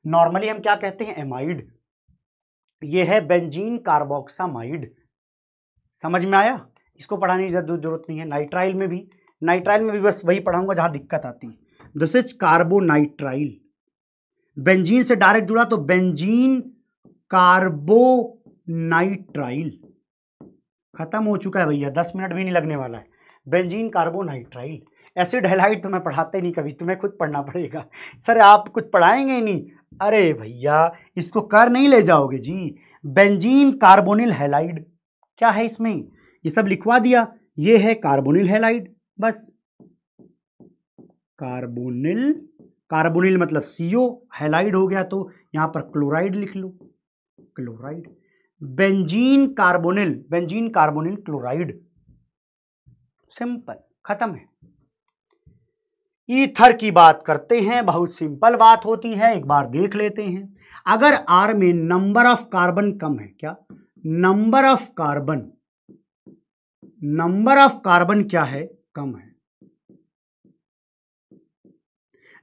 नॉर्मली हम क्या कहते हैं? एमाइड। ये है बेंजीन कार्बोक्सामाइड। समझ में आया? इसको पढ़ाने की ज़रूरत नहीं है। नाइट्राइल में भी। नाइट्राइल में भी बस वही पढ़ाऊँगा जहाँ दिक्कत आती है। दिस इज़ कार्बोनाइट्राइल बेंजीन से डायरेक्ट जुड़ा तो बेंजीन कार्बोनाइट्राइल। खत्म हो चुका है भैया, दस मिनट भी नहीं लगने वाला है। बेंजीन कार्बोनाइट्राइल एसिड हेलाइट तो मैं पढ़ाते नहीं कभी, तुम्हें खुद पढ़ना पड़ेगा। सर, आप कुछ पढ़ाएँगे नहीं? अरे भैया, इसको कर नहीं ले जाओगे जी। बेंजीन कार्बोनिल हेलाइड, क्या है इसमें? ये सब लिखवा दिया, ये है कार्बोनिल हेलाइड, बस। कार्बोनिल कार्बोनिल मतलब सीओ, हेलाइड हो गया तो यहाँ पर क्लोराइड लिख लो। Chloride benzene carbonyl benzene carbonyl chloride. Simple, खत्म है। ईथर की बात करते हैं, बहुत सिंपल बात होती है, एक बार देख लेते हैं। अगर आर में नंबर ऑफ़ कार्बन कम है, क्या? Number of carbon, number of carbon क्या है? कम है।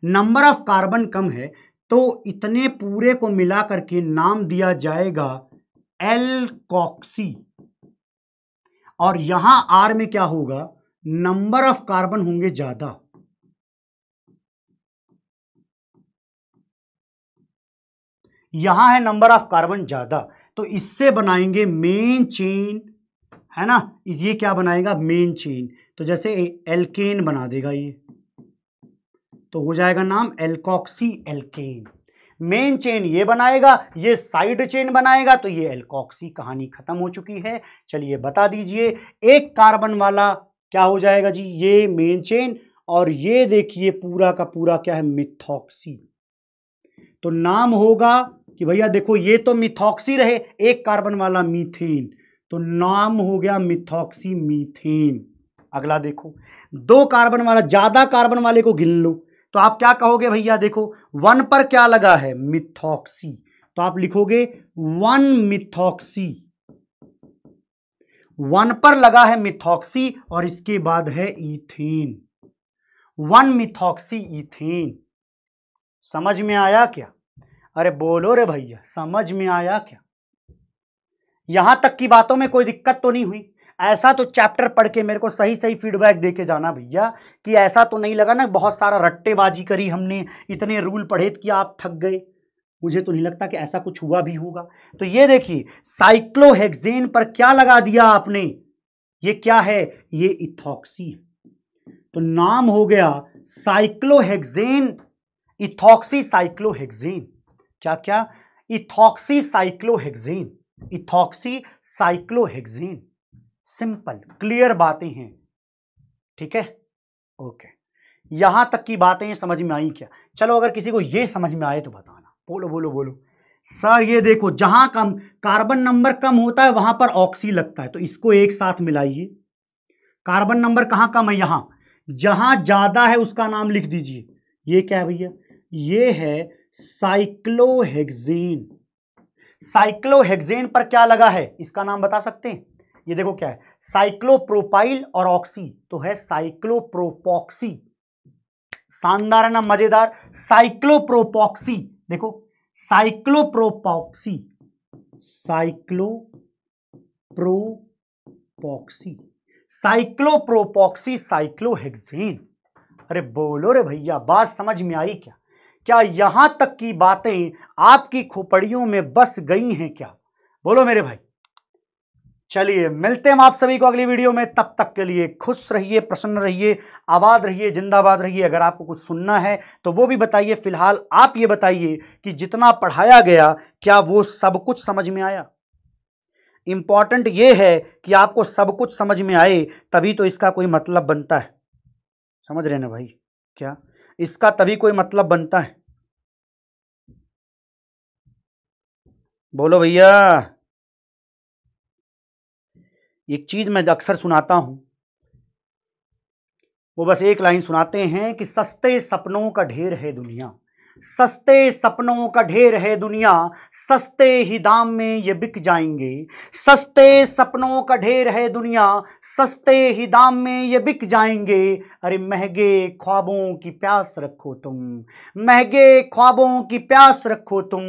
नंबर ऑफ़ कार्बन कम है तो इतने पूरे को मिला करके नाम दिया जाएगा एल्कॉक्सी। और यहाँ आर में क्या होगा? नंबर ऑफ़ कार्बन होंगे ज़्यादा। यहाँ है नंबर ऑफ़ कार्बन ज़्यादा तो इससे बनाएँगे मेन चेन, है ना? ये क्या बनाएगा? Main chain. तो जैसे एल्केन बना देगा ये। तो हो जाएगा नाम एल्कॉक्सी एल्केन। मेन चेन ये बनाएगा, ये साइड चेन बनाएगा तो ये एल्कॉक्सी कहानी खत्म हो चुकी है। चलिए बता दीजिए, एक कार्बन वाला क्या हो जाएगा जी? ये मेन चेन और ये देखिए पूरा का पूरा क्या है? मिथॉक्सी। तो नाम होगा कि भैया देखो ये तो मिथॉक्सी रहे, एक कार्बन वाला मीथेन। तो नाम हो गया मिथॉक्सी मीथेन। अगला देखो, दो कार्बन वाला, ज़्यादा कार्बन वाले को गिन लो। तो आप क्या कहोगे भैया? देखो, वन पर क्या लगा है? मिथॉक्सी। तो आप लिखोगे, वन मिथॉक्सी। वन पर लगा है मिथॉक्सी और इसके बाद है इथेन वन मिथॉक्सी इथेन समझ में आया क्या? अरे बोलो रे भैया, समझ में आया क्या? यहाँ तक की बातों में कोई दिक्कत तो नहीं हुई। ऐसा तो चैप्टर पढ़ के मेरे को सही सही फीडबैक दे के जाना भैया, कि ऐसा तो नहीं लगा ना, बहुत सारा रट्टेबाजी करी हमने, इतने रूल पढ़े कि आप थक गए। मुझे तो नहीं लगता कि ऐसा कुछ हुआ भी होगा। तो ये देखिए साइक्लोहेक्सेन पर क्या लगा दिया आपने? ये क्या है? ये इथॉक्सी तो नाम हो गया साइक्लोहेक्सेन इथॉक्सी साइक्लोहेक्सेन क्या क्या ethoxy cyclohexane ethoxy cyclohexane simple, clear बातें हैं। ठीक है? ओके। यहाँ तक की बातें समझ में आई क्या? चलो अगर किसी को यह समझ में आए तो बताना। बोलो बोलो बोलो। सर, ये देखो, जहाँ कम, कार्बन नंबर कम होता है, वहाँ पर ऑक्सी लगता है। तो इसको एक साथ मिलाइए। कार्बन नंबर कहाँ कम है? यहाँ। जहाँ ज़्यादा है, उसका नाम लिख दीजिए। ये क्या है भैया? ये है साइक्लोहेक्सेन। साइक्लोहेक्सेन पर क्या लगा है? इसका नाम बता सकते हैं? ये देखो क्या है साइक्लोप्रोपाइल और ऑक्सी तो है साइक्लोप्रोपॉक्सी शानदार है ना, मज़ेदार। साइक्लोप्रोपॉक्सी देखो साइक्लोप्रोपॉक्सी साइक्लोप्रोपॉक्सी साइक्लोप्रोपॉक्सी साइक्लोहेक्सेन अरे बोलो रे भैया, बात समझ में आई क्या? क्या यहाँ तक की बातें आपकी खोपड़ियों में बस गई हैं क्या? बोलो मेरे भाई। चलिए, मिलते हैं हम आप सभी को अगली वीडियो में। तब तक के लिए खुश रहिए, प्रसन्न रहिए, आबाद रहिए, जिंदाबाद रहिए। अगर आपको कुछ सुनना है तो वो भी बताइए। फ़िलहाल आप ये बताइए कि जितना पढ़ाया गया, क्या वो सब कुछ समझ में आया? इंपॉर्टेंट ये है कि आपको सब कुछ समझ में आए, तभी तो इसका कोई मतलब बनता है। समझ रहे ना भाई? क्या? इसका तभी कोई मतलब बनता है। बोलो भैया। एक चीज़ मैं अक्सर सुनाता हूँ, वो बस एक लाइन सुनाते हैं कि सस्ते सपनों का ढेर है दुनिया। सस्ते सपनों का ढेर है दुनिया। सस्ते ही दाम में ये बिक जाएँगे। सस्ते सपनों का ढेर है दुनिया। सस्ते ही दाम में ये बिक जाएँगे। अरे महँगे ख्वाबों की प्यास रखो तुम। महँगे ख्वाबों की प्यास रखो तुम।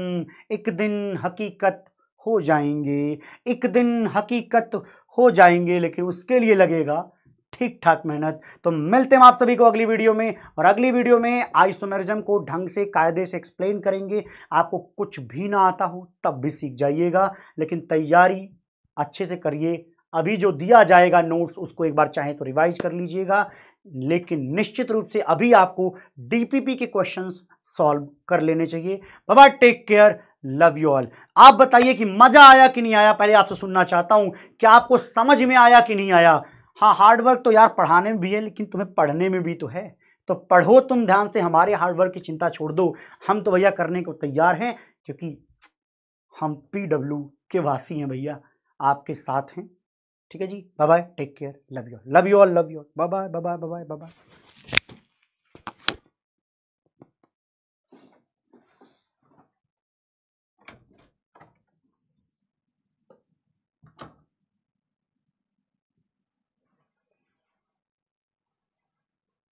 एक दिन हकीकत हो जाएँगे। एक दिन हकीकत हो जाएँगे, लेकिन उसके लिए लगेगा ठीक ठाक मेहनत। तो मिलते हैं आप सभी को अगली वीडियो में, और अगली वीडियो में आइसोमेरिज्म को ढंग से, कायदे से एक्सप्लेन करेंगे। आपको कुछ भी ना आता हो, तब भी सीख जाइएगा, लेकिन तैयारी अच्छे से करिए। अभी जो दिया जाएगा नोट्स उसको एक बार चाहे तो रिवाइज कर लीजिएगा, लेकिन निश्चित रूप से अभी आपको डीपीपी के क्वेश्चंस सॉल्व कर लेने चाहिए। बाबा take care love you all आप बताइए कि मज़ा आया कि नहीं आया? पहले आपसे सुनना चाहता हूँ कि आपको समझ में आया कि नहीं आया? हाँ हार्डवर्क तो यार पढ़ाने में भी है, लेकिन तुम्हें पढ़ने में भी तो है। तो पढ़ो, तुम ध्यान से, हमारे हार्डवर्क की चिंता छोड़ दो। हम तो भैया करने को तैयार हैं, क्योंकि हम पी डब्ल्यू के वासी हैं भैया, आपके साथ हैं। ठीक है जी? Bye bye take care love you love you all love you bye bye bye bye bye bye